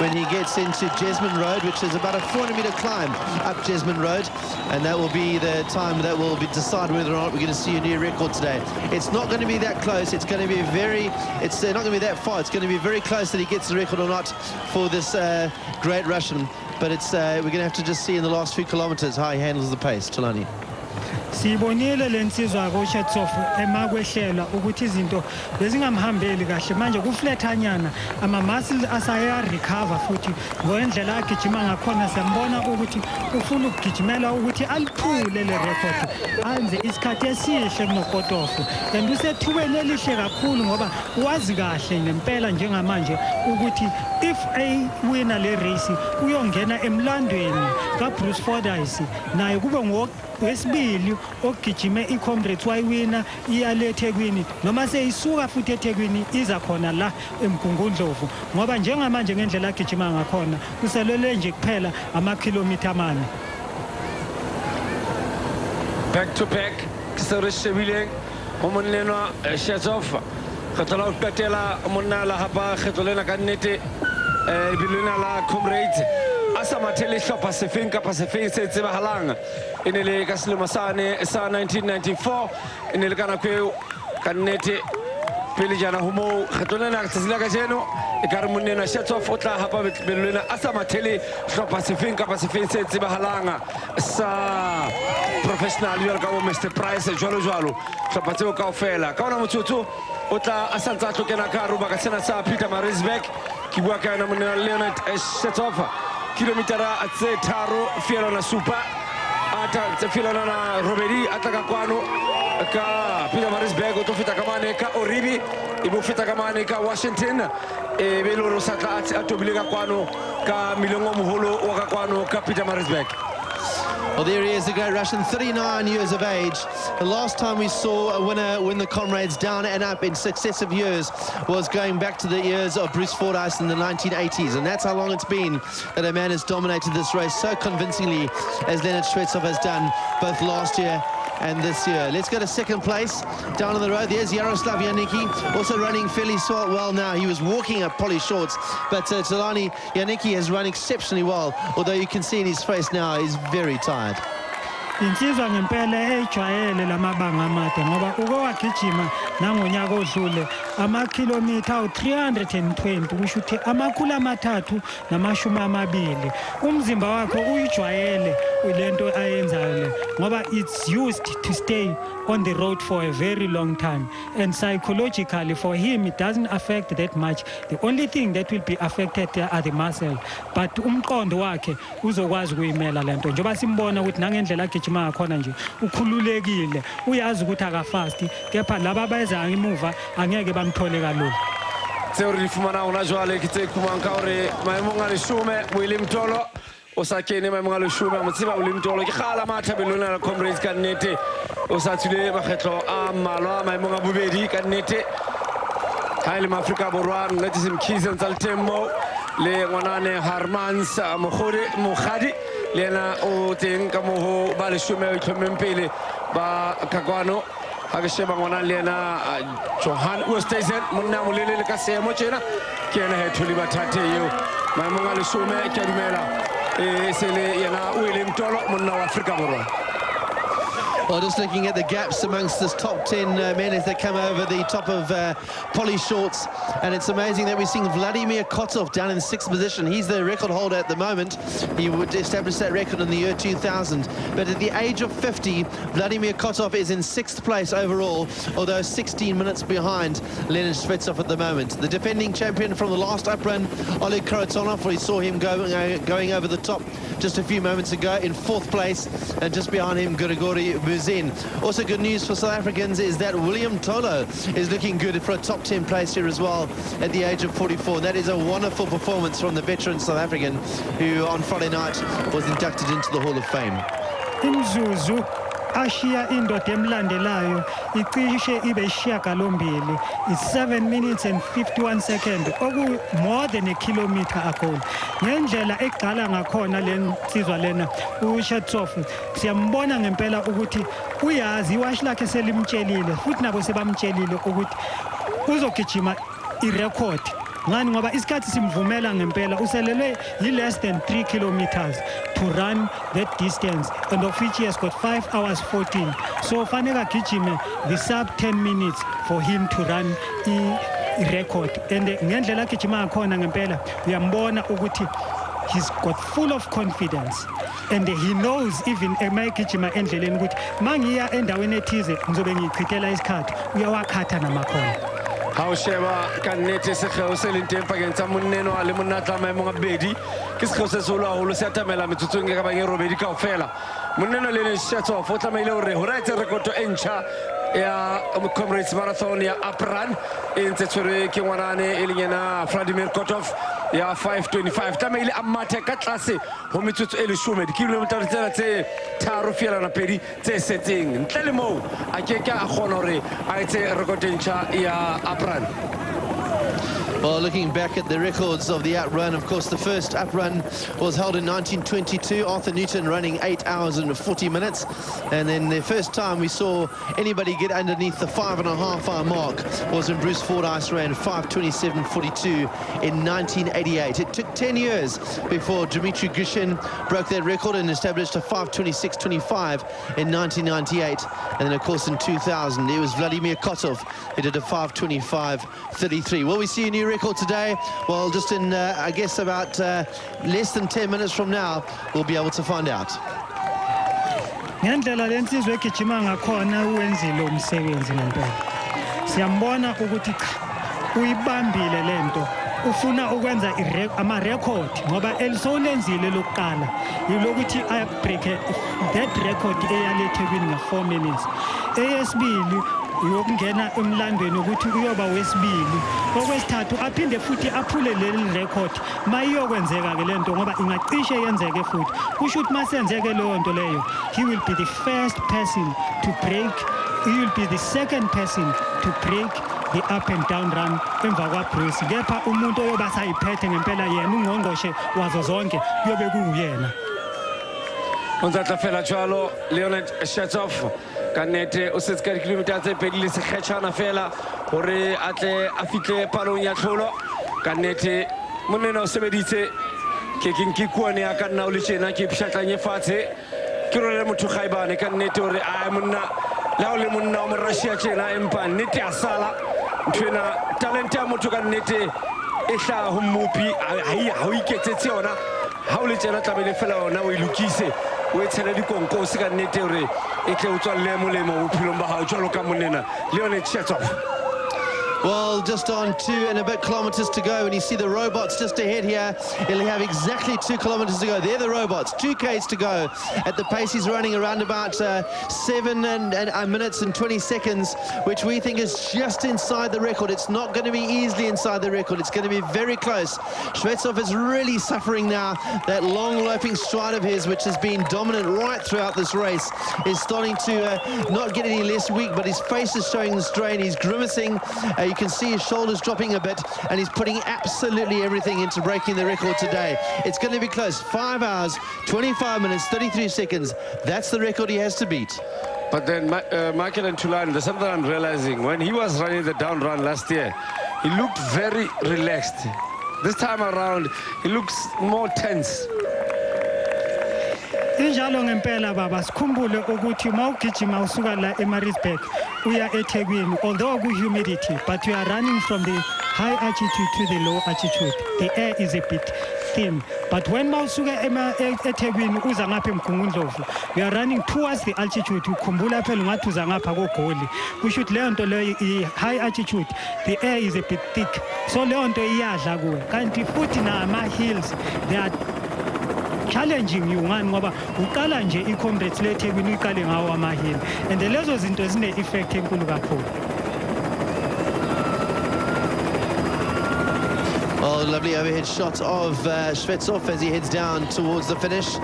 when he gets into Jesmond Road, which is about a 400 meter climb up Jesmond Road. And that will be the time that will be decide whether or not we're going to see a new record today. It's not going to be that close. It's going to be very, it's uh, not going to be that far. It's going to be very close that he gets the record or not for this uh, great Russian. But it's uh, we're going to have to just see in the last few kilometers how he handles the pace. Tolani. Siyibonile le nsizwa koshetsov emakwehlelwa ukuthi izinto bezingamhambeli kahle. Manje kuflethanyana ama-muscle asayarecover futhi. Ngendlela agijima ngakhona siyambona ukuthi ufuna ukugijimela ukuthi aliphule le record. Anze isikhathi esihle kunokotofu and usethubeni elihle kakhulu ngoba wazi kahle ngempela njengamanje ukuthi if eyiwina le race uyongena emlandweni kabruce fordyce naye kube wesibili ogijime i-comrades wayiwina iyale ethekwini noma seyisuka futhi ethekwini iza khona la emgungundlovu. Ngoba njengamanje ngendlela agijima ngakhona uselele nje kuphela amakhilomitha amane. Back to back ke seo re shebileng go monnenwa shetsov kgetlo la go qetela monna la gapa kgetlo lena ka nnete um ebile lena la comrades. A sa mathele hlopha sefeng kapa sefeng se tsebagalang e ne le ka sane sa 1994 e ne le ka nako eo ka nnete pele jana humo moo kgetlo lena tsatsi e ka re monnena shetsof o tla gapa belo lena a sa mathele hlopha sefeng kapa sa professional yo ka mr price jalo jalo hlopha ka ofela ka ona motsotso o tla a santsa a tlokena ka ruba ka sena sa peter marisbeck. Ke bua ka yona monnena leonard shetsov kilomitara tse tharo fielana supa. Ata tse na robedi a tla ka kwano ka peter marisberg o tlo feta ka mane ka oribi e bo feta ka ka washington. E be e le gore o sa tla a tobile ka kwano ka mileng mogolo wa ka kwano ka peter marisburg Well, there he is, the great Russian, 39 years of age. The last time we saw a winner win the Comrades down and up in successive years was going back to the years of Bruce Fordyce in the 1980s. And that's how long it's been that a man has dominated this race so convincingly as Leonard Shvetsov has done both last year and this year. Let's go to second place down on the road. There's Yaroslav Janicki, also running fairly well now. He was walking at Polly Shortts, but uh, Talani Janicki has run exceptionally well, although you can see in his face now he's very tired. Insizwa ngempela ejwayele lamabanga amade ngoba uke wagijima nangonyaka odlule amakhilomitha awu-320 kusho ukuthi amakhulu amathathu namashumi amabili. Umzimba wakhe uyijwayele le nto ayenzayo le ngoba it's used to stay on the road for a very long time. And psychologically for him it doesn't affect that much. The only thing that will be affected are the muscle. But umqondo wakhe uzokwazi ukuyimela le nto. Njengoba simbona ukuthi nangendlela agijima ngakhona nje ukhululekile. Uyazi ukuthi akafasti kepha laba abayezayo emuva angeke bamthole kalula. Tseo re di fumanang gona jwale ke tse kumang ka gore maemong a lesome moele mtolo o sa kene maemong a lesome a mo tseba ke gala mathabelong la comrades ka nnete. O sa tshwile makgetlho a mmalwa maemong a bobedi ka nnete. Ga e le maaforika borwa nnete semkise ntsa le teng mo. Le ngwanane harmans mogadi le ena o teng ka mogo ba lesome a itlhomeng pele ba kakwano ga ke sheba ngwanang le ena johan ostasen monna molelele ka seemo tsena ke ena he bathate eo. Maemong a lesome ke a dumela e se le yena o e le mtolo monna wa aforika borwa Well, just looking at the gaps amongst this top 10 uh, men as they come over the top of uh, Polly Shortts. And it's amazing that we're seeing Vladimir Kotov down in sixth position. He's the record holder at the moment. He would establish that record in the year 2000. But at the age of 50, Vladimir Kotov is in sixth place overall, although 16 minutes behind Leonid Shvetsov at the moment. The defending champion from the last up run, Oleg Kharitonov, we saw him going, uh, going over the top just a few moments ago in fourth place. And just behind him, Grigori Buzin. Also good news for South Africans is that Willie Mtolo is looking good for a top 10 place here as well at the age of 44. That is a wonderful performance from the veteran South African who on Friday night was inducted into the Hall of Fame. Ashiya indoda emlandelayo icishe ibe isishiyagalombili. I-7 minutes and 51 second oku more than a kilometer ago ngendlela egqala ngakhona le nsizwa lena ushetsov siyambona ngempela ukuthi uyazi iwashi lakhe selimtshelile futhi nabo sebamtshelile ukuthi uzogijima irekhodi. Ngani? Ngoba isikhathi simvumela ngempela uselelwe yi-less than 3 kilometers to run that distance. And of which he has got 5 hours 14 so fanele agijime the sub 10 minutes for him to run i-record. And ngendlela agijima ngakhona ngempela uyambona ukuthi he's got full of confidence. And he knows even mayegijima endleleni ukuthi ma ngiya endaweni ethize ngizobe ngiyichithela isikhathi uyawakhatha namakhono. Ga o sheba ka nnete segeo se leng teng pakeng tsa monnenwa le monna maemong a bobedi ke segeo se segolo gagolo se atamela metsotsong e ka bang e robedi kao fela monnenwa le leng o tlamehile gore go raetse rekoto e ntšha ya comrades marathon ya upran e ntse tshwerwe ke ngwanane e leng ena vladimir kotov ya 525 tlamehile a mathe ka tlase go metsotso e lesome dikilometara tsena tse tharo fielana pedi tse setseng. Ntle le moo a ke a kgona gore a etse e ya apran Well, looking back at the records of the outrun, of course, the first outrun was held in 1922. Arthur Newton running 8 hours and 40 minutes. And then the first time we saw anybody get underneath the five and a half hour mark was when Bruce Fordyce ran 527.42 in 1988. It took 10 years before Dmitry Grishin broke that record and established a 526.25 in 1998. And then, of course, in 2000, it was Vladimir Kotov who did a 525.33. Will we see a new record today? Well, just in, uh, I guess, about uh, less than 10 minutes from now, we'll be able to find out. ngendlela le nsizwa egijima ngakhona uwenzile umsebenzi ngempela siyambona ukuthi cha uyibambile le nto ufuna ukwenza ire- amarekhodi ngoba elisowulenzile lokuqala yilokuthi abreake that record eyalethekwini nga-4 minutes eyesibili yokungena emlandweni ukuthi uyoba wesibili. Okwesithathu aphinde futhi aphule leli record. Ma iyokwenzeka-ke le nto ngoba ingacishe yenzeke futhi. Kusho ukuthi ma senzeke leyo nto leyo he will be the first person to break he will be the second person to break the up and down run emva kwabruce. Kepha umuntu oyoba sayiphethe ngempela yena ungqongqoshe wazo zonke kuyobe kuwuyena. Ntse fela jalo leonard shetsov ka nnete o setse ka dikilometer tse pedi le sekgetšhana fela gore a tle a fitlhe palong ya tlholo ka nnete monena o sebeditse ke keng ke kuane ya ka nna o le tjena ke pšhatlanye fatshe ke role motho gaebane ka nnete gore a monna le ga o le monna o morussia tjena empa nnete a sala nthwena talente ya motho ka nnete e hlaga go mmopi ga o iketsetse yona ga o le tjena tlamele fela ona o e lokise o e tshele dikonkosi ka nnete gore e tle o tswalle molemo bophelong ba gago jalo ka monena le yone chetsof Well, just on two and a bit kilometres to go, and you see the robots just ahead here. He'll have exactly two kilometres to go. They're the robots, two Ks to go. At the pace he's running around about uh, seven and, and uh, minutes and 20 seconds, which we think is just inside the record. It's not going to be easily inside the record. It's going to be very close. Shvetsov is really suffering now. That long loping stride of his, which has been dominant right throughout this race, is starting to uh, not get any less weak, but his face is showing the strain. He's grimacing. Uh, can see his shoulders dropping a bit, and he's putting absolutely everything into breaking the record today. It's going to be close. Five hours, 25 minutes, 33 seconds. That's the record he has to beat. But then uh, Michael and Tulan, there's something I'm realizing. When he was running the down run last year, he looked very relaxed. This time around, he looks more tense. Injalo ngempela baba sikhumbule ukuthi uma ugijima usuka la emarisburg uya ethekwini although ku-humidity but you are running from the high altitude to the low altitude. The air is a bit thin. But when ma usuka ethekwini uza ngapha emgungundlovu you are running towards the altitude ukhumbula phela ungathi uza ngapha kogoli. Kusho ukuthi leyo nto leyo i-high altitude the air is a bit thick. So leyo nto iyadla kuwe. Kanti futhi nama-hills they are challenging you ngani ngoba uqala nje i-comrades lethekwini uyiqale ngawo amahili and lezo zinto zine-effect enkulu kakhulu Oh, lovely overhead shot of uh, Shvetsov as he heads down towards the finish.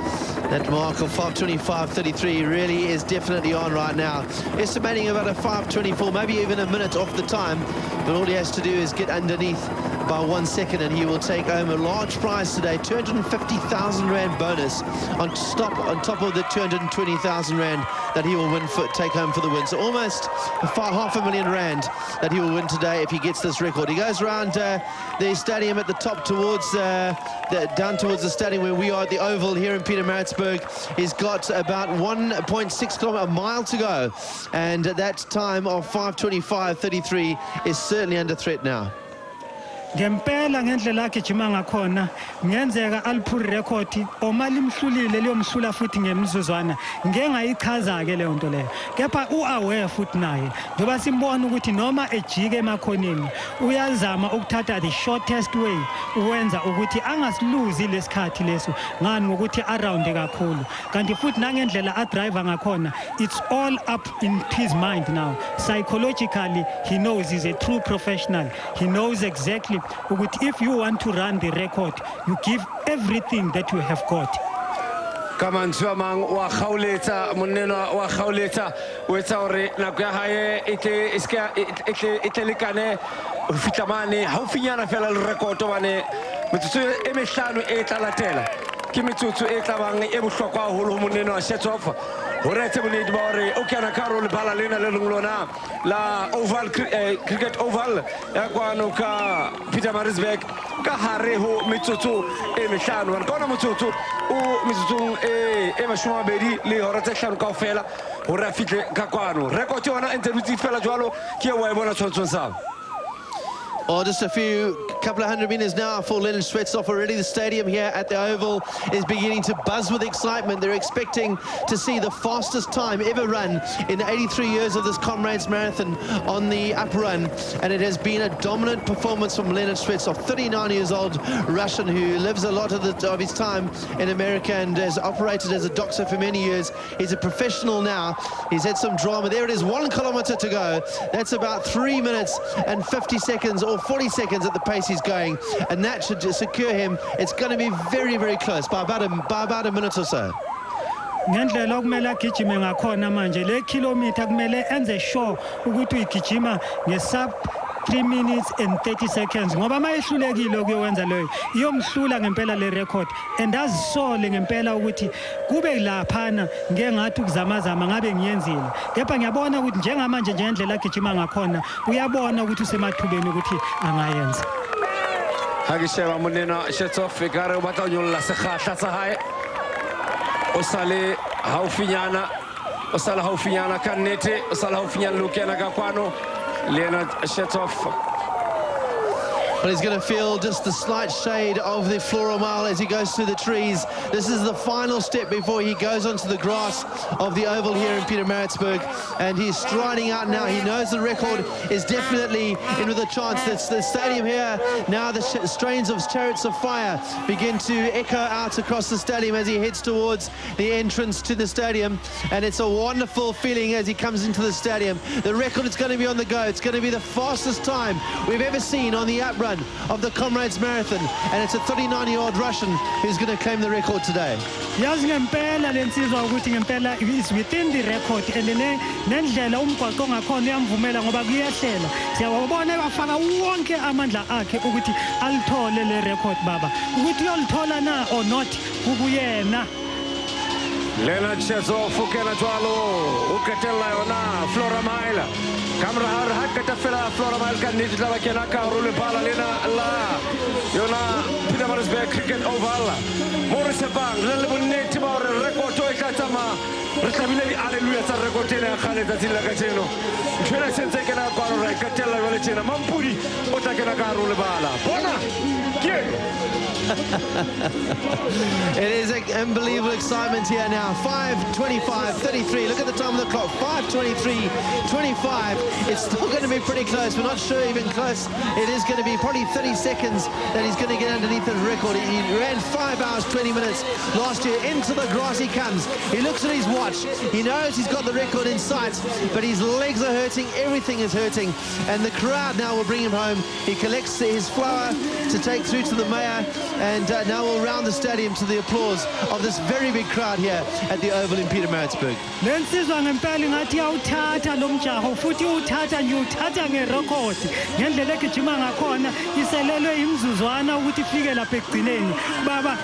That mark of 5.25.33 really is definitely on right now. Estimating about a 5.24, maybe even a minute off the time. But all he has to do is get underneath by one second and he will take home a large prize today 250,000 rand bonus on stop on top of the 220,000 rand that he will win for take home for the win. So almost half a million rand that he will win today if he gets this record. He goes around uh, the stadium at the top towards uh, the, down towards the stadium where we are at the oval here in Pietermaritzburg he's got about 1.6 kilometer a mile to go. And that time of 525.33 is certainly under threat now ngempela ngendlela agijima ngakhona ngenzeka aliphuri record oma limhlulile liyomhlula futhi ngemizuzwana ngeke ngayichaza-ke leyo nto leyo. Kepha u-aware futhi naye njengoba simbona ukuthi noma ejike emakhoneni uyazama ukuthatha the shortest way ukwenza ukuthi angasiluzi lesikhathi leso ngani ngokuthi arawunde kakhulu. Kanti futhi nangendlela adriver ngakhona it's all up in his mind now. Psychologically he knows he's a true professional. He knows exactly ukuthi if you want to run the record you give everything that you have got. Wa wa fela e ke metsotso e tlabang e bohlokwa haholo go monene wa shetsof go retse bonnedi ba gore o kena ka garo lebala lena le leng lona la oval cricket oval ya kwano ka peter marisburg ka gare go metsotso e mehlano. Bane ka ona motsotso o metsotsong e masome mabedi le gora tse tlhano kao fela hore a fitlhe ka kwano. Record yona e ntse dutse fela jalo ke e wa e bona tshwantshong sao Oh, just a few, couple of hundred meters now for Leonard Shvetsov already. The stadium here at the Oval is beginning to buzz with excitement. They're expecting to see the fastest time ever run in 83 years of this Comrades Marathon on the up run. And it has been a dominant performance from Leonard Shvetsov, 39 years old Russian who lives a lot of, the, of his time in America and has operated as a doctor for many years. He's a professional now. He's had some drama. There it is, one kilometer to go. That's about three minutes and 50 seconds or 40 seconds at the pace he's going, and that should secure him. It's going to be very, very close by about a, by about a minute or so. ngendlela okumele agijime ngakhona manje le kumele enze sure ukuthi uyigijima ngesub 3 minutes and 30 seconds ngoba uma ehlulekile ukuyowenza leyo iyomhlula ngempela le record. And azisole ngempela ukuthi kube laphana ngeke ngathi ukuzamazama ngabe ngiyenzile. Kepha ngiyabona ukuthi njengamanje njengendlela agijima ngakhona uyabona ukuthi usemathubeni ukuthi angayenza. Ha ke sheba monena shetsof e kare o batla ho nyolola sekgahla sa hae o sale haufinyana o sale haufinyana ka nnete o sale haufinyana le ho kena ka kwano leonard shetsof But he's going to feel just the slight shade of the floral mile as he goes through the trees. This is the final step before he goes onto the grass of the oval here in Pietermaritzburg. And he's striding out now. He knows the record is definitely in with a chance. The stadium here. Now the strains of Chariots of Fire begin to echo out across the stadium as he heads towards the entrance to the stadium. And it's a wonderful feeling as he comes into the stadium. The record is going to be on the go. It's going to be the fastest time we've ever seen on the outrun of the Comrades Marathon. And it's a 39-year-old Russian who's going to claim the record today. is within the record and ne- nendlela umgwaqo ongakhona uyamvumela ngoba kuyehlela siyawabona bafaka wonke amandla akhe ukuthi alithole le record baba ukuthi uyolithola na or not kukuyena leonard shetsof o kena jwalo o qetella yona flora mile kamora hare ha qeta fela flora mile ka nnete tla ba kena ka haro lebala lena la yona peter marisburg cricket oval. Mo re tshepang re le bonnete ba gore rekoto e tla tsamaya. Re tlhabile di-alleluia tsa rekoto ena ya kgale tsatsing la ka tjeno ntho ena e sentse e kena kwano ra e qetella jwale tjena. Mampudi o tla kena ka haro lebala. Bona ke it is an unbelievable excitement here now. 5.25, 33. Look at the time of the clock. 5.23, 25. It's still going to be pretty close. We're not sure even close. It is going to be probably 30 seconds that he's going to get underneath the record. He ran 5 hours, 20 minutes last year. Into the grass he comes. He looks at his watch. He knows he's got the record in sight, but his legs are hurting. Everything is hurting. And the crowd now will bring him home. He collects his flower to take through to the mayor. And uh, now we'll round the stadium to the applause of this very big crowd here at the Oval in Pietermaritzburg. lensizwa ngempela ngathi yawuthatha lo mjaho futhi uwuthatha nje uthatha ngerekhodi. Ngendlela egijima ngakhona iselelwe imzuzwana ukuthi ifike lapha ekugcineni. Baba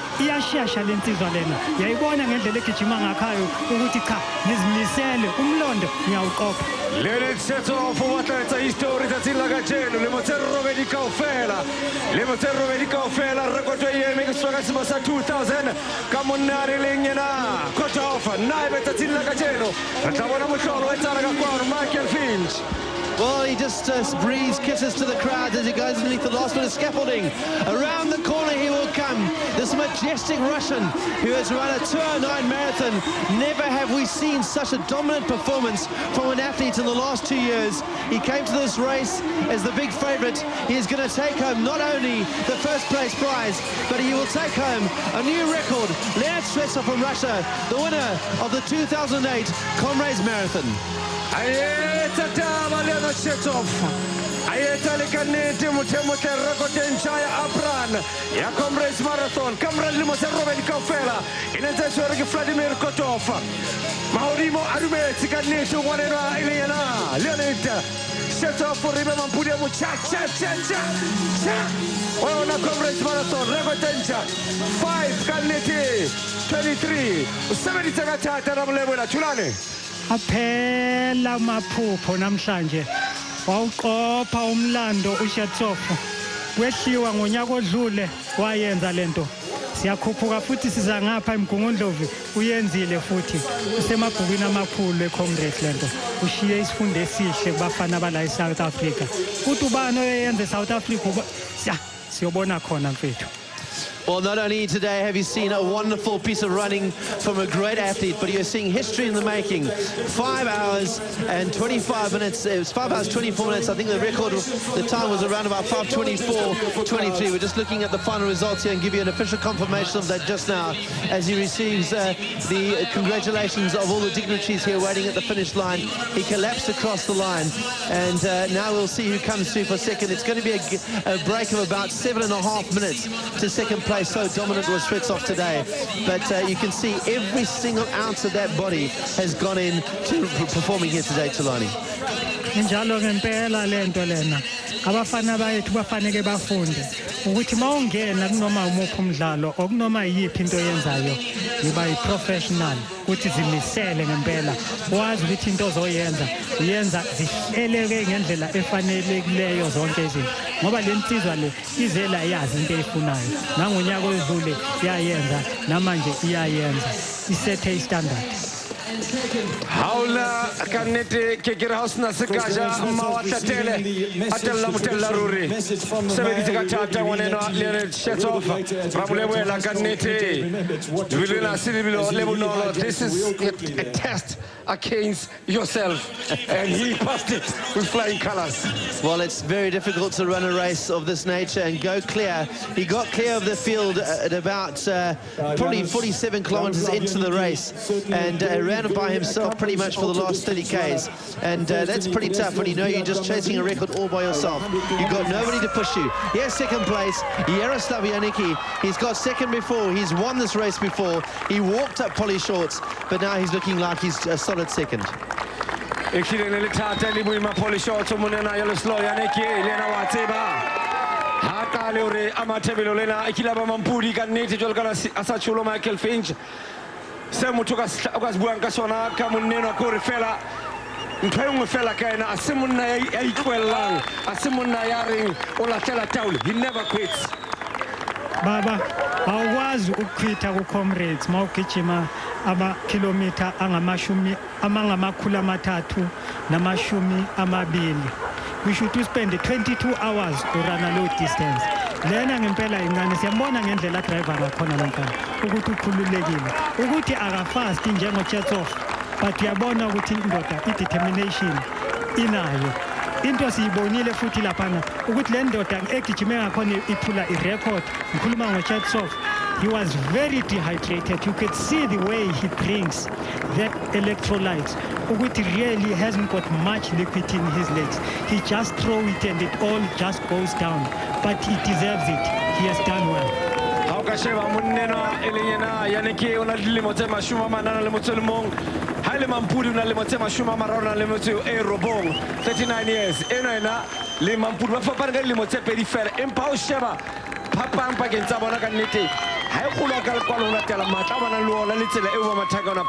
Leonard Shetsoff o batla etsa history tsatsing la kajeno lemo tse robedi kaofela lemo tse robedi kaofela rekoto e eme ke setlwa ka sema sa 2000 ka monna a rileng yena kotofa nna e be tsatsing la kajeno re tla bona motlolo o etsana ka kwano michael finch Well, he just uh, breathes kisses to the crowd as he goes underneath the last bit of scaffolding. Around the corner he will come. This majestic Russian who has run a 209 marathon. Never have we seen such a dominant performance from an athlete in the last two years. He came to this race as the big favourite. He is going to take home not only the first place prize, but he will take home a new record. Leonid Shvetsov from Russia, the winner of the 2008 Comrades Marathon. leonard ayetsa le ka nnete motho e motle rekoto e ntšha ya apran. Ya comrades marathon ka mora dilemo tse robedi kaofela e ne ntse e tshwere ke vladimir kotofa magodimo a dumetse ka nnete o ngwanenwa e leng yena leonard shetsoff re be mampudi e mo cha-cha-cha-cha-cha wa yona comrades marathon rekoto e ntšha 5 ka nnete 23 o sebeditse ka thata na moleboela thulane aphela maphupho namhlanje wawuqopha umlando ushetsofu kwehliwa ngonyaka odlule wayenza lento. Siyakhuphuka futhi siza ngapha emgungundlovu. Uyenzile futhi. Usemabhukwini amakhulu ecomrade lento. Ushiye isifundo esihle kubafana bala e-south africa. Futhi ubani oyeyenza e-south africa siyobona khona mfethu. Well, not only today have you seen a wonderful piece of running from a great athlete, but you're seeing history in the making. Five hours and 25 minutes. It was five hours, 24 minutes. I think the record, the time was around about 5.24, 23. We're just looking at the final results here and give you an official confirmation of that just now as he receives uh, the congratulations of all the dignitaries here waiting at the finish line. He collapsed across the line. And uh, now we'll see who comes through for second. It's going to be a break of about seven and a half minutes to second place play so dominant was Shvetsov today, but uh, you can see every single ounce of that body has gone in to performing here today, Thulani. ngempela lento lena. Abafana bayethu bafaneke bafunde. Ukuthi mawungena kunoma umuphi umdlalo okunoma yiphi into oyenzayo yiba ukuthi zimisele ngempela. Wazi ukuthi into ozoyenza zihleleke ngendlela efanelekileyo zonke izinto. Ngoba le nsizwa le izela yazi into eyifunayo nangonyaka odlule yayenza namanje iyayenza. Isethe istandard. Haula ka nnete ke kere ga o sena se ka ja mma wa tlatele a telela motelela ruri. sebeditse ka thata ngwanena leonard shetof ra mo leboela ka nnete lebelo lena se lebelo le bonolo this is a, a test against yourself *laughs* and he passed it with flying colors Well, it's very difficult to run a race of this nature and go clear. He got clear of the field at about uh, probably 47 kilometers into the race and uh, ran by himself pretty much for the last 30 Ks. And uh, that's pretty tough when you know you're just chasing a record all by yourself. You've got nobody to push you. Here's second place, Yaroslav Janicki. He's got second before. He's won this race before. He walked up Polly Shortts, but now he's looking like he's a solid second. ehlile ne le thata le boima polishotso monena ya leslo yaneke le ena wa tseba ha qale hore a mathebelo lena e kile ba mampudi ka nnete jwalo ka a sa tsholo michael finch se fela fela he never quits baba awukwazi ukukhwitha ku-comrades ma ugijima amakhilomitha angamashumi amangamakhulu amathathu namashumi amabili. We should to spend 22 hours urana low distance. Lena ngempela incane siyambona ngendlela driver ngakhona lankana ukuthi ukhululekile. Ukuthi akafasti njengojetof but uyabona ukuthi indoda i-determination inayo. Into siyibonile futhi laphana ukuthi le ndoda egijime ngakhona iphula irecord. Ngikhuluma ngochetsof he was very dehydrated. You could see the way he drinks the electrolytes. Ukuthi really hasn't got much liquid in his legs. He just throw it and it all just goes down. But he deserves it. He has done well sheba monnenwa e leng ena yaneke o na le dilemo tse mashome a manana le motso le mong. Ha e le mampudi o na le lemo tse mashome a mararo na le motso e robong. 39 years ena ena le mampudi ba fapane ka dilemo tse pedi fela. Empa o sheba phapang pakeng tsa bona ka nnete ha e kgolo ka lekwalo ho latela matla a bonang le ona le tsela eo ba mathaka ona.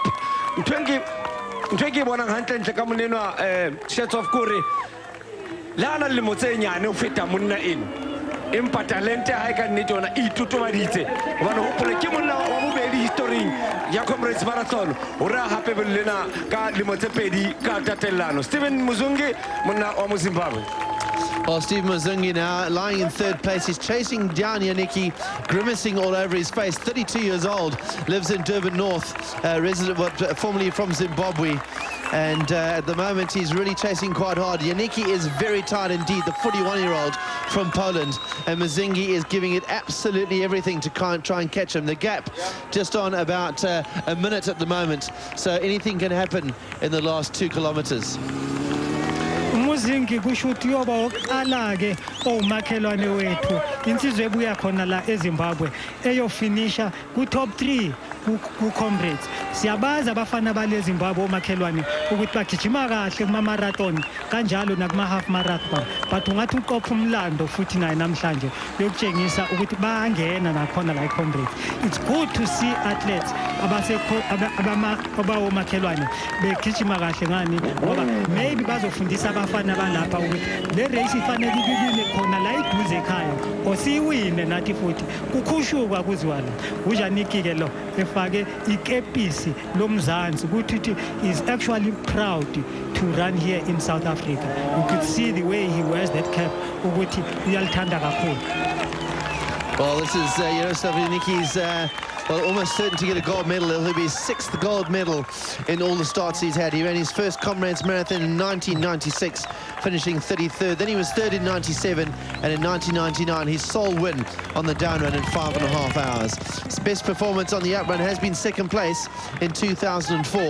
Ntho e e ke e bonang gantlentle ka monenwa um shets of kore le a na le lemo tse nyane ho feta monna eno empa talente ha e ka nnete yona e itotomaditse gobane gopole ke monna wa bobedi historing ya comrades marathon o re a gape belo lena ka lemo tse pedi ka tatelelano stephen muzungi monna wa mo zimbabwe Well, Steve Muzhingi now lying in third place. He's chasing down Janicki, grimacing all over his face. 32 years old, lives in Durban North, uh, resident, formerly from Zimbabwe. And uh, at the moment, he's really chasing quite hard. Janicki is very tired indeed, the 41-year-old from Poland. And Muzhingi is giving it absolutely everything to try and- catch him. The gap just on about uh, a minute at the moment. So anything can happen in the last two kilometers. Umuzingi kusho ukuthi uyoba wokuqala-ke owumakhelwane wethu. Insizwa ebuya khona la ezimbabwe eyofinisha ku-top 3 ku-comrades. Siyabazi abafana bale zimbabwe omakhelwane ukuthi bagijima kahle kuma-marathon kanjalo nakuma-half marathon. But ungathi uqopha umlando futhi naye namhlanje yokutshengisa ukuthi bayangena nakhona la i-comrades it's good to see athletes abasekho- aba- abama- abawomakhelwane begijima kahle ngani ngoba maybe bazofundisa abafana balapha ukuthi le ifanele khona la ekhaya. Nathi futhi lo efake ikepisi lomzansi is actually proud to run here in south africa. You could see the way he wears that cap ukuthi uyalithanda kakhulu. Well, this is uh, Yaroslav Janicki's uh, well, almost certain to get a gold medal. It'll be his sixth gold medal in all the starts he's had. He ran his first Comrades Marathon in 1996, finishing 33rd. Then he was third in 97, and in 1999, his sole win on the down run in five and a half hours. His best performance on the up run has been second place in 2004,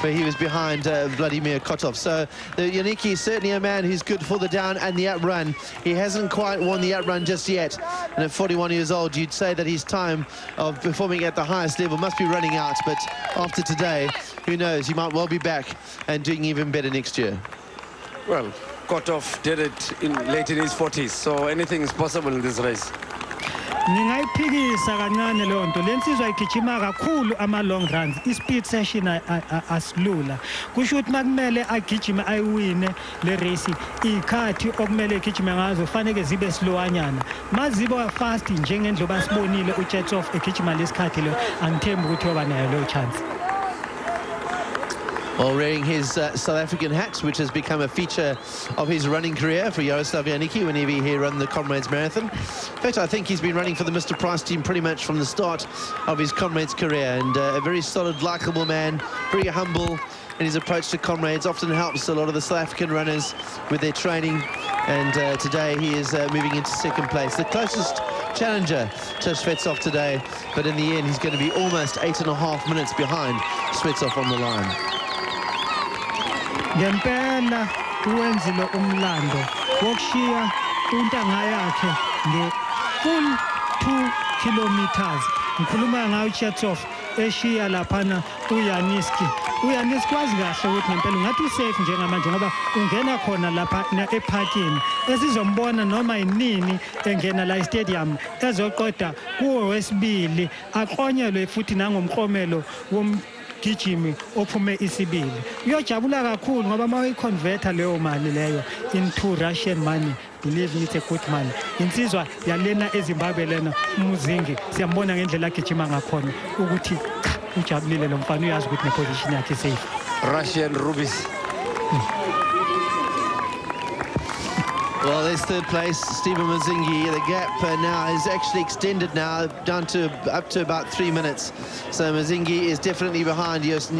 where he was behind uh, Vladimir Kotov. So the is certainly a man who's good for the down and the up run. He hasn't quite won the up run just yet, and at 41 years old, you'd say that his time of performing at the highest level must be running out, but after today, who knows, he might well be back and doing even better next year. Well, Kotov did it in late in his 40s, so anything is possible in this race. ngingayiphikisa kancane leyo nto. Le nsizwa igijima kakhulu ama-long runs. I-speed session a- a- a- asilula. Kusho ukuthi uma kumele agijime ayiwine le race iy'khathi okumele egijime ngazo faneke zibe slowanyana ma ziba fast njengendloba sibonile ujetof egijima lesikhathi leyo angithembi ukuthi yoba nayo leyo chance. While wearing his uh, South African hat, which has become a feature of his running career for Yaroslav Janicki whenever he run the Comrades Marathon. In fact, I think he's been running for the Mr. Price team pretty much from the start of his Comrades career, and uh, a very solid, likable man, very humble in his approach to Comrades, often helps a lot of the South African runners with their training, and uh, today he is uh, moving into second place. The closest challenger to Shvetsov today, but in the end he's going to be almost eight and a half minutes behind Shvetsov on the line. Ngempela uwenzile umlando wokushiya intanga yakhe nge-full 2 kilometers. Ngikhuluma ngayo uchetof eshiya laphana uyaniski uyaniski wazi kahle ukuthi ngempela ungathi usafe njengamanje ngoba ungena khona lapha na- ephakini esizombona noma inini engena la estadium ezoqoda kuwo wesibili aklonyelwe futhi nangomklomelo wom gijimi ophume isibili. Uyojabula kakhulu ngoba uma uyiconverta leyo mali leyo into russian money believe me it's a good money. Insizwa yalena ezimbabwe lena umuzingi siyambona ngendlela agijima ngakhona ukuthi cha ujabulile lo mfana uyazi ukuthi neposition yakhe safe. Russian rubies. Well, there's third place, Stephen Muzhingi. The gap uh, now is actually extended now down to up to about three minutes. So Muzhingi is definitely behind Yosin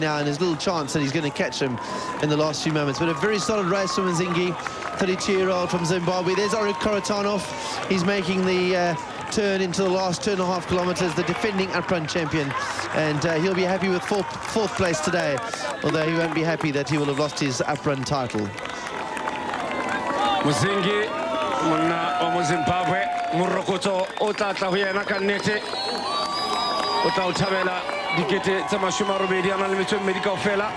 now, and there's little chance that he's going to catch him in the last few moments. But a very solid race from Muzhingi, 32-year-old from Zimbabwe. There's Orik Kharitonov. He's making the uh, turn into the last two and a half kilometers, the defending uprun champion. And uh, he'll be happy with fourth, fourth place today, although he won't be happy that he will have lost his uprun title. Muzingi monna wa Muzimbabwe morokotso o tla tla go yena ka nnete. O tla o thabela dikete tse masome a robedi a na le metso e mmedi kaofela.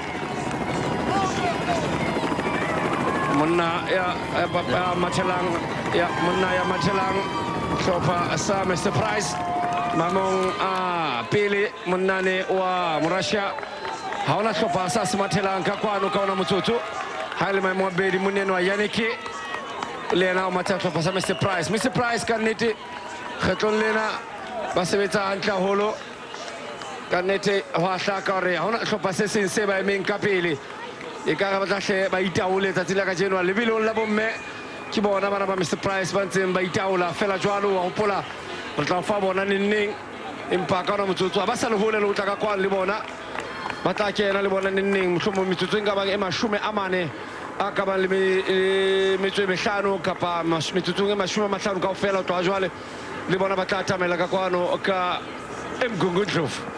Monna ya mathelang ya ya tlhopha sa Mr Price. Mamong a pele monnane wa morussia. Ga ona tlhopha sa se mathelang ka kwano ka ona motsotso. Ga e le maemo a bedi wa yaneke le yena o matha hlopha sa mr price. Mr price ka nnete kgetlong lena ba sebetsa gantle holo ka nnete ho a hlaka hore ha hona hlopha se seng se ba emeng ka pele. E ka re ba tla hle ba itaole tsatsi la ka jenoa lebelong la bomme. Ke bona bana ba mr price ba ntseng ba itaola. Fela jalo wa hopola re tla fa bona nengneng empa ka ona motsotso ba sa le hole le o tla ka kwane le bona. Ba tla kena le bona nengneng mohlomong metsotsong ka nka bang e mashome a mane a ka bang le me- le metso e mehlano kapa metsotsong e mashome a mahlano kao fela ho tloha jwale le bona ba tla atamela ka kwano ka emgungundlovu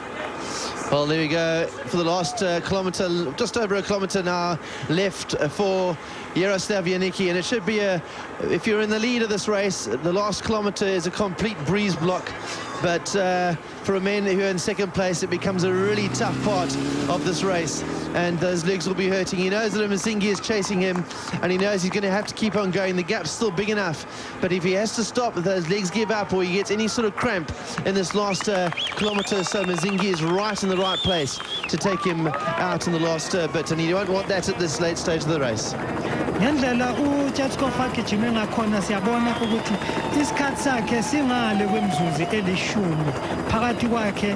Well, there we go for the last uh, kilometre, just over a kilometre now left for Yaroslav Janicki. And it should be a, if you're in the lead of this race, the last kilometre is a complete breeze block. But uh, for a man who are in second place, it becomes a really tough part of this race. And those legs will be hurting. He knows that Muzhingi is chasing him, and he knows he's going to have to keep on going. The gap's still big enough. But if he has to stop, if those legs give up, or he gets any sort of cramp in this last uh, kilometre so, Muzhingi is right in the right place to take him out in the last uh, bit. And he won't want that at this late stage of the race. ngendlela ngakhona siyabona ukuthi isikhathi sakhe singale kwemzuzu phakathi kwakhe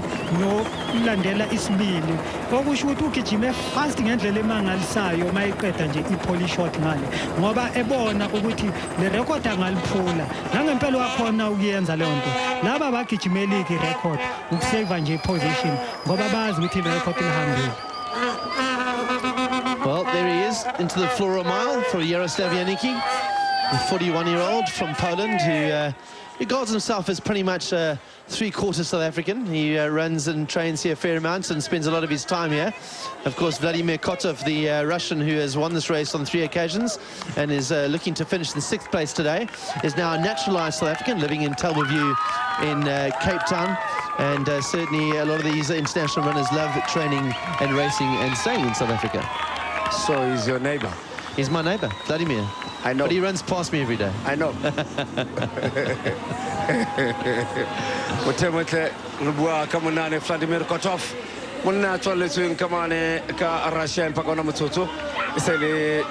isibili. Okusho ukuthi ugijime fast ngendlela emangalisayo uma eqeda nje ipoli shot ngale ngoba ebona ukuthi le record angaliphula. Nangempela wakhona ukuyenza leyo nto. Laba bagijimeli-ke irecord ukuseva nje ngoba bazi ukuthi lihambile Well, there he is into the floral mile for Yaroslav the 41-year-old from Poland who uh, regards himself as pretty much uh, three-quarters South African. He uh, runs and trains here a fair amount and spends a lot of his time here. Of course, Vladimir Kotov, the uh, Russian who has won this race on three occasions and is uh, looking to finish in sixth place today, is now a naturalized South African living in Tel Aviv in uh, Cape Town. And uh, certainly a lot of these international runners love training and racing and staying in South Africa. So he's your neighbor? He's my neighbor, Vladimir. I know. But he runs past me every day. I know. *laughs* mothemotle re bua ka monane vladimir kotov monna a tswaletsweng ka mane ka russia empa ka ona motsotso. E sa le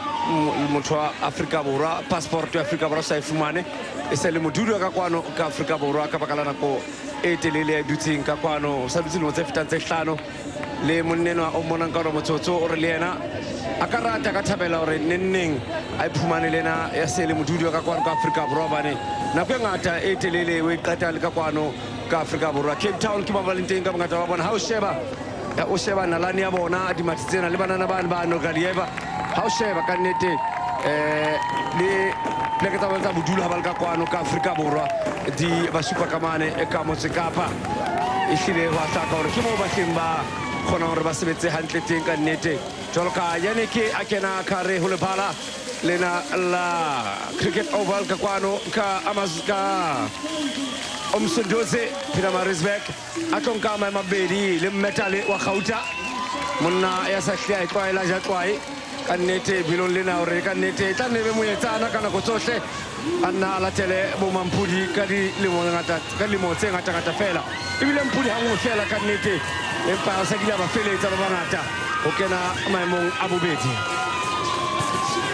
motho wa aforika borwa passport ya aforika borwa sa e fumane. E se le modudi wa ka kwano ka aforika borwa ka baka la nako e telele ya dutseng ka kwano. Sa dutse lemo tse fetang tse hlano. Le monnenwa o monang ka ona motsotso o re le ena a ka rata ka thabela gore nenneng a iphumane le ena ya se le modudi wa ka kwano ka aforika borwa. Bane nako e ngata e telele o e qeta le ka kwano ka aforika borwa. Cape town ke ba ba teng ka bongata ba bona. Ga o sheba o sheba nalane ya bona dimati tsena le banana bane ba nogalieva ga o sheba ka nnete um le pleke tsa bone bodulo ga ba le ka kwano ka aforika borwa. Di ba supa ka motsekapa e hlile go a gore ke moo batleng ba kgona gore ba sebetse gantle teng ka nnete. Jalo ka yaneke a kena kare go lebala lena la cricket oval ka kwano ka amaz ka omsundoze pietermaritzburg a tlo nka mae mabedi le mmetale wa gauta. Monna ya sa hle a e tlwaela ja tlwae. Ka nnete bilong lena gore ka nnete e tla nne be moetsana ka nako tsotlhe a nna a latele bomamphodi ka dilemo tse ngata-ngata fela. Ebile mphodi gangwe fela ka nnete. Empa o sa kile a ba feletsa ba bangata. Go kena maemong a bobedi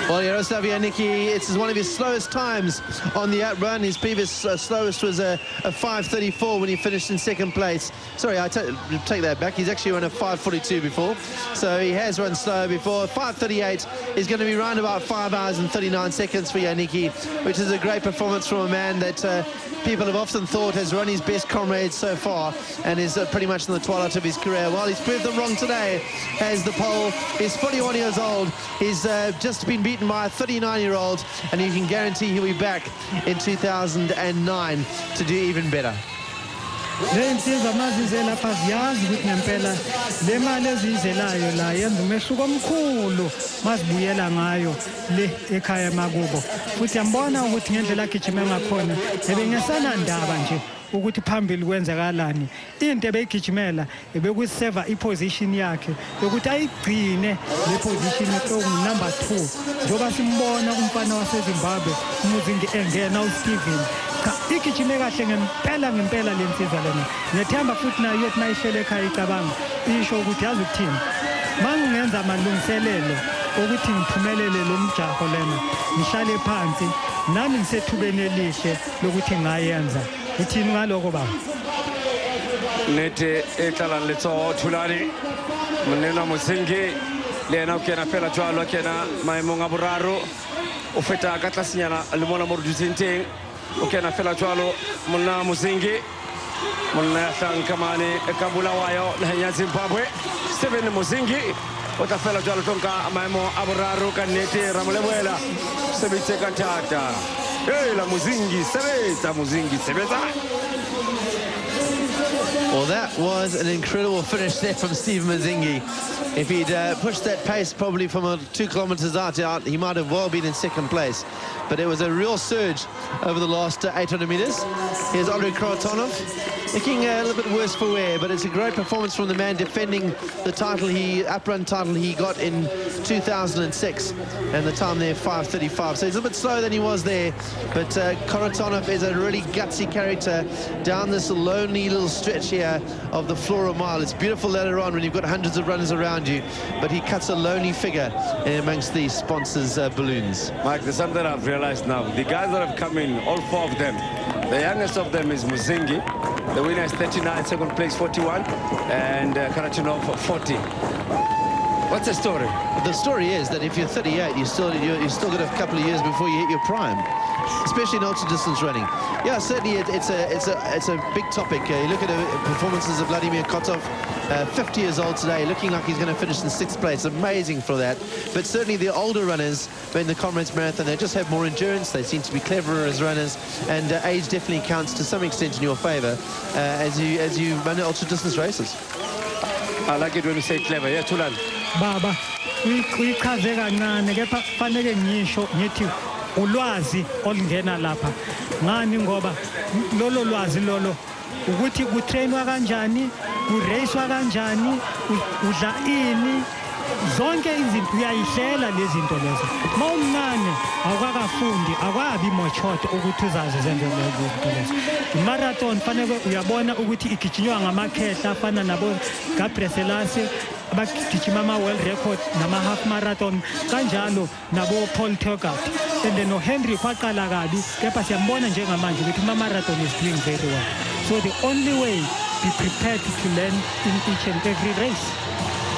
Well, Yaroslav Janicki, it's one of his slowest times on the outrun. His previous uh, slowest was a, a 5.34 when he finished in second place. Sorry, I take that back. He's actually run a 5.42 before. So he has run slow before. 5.38 is going to be around about 5 hours and 39 seconds for Janicki, which is a great performance from a man that uh, people have often thought has run his best comrades so far and is uh, pretty much in the twilight of his career. Well, he's proved them wrong today as the pole is 41 years old. He's uh, just been beaten by a 39-year-old and you can guarantee he'll be back in 2009 to do even better. Ukuthi phambili kwenzakalani. Into ebeyigijimela ebekuyiseva iposition yakhe yokuthi ayigcine le position okungunumber two. Njengoba simbona kumfana wasezimbabwe umuzingi engena usteven cha igijime kahle ngempela ngempela le nsizwa lena. Ngethemba futhi nayo yothi nayihlele ekhaya icabanga. Isho ukuthi yazi ukuthini? Ma ngingenza amalungiselelo ukuthi ngiphumelele lo mjaho lena ngihlale phansi. Nami ngisethubeni elihle lokuthi ngayenza. Ithini ngaloko baba? Nnete e tlalang letsogo thulane monena mosenke le ena o kena fela jalo a kena maemong a boraro o feta ka tlasenyana le mona mo re dutseng teng. O kena fela jalo monna mosenke monna ya tlang kamane ka bulawayo naheng zimbabwe. Seven mosenke o tla fela jalo tlong ka maemo a boraro ka nnete ra mo leboela sebeditse ka thata ela mozingi sebetsa mozingi sebetsa Well, that was an incredible finish there from Steve Muzhingi. If he'd uh, pushed that pace probably from uh, two kilometres out, out, he might have well been in second place. But it was a real surge over the last uh, 800 metres. Here's Andrei Kharitonov looking a little bit worse for wear, but it's a great performance from the man defending the title he, uprun title he got in 2006, and the time there 5:35. So he's a bit slower than he was there, but uh, is a really gutsy character down this lonely little stretch here of the floral Mile. It's beautiful later on when you've got hundreds of runners around you, but he cuts a lonely figure amongst the sponsors' uh, balloons. Mike, there's something I've realized now. The guys that have come in, all four of them, the youngest of them is Muzhingi. The winner is 39, second place 41, and uh, Kharitonov 40. What's the story? The story is that if you're 38, you still you you still got a couple of years before you hit your prime, especially in ultra distance running. Yeah, certainly it, it's a it's a it's a big topic. Uh, you look at the performances of Vladimir Kotov, uh, 50 years old today, looking like he's going to finish in sixth place. Amazing for that. But certainly the older runners in the Comrades Marathon, they just have more endurance. They seem to be cleverer as runners, and uh, age definitely counts to some extent in your favour uh, as you as you run ultra distance races. I like it when you say clever. Yeah, Tulan. baba uyichaze kancane kepha fanele ngisho ngithi ulwazi olungena lapha. Ngani ngoba lolo lwazi lolo ukuthi kutrainwa kanjani kuracwa kanjani u- udla ini zonke izinto uyayihlela lezi zinto lezo. Uma umncane awukakafundi akwabi matured ukuthi uzazi zenze lezo zinto lezo. Imarathon fanele uyabona ukuthi igijinywa ngamakhehla afana nabo gabriel selase abagijima ama-world record nama-half marathon kanjalo nabo-paul togart. And no-henry kwaqala kabi kepha siyambona njengamanje ukuthi ama-marathon is doing very well. So the only way be prepared to learn in each and every race.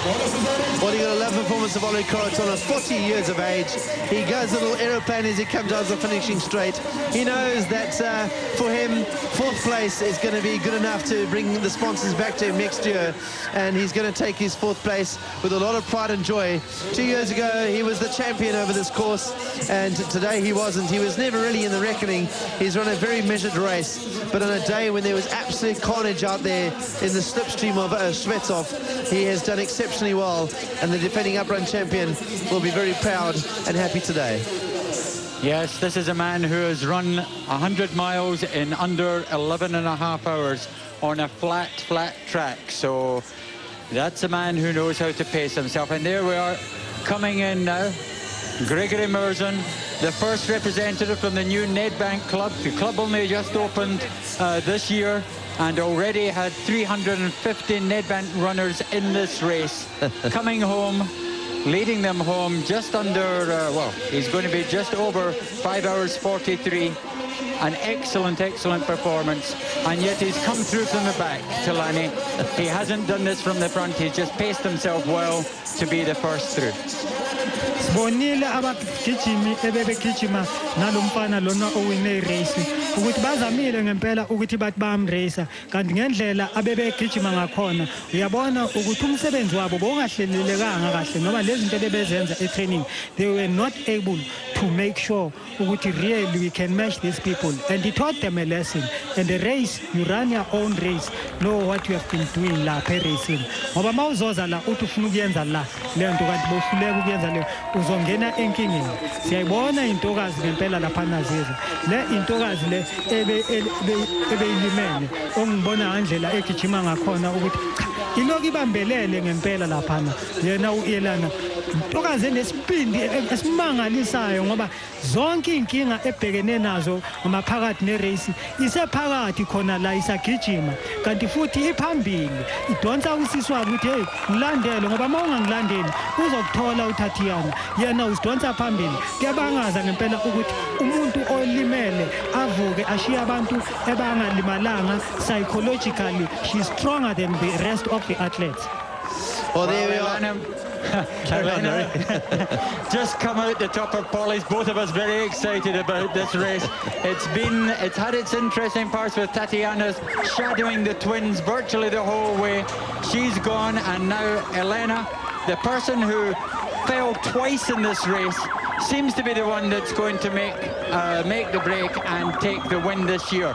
Well, you got a love performance of Oli Kharitonov, 40 years of age. He goes a little aeroplane as he comes down the finishing straight. He knows that uh, for him, fourth place is going to be good enough to bring the sponsors back to him next year. And he's going to take his fourth place with a lot of pride and joy. Two years ago, he was the champion over this course. And today he wasn't. He was never really in the reckoning. He's run a very measured race. But on a day when there was absolute carnage out there in the slipstream of uh, Shvetsov, he has done exceptionally well. And the defending uprun champion will be very proud and happy today. Yes, this is a man who has run 100 miles in under 11 and a half hours on a flat, flat track. So that's a man who knows how to pace himself. And there we are coming in now. Gregory Murzin, the first representative from the new Nedbank Club. The club only just opened uh, this year and already had 350 Nedbank runners in this race. *laughs* Coming home, leading them home just under, uh, well, he's going to be just over 5 hours 43. An excellent, excellent performance. And yet he's come through from the back, Thulani. He hasn't done this from the front. He's just paced himself well to be the first through. Sibonile abagijimi ebebegijima nalo mfana lona owine irace ukuthi bazamile ngempela ukuthi bathi bayamracea kanti ngendlela abebegijima ngakhona uyabona ukuthi umsebenzi wabo bowungahlelelekanga kahle noma lezi zinto ebebezenza e-training they were not able to make sure ukuthi really we can match these people. And he taught them a lesson. And the race you run your own race. Know what you have been doing lapha eracing. Ngoba uma uzoza la uthi ufuna ukuyenza la leyo nto kanti bowuhluleka ukuyenza leyo. Uzongena enkingeni. Siyayibona intokazi ngempela laphana ziza le intokazi le ebe- ebe- ebeyilimele. Ongibona ngandlela egijima ngakhona ukuthi cha ilokhu ibambelele ngempela laphana. Yena u-elana intokazi enesibindi e- esimangalisayo ngoba zonke iy'nkinga ebhekene nazo ngamaphakathi nereyisi isephakathi khona la isagijima. Kanti futhi iphambili idonsa usisi wabo ukuthi heyi ngilandele ngoba uma ungangilandeli uzokuthola uthathiyana yena usidonsa phambili. Kuyabangaza ngempela ukuthi umuntu olimele avuke ashiye abantu ebangalimalanga psychologically she's stronger than the rest of the athletes. Well, there we are. *laughs* Carolina, *laughs* just come out the top of Polly's. Both of us very excited about this race. It's been, it's had its interesting parts with Tatiana's shadowing the twins virtually the whole way. She's gone, and now Elena, the person who fell twice in this race, seems to be the one that's going to make uh, make the break and take the win this year.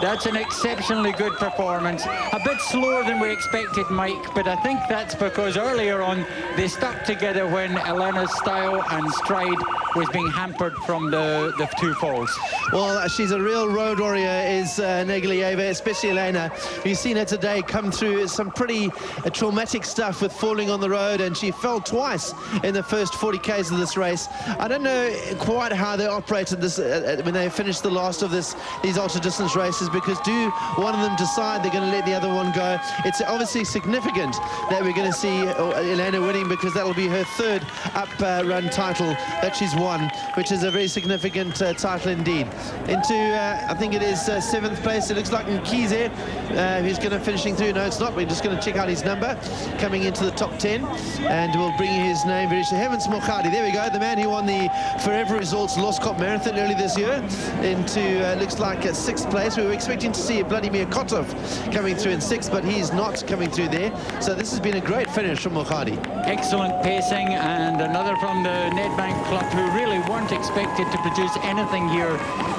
That's an exceptionally good performance. A bit slower than we expected, Mike, but I think that's because earlier on they stuck together when Elena's style and stride was being hampered from the, the two falls. Well, she's a real road warrior, is uh, Nurgalieva, especially Elena. You've seen her today come through some pretty uh, traumatic stuff with falling on the road, and she fell twice in the first 40 k's of this race. I don't know quite how they operated this uh, uh when they finished the last of this these ultra distance races, because do one of them decide they're going to let the other one go? It's obviously significant that we're going to see uh, Elena winning because that'll be her third up uh, run title that she's won, which is a very significant uh, title indeed. Into, uh, I think it is uh, seventh place. It looks like Mkhize, uh, who's going to finishing through. No, it's not. We're just going to check out his number, coming into the top 10, and we'll bring his name very soon. Heavens Mokhadi, there we go, the man who won the Forever Results Loskop Marathon early this year, into uh, looks like sixth place. We expecting to see Vladimir Kotov coming through in sixth, but he's not coming through there. So this has been a great finish from Mokhadi. Excellent pacing, and another from the Nedbank Club who really weren't expected to produce anything here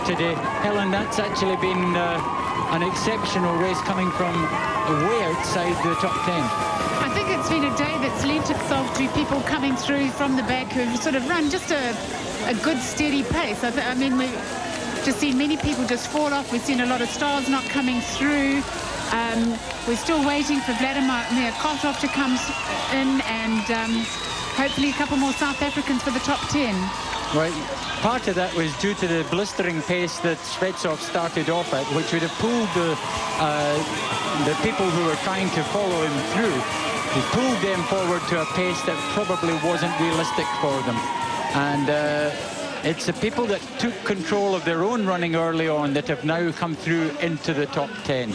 today. Helen, that's actually been uh, an exceptional race coming from way outside the top 10. I think it's been a day that's lent itself to people coming through from the back who've sort of run just a, a good, steady pace. I, I mean, we've just seen many people just fall off. We've seen a lot of stars not coming through. Um, we're still waiting for Vladimir Kotov to come in and um, hopefully a couple more South Africans for the top 10. Right. Part of that was due to the blistering pace that Shvetsov started off at, which would have pulled the, uh, the people who were trying to follow him through. He pulled them forward to a pace that probably wasn't realistic for them. And uh, it's the people that took control of their own running early on that have now come through into the top 10.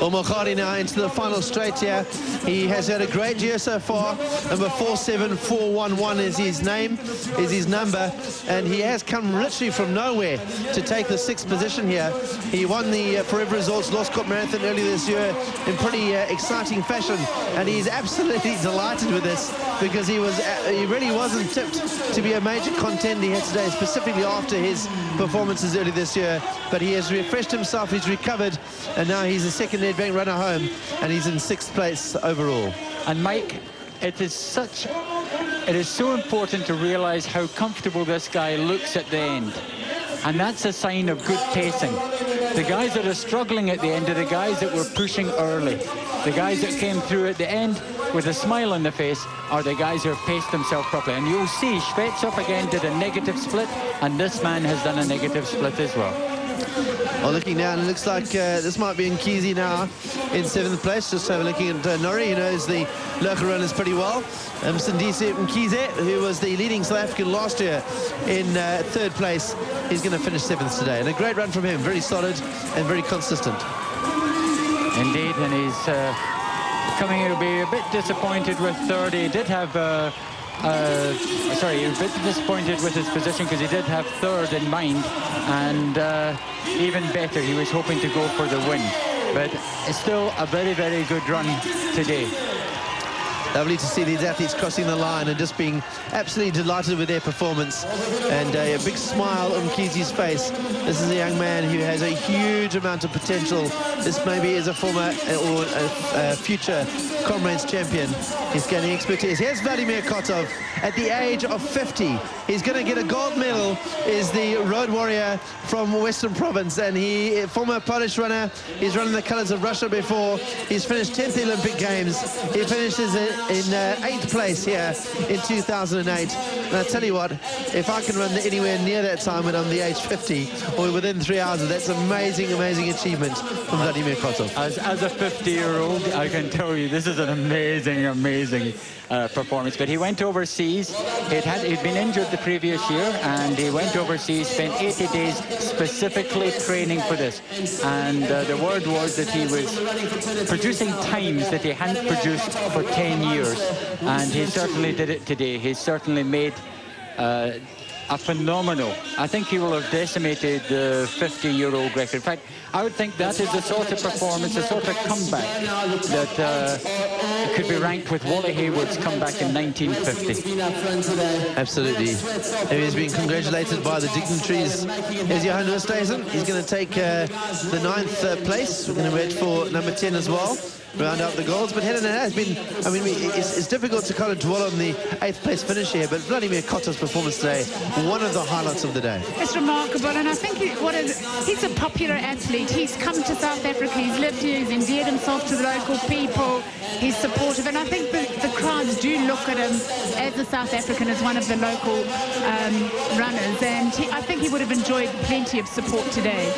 Well, Mokhadi now into the final straight here. He has had a great year so far. Number 47411 is his name, is his number, and he has come literally from nowhere to take the sixth position here. He won the uh, Forever Lost Loskop Marathon earlier this year in pretty uh, exciting fashion, and he's *laughs* absolutely delighted with this because he was uh, he really wasn't tipped to be a major contender here today, specifically after his performances early this year. But he has refreshed himself, he's recovered, and now he's the second Nedbank runner home, and he's in sixth place overall. And Mike, it is such, it is so important to realize how comfortable this guy looks at the end. And that's a sign of good pacing. The guys that are struggling at the end are the guys that were pushing early. The guys that came through at the end with a smile on the face are the guys who have paced themselves properly. And you'll see Shvetsov again did a negative split, and this man has done a negative split as well. Well, looking down, it looks like uh, this might be Mkhize now in seventh place. Just have a looking at uh, Norrie, who knows the local runners pretty well. Um, Mncedisi Mkhize, who was the leading South African last year in uh, third place, he's going to finish seventh today. And a great run from him, very solid and very consistent. Indeed, and he's uh, coming, he'll be a bit disappointed with third. He did have... Uh, uh, sorry, a bit disappointed with his position because he did have third in mind, and uh, even better, he was hoping to go for the win. But it's still a very, very good run today. Lovely to see these athletes crossing the line and just being absolutely delighted with their performance. And uh, a big smile on Mkhize's face. This is a young man who has a huge amount of potential. This maybe is a former uh, or a, a future Comrades champion. He's gaining expertise. Here's Vladimir Kotov at the age of 50. He's going to get a gold medal, is the road warrior from Western Province. And he, a former Polish runner, he's run the colors of Russia before. He's finished 10th Olympic Games. He finishes in uh, eighth place here in 2008. And I tell you what, if I can run anywhere near that time when I'm the age 50 or within three hours, that's amazing, amazing achievement from Vladimir Kotov. As, as a 50-year-old, I can tell you this is an amazing, amazing uh, performance. But he went overseas. He'd, had, he'd been injured the previous year, and he went overseas, spent 80 days specifically training for this. And uh, the word was that he was producing times that he hadn't produced for 10 years. And he certainly did it today. He certainly made uh, a phenomenal. I think he will have decimated the 50-year-old record. In fact, I would think that is the sort of performance, the sort of comeback that uh, could be ranked with Wally Hayward's comeback in 1950. Absolutely. And he's been congratulated by the dignitaries. Here's Johan Oosthuizen. He's going to take uh, the ninth uh, place. We're going to wait for number 10 as well. Round out the goals. But Helen has been, I mean, it's, it's difficult to kind of dwell on the eighth place finish here, but Vladimir Kotov's performance today, one of the highlights of the day. It's remarkable, and I think what is, he's a popular athlete. He's come to South Africa, he's lived here, he's endeared himself to the local people, he's supportive, and I think the, the crowds do look at him as a South African, as one of the local um, runners, and he, I think he would have enjoyed plenty of support today.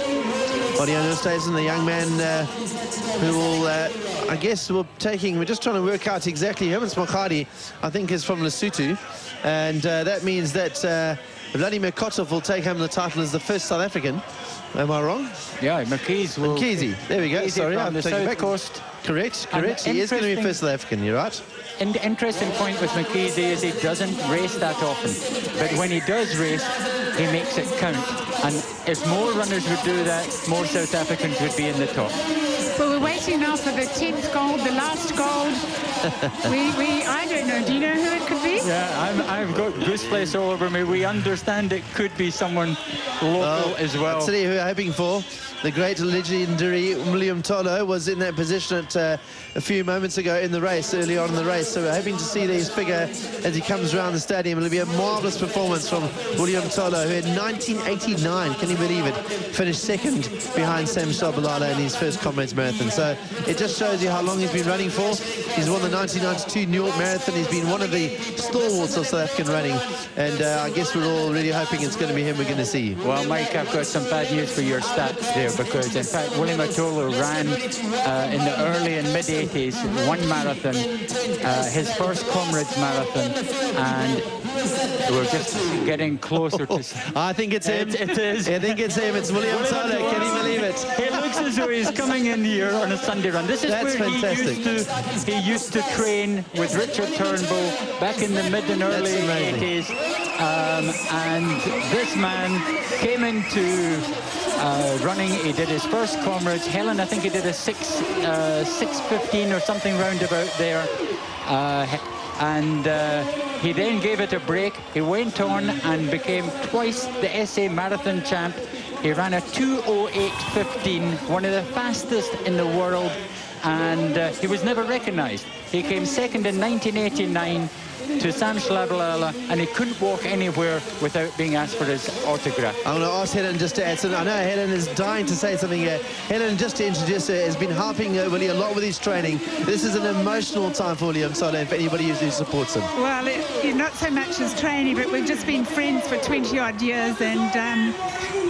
Odiano stays in the young man uh, who will, uh, I guess, we're taking, we're just trying to work out exactly, Hermans Mokhadi, I think, is from Lesotho, and uh, that means that uh, Vladimir Kotov will take home the title as the first South African. Am I wrong? Yeah, McKees will... Mkhize, there we go, Mkhize sorry, I'm taking south back. coast. Correct, correct, he is going to be first South African, you're right. An interesting point with Mkhize is he doesn't race that often, but when he does race, he makes it count. And if more runners would do that, more South Africans would be in the top. Well, we're waiting now for the 10th gold, the last gold. *laughs* we, we, I don't know. Do you know who it could be? Yeah, I'm, I've got goose place all over me. We understand it could be someone local as well. I'll tell you who we're hoping for. The great legendary Willie Mtolo was in that position at uh, a few moments ago in the race, early on in the race. So we're hoping to see his figure as he comes around the stadium. It'll be a marvellous performance from Willie Mtolo, who in 1989, can you believe it, finished second behind Sam Tshabalala in his first Comrades Marathon. So it just shows you how long he's been running for. He's won the 1992 New York Marathon. He's been one of the stalwarts of South African running. And uh, I guess we're all really hoping it's going to be him we're going to see. Well, Mike, I've got some bad news for your stats there because, in fact, Willie Mtolo ran uh, in the early and mid 80s one marathon, uh, his first Comrades marathon, and we're just getting closer to. *laughs* I think it's him. It, it is. I think it's him. It's Willie Mtolo. Can you believe it? He looks as though he's coming in here on a Sunday run. This is That's where fantastic. he used to he used to train with Richard Turnbull back in the mid and early 80s. Um, and this man came into uh, running. He did his first comrades. Helen, I think he did a six uh, six fifteen or something roundabout there. Uh, and uh, he then gave it a break. He went on and became twice the SA Marathon champ. He ran a 208.15, one of the fastest in the world, and uh, he was never recognized. He came second in 1989 to Sam Tshabalala, and he couldn't walk anywhere without being asked for his autograph. I'm going to ask Helen just to add something. I know Helen is dying to say something here. Helen, just to introduce her, has been helping uh, Willie a lot with his training. This is an emotional time for Willie Mtolo and for anybody who who supports him. Well, it, it- not so much as training, but we've just been friends for 20 odd years, and um,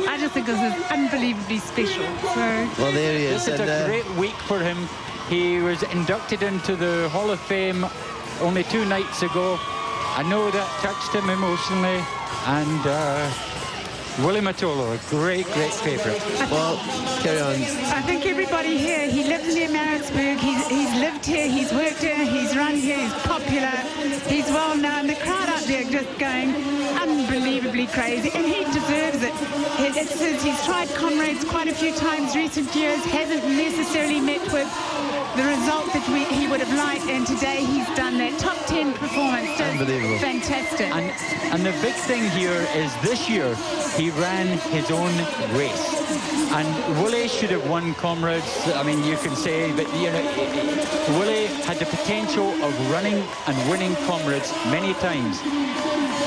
I just think this is unbelievably special. So, Well, there he is. This is and, a uh, great week for him. He was inducted into the Hall of Fame only two nights ago. I know that touched him emotionally, and uh, Willie Mtolo, a great, great favourite. Well, carry on. I think everybody here, he lives near Maritzburg, he's, he's lived here, he's worked here, he's run here, he's popular, he's well known. The crowd out there just going unbelievably crazy, and he deserves it. It says he's tried comrades quite a few times recent years, hasn't necessarily met with the result that we, he would have liked, and today he's done that top 10 performance. Unbelievable. Fantastic. And, and the big thing here is this year he ran his own race. And Willie should have won comrades. I mean, you can say, but you know, Willie had the potential of running and winning comrades many times.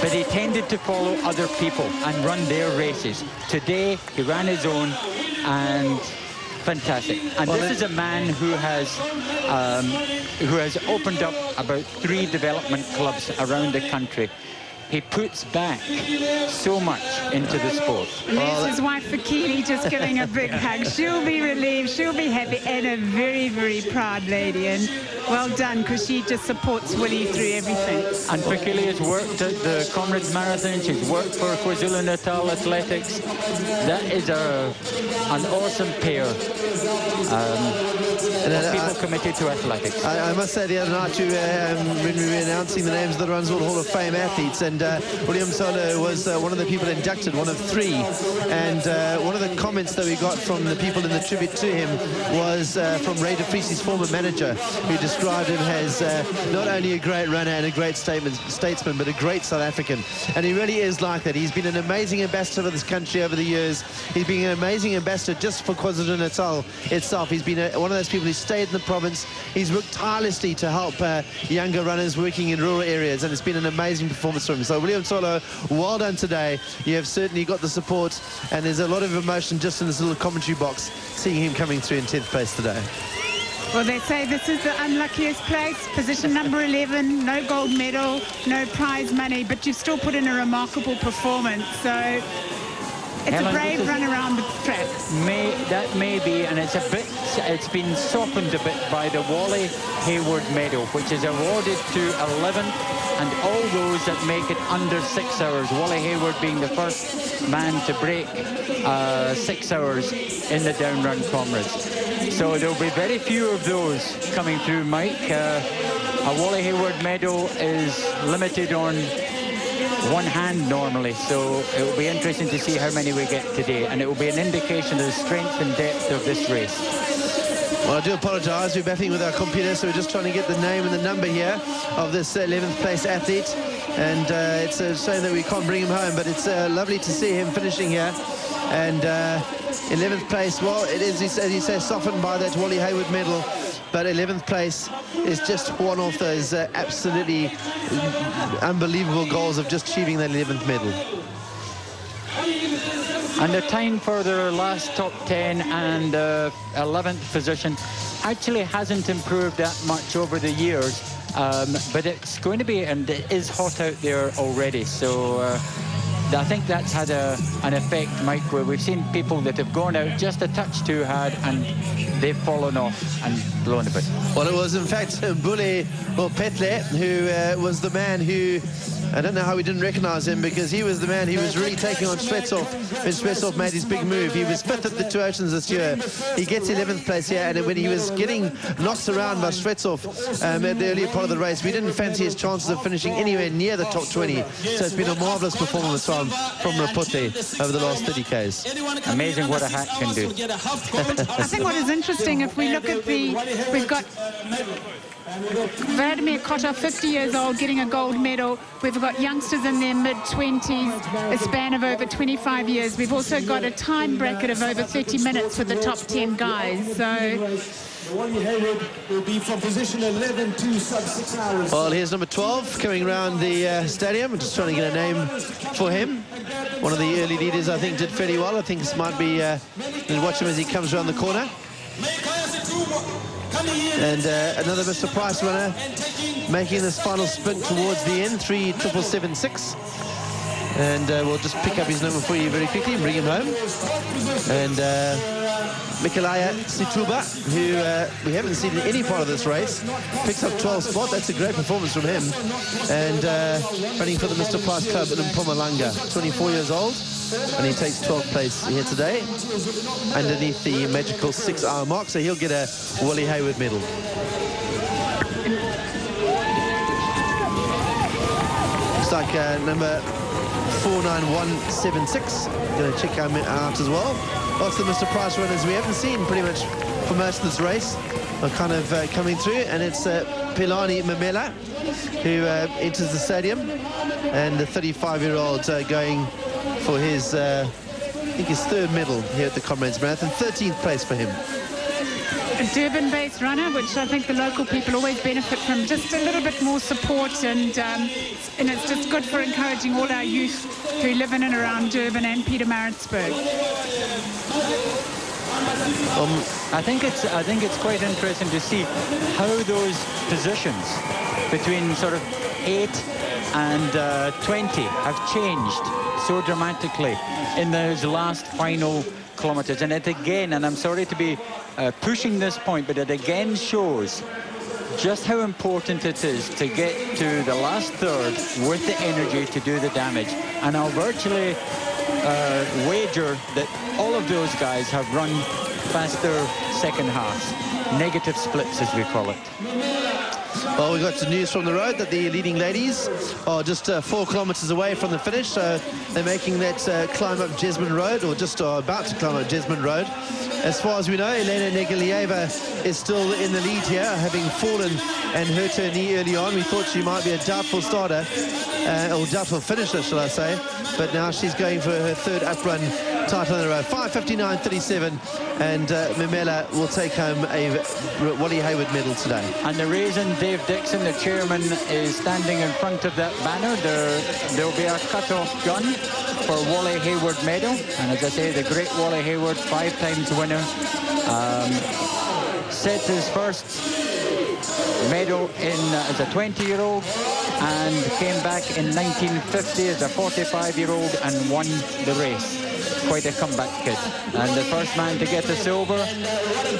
But he tended to follow other people and run their races. Today, he ran his own and fantastic. And Well, this is a man who has um, who has opened up about three development clubs around the country. He puts back so much into the sport. There's his wife Fakili just giving a big hug. She'll be relieved, she'll be happy, and a very, very proud lady. And well done, because she just supports Willie through everything. And Fakili has worked at the Comrades Marathon. She's worked for KwaZulu-Natal Athletics. That is a, an awesome pair. Um, Uh, people I- committed to athletics. I, I must say the other night you, um, when we were announcing the names of the Runs World Hall of Fame athletes and uh, Willie Mtolo was uh, one of the people inducted, one of three and uh, one of the comments that we got from the people in the tribute to him was uh, from Ray de Vries's former manager who described him as uh, not only a great runner and a great statement, statesman but a great South African and he really is like that. He's been an amazing ambassador for this country over the years. He's been an amazing ambassador just for KwaZulu-Natal itself. He's been a, one of those people who stayed in the province. He's worked tirelessly to help uh, younger runners working in rural areas, and it's been an amazing performance from him. So, Willie Mtolo, well done today. You have certainly got the support, and there's a lot of emotion just in this little commentary box seeing him coming through in 10th place today. Well, they say this is the unluckiest place, position number 11, no gold medal, no prize money, but you've still put in a remarkable performance. So it's Helen, a brave is- run around the track. May that may be, and it's a bit. It's been softened a bit by the Wally Hayward Medal, which is awarded to 11th and all those that make it under six hours. Wally Hayward being the first man to break uh, six hours in the downrun comrades. So there'll be very few of those coming through, Mike. Uh, a Wally Hayward medal is limited on one hand normally, so it will be interesting to see how many we get today, and it will be an indication of the strength and depth of this race. Well, I do apologise. We're battling with our computer, so we're just trying to get the name and the number here of this 11th place athlete. And uh, it's a shame that we can't bring him home, but it's uh, lovely to see him finishing here. And uh, 11th place, well, it is, as you say, softened by that Wally Hayward medal. But 11th place is just one of those uh, absolutely unbelievable goals of just achieving that 11th medal. And the time for their last top 10 and uh, 11th position actually hasn't improved that much over the years, um, but it's going to be, and it is hot out there already. So uh, I think that's had a, an effect, Mike, where we've seen people that have gone out just a touch too hard and they've fallen off and blown a bit. Well, it was in fact Bule or Petle who uh, was the man who. I don't know how we didn't recognize him because he was the man who was really taking on Shvetsov when Shvetsov made his big move. He was fifth at the Two Oceans this year. He gets 11th place here, and when he was getting knocked around by Shvetsov um, at the earlier part of the race, we didn't fancy his chances of finishing anywhere near the top 20. So it's been a marvelous performance from, from Raphotle over the last 30 Ks. Amazing what a hat can do. I think what is interesting, if we look at the, we've got Vladimir Kotov, 50 years old, getting a gold medal. We've got youngsters in their mid-20s, a span of over 25 years. We've also got a time bracket of over 30 minutes for the top 10 guys. So Wally Hayward will be from position 11 to sub six hours. Well, here's number 12 coming around the uh, stadium. I'm just trying to get a name for him. One of the early leaders, I think, did fairly well. I think this might be, uh, watch him as he comes around the corner. And uh, another Mr. Price winner making this final sprint towards the end, 3776. And uh, we'll just pick up his number for you very quickly and bring him home. And uh, Mikalaya Situba, who uh, we haven't seen in any part of this race, picks up 12th spot. That's a great performance from him. And uh, running for the Mr. Price Club in Mpumalanga, 24 years old. And he takes 12th place here today underneath the magical six-hour mark. So he'll get a Wally Hayward medal. Looks like uh, number 49176. Going to check him out as well. Lots of Mr. Price runners we haven't seen pretty much for most of this race are kind of uh, coming through. And it's uh, Pilani Mamela who uh, enters the stadium. And the 35-year-old uh, going for his, uh, I think his third medal here at the Comrades Marathon. 13th place for him. A Durban-based runner, which I think the local people always benefit from. Just a little bit more support, and um, and it's just good for encouraging all our youth who live in and around Durban and Pietermaritzburg. Um, I think it's I think it's quite interesting to see how those positions between sort of eight and uh, 20 have changed so dramatically in those last final kilometers. And it again, and I'm sorry to be uh, pushing this point, but it again shows just how important it is to get to the last third with the energy to do the damage. And I'll virtually uh, wager that all of those guys have run faster second halves. Negative splits, as we call it. Well, we've got some news from the road that the leading ladies are just uh, four kilometres away from the finish. So they're making that uh, climb up Jesmond Road, or just uh, about to climb up Jesmond Road. As far as we know, Elena Nurgalieva is still in the lead here, having fallen and hurt her knee early on. We thought she might be a doubtful starter, uh, or doubtful finisher, shall I say. But now she's going for her third uprun title in a row. 5.59.37 and uh, Memela will take home a Wally Hayward medal today. And the reason Dave Dixon, the chairman, is standing in front of that banner, there there'll be a cut-off gun for Wally Hayward medal. And as I say, the great Wally Hayward, five times winner, um, set his first medal in uh, as a 20-year-old and came back in 1950 as a 45-year-old and won the race. Quite a comeback kid. And the first man to get the silver,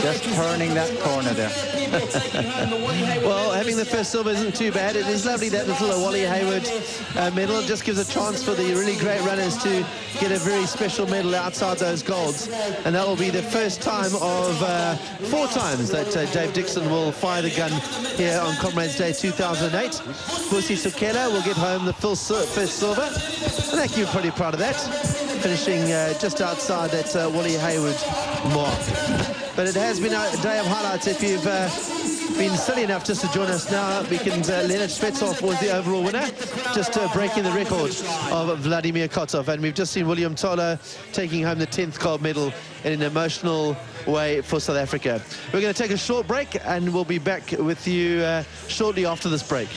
just turning that corner there. *laughs* well, having the first silver isn't too bad. It is lovely that little Wally Hayward uh, medal. It just gives a chance for the really great runners to get a very special medal outside those golds. And that will be the first time of uh, four times that uh, Dave Dixon will fire the gun here on Comrades Day 2008. Pusi Sukela will get home the first silver. I think you're pretty proud of that finishing uh, just outside that uh, Wally Hayward mark. But it has been a day of highlights. If you've uh, been silly enough just to join us now, we can uh, Leonard Shvetsov was the overall winner, just uh, breaking the record of Vladimir Kotov. And we've just seen Willie Mtolo taking home the 10th gold medal in an emotional way for South Africa. We're going to take a short break and we'll be back with you uh, shortly after this break.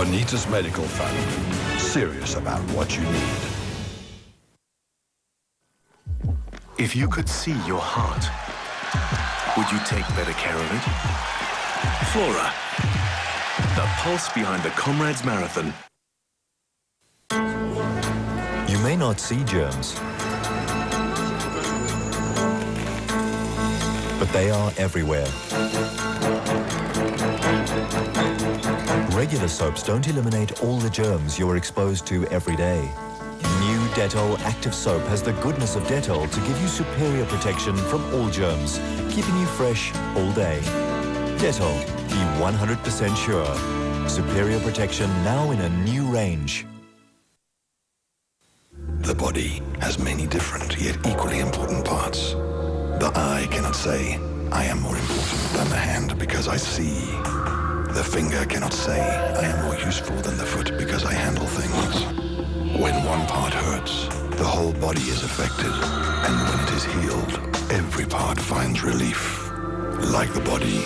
Bonitas Medical Fund. Serious about what you need. If you could see your heart, would you take better care of it? Flora, the pulse behind the Comrades Marathon. You may not see germs, but they are everywhere. Regular soaps don't eliminate all the germs you're exposed to every day. New Dettol Active Soap has the goodness of Dettol to give you superior protection from all germs, keeping you fresh all day. Dettol, be 100% sure. Superior protection now in a new range. The body has many different yet equally important parts. The eye cannot say, I am more important than the hand because I see. The finger cannot say, I am more useful than the foot because I handle things. When one part hurts, the whole body is affected. And when it is healed, every part finds relief. Like the body,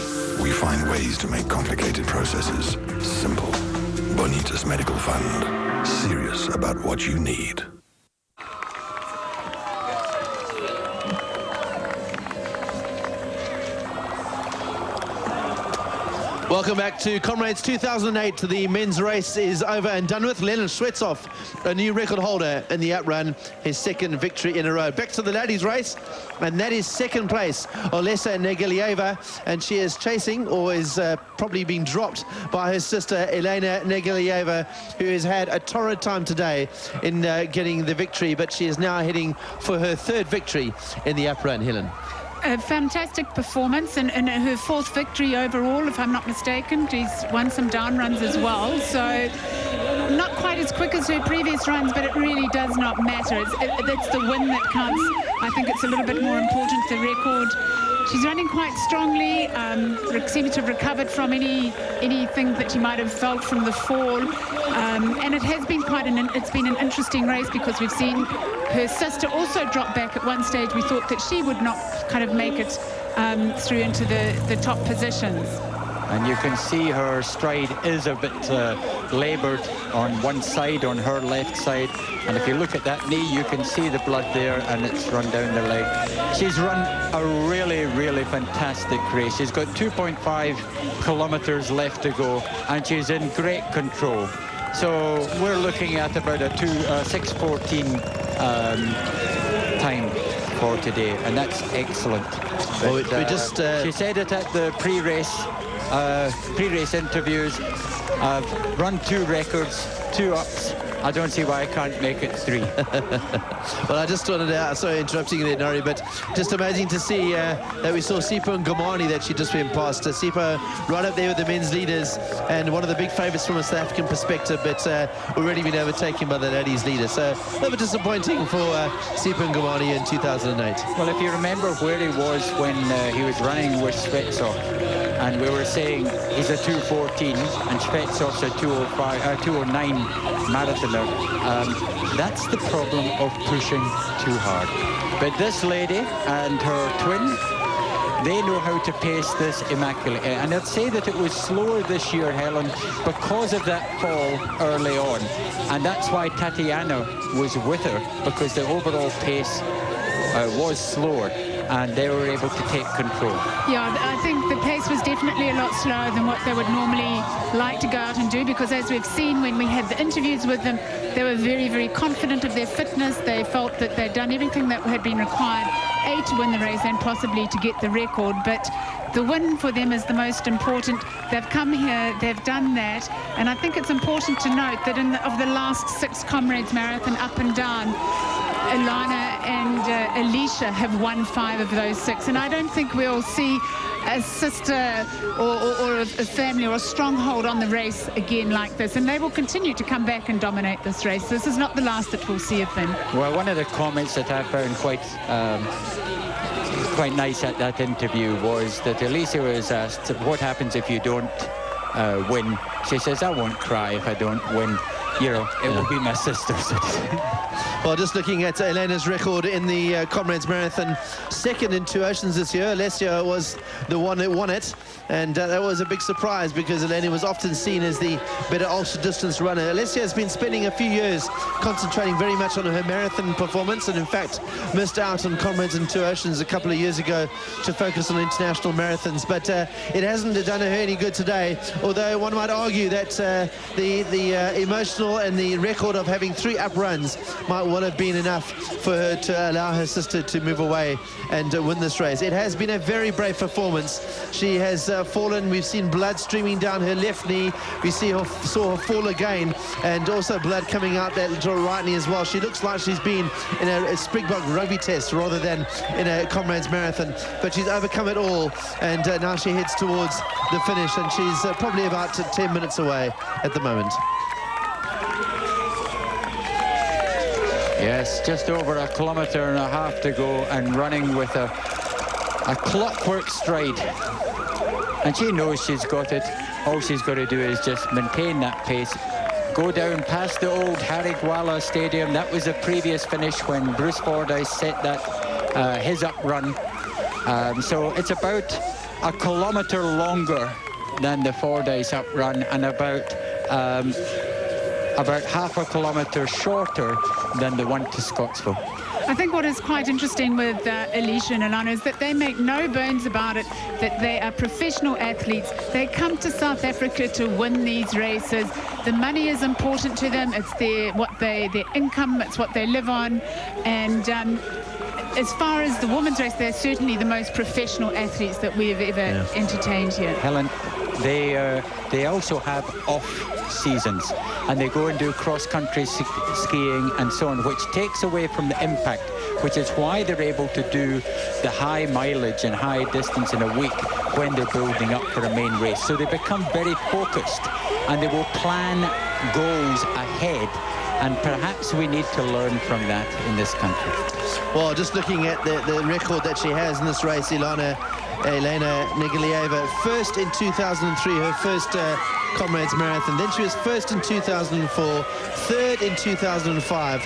we find ways to make complicated processes simple. Bonitas Medical Fund. Serious about what you need. Welcome back to Comrades 2008. The men's race is over and done with. Leonard Shvetsov, a new record holder in the outrun, his second victory in a row. Back to the ladies' race, and that is second place, Olesia Nurgalieva, and she is chasing, or is uh, probably being dropped by her sister, Elena Nurgalieva, who has had a torrid time today in uh, getting the victory, but she is now heading for her third victory in the outrun, Helen a fantastic performance and, and, her fourth victory overall, if I'm not mistaken. She's won some down runs as well. So not quite as quick as her previous runs, but it really does not matter. It's, it, it's the win that counts. I think it's a little bit more important, the record. She's running quite strongly, um, seems to have recovered from any anything that she might have felt from the fall. Um, and it has been quite an, it's been an interesting race because we've seen her sister also drop back at one stage. We thought that she would not kind of make it um, through into the, the top positions and you can see her stride is a bit uh, laboured on one side, on her left side. And if you look at that knee, you can see the blood there, and it's run down the leg. She's run a really, really fantastic race. She's got 2.5 kilometres left to go, and she's in great control. So we're looking at about a two, uh, 6.14 um, time for today, and that's excellent. But, well, we, we just uh, she said it at the pre-race uh, pre-race interviews. I've run two records, two ups. I don't see why I can't make it three. *laughs* well, I just wanted to, sorry interrupting you there, Norrie, but just amazing to see uh, that we saw Sipho Ngomane that she just went past. Uh, Sipho right up there with the men's leaders and one of the big favourites from a South African perspective, but uh, already been overtaken by the ladies' leader. So a little bit disappointing for uh, Sipho Ngomane in 2008. Well, if you remember where he was when uh, he was running with Shvetsov, and we were saying he's a 214 and Shvetsov's a 205, uh, 209 marathoner. Um, that's the problem of pushing too hard. But this lady and her twin, they know how to pace this immaculately. And I'd say that it was slower this year, Helen, because of that fall early on. And that's why Tatiana was with her, because the overall pace uh, was slower and they were able to take control. Yeah, I think the pace was definitely a lot slower than what they would normally like to go out and do because as we've seen when we had the interviews with them, they were very, very confident of their fitness. They felt that they'd done everything that had been required, A, to win the race and possibly to get the record. But the win for them is the most important. They've come here, they've done that. And I think it's important to note that in the, of the last six Comrades Marathon up and down, Ilana and uh, Alicia have won five of those six. And I don't think we'll see a sister or, or, or, a family or a stronghold on the race again like this. And they will continue to come back and dominate this race. This is not the last that we'll see of them. Well, one of the comments that I found quite um, quite nice at that interview was that Alicia was asked, what happens if you don't uh, win? She says, I won't cry if I don't win. You know, it yeah. will be my sister. *laughs* Well, just looking at Elena's record in the uh, Comrades Marathon, second in two oceans this year. Alessia was the one that won it, and uh, that was a big surprise because Elena was often seen as the better ultra-distance runner. Alessia has been spending a few years concentrating very much on her marathon performance, and in fact missed out on Comrades in two oceans a couple of years ago to focus on international marathons. But uh, it hasn't done her any good today, although one might argue that uh, the, the uh, emotional and the record of having three up runs might will have been enough for her to allow her sister to move away and uh, win this race. It has been a very brave performance. She has uh, fallen. We've seen blood streaming down her left knee. We see her, saw her fall again and also blood coming out that little right knee as well. She looks like she's been in a, a Springbok rugby test rather than in a Comrades Marathon. But she's overcome it all and uh, now she heads towards the finish and she's uh, probably about 10 minutes away at the moment. Yes, just over a kilometre and a half to go and running with a, a clockwork stride. And she knows she's got it. All she's got to do is just maintain that pace. Go down past the old Harry Gwala Stadium. That was the previous finish when Bruce Fordyce set that, uh, his up run. Um, so it's about a kilometre longer than the Fordyce up run and about um, about half a kilometre shorter than the one to Scottsville. I think what is quite interesting with uh, Alicia and Alana is that they make no bones about it, that they are professional athletes. They come to South Africa to win these races. The money is important to them. It's their, what they, their income, it's what they live on. And um, as far as the women's race, they're certainly the most professional athletes that we have ever yeah. entertained here. Helen, they, uh, they also have off seasons and they go and do cross-country skiing and so on, which takes away from the impact, which is why they're able to do the high mileage and high distance in a week when they're building up for a main race. So they become very focused and they will plan goals ahead and perhaps we need to learn from that in this country. Well, just looking at the, the record that she has in this race, Ilana Elena Nurgalieva, first in 2003, her first uh, Comrades Marathon. Then she was first in 2004, third in 2005,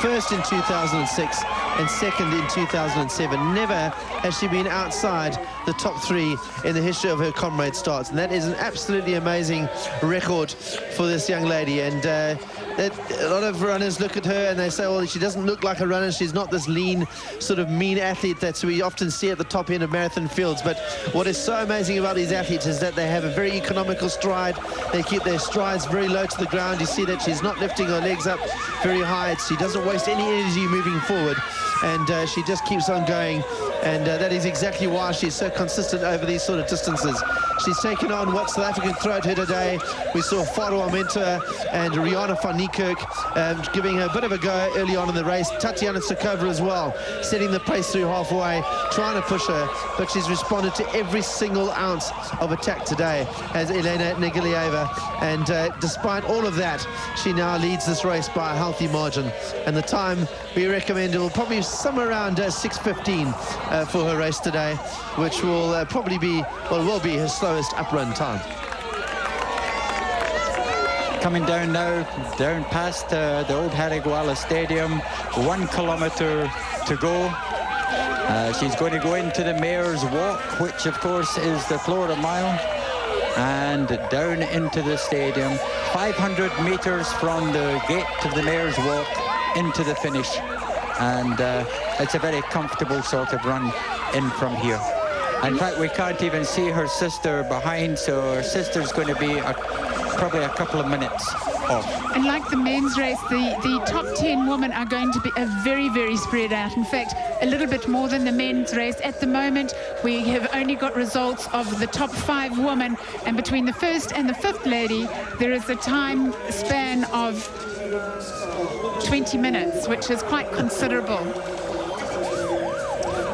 first in 2006, and second in 2007. Never has she been outside the top three in the history of her Comrade starts. And that is an absolutely amazing record for this young lady. And uh, a lot of runners look at her and they say, well, she doesn't look like a runner. She's not this lean, sort of mean athlete that we often see at the top end of marathon fields. But what is so amazing about these athletes is that they have a very economical stride. They keep their strides very low to the ground. You see that she's not lifting her legs up very high. She doesn't waste any energy moving forward. And uh, she just keeps on going. And uh, that is exactly why she's so consistent over these sort of distances. She's taken on what South African throw at her today. We saw Farwa Mentoor and Riana van Niekerk um, giving her a bit of a go early on in the race. Tatiana Zhukova as well, setting the pace through halfway, trying to push her, but she's responded to every single ounce of attack today as Elena Nurgalieva. And uh, despite all of that, she now leads this race by a healthy margin. And the time we recommend will probably somewhere around uh, 6.15 uh, for her race today, which will uh, probably be, well, will be her slow slowest uprun time. Coming down now, down past uh, the old Harry Gwala Stadium, one kilometre to go. Uh, she's going to go into the Mayor's Walk, which of course is the Flora Mile, and down into the stadium. 500 metres from the gate of the Mayor's Walk into the finish. And uh, it's a very comfortable sort of run in from here. In fact, we can't even see her sister behind, so her sister's going to be a probably a couple of minutes off. And like the men's race, the, the top 10 women are going to be a very, very spread out. In fact, a little bit more than the men's race. At the moment, we have only got results of the top five women. And between the first and the fifth lady, there is a time span of 20 minutes, which is quite considerable.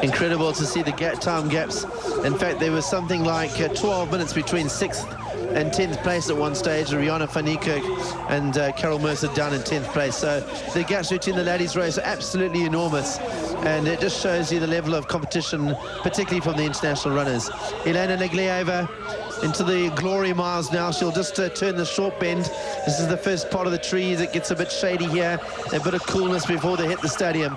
Incredible to see the gap time gaps. In fact, there was something like uh, 12 minutes between sixth and 10th place at one stage. Riana van Niekerk and uh, Carol Mercer down in 10th place. So the gaps between the ladies' race are absolutely enormous. And it just shows you the level of competition, particularly from the international runners. Elena Nurgalieva into the glory miles now. She'll just uh, turn the short bend. This is the first part of the trees. It gets a bit shady here, a bit of coolness before they hit the stadium.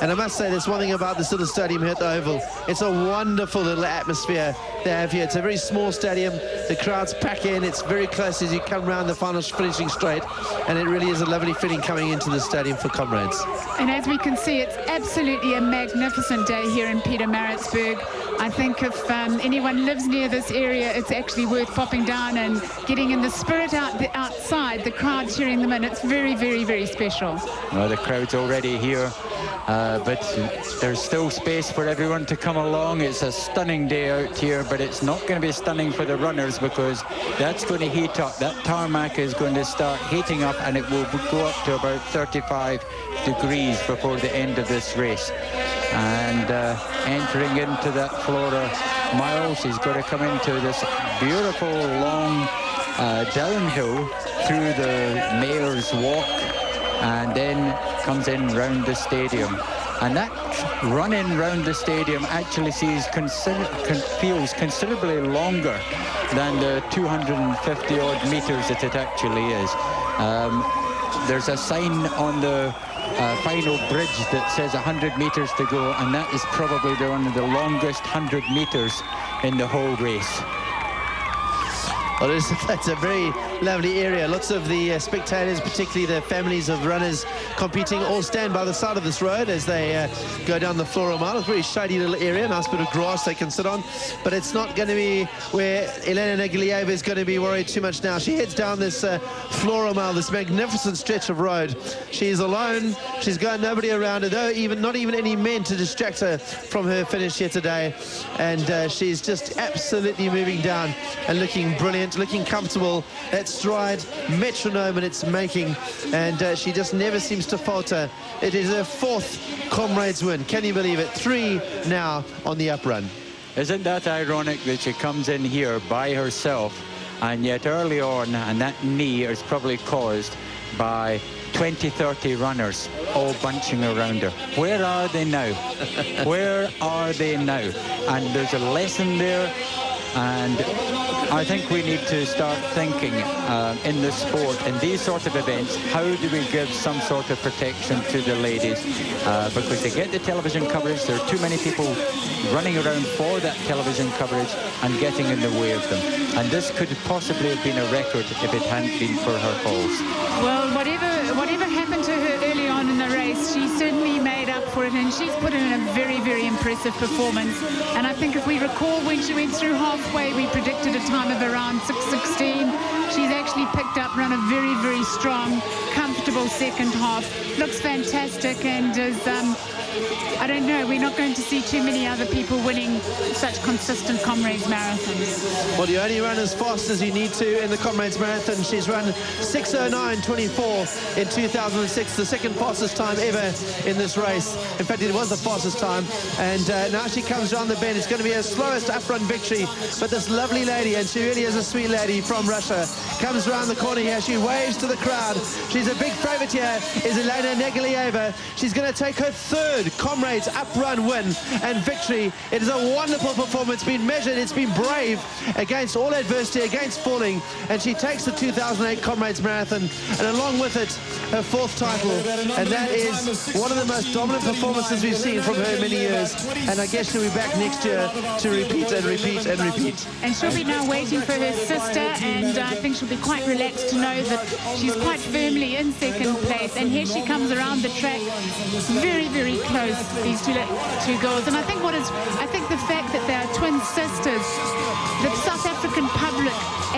And I must say, there's one thing about this little stadium here at the Oval. It's a wonderful little atmosphere they have here. It's a very small stadium. The crowds pack in. It's very close as you come around the final finishing straight. And it really is a lovely feeling coming into the stadium for comrades. And as we can see, it's absolutely a magnificent day here in Pietermaritzburg. I think if um, anyone lives near this area, it's actually worth popping down and getting in the spirit out the outside, the crowd cheering them in. It's very, very, very special. Well, the crowd's already here, uh, but there's still space for everyone to come along. It's a stunning day out here, but it's not going to be stunning for the runners because that's going to heat up. That tarmac is going to start heating up and it will go up to about 35 degrees before the end of this race. And uh, entering into that Flora mile, she's got to come into this beautiful long uh, downhill through the Mayor's Walk and then comes in round the stadium. And that running round the stadium actually sees consider con feels considerably longer than the 250 odd meters that it actually is. Um, there's a sign on the uh, final bridge that says 100 meters to go, and that is probably the, one of the longest 100 meters in the whole race. Well, it's, *laughs* it's a very lovely area. Lots of the uh, spectators, particularly the families of runners competing, all stand by the side of this road as they uh, go down the floral Mile. It's a very shady little area, nice bit of grass they can sit on. But it's not going to be where Elena Nurgalieva is going to be worried too much now. She heads down this uh, Flora Mile, this magnificent stretch of road. She's alone. She's got nobody around her, though even not even any men to distract her from her finish here today. And uh, she's just absolutely moving down and looking brilliant looking comfortable. Stride, metronome in its making, and uh, she just never seems to falter. It is her fourth Comrades win. Can you believe it? Three now on the up run. Isn't that ironic that she comes in here by herself, and yet early on, and that knee is probably caused by 20, 30 runners all bunching around her. Where are they now? *laughs* Where are they now? And there's a lesson there and I think we need to start thinking uh, in the sport, in these sort of events, how do we give some sort of protection to the ladies? Uh, because they get the television coverage, there are too many people running around for that television coverage and getting in the way of them. And this could possibly have been a record if it hadn't been for her falls. Well, whatever, whatever happened to her early on in the race, she certainly made for it, and she's put in a very, very impressive performance. And I think if we recall when she went through halfway, we predicted a time of around 6.16. She's actually picked up, run a very, very strong, comfortable second half. Looks fantastic and is, um, I don't know, we're not going to see too many other people winning such consistent Comrades marathons. Well, you only run as fast as you need to in the Comrades Marathon. She's run 609.24 in 2006, the second fastest time ever in this race. In fact, it was the fastest time. And uh, now she comes around the bend. It's going to be her slowest up-run victory. But this lovely lady, and she really is a sweet lady from Russia, comes around the corner here. She waves to the crowd. She's a big favourite here, is Elena Nurgalieva. She's going to take her third Comrades Up Run win and victory. It is a wonderful performance, It's been measured, it's been brave against all adversity, against falling, and she takes the 2008 Comrades Marathon, and along with it, her fourth title, and that is one of the most dominant performances we've seen from her in many years, and I guess she'll be back next year to repeat and repeat and repeat. And she'll be now waiting for her sister, and uh, I think she'll be quite relaxed to know that she's quite firmly in second place. And here she comes around the track, very, very these two, two girls. And I think what is, I think the fact that they are twin sisters, the South African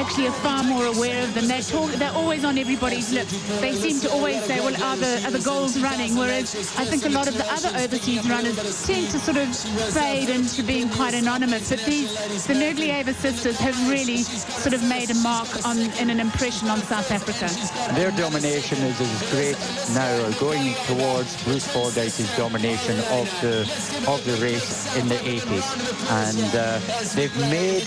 actually are far more aware of them. They're, talk, they're always on everybody's lips. They seem to always say, well, are the, are the goals running? Whereas I think a lot of the other overseas runners tend to sort of fade into being quite anonymous. But these, the Nurgalieva sisters have really sort of made a mark on, and an impression on South Africa. Their domination is as great now, going towards Bruce Fordyce's domination of the of the race in the 80s, and uh, they've made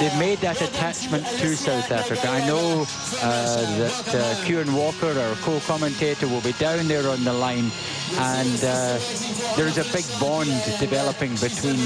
they've made that attachment to South Africa. I know uh, that uh, Kieran Walker, our co-commentator, will be down there on the line, and uh, there's a big bond developing between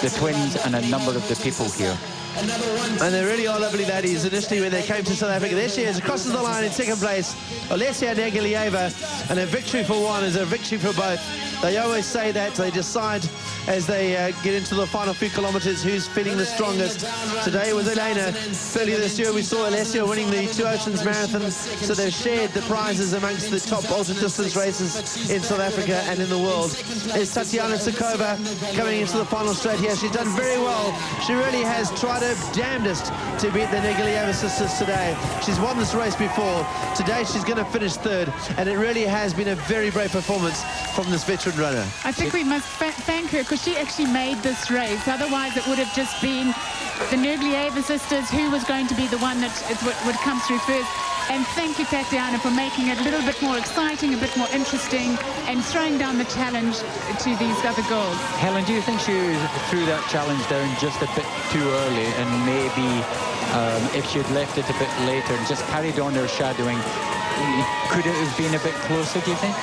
the twins and a number of the people here. And they really are lovely ladies. Initially, when they came to South Africa, there she is, crosses the line in second place. Alessia Nurgalieva, and a victory for one is a victory for both. They always say that. They decide as they uh, get into the final few kilometres who's feeling the strongest. Today was Elena. Earlier this year, we saw Alessia winning the Two Oceans Marathon. So they've shared the prizes amongst the top ultra-distance races in South Africa and in the world. Is Tatiana Zhukova coming into the final straight here. She's done very well. She really has tried her damnedest to beat the Nurgalieva sisters today. She's won this race before. Today, she's going to finish third. And it really has been a very brave performance from this veteran runner. I think we must thank her because she actually made this race. Otherwise, it would have just been the Nurgalieva sisters who was going to be the one that would come through first. And thank you, Tatiana, for making it a little bit more exciting, a bit more interesting, and throwing down the challenge to these other girls. Helen, do you think she threw that challenge down just a bit too early and maybe um, if she'd left it a bit later and just carried on her shadowing, could it have been a bit closer, do you think?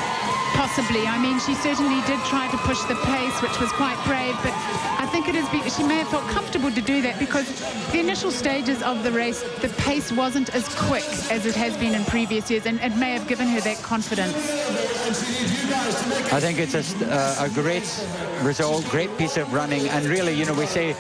Possibly. I mean, she certainly did try to push the pace, which was quite brave, but I think it is she may have felt comfortable to do that because the initial stages of the race, the pace wasn't as quick as it has been in previous years, and it may have given her that confidence. I think it's a, uh, a great result, great piece of running, and really, you know, we say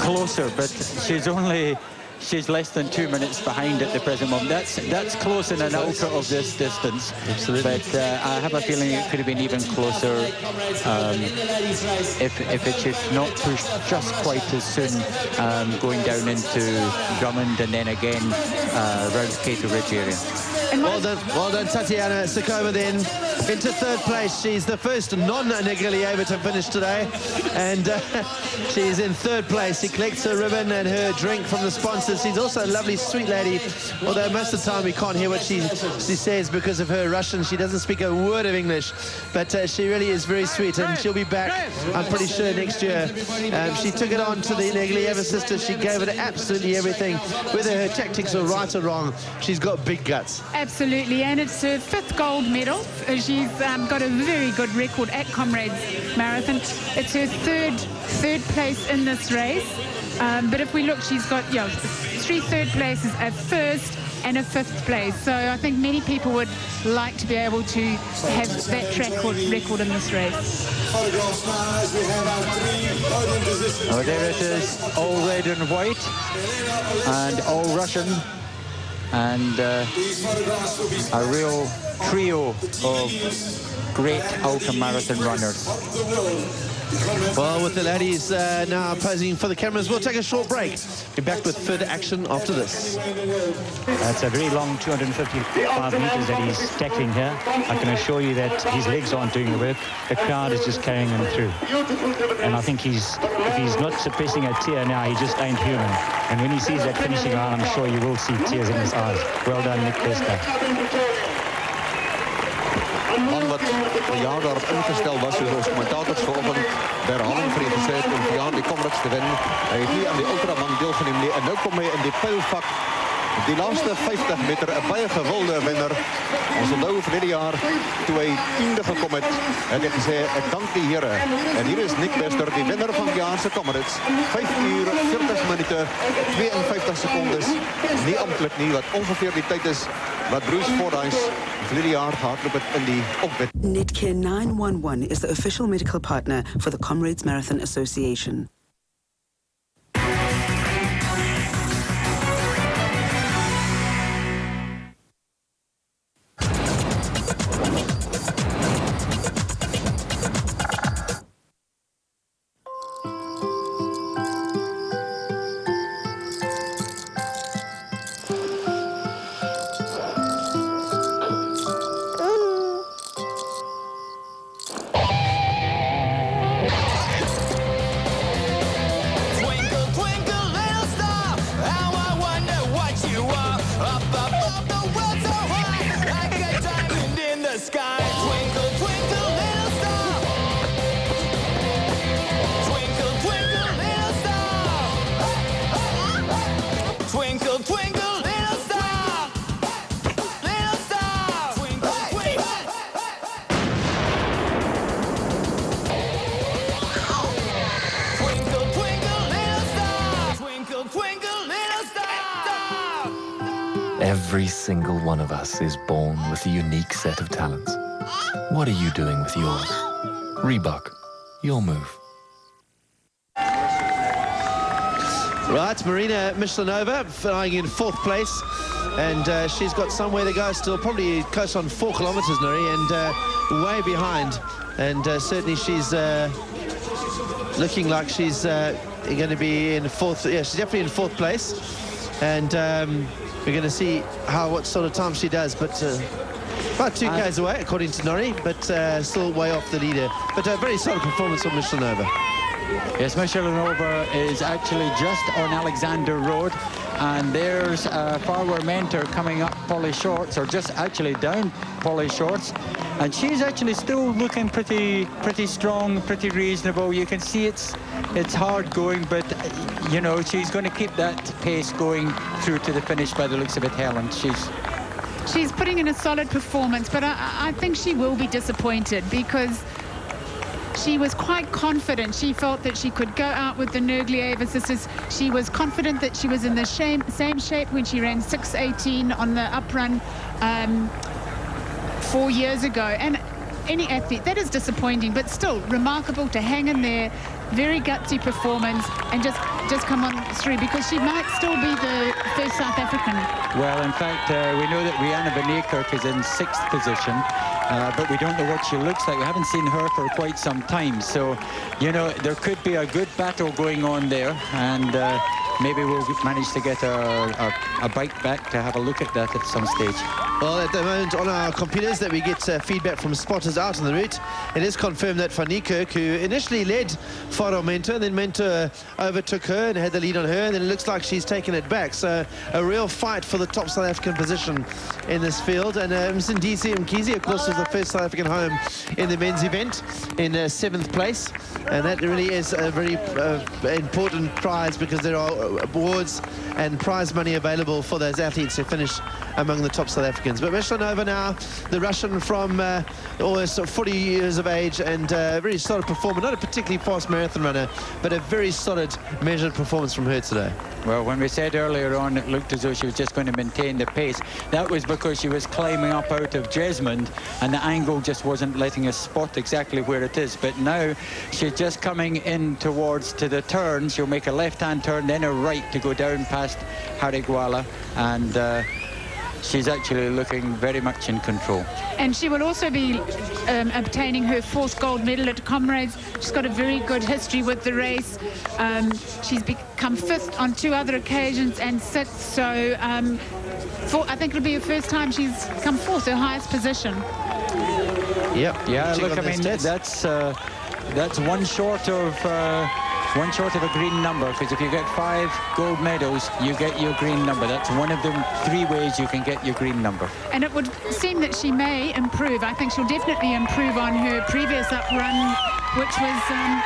closer, but she's only she's less than two minutes behind at the present moment. That's that's close in an ultra of this distance. Absolutely. But uh, I have a feeling it could have been even closer um, if, if it should not pushed just quite as soon um, going down into Drummond and then again uh, around the Cato Ridge area. Well done, well done, Tatiana Zhukova then into third place. She's the first non-Nurgalieva to finish today, and uh, *laughs* she's in third place. She collects her ribbon and her drink from the sponsors. She's also a lovely, sweet lady, although most of the time we can't hear what she, she says because of her Russian. She doesn't speak a word of English, but uh, she really is very sweet, and she'll be back, I'm pretty sure, next year. Um, she took it on to the Nurgalieva sisters. She gave it absolutely everything. Whether her tactics are right or wrong, she's got big guts. Absolutely, and it's her fifth gold medal. She's um, got a very good record at Comrades Marathon. It's her third third place in this race. Um, but if we look, she's got yeah, three third places, a first and a fifth place. So I think many people would like to be able to have that track record in this race. There it is, all red and white, and all Russian and uh, a real trio of great ultra-marathon runners. Well, with the ladies uh, now posing for the cameras, we'll take a short break. Be back with further action after this. That's a very long 255 metres that he's tackling here. I can assure you that his legs aren't doing the work. The crowd is just carrying him through. And I think he's, if he's not suppressing a tear now, he just ain't human. And when he sees that finishing line, I'm sure you will see tears in his eyes. Well done, Nick Bester. Man wat voor jou daarop ingesteld was, zoals commentators vanochtend de herhaling van die gezegd om voor jou die Comrades te winnen. Hij heeft niet aan die ultraman deelgenomen. En nu komt hij in die peilvak die laaste 50 meter 'n baie gewilde wenner. Ons onthou vir hierdie jaar toe hy 10de gekom het, het hy gesê ek dank die Here. En hier is Nick Bester, die wenner van die jaar se Comrades. 5 uur 40 minute 52 sekondes. Nie amptelik nie wat ongeveer die tyd is wat Bruce Fordyce vir hierdie jaar het in die opwet. Netcare 911 is the official medical partner for the Comrades Marathon Association. What are you doing with yours? Reebok, your move. Right, Marina Myshlyanova flying in fourth place. And uh, she's got somewhere to go still, probably close on four kilometres, Norrie, and uh, way behind. And uh, certainly she's uh, looking like she's uh, going to be in fourth. Yeah, she's definitely in fourth place. And um, we're going to see how what sort of time she does. But uh, about two k's away, according to Norrie, but uh, still way off the leader. But a very solid performance from Myshlyanova. Yes, Myshlyanova is actually just on Alexander Road. And there's uh, Farwa Mentoor coming up Polly Shortts, or just actually down Polly Shortts. And she's actually still looking pretty pretty strong, pretty reasonable. You can see it's it's hard going, but uh, you know, she's going to keep that pace going through to the finish by the looks of it, Helen. She's She's putting in a solid performance, but I, I think she will be disappointed because she was quite confident. She felt that she could go out with the Nurgalieva sisters. She was confident that she was in the same, same shape when she ran 6.18 on the uprun um, four years ago. And any athlete, that is disappointing, but still remarkable to hang in there. Very gutsy performance and just, just come on through because she might still be the South African. Well, in fact, uh, we know that Riana Van Niekerk is in sixth position, uh, but we don't know what she looks like. We haven't seen her for quite some time. So, you know, there could be a good battle going on there, and uh, maybe we'll manage to get a, a, a bike back to have a look at that at some stage. Well, at the moment on our computers that we get uh, feedback from spotters out on the route, it is confirmed that Van Niekerk, who initially led Farwa Mentoor, then Mentoor overtook her and had the lead on her, and then it looks like she's taken it back. So a real fight for the top South African position in this field. And uh, Mncedisi Mkhize, of course, was the first South African home in the men's event in uh, seventh place. And that really is a very uh, important prize because there are awards and prize money available for those athletes who finish among the top South Africans. But Myshlyanova now, the Russian from uh, almost 40 years of age and uh, very solid performer, not a particularly fast marathon runner, but a very solid measured performance from her today. Well, when we said earlier on it looked as though she was just going to maintain the pace, that was because she was climbing up out of Jesmond and the angle just wasn't letting us spot exactly where it is. But now she's just coming in towards to the turn. She'll make a left-hand turn, then a right to go down past Harigwala and uh, she's actually looking very much in control. And she will also be um, obtaining her fourth gold medal at Comrades. She's got a very good history with the race. Um, she's become fifth on two other occasions and sixth. So um, for, I think it'll be her first time she's come fourth, her highest position. Yep. Yeah, Check look, on I mean, that's uh, that's one short of uh, one short of a green number. Because if you get five gold medals, you get your green number. That's one of the three ways you can get your green number. And it would seem that she may improve. I think she'll definitely improve on her previous up run, which was um,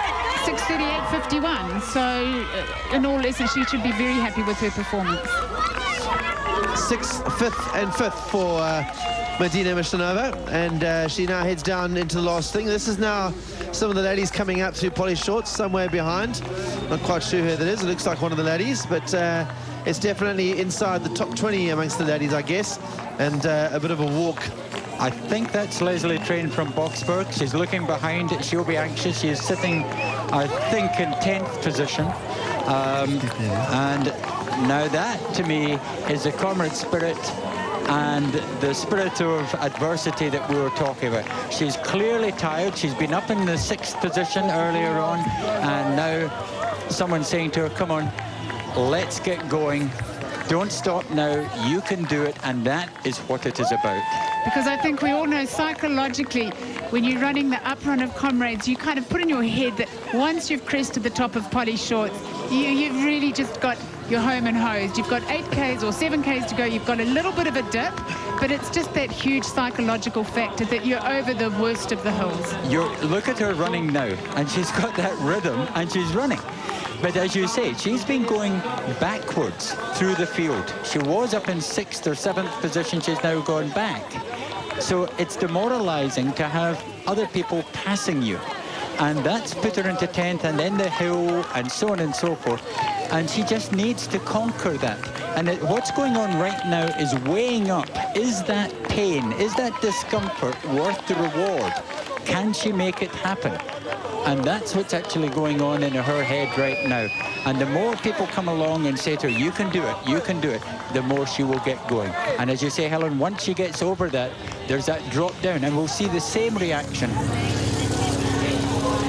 638.51. So, uh, in all essence, she should be very happy with her performance. sixth, fifth, and fifth for uh, Medina Myshlyanova, and uh, she now heads down into the last thing. This is now some of the ladies coming up through Polly Shortts, somewhere behind. Not quite sure who that is. It looks like one of the ladies, but uh, it's definitely inside the top 20 amongst the ladies, I guess, and uh, a bit of a walk. I think that's Leslie Train from Boksburg. She's looking behind. She'll be anxious. She's sitting, I think, in 10th position. Um, and now that, to me, is the comrade spirit and the spirit of adversity that we were talking about. She's clearly tired. She's been up in the sixth position earlier on, and now someone's saying to her, come on, let's get going. Don't stop now. You can do it, and that is what it is about. Because I think we all know psychologically, when you're running the up run of comrades, you kind of put in your head that once you've crested the top of Polly Shortts, you, you've really just got your home and hosed. You've got 8Ks or 7Ks to go. You've got a little bit of a dip, but it's just that huge psychological factor that you're over the worst of the hills. You're, look at her running now, and she's got that rhythm, and she's running. But as you say, she's been going backwards through the field. She was up in sixth or seventh position. She's now gone back. So it's demoralizing to have other people passing you. And that's put her into 10th and then the hill and so on and so forth. And she just needs to conquer that. And it, what's going on right now is weighing up. Is that pain, is that discomfort worth the reward? Can she make it happen? And that's what's actually going on in her head right now. And the more people come along and say to her, you can do it, you can do it, the more she will get going. And as you say, Helen, once she gets over that, there's that drop down, and we'll see the same reaction.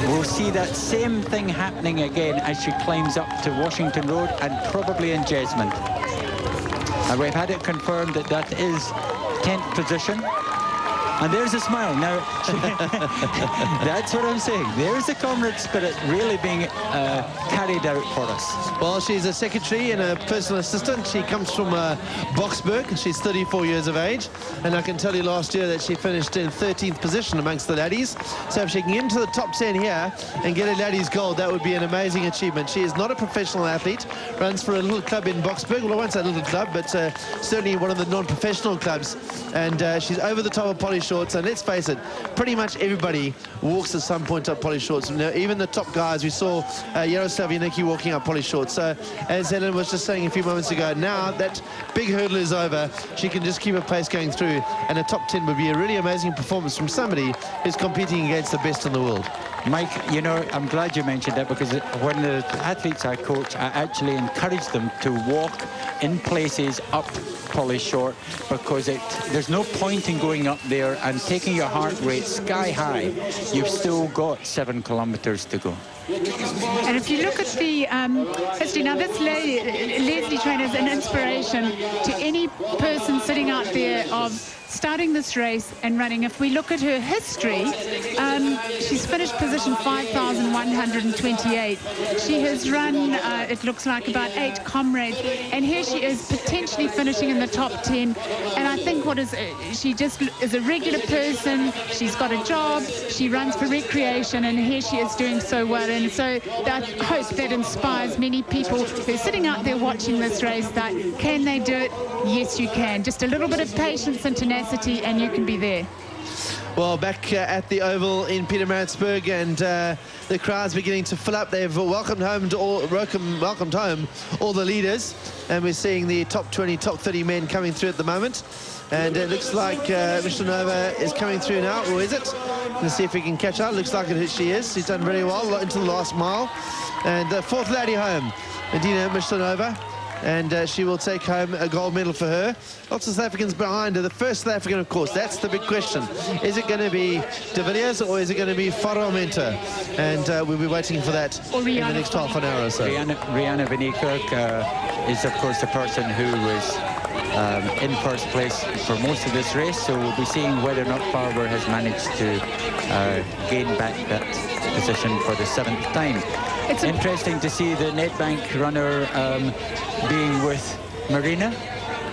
We'll see that same thing happening again as she climbs up to Washington Road and probably in Jesmond. And we've had it confirmed that that is 10th position. And there's a smile. Now, *laughs* that's what I'm saying. There's the comrade spirit really being uh, carried out for us. Well, she's a secretary and a personal assistant. She comes from uh, Boksburg. She's 34 years of age. And I can tell you last year that she finished in 13th position amongst the laddies. So if she can get into the top 10 here and get a laddies gold, that would be an amazing achievement. She is not a professional athlete, runs for a little club in Boksburg. Well, I won't say little club, but uh, certainly one of the non-professional clubs. And uh, she's over the top of Polly Shortts. And let's face it, pretty much everybody walks at some point up Polly Shortts. Now, even the top guys, we saw uh, Yaroslav Janicki walking up Polly Shortts. So as Helen was just saying a few moments ago, now that big hurdle is over, she can just keep her pace going through. And a top 10 would be a really amazing performance from somebody who's competing against the best in the world. Mike, you know, I'm glad you mentioned that because when the athletes I coach, I actually encourage them to walk in places up Polly Short because it, there's no point in going up there and taking your heart rate sky high. You've still got seven kilometres to go. And if you look at the um, now this Le Leslie Train is an inspiration to any person sitting out there of starting this race and running. If we look at her history, um, she's finished position 5,128. She has run, uh, it looks like, about eight comrades. And here she is potentially finishing in the top 10. And I think what is, uh, she just is a regular person. She's got a job. She runs for recreation. And here she is doing so well. And so I hope that inspires many people who are sitting out there watching this race that can they do it? Yes, you can. Just a little bit of patience and tenacity and you can be there. Well, back uh, at the Oval in Pietermaritzburg, and uh, the crowd's beginning to fill up. They've welcomed home to all welcomed, welcomed home all the leaders, and we're seeing the top 20, top 30 men coming through at the moment. And it looks like uh, is coming through now, or is it? Let's see if we can catch her. Looks like it, she is. She's done very well into the last mile. And the fourth lady home, Medina Myshlyanova and uh, she will take home a gold medal for her. Lots of South Africans behind her. The first South African, of course, that's the big question. Is it going to be De Villiers or is it going to be Farwa Mentoor? And uh, we'll be waiting for that in the next half an hour or so. Riana, Riana Vinnikirk uh, is, of course, the person who was um, in first place for most of this race, so we'll be seeing whether or not Farwa has managed to uh, gain back that position for the seventh time. It's interesting to see the Nedbank runner um, being with Marina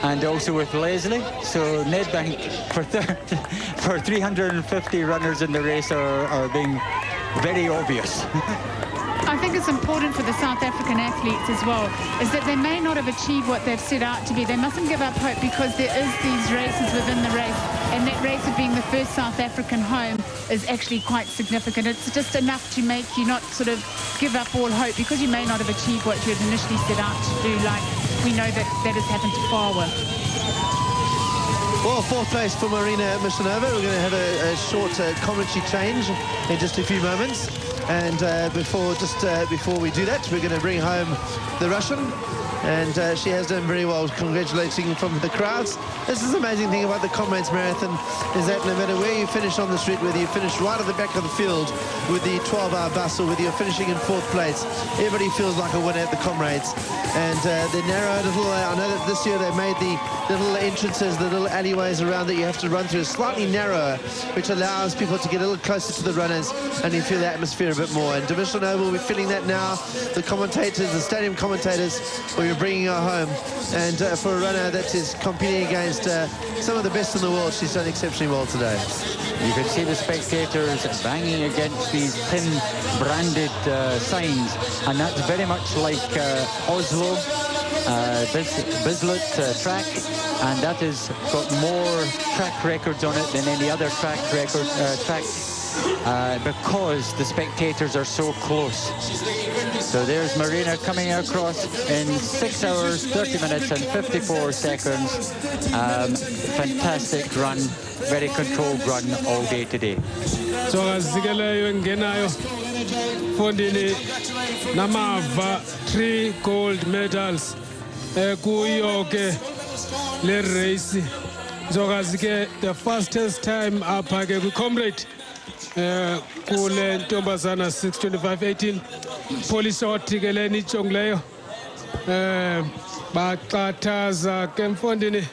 and also with Leslie. So Nedbank for, *laughs* for 350 runners in the race are, are being very obvious. *laughs* I think it's important for the South African athletes as well, is that they may not have achieved what they've set out to be. They mustn't give up hope because there is these races within the race, and that race of being the first South African home is actually quite significant. It's just enough to make you not sort of give up all hope because you may not have achieved what you had initially set out to do, like we know that that has happened to Farwa. Well, fourth place for Marina Myshlyanova. We're going to have a, a short uh, commentary change in just a few moments. And uh, before just uh, before we do that, we're going to bring home the Russian. And uh, she has done very well, congratulating from the crowds. This is the amazing thing about the Comrades Marathon, is that no matter where you finish on the street, whether you finish right at the back of the field with the 12-hour bus or whether you're finishing in fourth place, everybody feels like a winner at the Comrades. And uh, the narrow little, uh, I know that this year they made the little entrances, the little alleyways around that you have to run through slightly narrower, which allows people to get a little closer to the runners and you feel the atmosphere a bit more. And Division Nova will be feeling that now. The commentators, the stadium commentators, be bringing her home. And uh, for a runner that is competing against uh, some of the best in the world, she's done exceptionally well today. You can see the spectators banging against these tin branded uh, signs, and that's very much like uh, Oslo, uh, Bis Bislett uh, track, and that has got more track records on it than any other track record uh, track uh, because the spectators are so close. So there's Marina coming across in 6 hours, 30 minutes and 54 seconds. Um, fantastic run, very controlled run all day today. zokazikeleyo engenayo fondini namava three gold medals kuyo ke le race nzokazi the fastest time apha ke kwi-comrade eh kule ntombazana 62518 polisothi ke leni ijongileyo eh baxathaza ke mfondini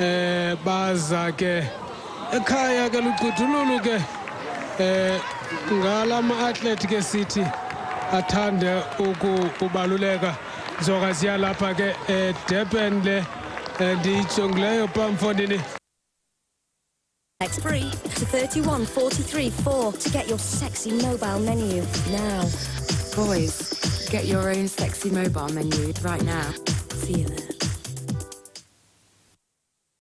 eh baza ke ekhaya ke lucuthululu ke. Eh ngalama athlete ke sithi athande ukubaluleka. Nzoka ziyalapha ke eDurban le ndiyijongileyo pamfondini Text free to 31434 to get your sexy mobile menu now. Boys, get your own sexy mobile menu right now. See you there.